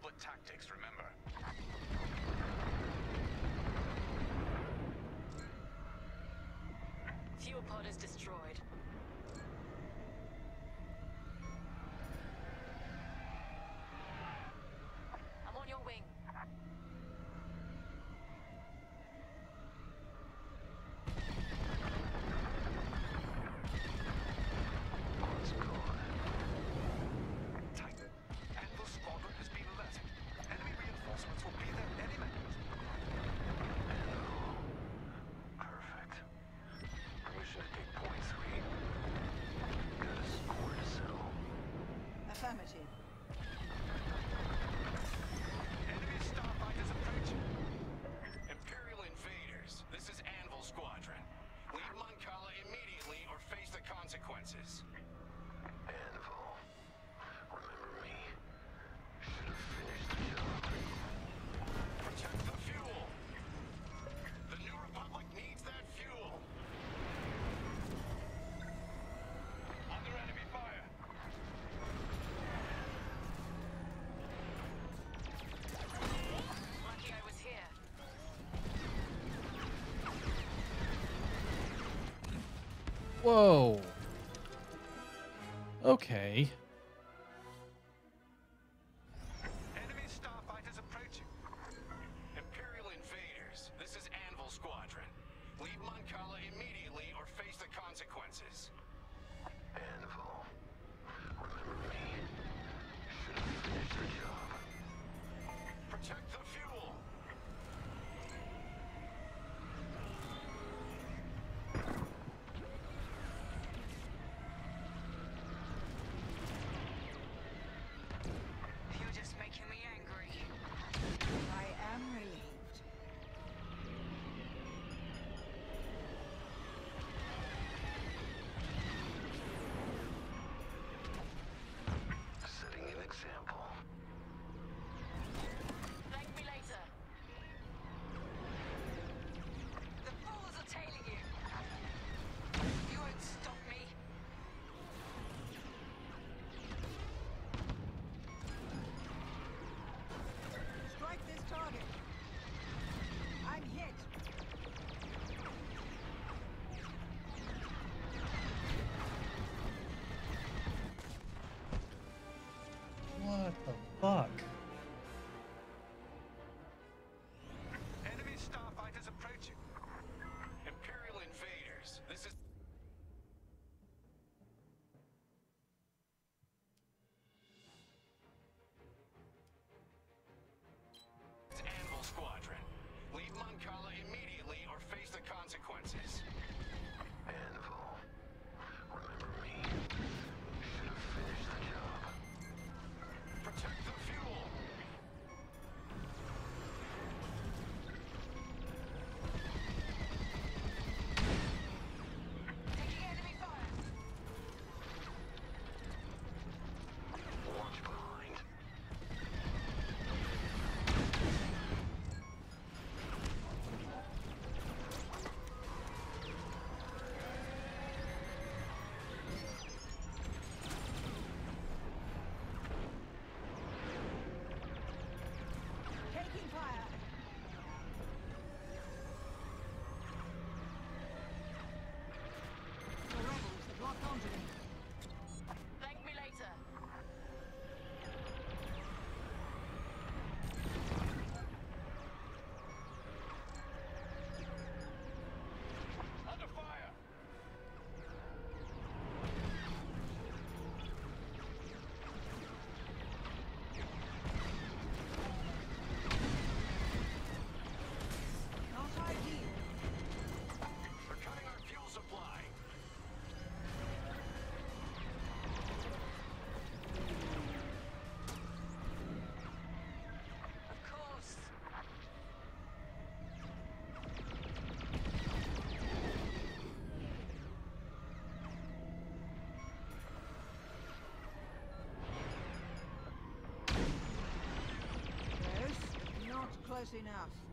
split tactics, remember. Fuel pod is Affirmative. Enemy starfighters approaching. Imperial invaders, this is Anvil Squadron. Leave Mon Cala immediately or face the consequences. Whoa. Okay. close enough.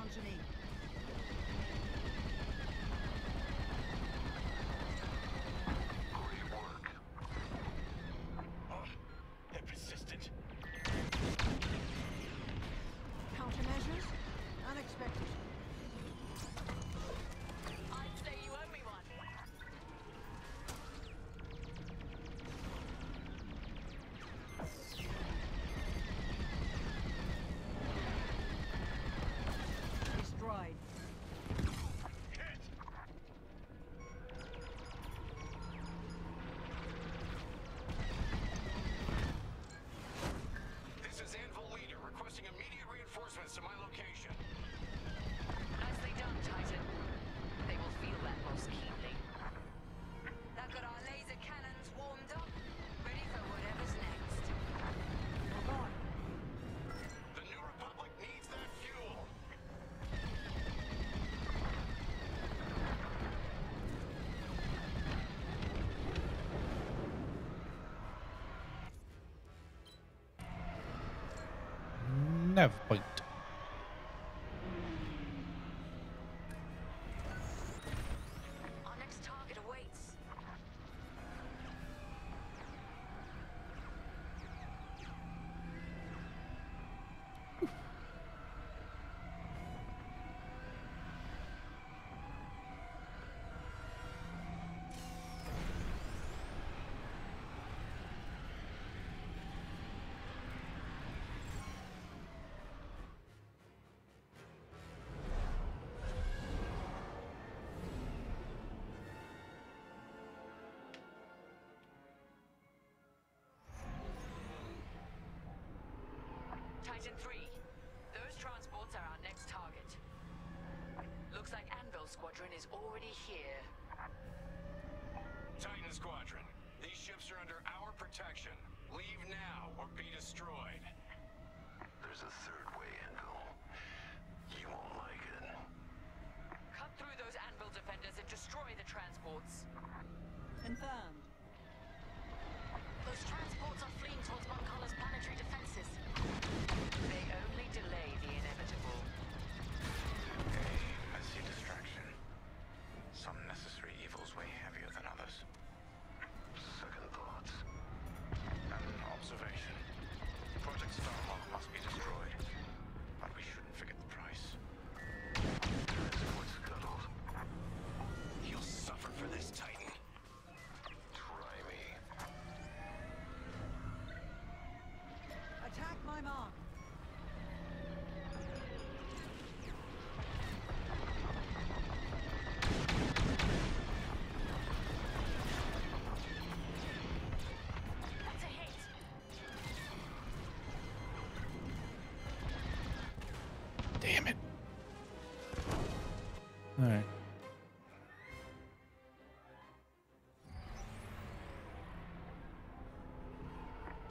Anthony. reinforcements to my have a point. squadron is already here. Titan Squadron, these ships are under our protection. Leave now or be destroyed. There's a third way, Anvil. You won't like it. Cut through those Anvil defenders and destroy the transports. Confirmed. Alright.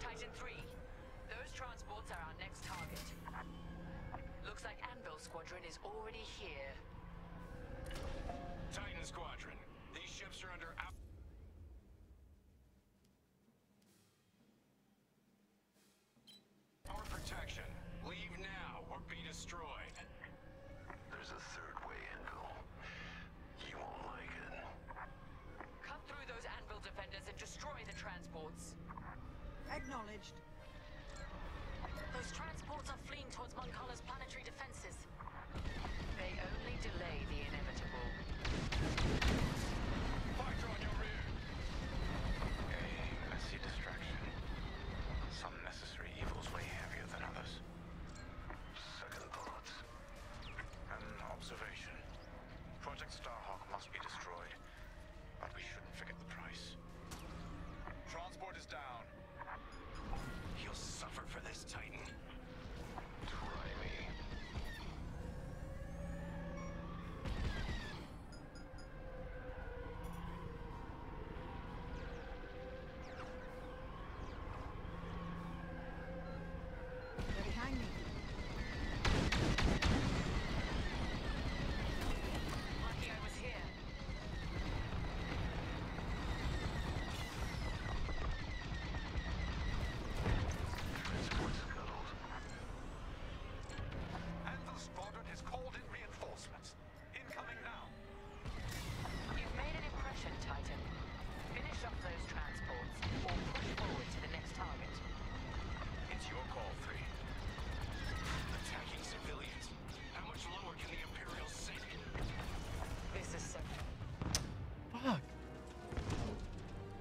Titan 3, those transports are our next target. Looks like Anvil Squadron is already here. Titan Squadron, these ships are under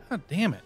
God damn it.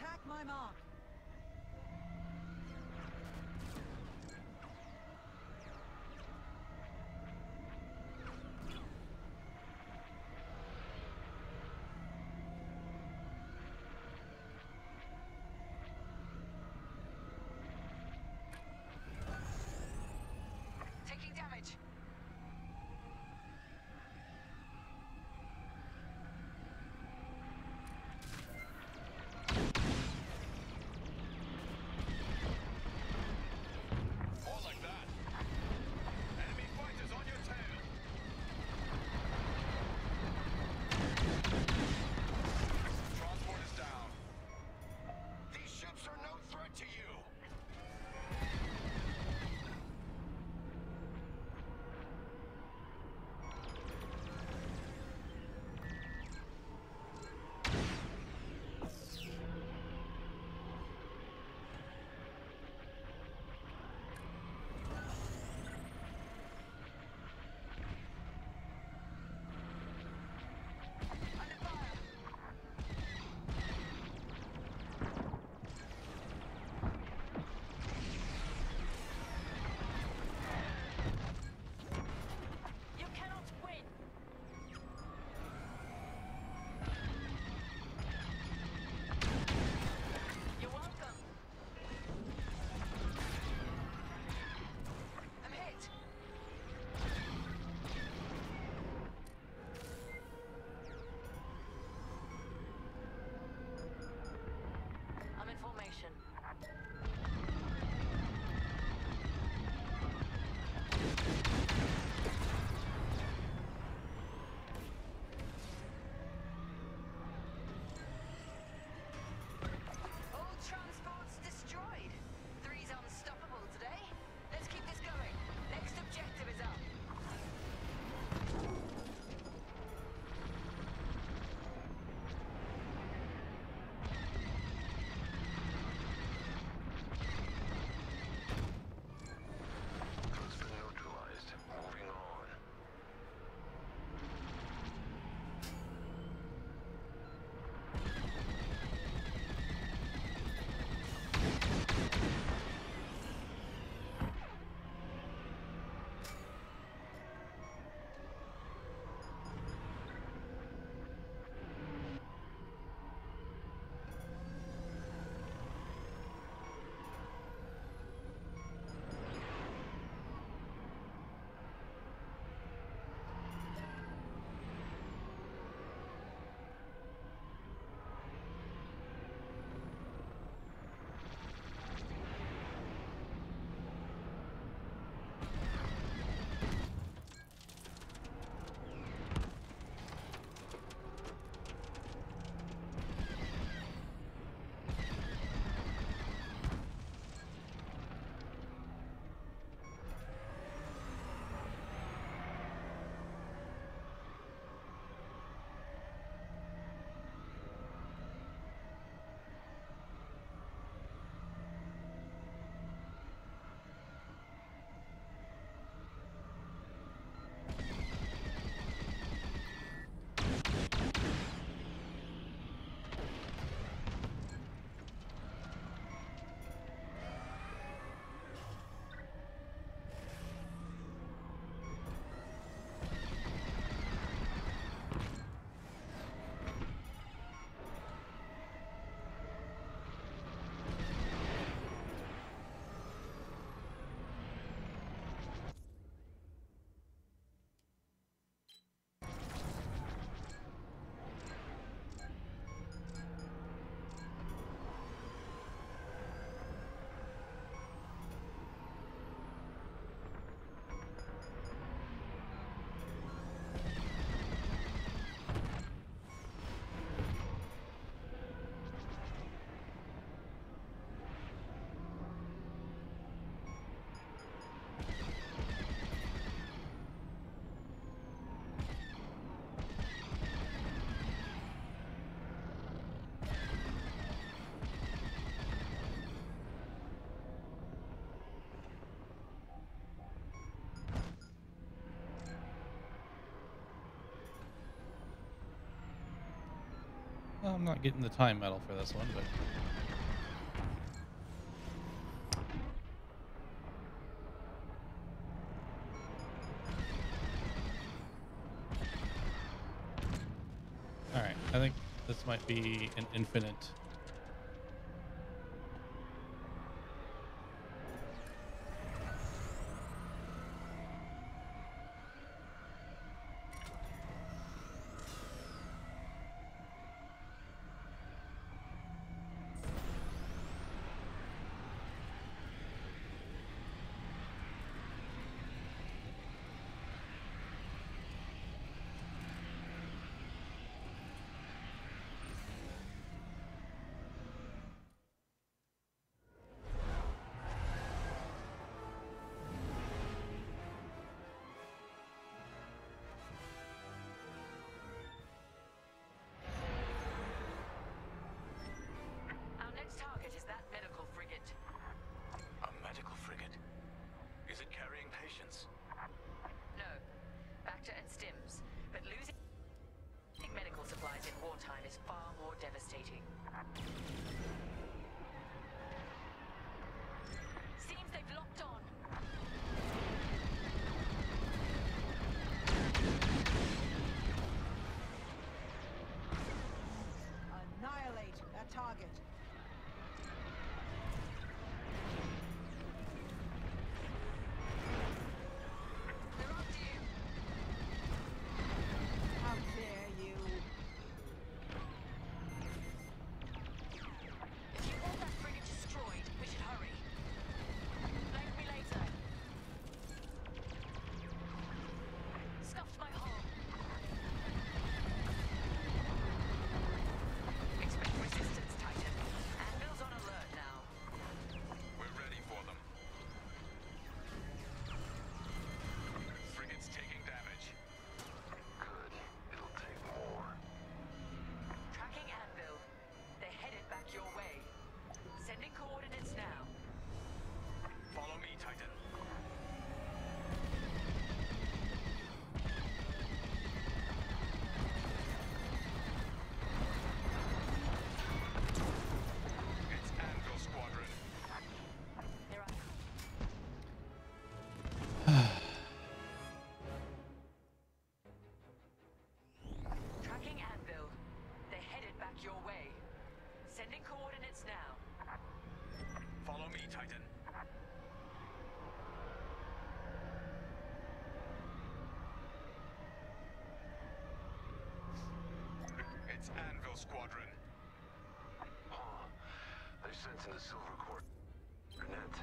Attack my mark. Taking damage. Well, I'm not getting the time medal for this one, but... Alright, I think this might be an infinite target. Nicole Squadron. Oh, huh. They're sensing the Silver Court. Coronet.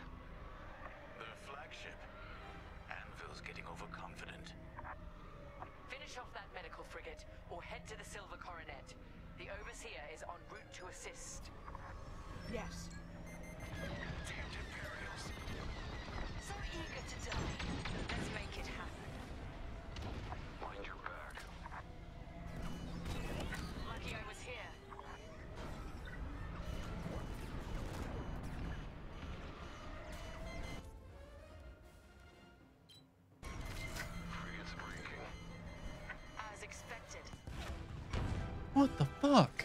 Their flagship. Anvil's getting overconfident. Finish off that medical frigate, or head to the Silver Coronet. The Overseer is en route to assist. Yes. fuck?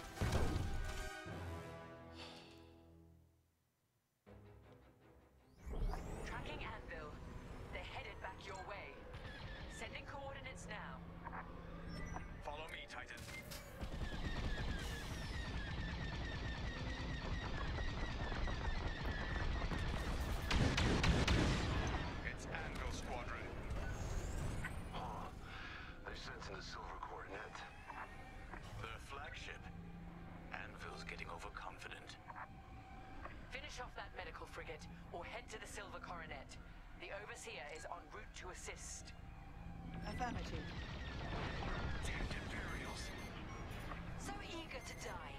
or head to the Silver Coronet. The Overseer is en route to assist. Affirmative. Damned Imperials! So eager to die.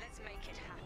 Let's make it happen.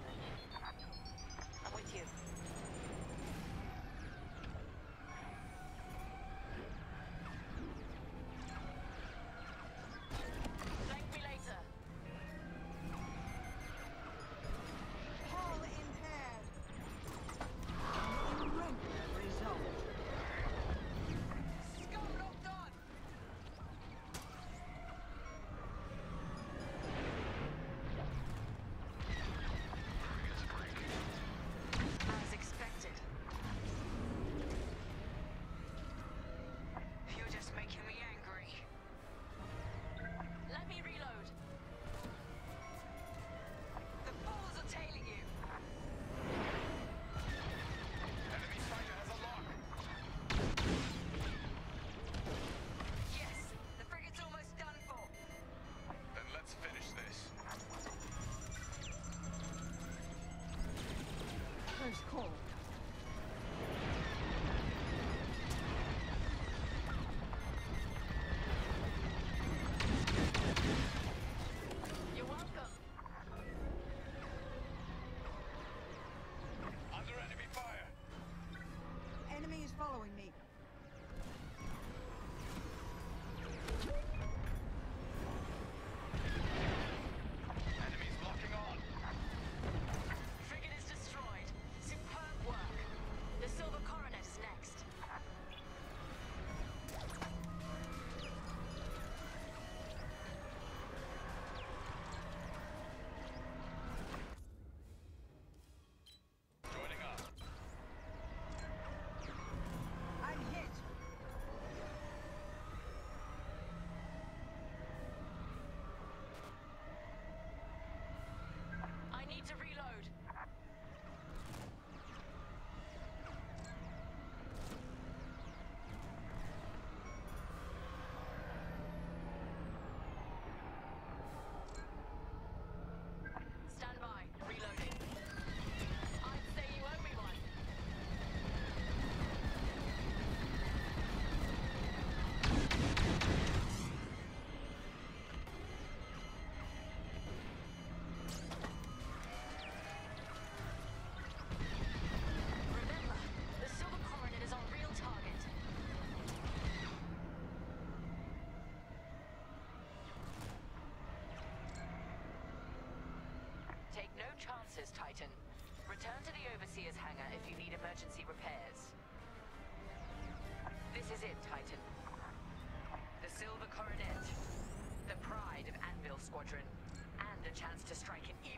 First cold. need to reload. no chances, Titan. Return to the Overseer's hangar if you need emergency repairs. This is it, Titan. The Silver Coronet, the pride of Anvil Squadron, and a chance to strike an even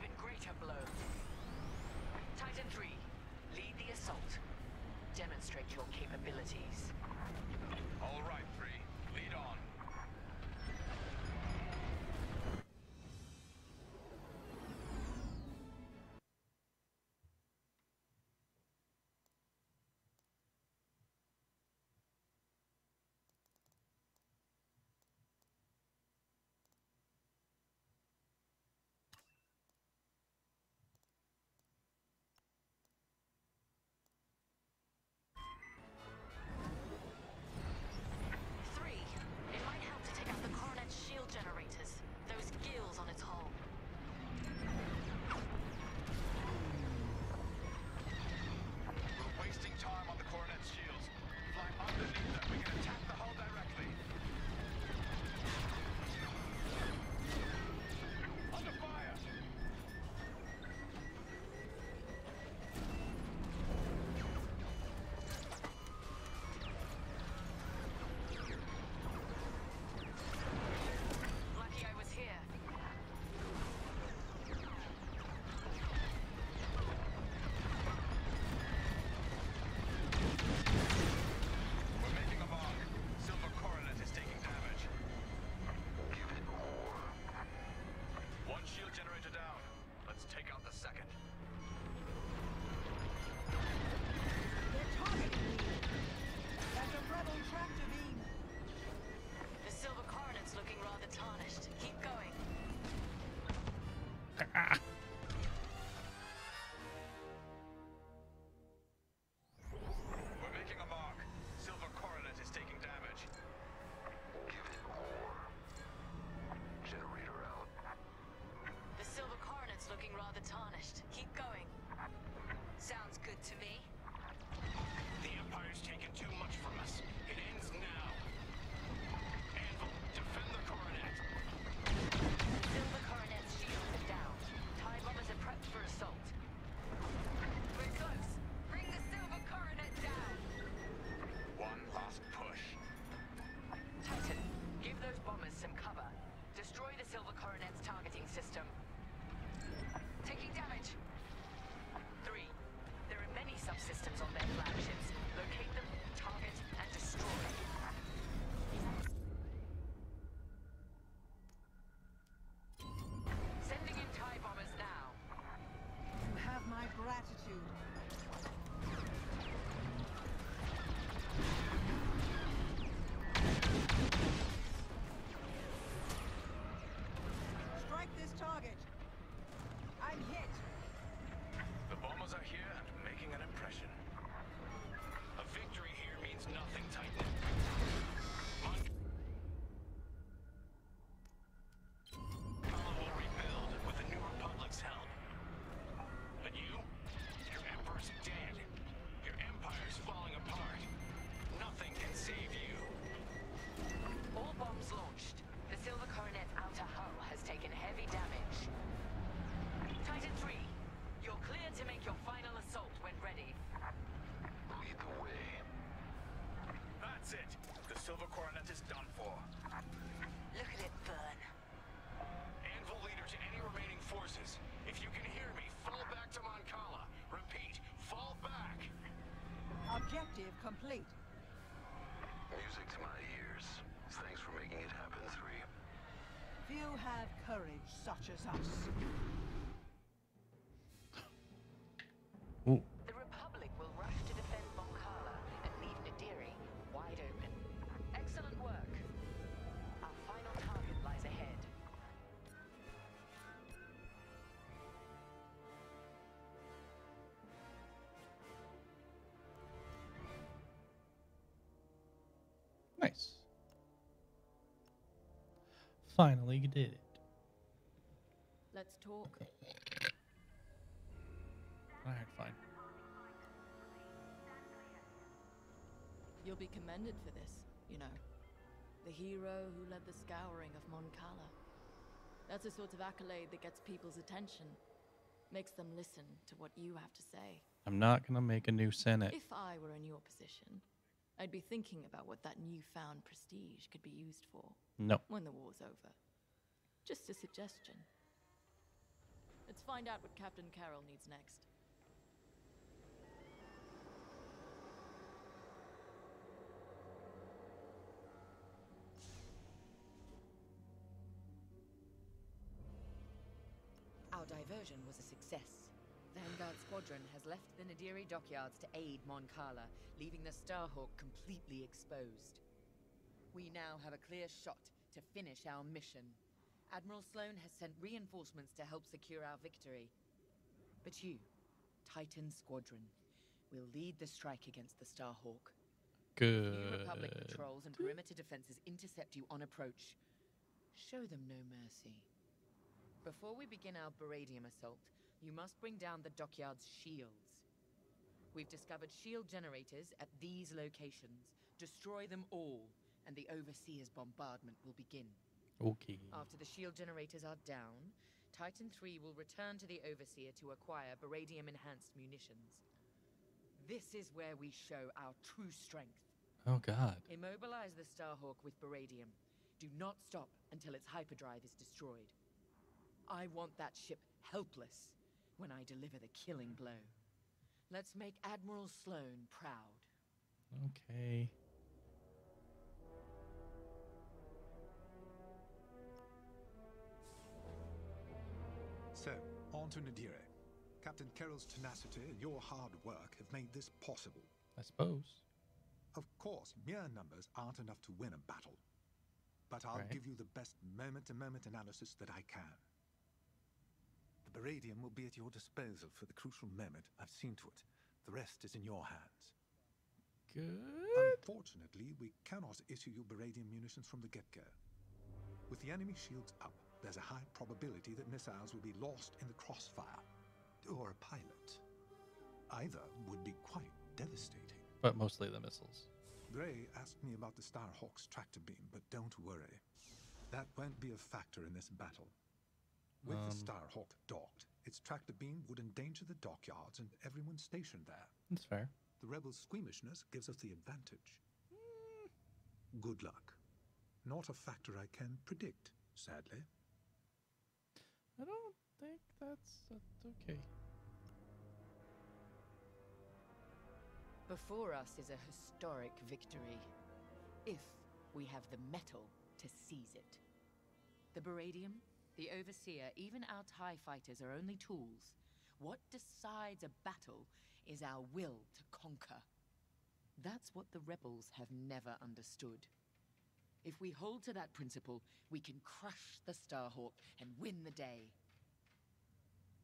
Shield generation. to me? The Empire's taken too much from us. It ends now. Anvil, defend the coronet. Still the coronet's shields are down. TIE bombers are prepped for assault. We're close. Bring the silver coronet down. One last push. Titan, give those bombers some cover. Destroy the silver coronet's targeting system systems on base. Nova Coronet is done for. Look at it burn. Anvil leader to any remaining forces. If you can hear me, fall back to Mon Cala. Repeat, fall back. Objective complete. Music to my ears. Thanks for making it happen, Three. Few have courage such as us. Finally you did it. Let's talk. Alright, fine. You'll be commended for this, you know. The hero who led the scouring of Mon Cala. That's a sort of accolade that gets people's attention. Makes them listen to what you have to say. I'm not gonna make a new Senate. If I were in your position, I'd be thinking about what that newfound prestige could be used for. No. When the war's over. Just a suggestion. Let's find out what Captain Kerrill needs next. Our diversion was a success. Vanguard Squadron has left the Nadiri dockyards to aid Mon Cala, leaving the Starhawk completely exposed. We now have a clear shot to finish our mission. Admiral Sloane has sent reinforcements to help secure our victory. But you, Titan Squadron, will lead the strike against the Starhawk. Good. New Republic patrols and perimeter defenses intercept you on approach. Show them no mercy. Before we begin our Baradium assault, you must bring down the dockyard's shields. We've discovered shield generators at these locations. Destroy them all, and the Overseer's bombardment will begin. Okay. After the shield generators are down, Titan 3 will return to the Overseer to acquire Baradium enhanced munitions. This is where we show our true strength. Oh god. Immobilize the Starhawk with Baradium. Do not stop until its hyperdrive is destroyed. I want that ship helpless when I deliver the killing blow. Let's make Admiral Sloane proud. Okay. So, on to Nadiri. Captain Kerrill's tenacity and your hard work have made this possible. I suppose. Of course, mere numbers aren't enough to win a battle. But I'll Right. give you the best moment to moment analysis that I can. The Baradium will be at your disposal for the crucial moment. I've seen to it. The rest is in your hands. Good. Unfortunately, we cannot issue you Baradium munitions from the get go. With the enemy shields up, there's a high probability that missiles will be lost in the crossfire. Or a pilot. Either would be quite devastating. But mostly the missiles. Grey asked me about the Starhawk's tractor beam, but don't worry. That won't be a factor in this battle. With Um. the Starhawk docked, its tractor beam would endanger the dockyards and everyone stationed there. That's fair. The rebels' squeamishness gives us the advantage. Good luck. Not a factor I can predict, sadly. I don't think that's, that's okay. Before us is a historic victory. If we have the mettle to seize it. The Baradium, the Overseer, even our TIE fighters are only tools. What decides a battle is our will to conquer. That's what the rebels have never understood. If we hold to that principle, we can crush the Starhawk and win the day.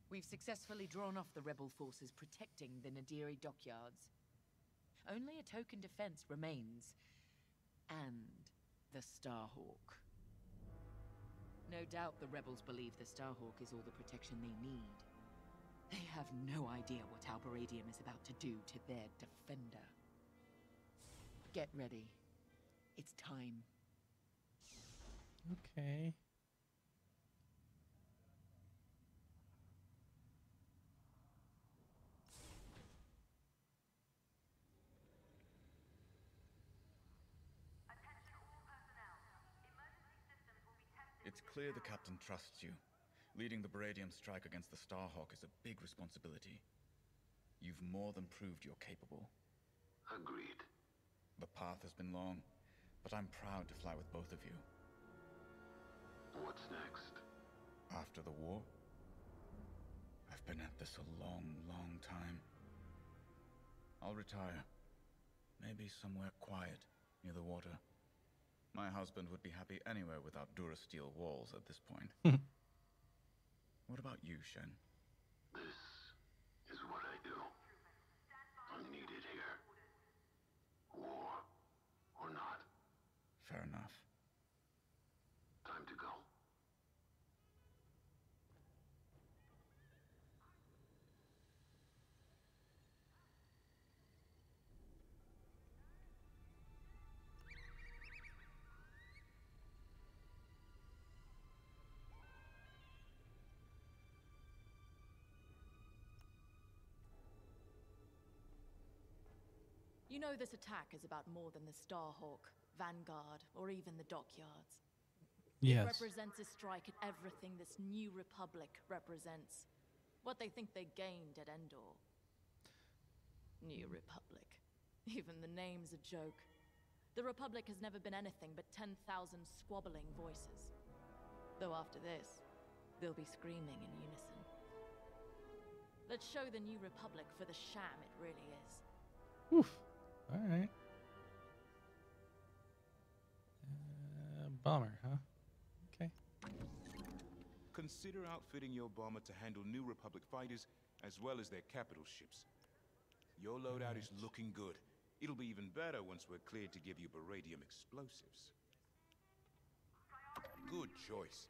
We've successfully drawn off the rebel forces protecting the Nadiri dockyards. Only a token defense remains. And the Starhawk. No doubt the rebels believe the Starhawk is all the protection they need. They have no idea what our Baradium is about to do to their defender. Get ready. It's time. Okay. It's clear the captain trusts you. Leading the Baradium strike against the Starhawk is a big responsibility. You've more than proved you're capable. Agreed. The path has been long, but I'm proud to fly with both of you. What's next? After the war? I've been at this a long, long time. I'll retire. Maybe somewhere quiet, near the water. My husband would be happy anywhere without Durasteel walls at this point. what about you, Shen? This is what I do. I'm needed here. War or not. Fair enough. You know this attack is about more than the Starhawk, Vanguard, or even the dockyards. Yes. It represents a strike at everything this new republic represents. What they think they gained at Endor. New Republic. Even the name's a joke. The Republic has never been anything but 10,000 squabbling voices. Though after this, they'll be screaming in unison. Let's show the New Republic for the sham it really is. Oof. All right. Uh, bomber, huh? Okay. Consider outfitting your bomber to handle New Republic fighters as well as their capital ships. Your loadout is looking good. It'll be even better once we're cleared to give you baradium explosives. Good choice.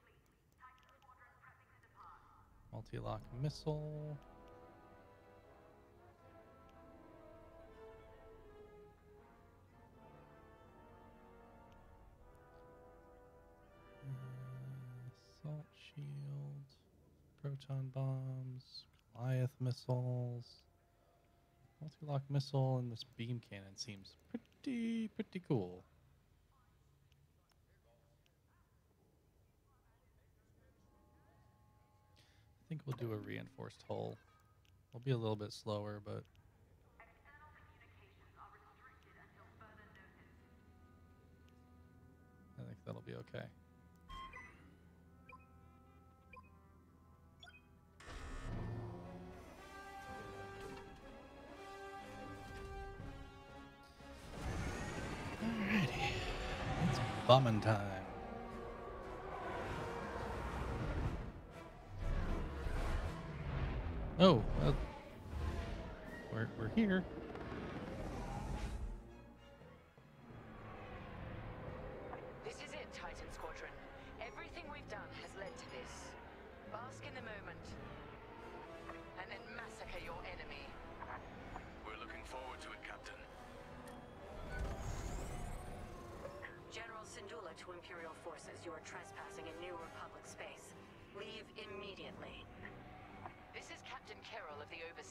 Multi-lock missile. Proton bombs, Goliath missiles, multi-lock missile, and this beam cannon seems pretty pretty cool. I think we'll do a reinforced hull. We'll be a little bit slower, but I think that'll be okay. Bombing time. Oh, well, we're, we're here.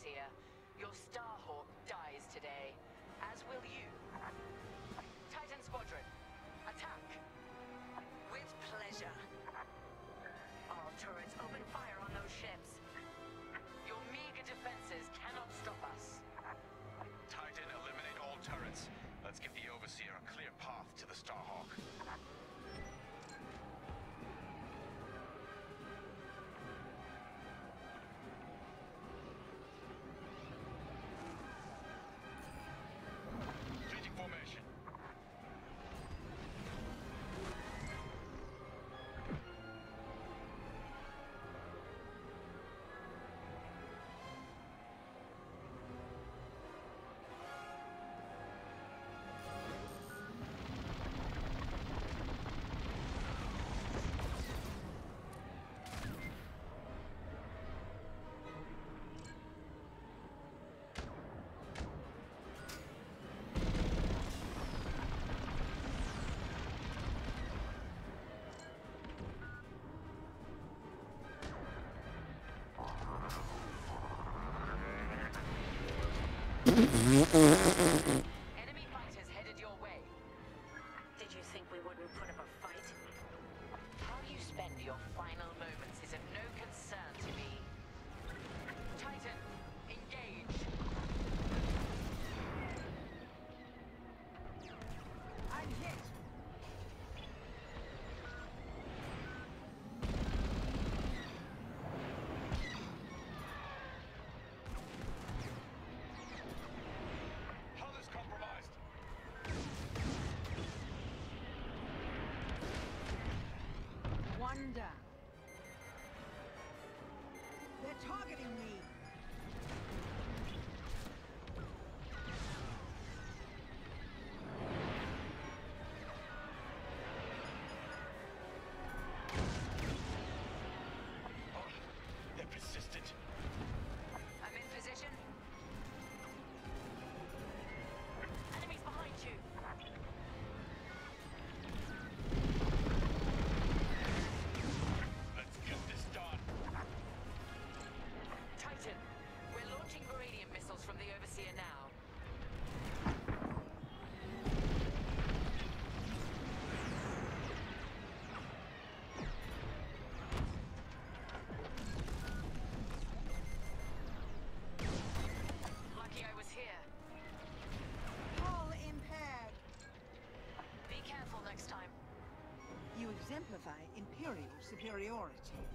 Overseer. Your Starhawk wouldn't put up a fight? How you spend your final moments is of no concern to me. Titan, exemplify Imperial superiority.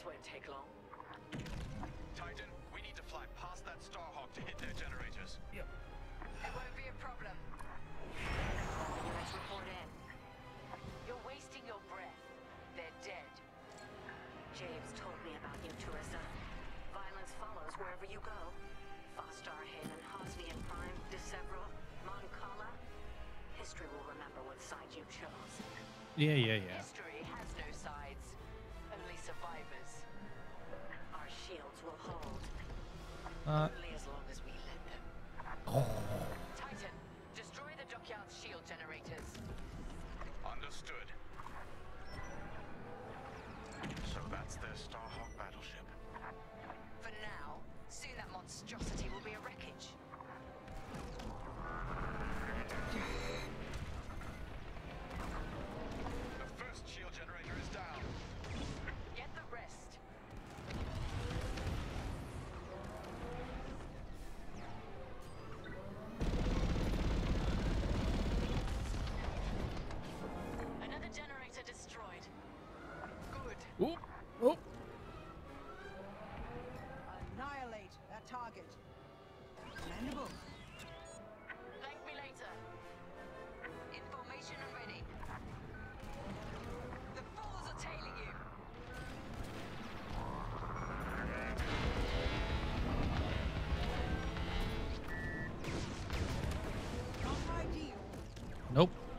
This won't take long. Titan, we need to fly past that Starhawk to hit their generators. Yep. It won't be a problem. Let's report in. You're wasting your breath. They're dead. Javes told me about you, Terisa. Violence follows wherever you go. Fostar Haven, Hosnian Prime, Desevro, Mon Cala. History will remember what side you chose. Yeah, yeah, yeah. History Uh, Only as long as we let them. Titan, destroy the dockyard's shield generators. Understood. So that's their Starhawk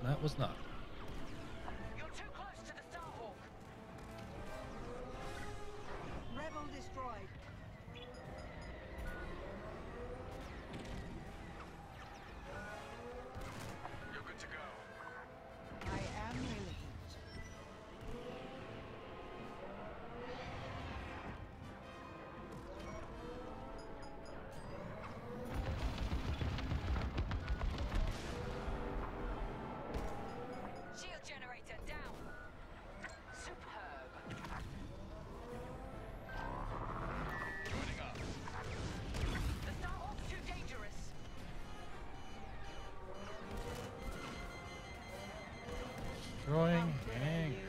that was not. Destroying hangars.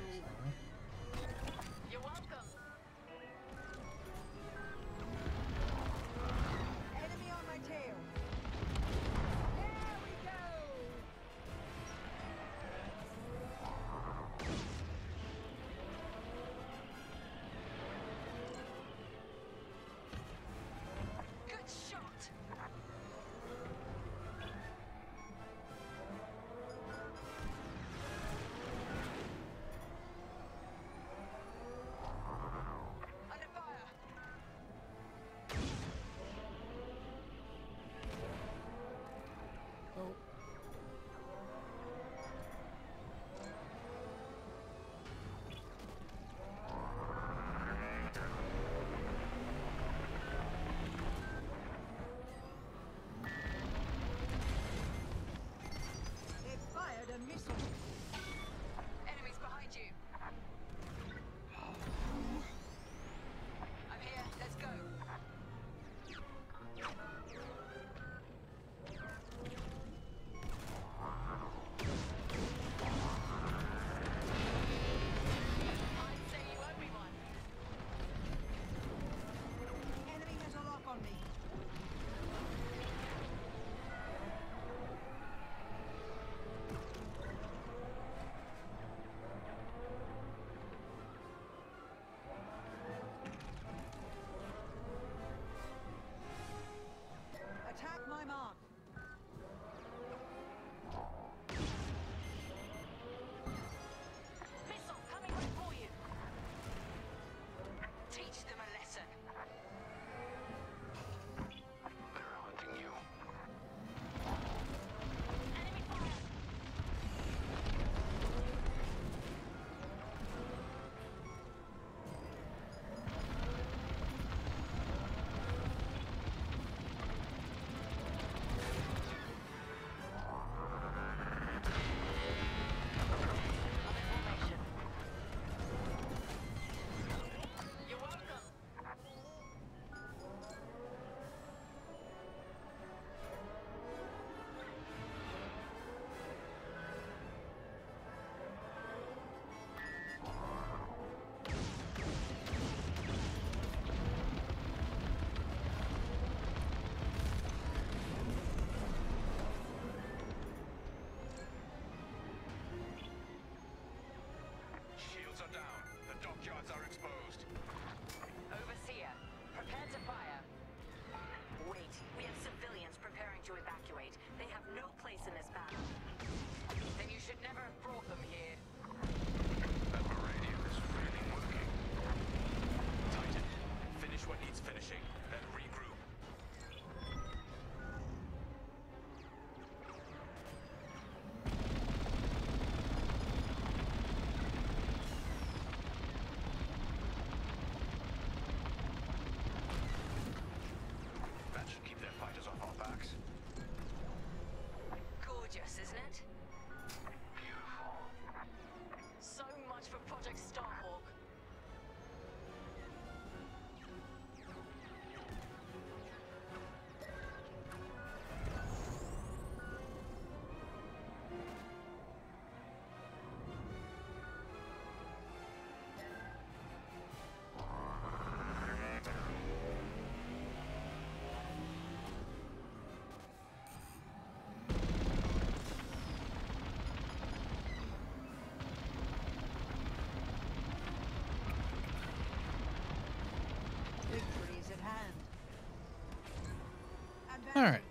All right.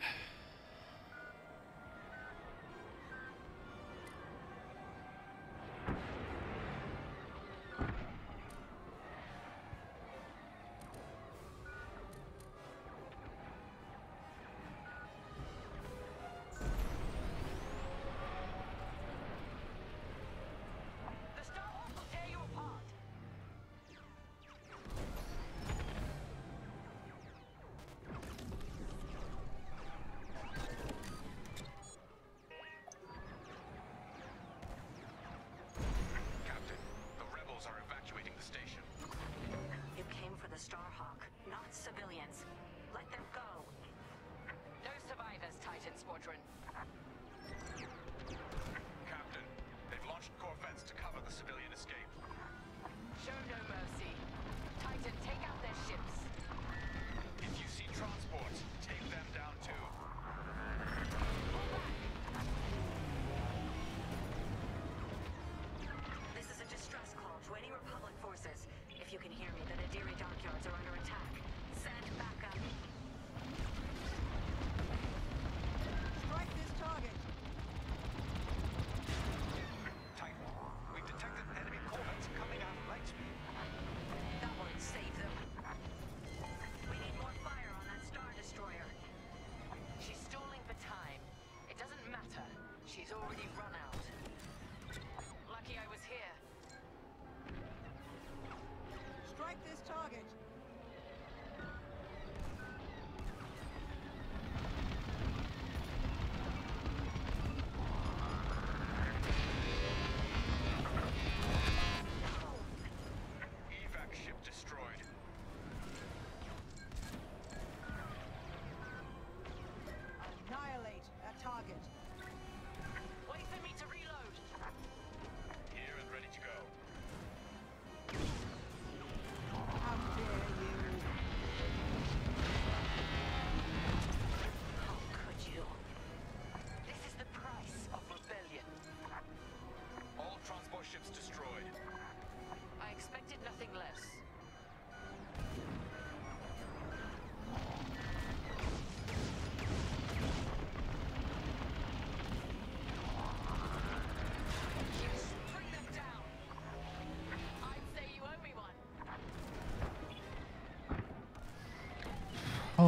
star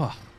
Oh,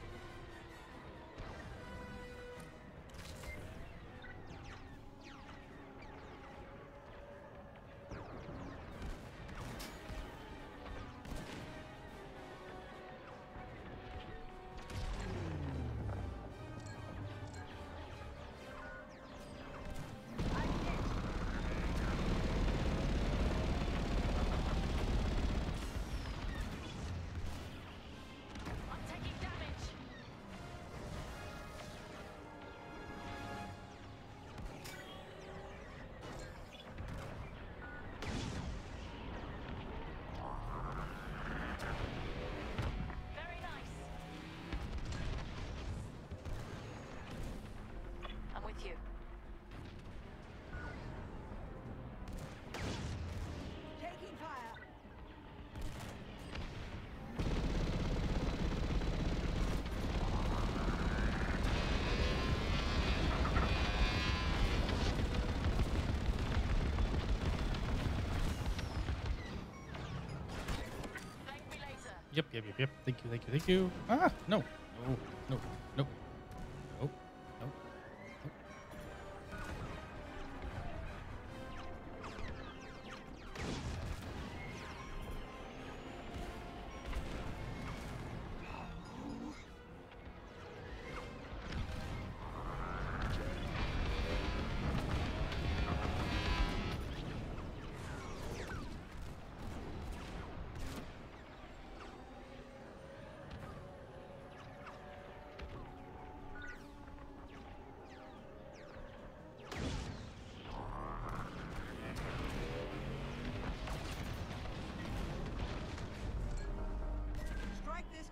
Yep, yep, yep, yep. Thank you, thank you, thank you. Ah.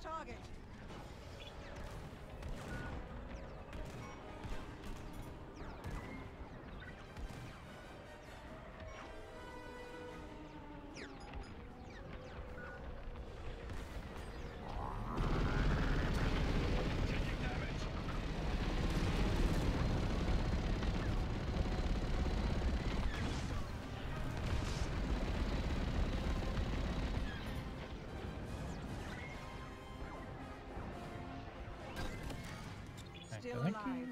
target. Still Thank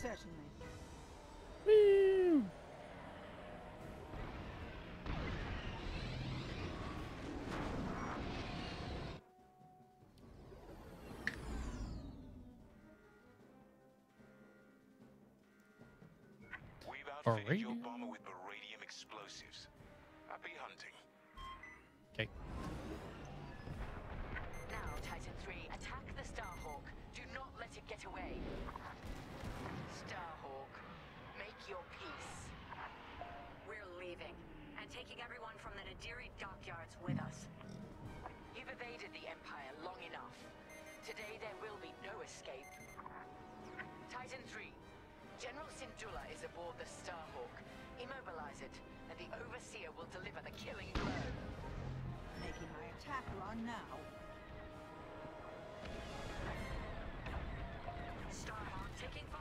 Certainly. Woo! We've outfitted your bomber with baradium explosives. Happy hunting. Okay. Now, Titan 3, attack the Starhawk. Do not let it get away. Starhawk, make your peace. We're leaving. And taking everyone from the Nadiri dockyards with us. You've evaded the Empire long enough. Today there will be no escape. Titan 3, General Syndulla is aboard the Starhawk. Immobilize it, and the Overseer will deliver the killing blow. Making my attack run now. Starhawk taking fire.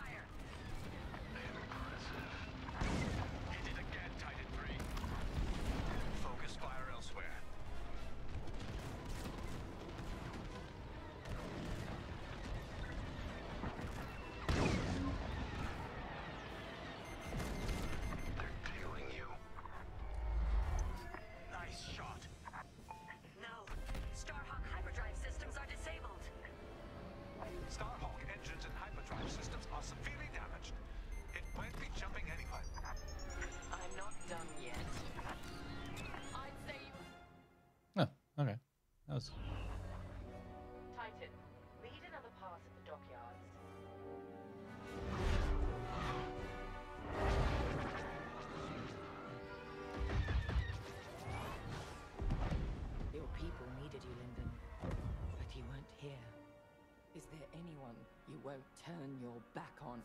Turn your back on?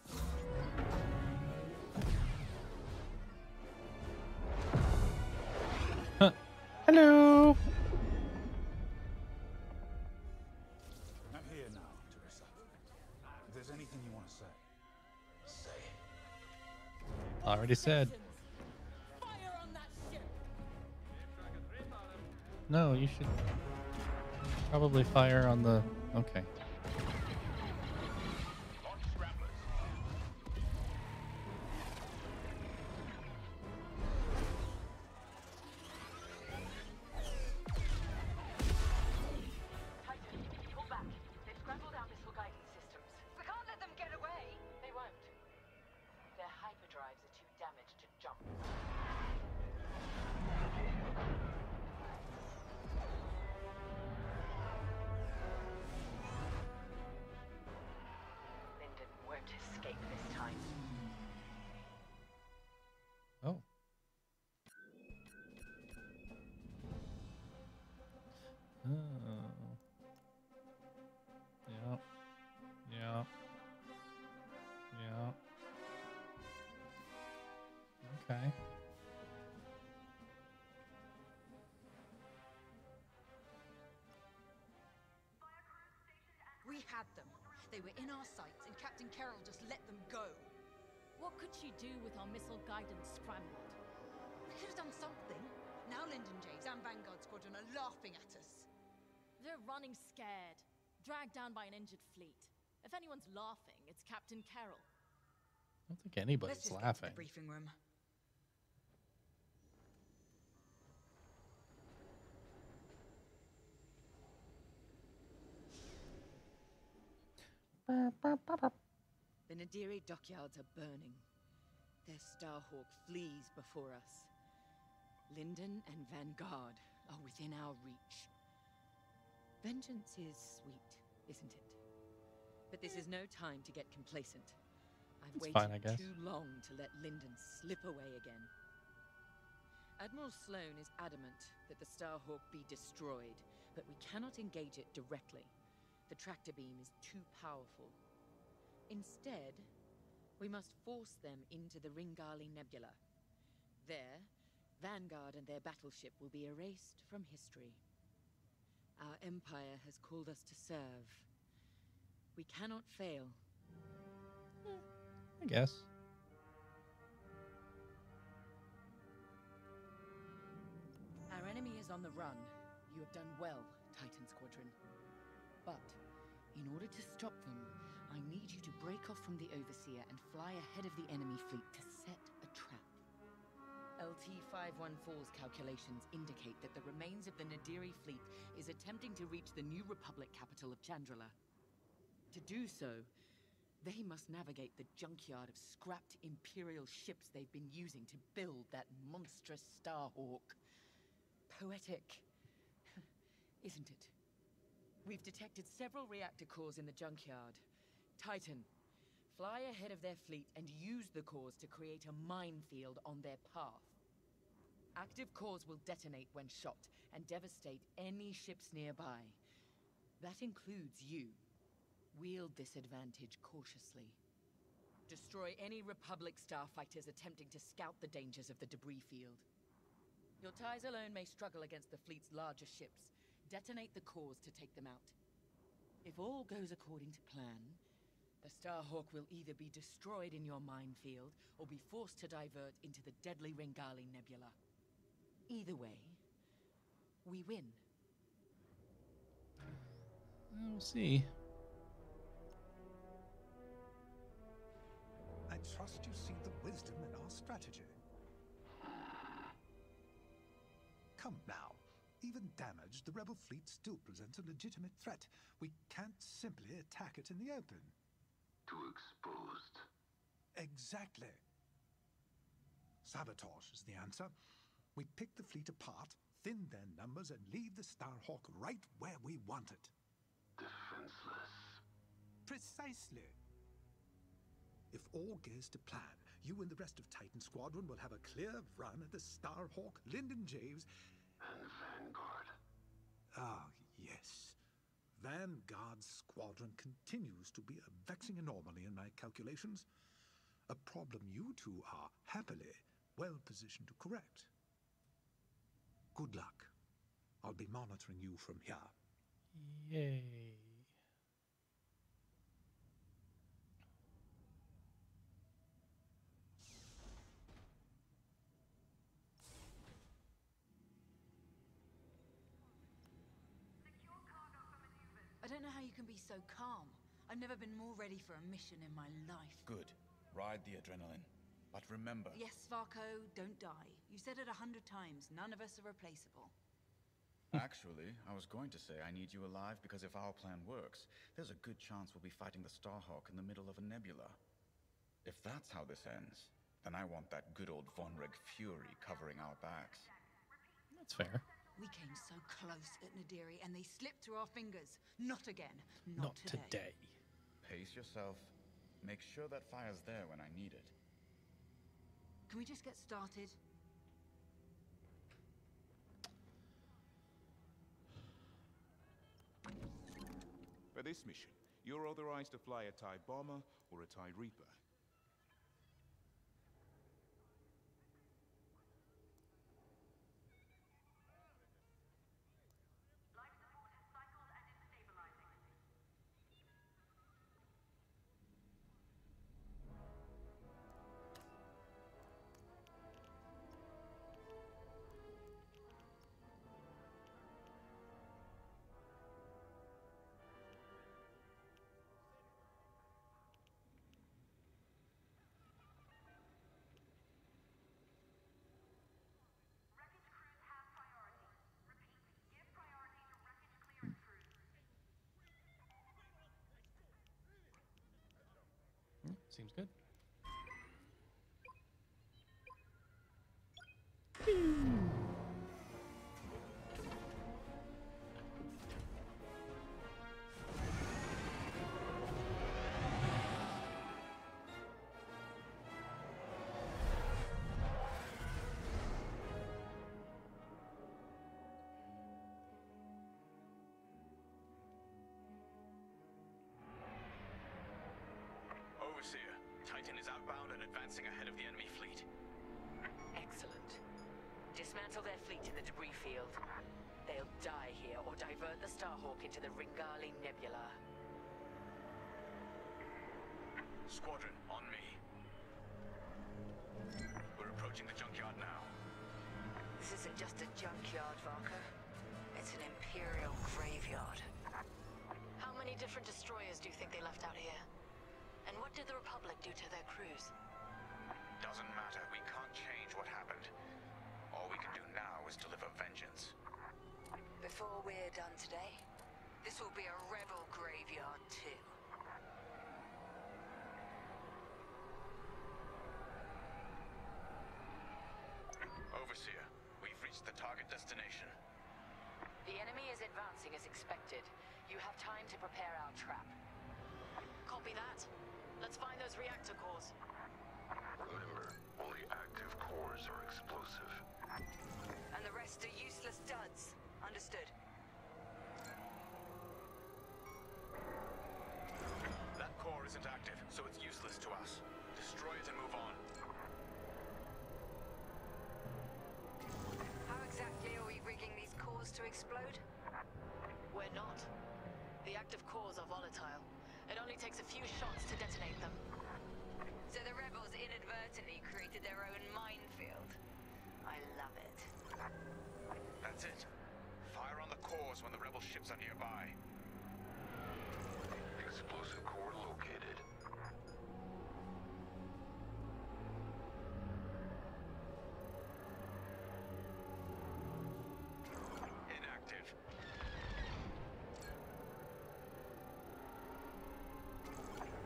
Hello. I'm here now, Terisa. If there's anything you want to say, say it. Already said. No, you should probably fire on the. Okay. Could she do with our missile guidance scrambled? We could have done something. Now Lindon Javes and Vanguard Squadron are laughing at us. They're running scared, dragged down by an injured fleet. If anyone's laughing, it's Captain Kerrill. I don't think anybody's Let's just get to laughing. the briefing room. The Nadiri dockyards are burning. Their Starhawk flees before us. Lindon and Vanguard are within our reach. Vengeance is sweet, isn't it? But this is no time to get complacent. I've It's waited fine, I guess. too long to let Lindon slip away again. Admiral Sloane is adamant that the Starhawk be destroyed, but we cannot engage it directly. The tractor beam is too powerful. Instead, we must force them into the Ringali Nebula. There, Vanguard and their battleship will be erased from history. Our Empire has called us to serve. We cannot fail. I guess. Our enemy is on the run. You have done well, Titan Squadron. But, in order to stop them, I need you to break off from the Overseer and fly ahead of the enemy fleet to set a trap. LT-514's calculations indicate that the remains of the Nadiri fleet is attempting to reach the New Republic capital of Chandrila. To do so, they must navigate the junkyard of scrapped Imperial ships they've been using to build that monstrous Starhawk. Poetic, isn't it? We've detected several reactor cores in the junkyard. Titan, fly ahead of their fleet and use the cores to create a minefield on their path. Active cores will detonate when shot and devastate any ships nearby. That includes you. Wield this advantage cautiously. Destroy any Republic starfighters attempting to scout the dangers of the debris field. Your TIEs alone may struggle against the fleet's larger ships. Detonate the cores to take them out. If all goes according to plan, the Starhawk will either be destroyed in your minefield or be forced to divert into the deadly Ringali Nebula. Either way, we win. Hmm, we'll see. I trust you see the wisdom in our strategy. Come now. Even damaged, the rebel fleet still presents a legitimate threat. We can't simply attack it in the open. Too exposed. Exactly. Sabotage is the answer. We pick the fleet apart, thin their numbers, and leave the Starhawk right where we want it. Defenseless. Precisely. If all goes to plan, you and the rest of Titan Squadron will have a clear run at the Starhawk, Lindon Javes, And Vanguard. Ah, yes. Vanguard's squadron continues to be a vexing anomaly in my calculations. A problem you two are happily well positioned to correct. Good luck. I'll be monitoring you from here. Yay. I don't know how you can be so calm. I've never been more ready for a mission in my life. Good. Ride the adrenaline. But remember, Yes, Varko, don't die. You said it a hundred times. None of us are replaceable. actually, I was going to say I need you alive because if our plan works, there's a good chance we'll be fighting the Starhawk in the middle of a nebula. If that's how this ends, then I want that good old Vonreg fury covering our backs. That's fair. We came so close at Nadiri and they slipped through our fingers. Not again. Not Not, today. Pace yourself. Make sure that fire's there when I need it. Can we just get started? For this mission, you're authorized to fly a TIE bomber or a TIE Reaper. Seems good. Titan is outbound and advancing ahead of the enemy fleet. Excellent. Dismantle their fleet in the debris field. They'll die here or divert the Starhawk into the Ringali Nebula. Squadron, on me. We're approaching the junkyard now. This isn't just a junkyard, Varko. It's an Imperial graveyard. How many different destroyers do you think they left out here? And what did the Republic do to their crews? Doesn't matter. We can't change what happened. All we can do now is deliver vengeance. Before we're done today, this will be a rebel graveyard too. Overseer, we've reached the target destination. The enemy is advancing as expected. You have time to prepare our trap. Copy that. Let's find those reactor cores. Remember, only active cores are explosive. And the rest are useless duds. Understood. That core isn't active, so it's useless to us. Destroy it and move on. How exactly are we rigging these cores to explode? We're not. The active cores are volatile. It only takes a few shots to detonate them. So the rebels inadvertently created their own minefield. I love it. That's it. Fire on the cores when the rebel ships are nearby. Explosive core located. Inactive.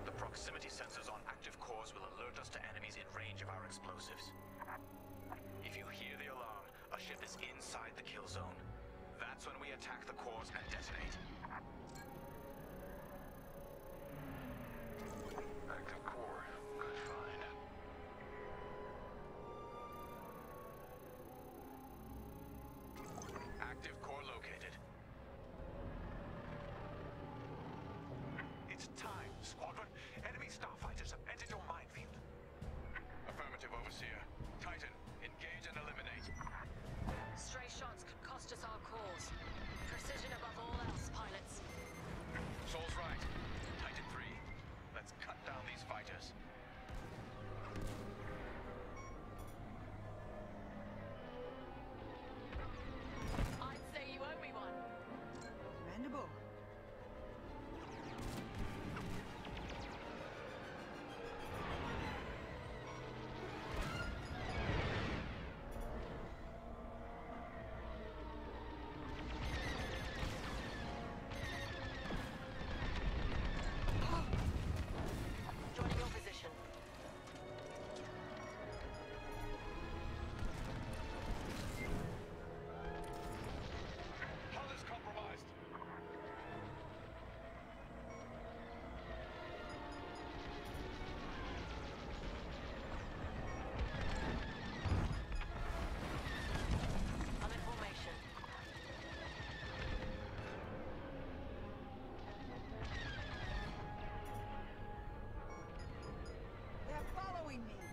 The proximity sensors on active cores will alert us to enemies in range of our explosives. If you hear the alarm, a ship is inside the kill zone. That's when we attack the cores and detonate. Active following me.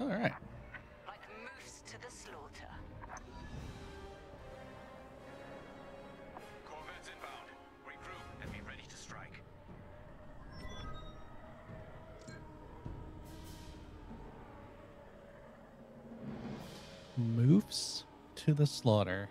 All right. Like moose to the slaughter. Corvettes inbound. Regroup and be ready to strike. Moose to the slaughter.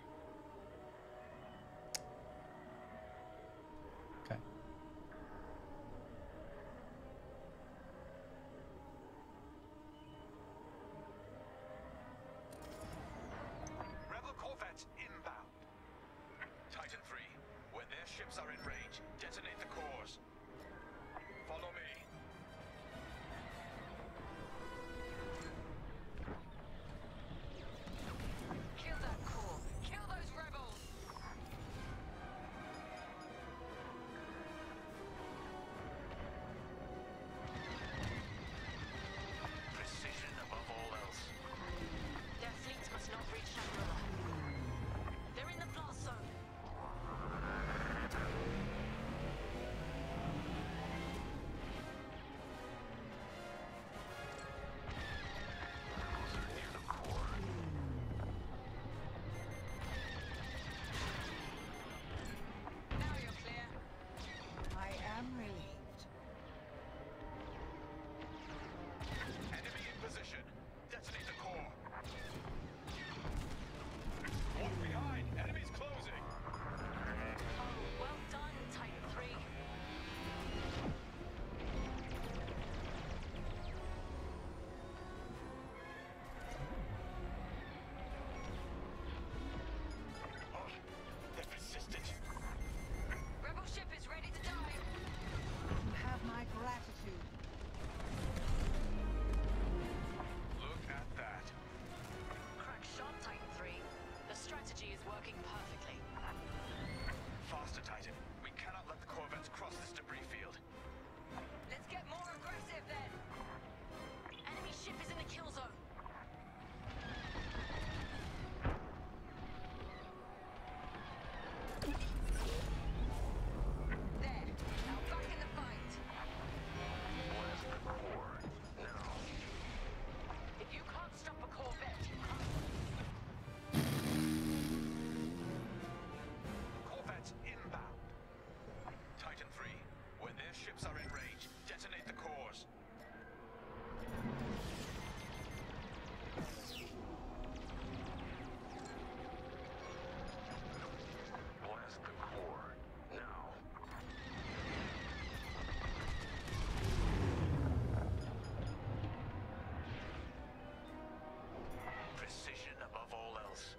precision above all else.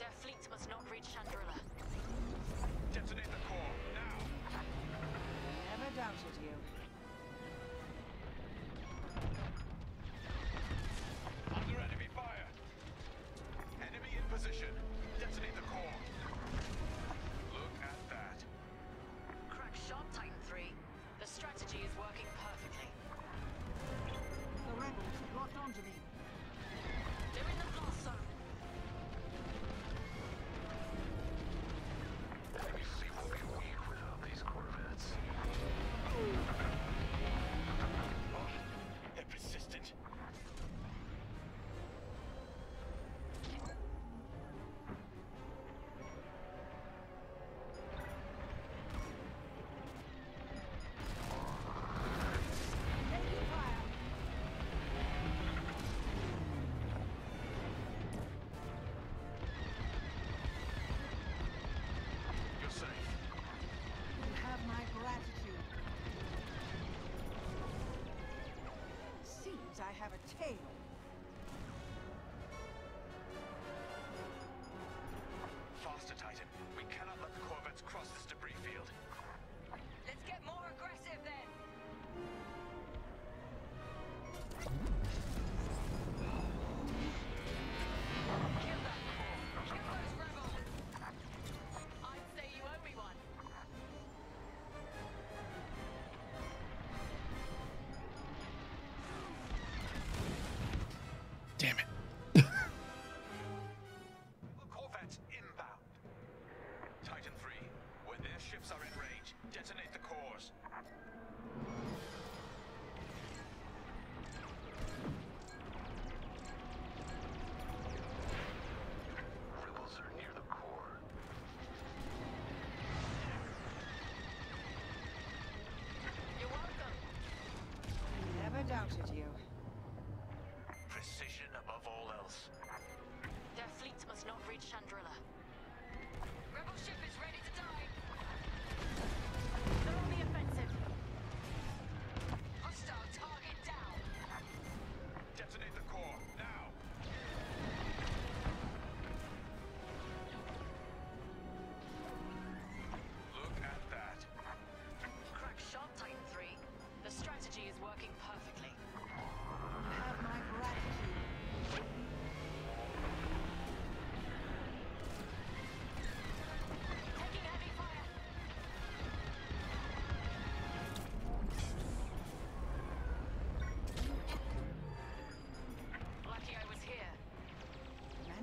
Their fleet must not reach Chandrila. Detonate the core, now! Never doubted you. I have a taste. doubted you. Precision above all else. Their fleet must not reach Chandra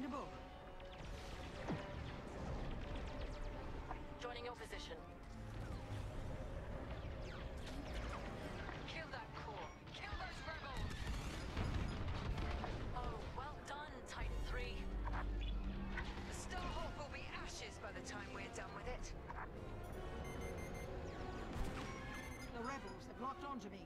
Send. Joining your position. Kill that core. Kill those rebels. Oh, well done, Titan 3. The Starhawk will be ashes by the time we're done with it. The rebels have locked onto me.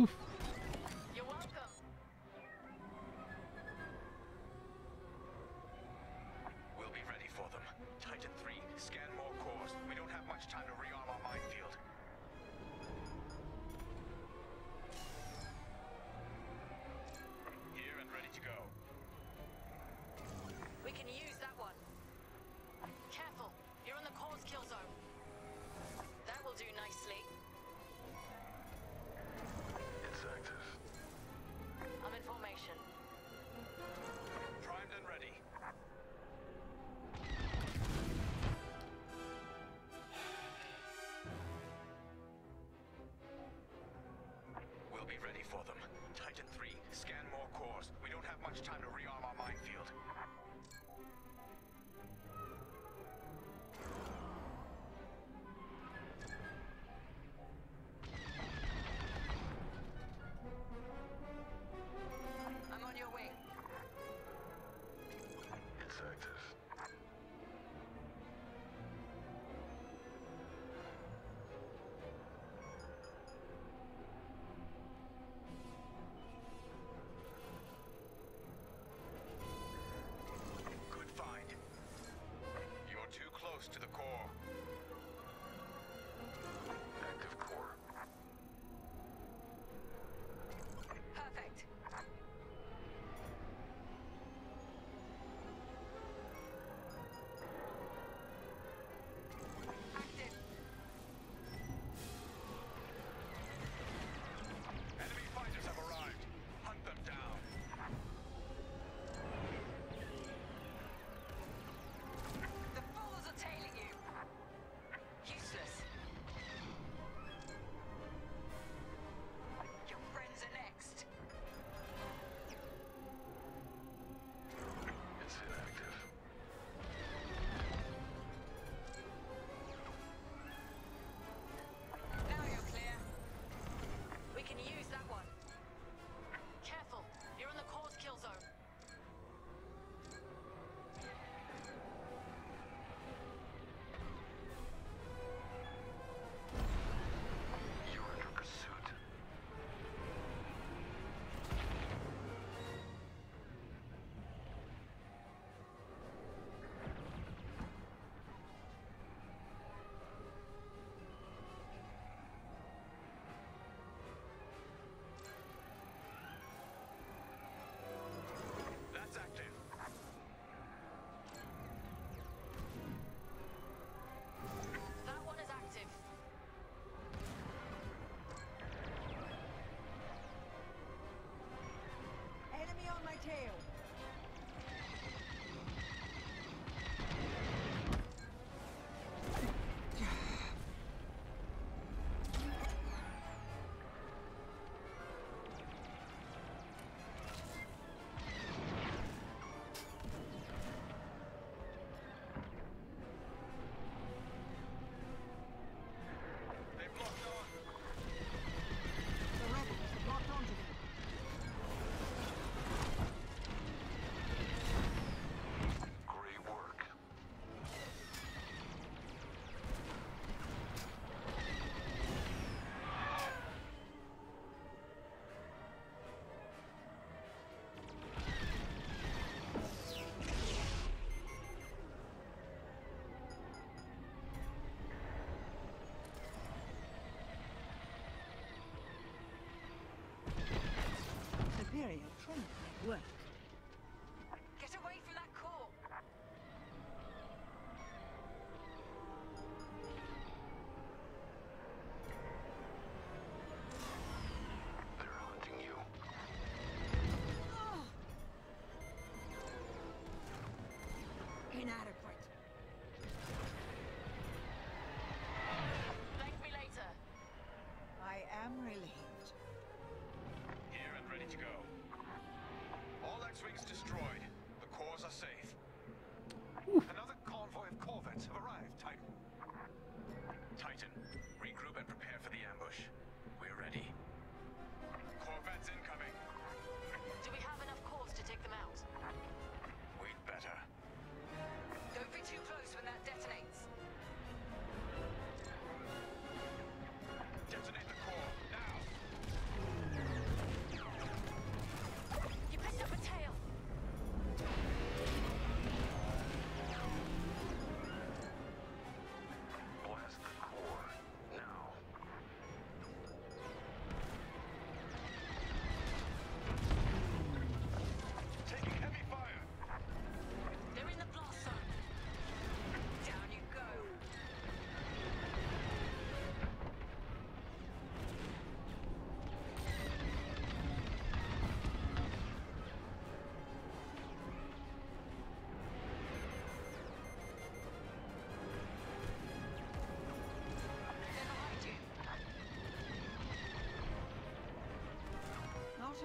Oof. Be ready for them. Titan 3, scan more cores. We don't have much time to rearm our minefield. 滚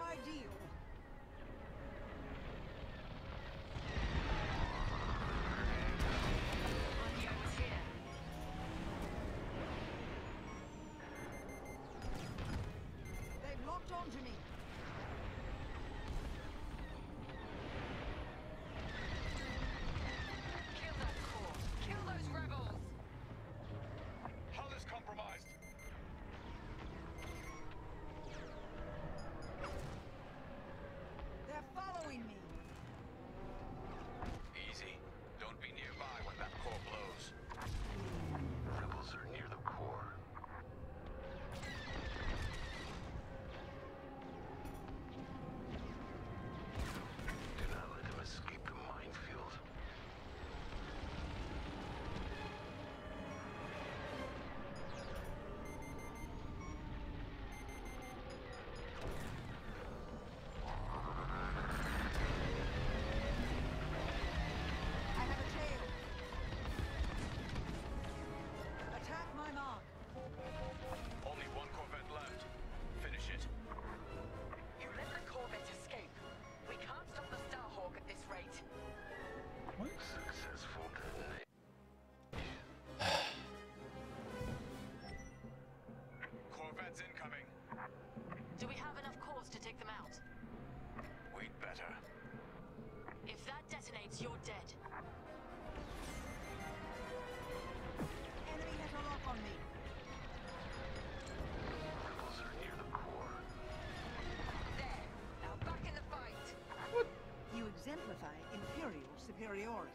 ideal. They've locked onto me. superiority.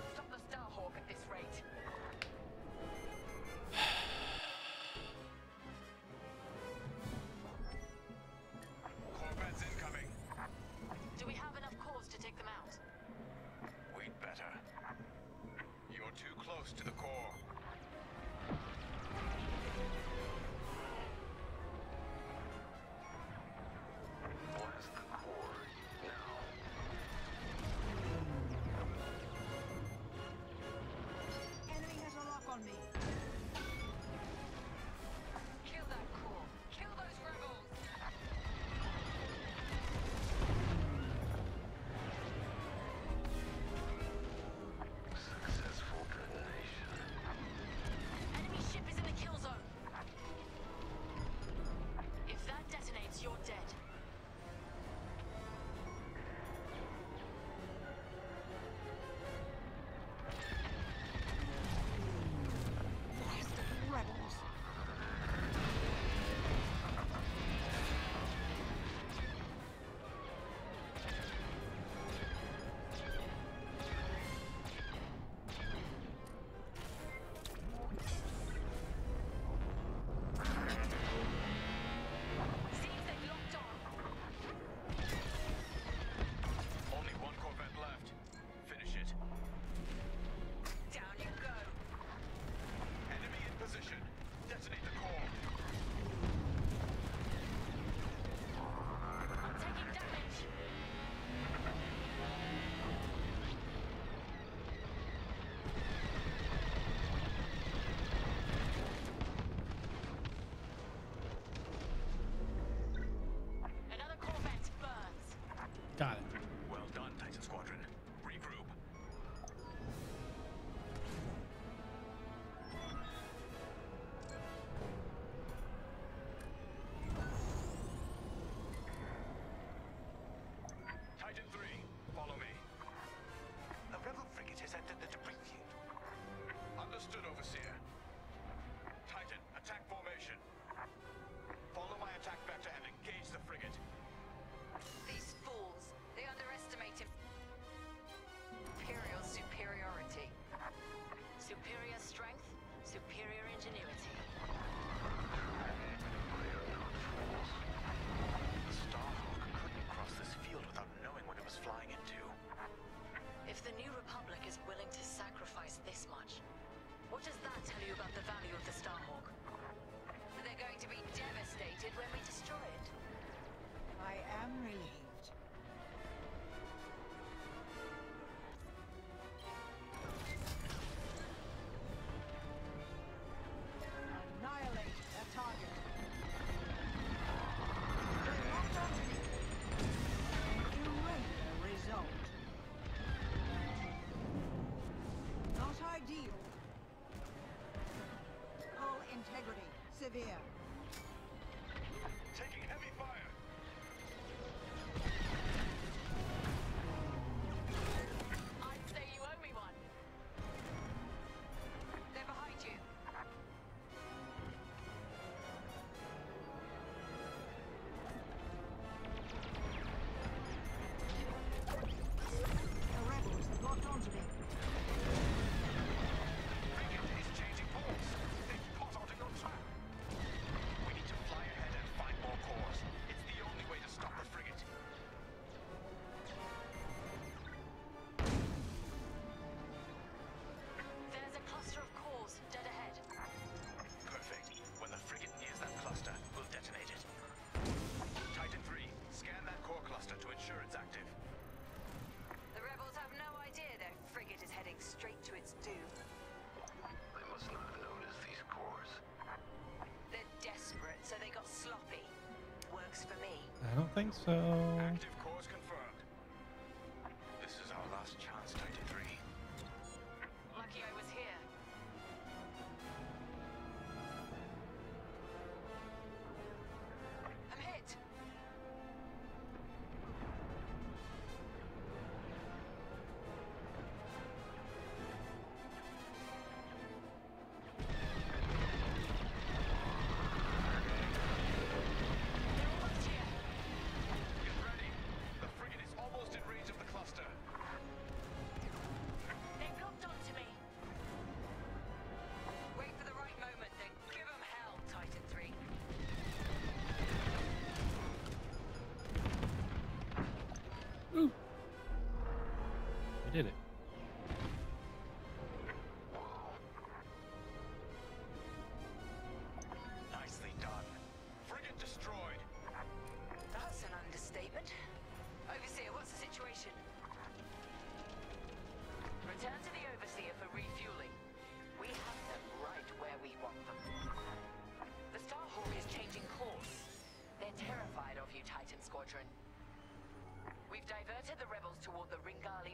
you're dead. Severe. Taking I think so.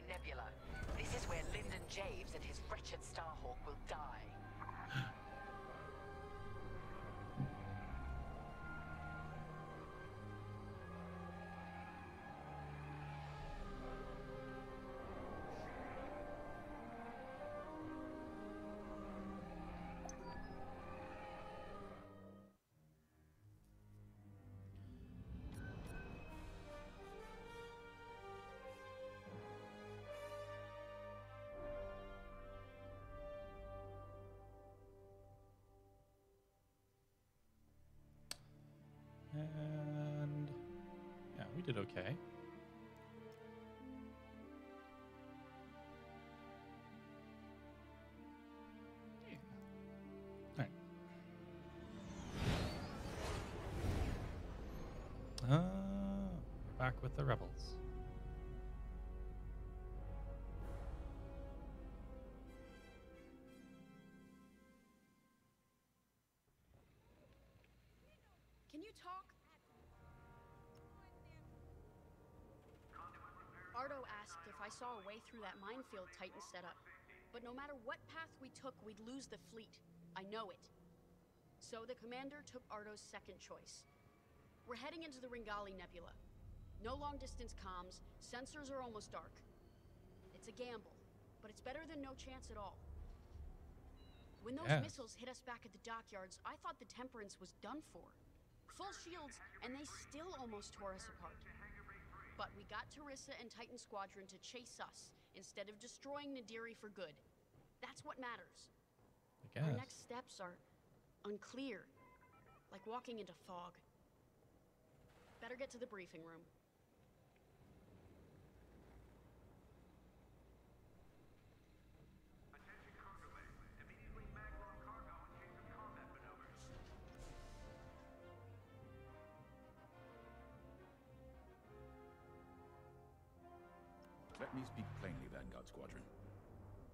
Nebula. This is where Lindon Javes and his wretched Starhawk will die. And yeah, we did okay. Yeah. Alright. Uh, back with the rebels. Can you talk? Asked if I saw a way through that minefield Titan set up. But no matter what path we took, we'd lose the fleet. I know it. So the commander took Ardo's second choice. We're heading into the Ringali Nebula. No long distance comms, sensors are almost dark. It's a gamble, but it's better than no chance at all. When those Yes. missiles hit us back at the dockyards, I thought the Temperance was done for. Full shields, and they still almost tore us apart. But we got Terisa and Titan Squadron to chase us instead of destroying Nadiri for good. That's what matters. Our next steps are unclear, like walking into fog. Better get to the briefing room.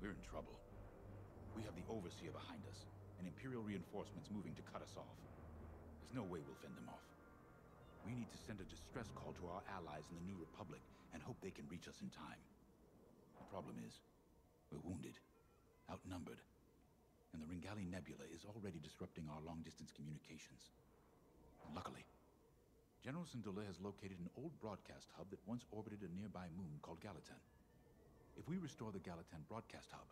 We're in trouble. We have the Overseer behind us, and Imperial reinforcements moving to cut us off. There's no way we'll fend them off. We need to send a distress call to our allies in the New Republic and hope they can reach us in time. The problem is, we're wounded, outnumbered, and the Ringali Nebula is already disrupting our long-distance communications. Luckily, General Syndulla has located an old broadcast hub that once orbited a nearby moon called Galitan. If we restore the Galitan broadcast hub,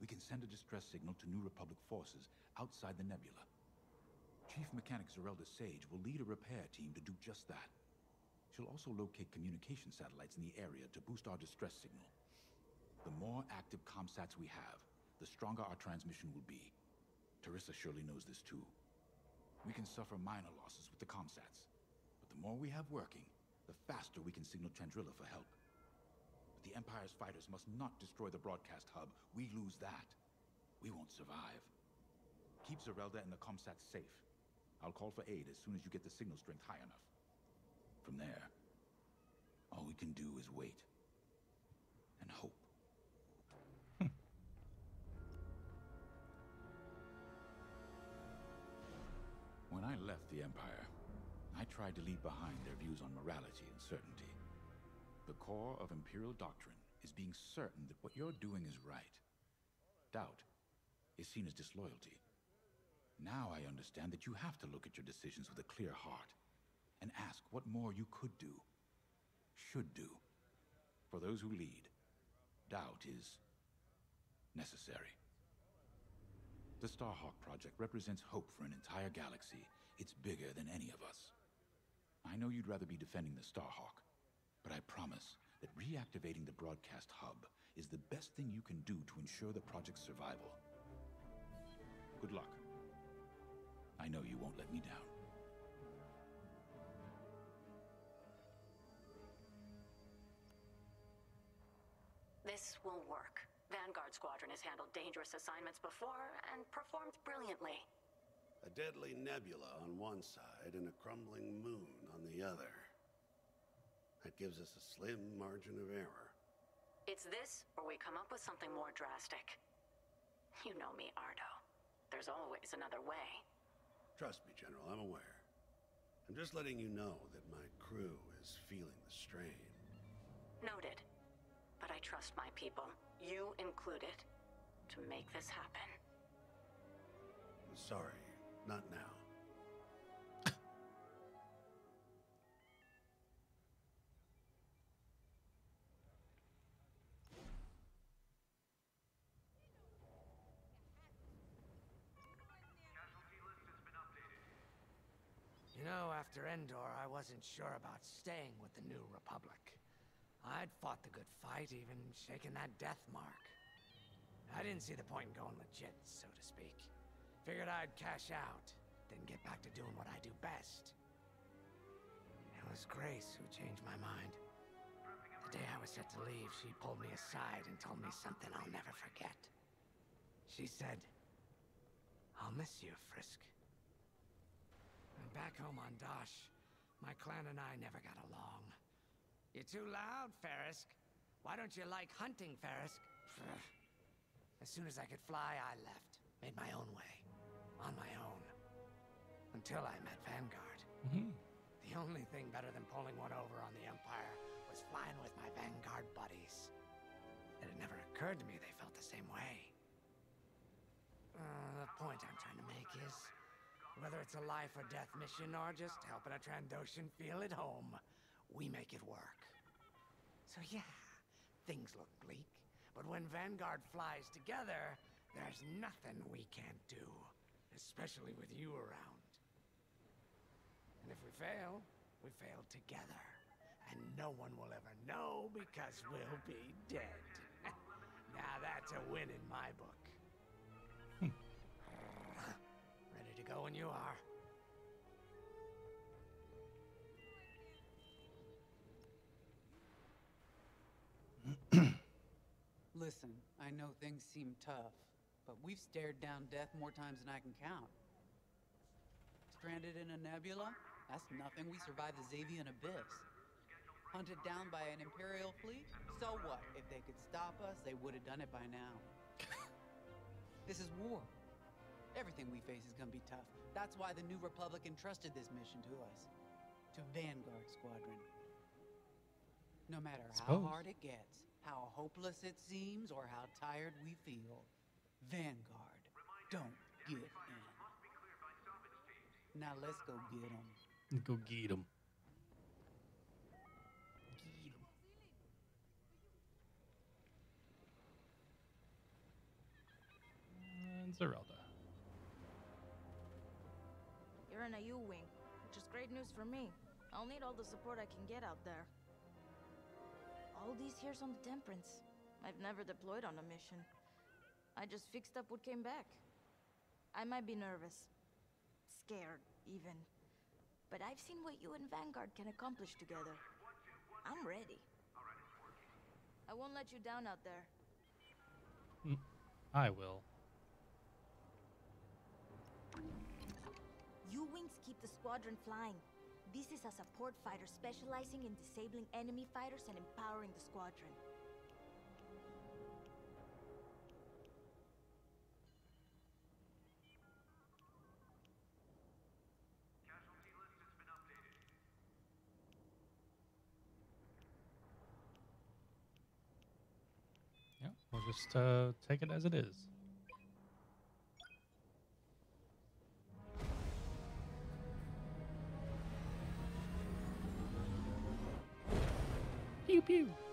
we can send a distress signal to New Republic forces outside the nebula. Chief Mechanic Zerelda Sage will lead a repair team to do just that. She'll also locate communication satellites in the area to boost our distress signal. The more active comsats we have, the stronger our transmission will be. Terisa surely knows this too. We can suffer minor losses with the comsats, but the more we have working, the faster we can signal Chandrila for help. The Empire's fighters must not destroy the broadcast hub. We lose that. We won't survive. Keep Zerelda and the comsats safe. I'll call for aid as soon as you get the signal strength high enough. From there, all we can do is wait. And hope. when I left the Empire, I tried to leave behind their views on morality and certainty. The core of Imperial doctrine is being certain that what you're doing is right. Doubt is seen as disloyalty. Now I understand that you have to look at your decisions with a clear heart and ask what more you could do, should do. For those who lead, doubt is necessary. The Starhawk Project represents hope for an entire galaxy. It's bigger than any of us. I know you'd rather be defending the Starhawk, but I promise that reactivating the broadcast hub is the best thing you can do to ensure the project's survival. Good luck. I know you won't let me down. This will work. Vanguard Squadron has handled dangerous assignments before and performed brilliantly. A deadly nebula on one side and a crumbling moon on the other. That gives us a slim margin of error. It's this, or we come up with something more drastic. You know me, Ardo. There's always another way. Trust me, General, I'm aware. I'm just letting you know that my crew is feeling the strain. Noted. But I trust my people, you included, to make this happen. I'm sorry, not now. After Endor, I wasn't sure about staying with the New Republic. I'd fought the good fight, even shaken that death mark. I didn't see the point in going legit, so to speak. Figured I'd cash out, then get back to doing what I do best. It was Grace who changed my mind. The day I was set to leave, she pulled me aside and told me something I'll never forget. She said, I'll miss you, Frisk. Back home on Dosh, my clan and I never got along. You're too loud, Frisk. Why don't you like hunting, Frisk? As soon as I could fly, I left. Made my own way. On my own. Until I met Vanguard. The only thing better than pulling one over on the Empire was flying with my Vanguard buddies. It had never occurred to me they felt the same way. Uh, the point I'm trying to make is, whether it's a life or death mission or just helping a Trandoshan feel at home, we make it work. So yeah, things look bleak, but when Vanguard flies together, there's nothing we can't do, especially with you around. And if we fail, we fail together. And no one will ever know because we'll be dead. now that's a win in my book. To you are. Listen, I know things seem tough, but we've stared down death more times than I can count. Stranded in a nebula? That's nothing. We survived the Xavian Abyss. Hunted down by an Imperial fleet? So what? If they could stop us, they would have done it by now. this is war. Everything we face is gonna be tough. That's why the New Republic entrusted this mission to us. To Vanguard Squadron. No matter how hard it gets, how hopeless it seems, or how tired we feel, Vanguard, don't give in. Now let's go get them. Go get them. Uh, Zerelda. In a U-wing, which is great news for me. I'll need all the support I can get out there. All these years on the Temperance, I've never deployed on a mission. I just fixed up what came back. I might be nervous. Scared, even. But I've seen what you and Vanguard can accomplish together. I'm ready. I won't let you down out there. Mm, I will. U-Wings keep the squadron flying. This is a support fighter specializing in disabling enemy fighters and empowering the squadron. Yeah, we'll just uh, take it as it is. Pew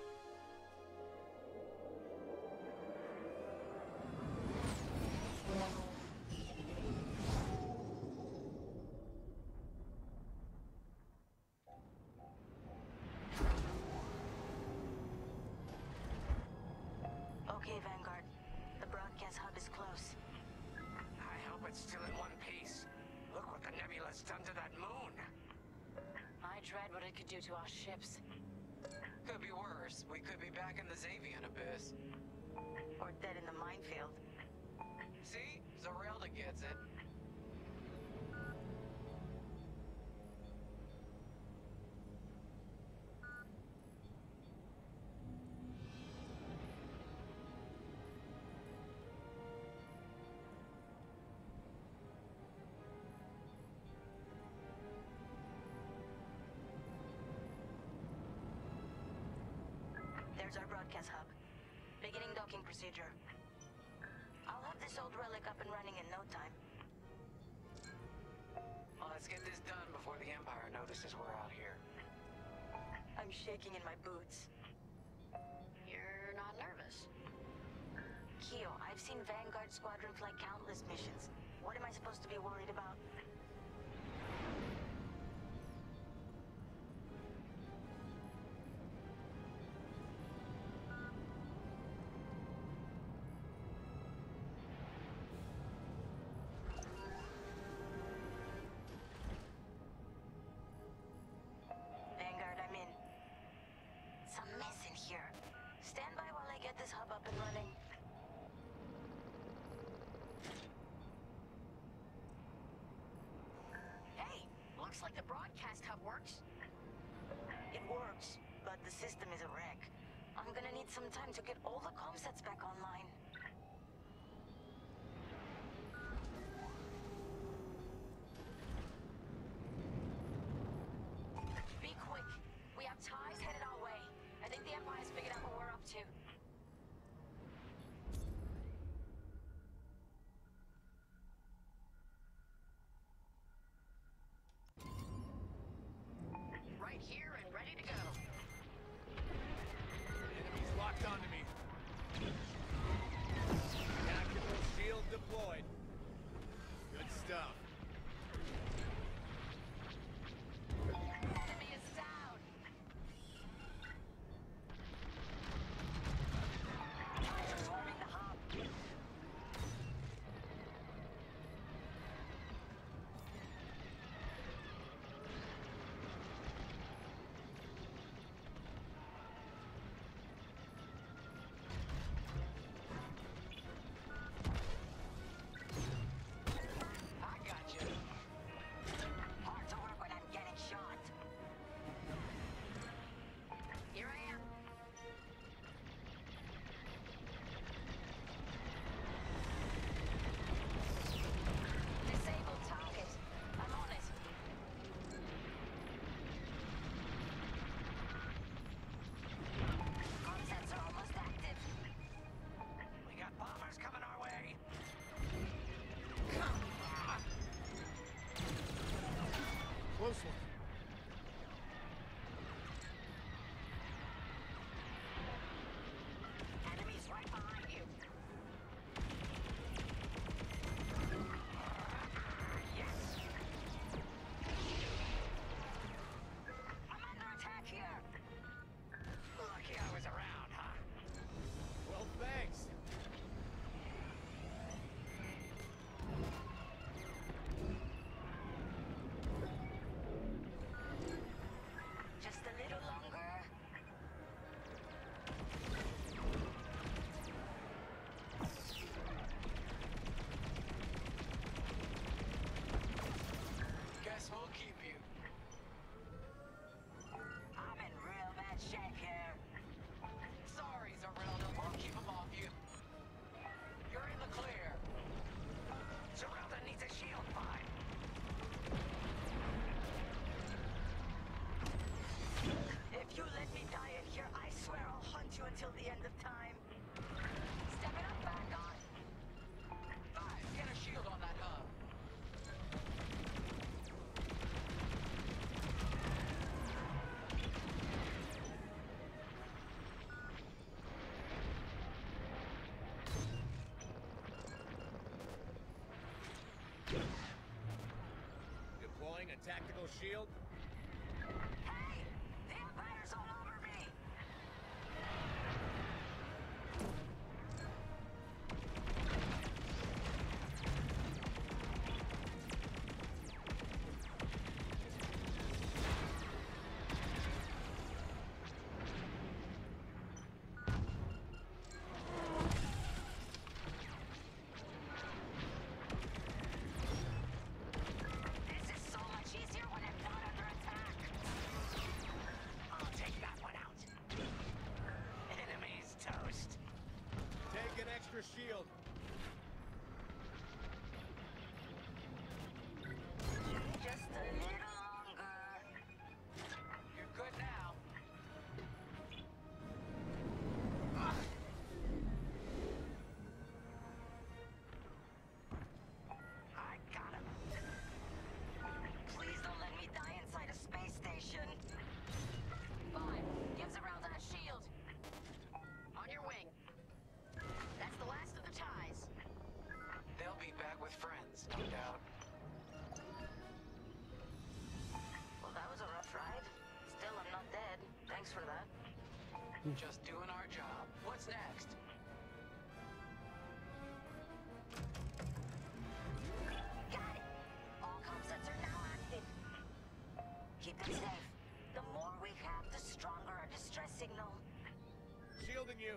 Stand by while I get this hub up and running. Hey, looks like the broadcast hub works. It works, but the system is a wreck. I'm gonna need some time to get all the comsats back online. Tactical shield? Shield. Mm. Just doing our job. What's next? Got it. All comsats are now active. Keep them safe. The more we have, the stronger our distress signal. Shielding you.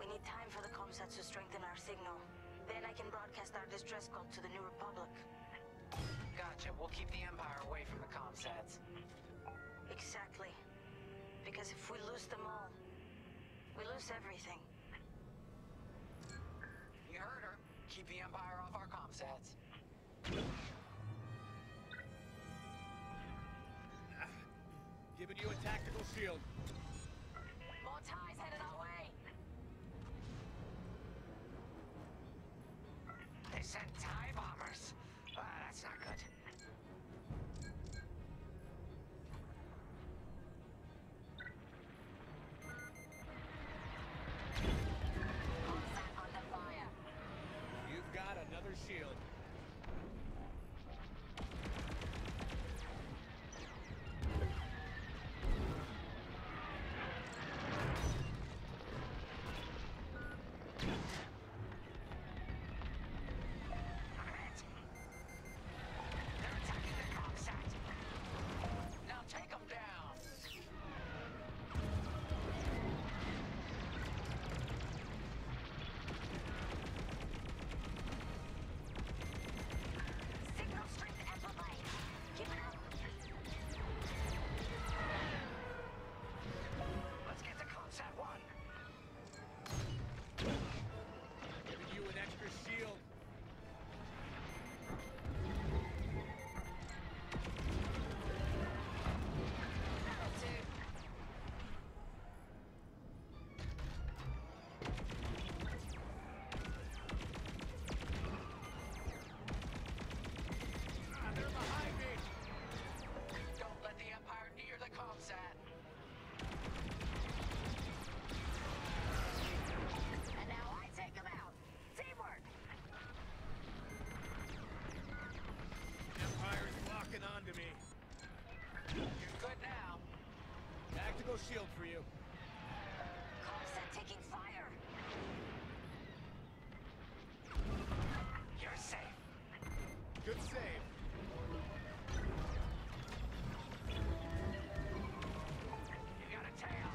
We need time for the comsats to strengthen our signal. Then I can broadcast our distress call to the New Republic. Gotcha. We'll keep the Empire away from the comsats. Exactly. Because if we lose them all, we lose everything. You heard her. Keep the Empire off our comsats. Giving you a tactical shield. More TIEs headed our way. They sent TIE Tactical shield for you. Taking fire. You're safe. Good save. You got a tail.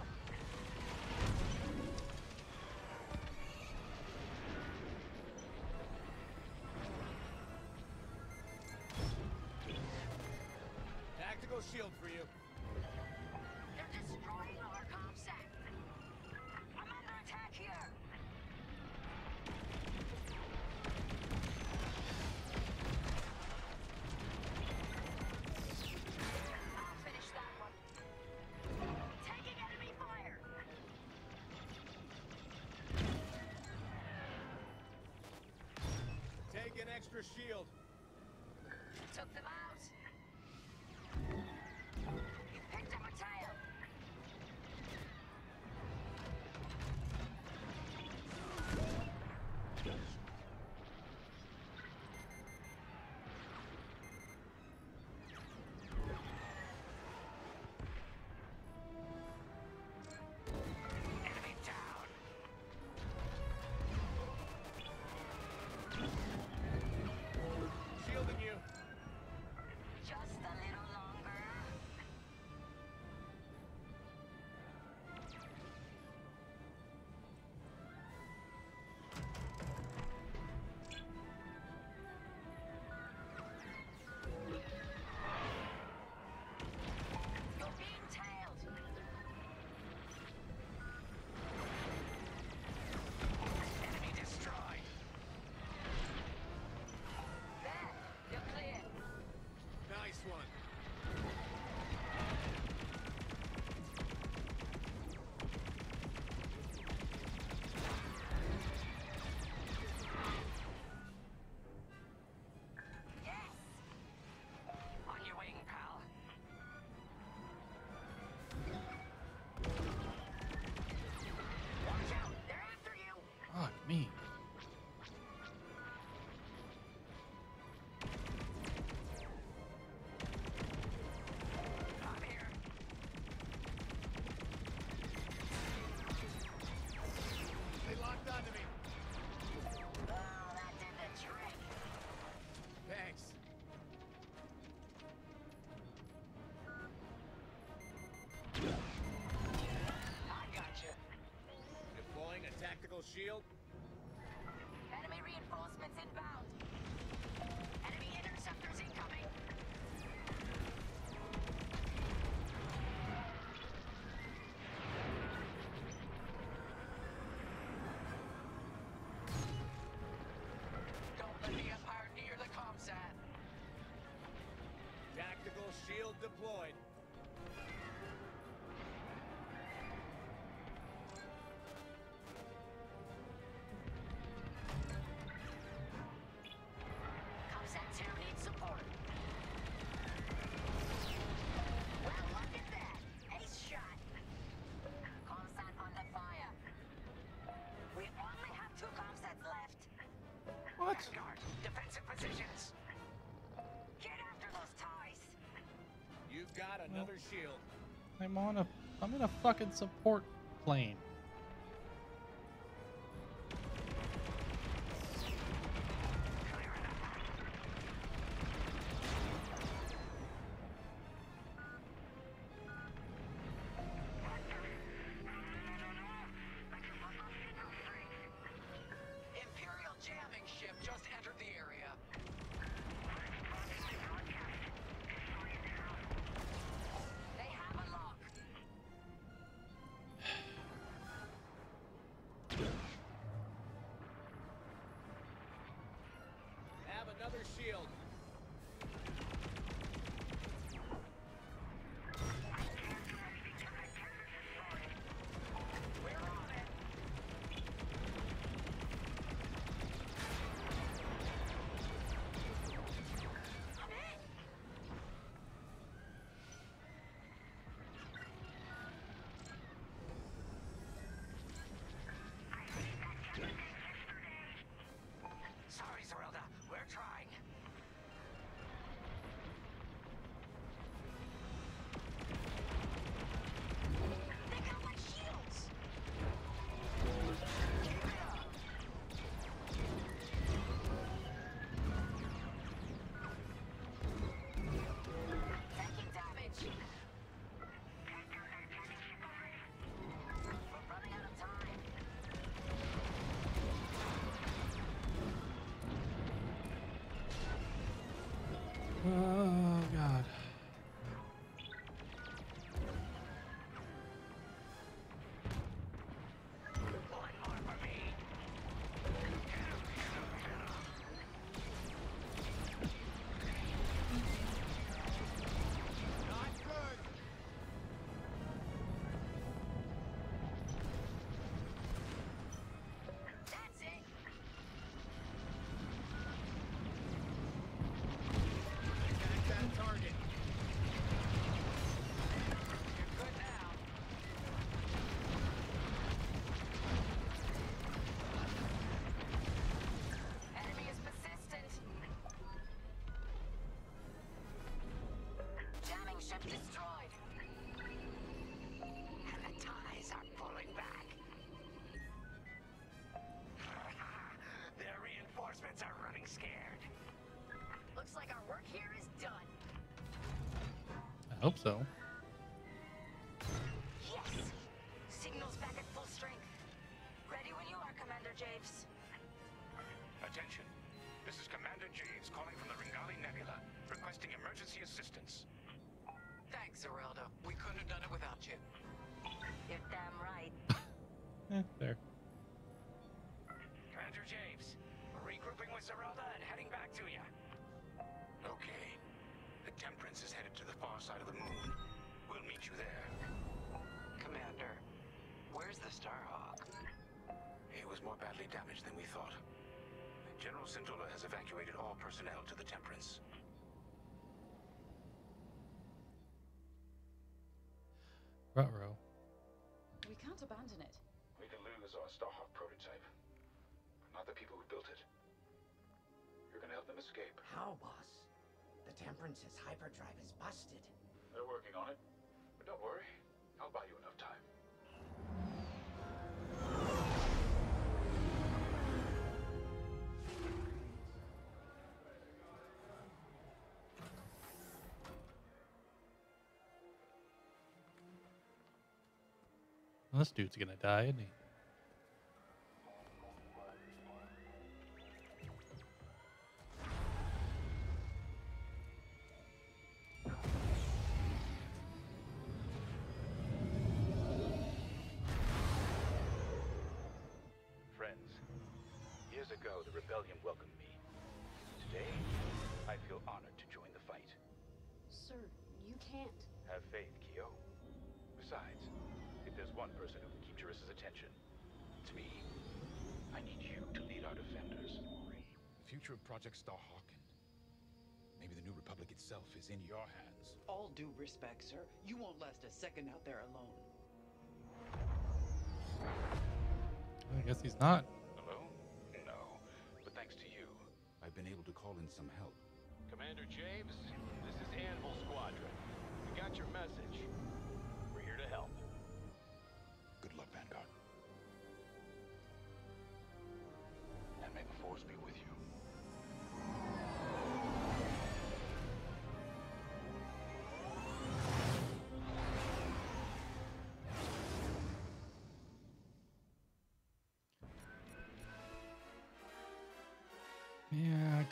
Tactical shield for you. An extra shield. Shield. What? Vanguard, defensive positions. Get after those TIEs. You've got another shield. I'm on a I'm in a fucking support plane. Ship destroyed. And the TIEs are pulling back. Their reinforcements are running scared. Looks like our work here is done. I hope so. Was more badly damaged than we thought. General Syndulla has evacuated all personnel to the Temperance. Ruh-roh. We can't abandon it. We can lose our Starhawk prototype, but not the people who built it. You're gonna help them escape. How, boss? The Temperance's hyperdrive is busted. They're working on it, this dude's gonna die, isn't he? In your hands. All due respect, sir. You won't last a second out there alone. I guess he's not. Alone? No. But thanks to you, I've been able to call in some help. Commander Javes, this is Anvil Squadron. We got your message.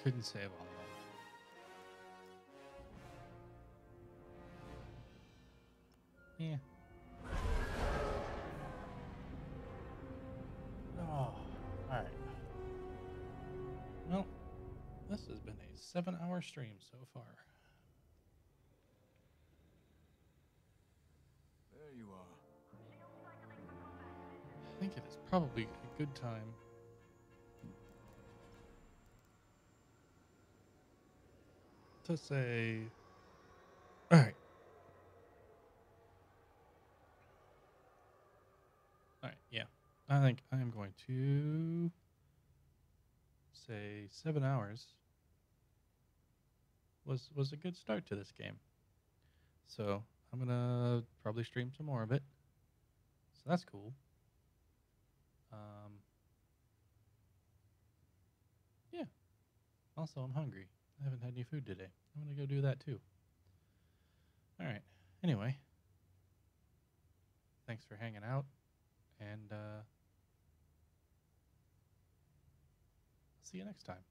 Couldn't save all of them. Yeah. Oh, alright. Well, this has been a seven hour stream so far. There you are. I think it is probably a good time to say, all right. All right, yeah. I think I'm going to say seven hours was was a good start to this game. So I'm gonna probably stream some more of it. So that's cool. Um, yeah. Also, I'm hungry. I haven't had any food today. I'm gonna go do that too. All right. Anyway, thanks for hanging out, and uh, see you next time.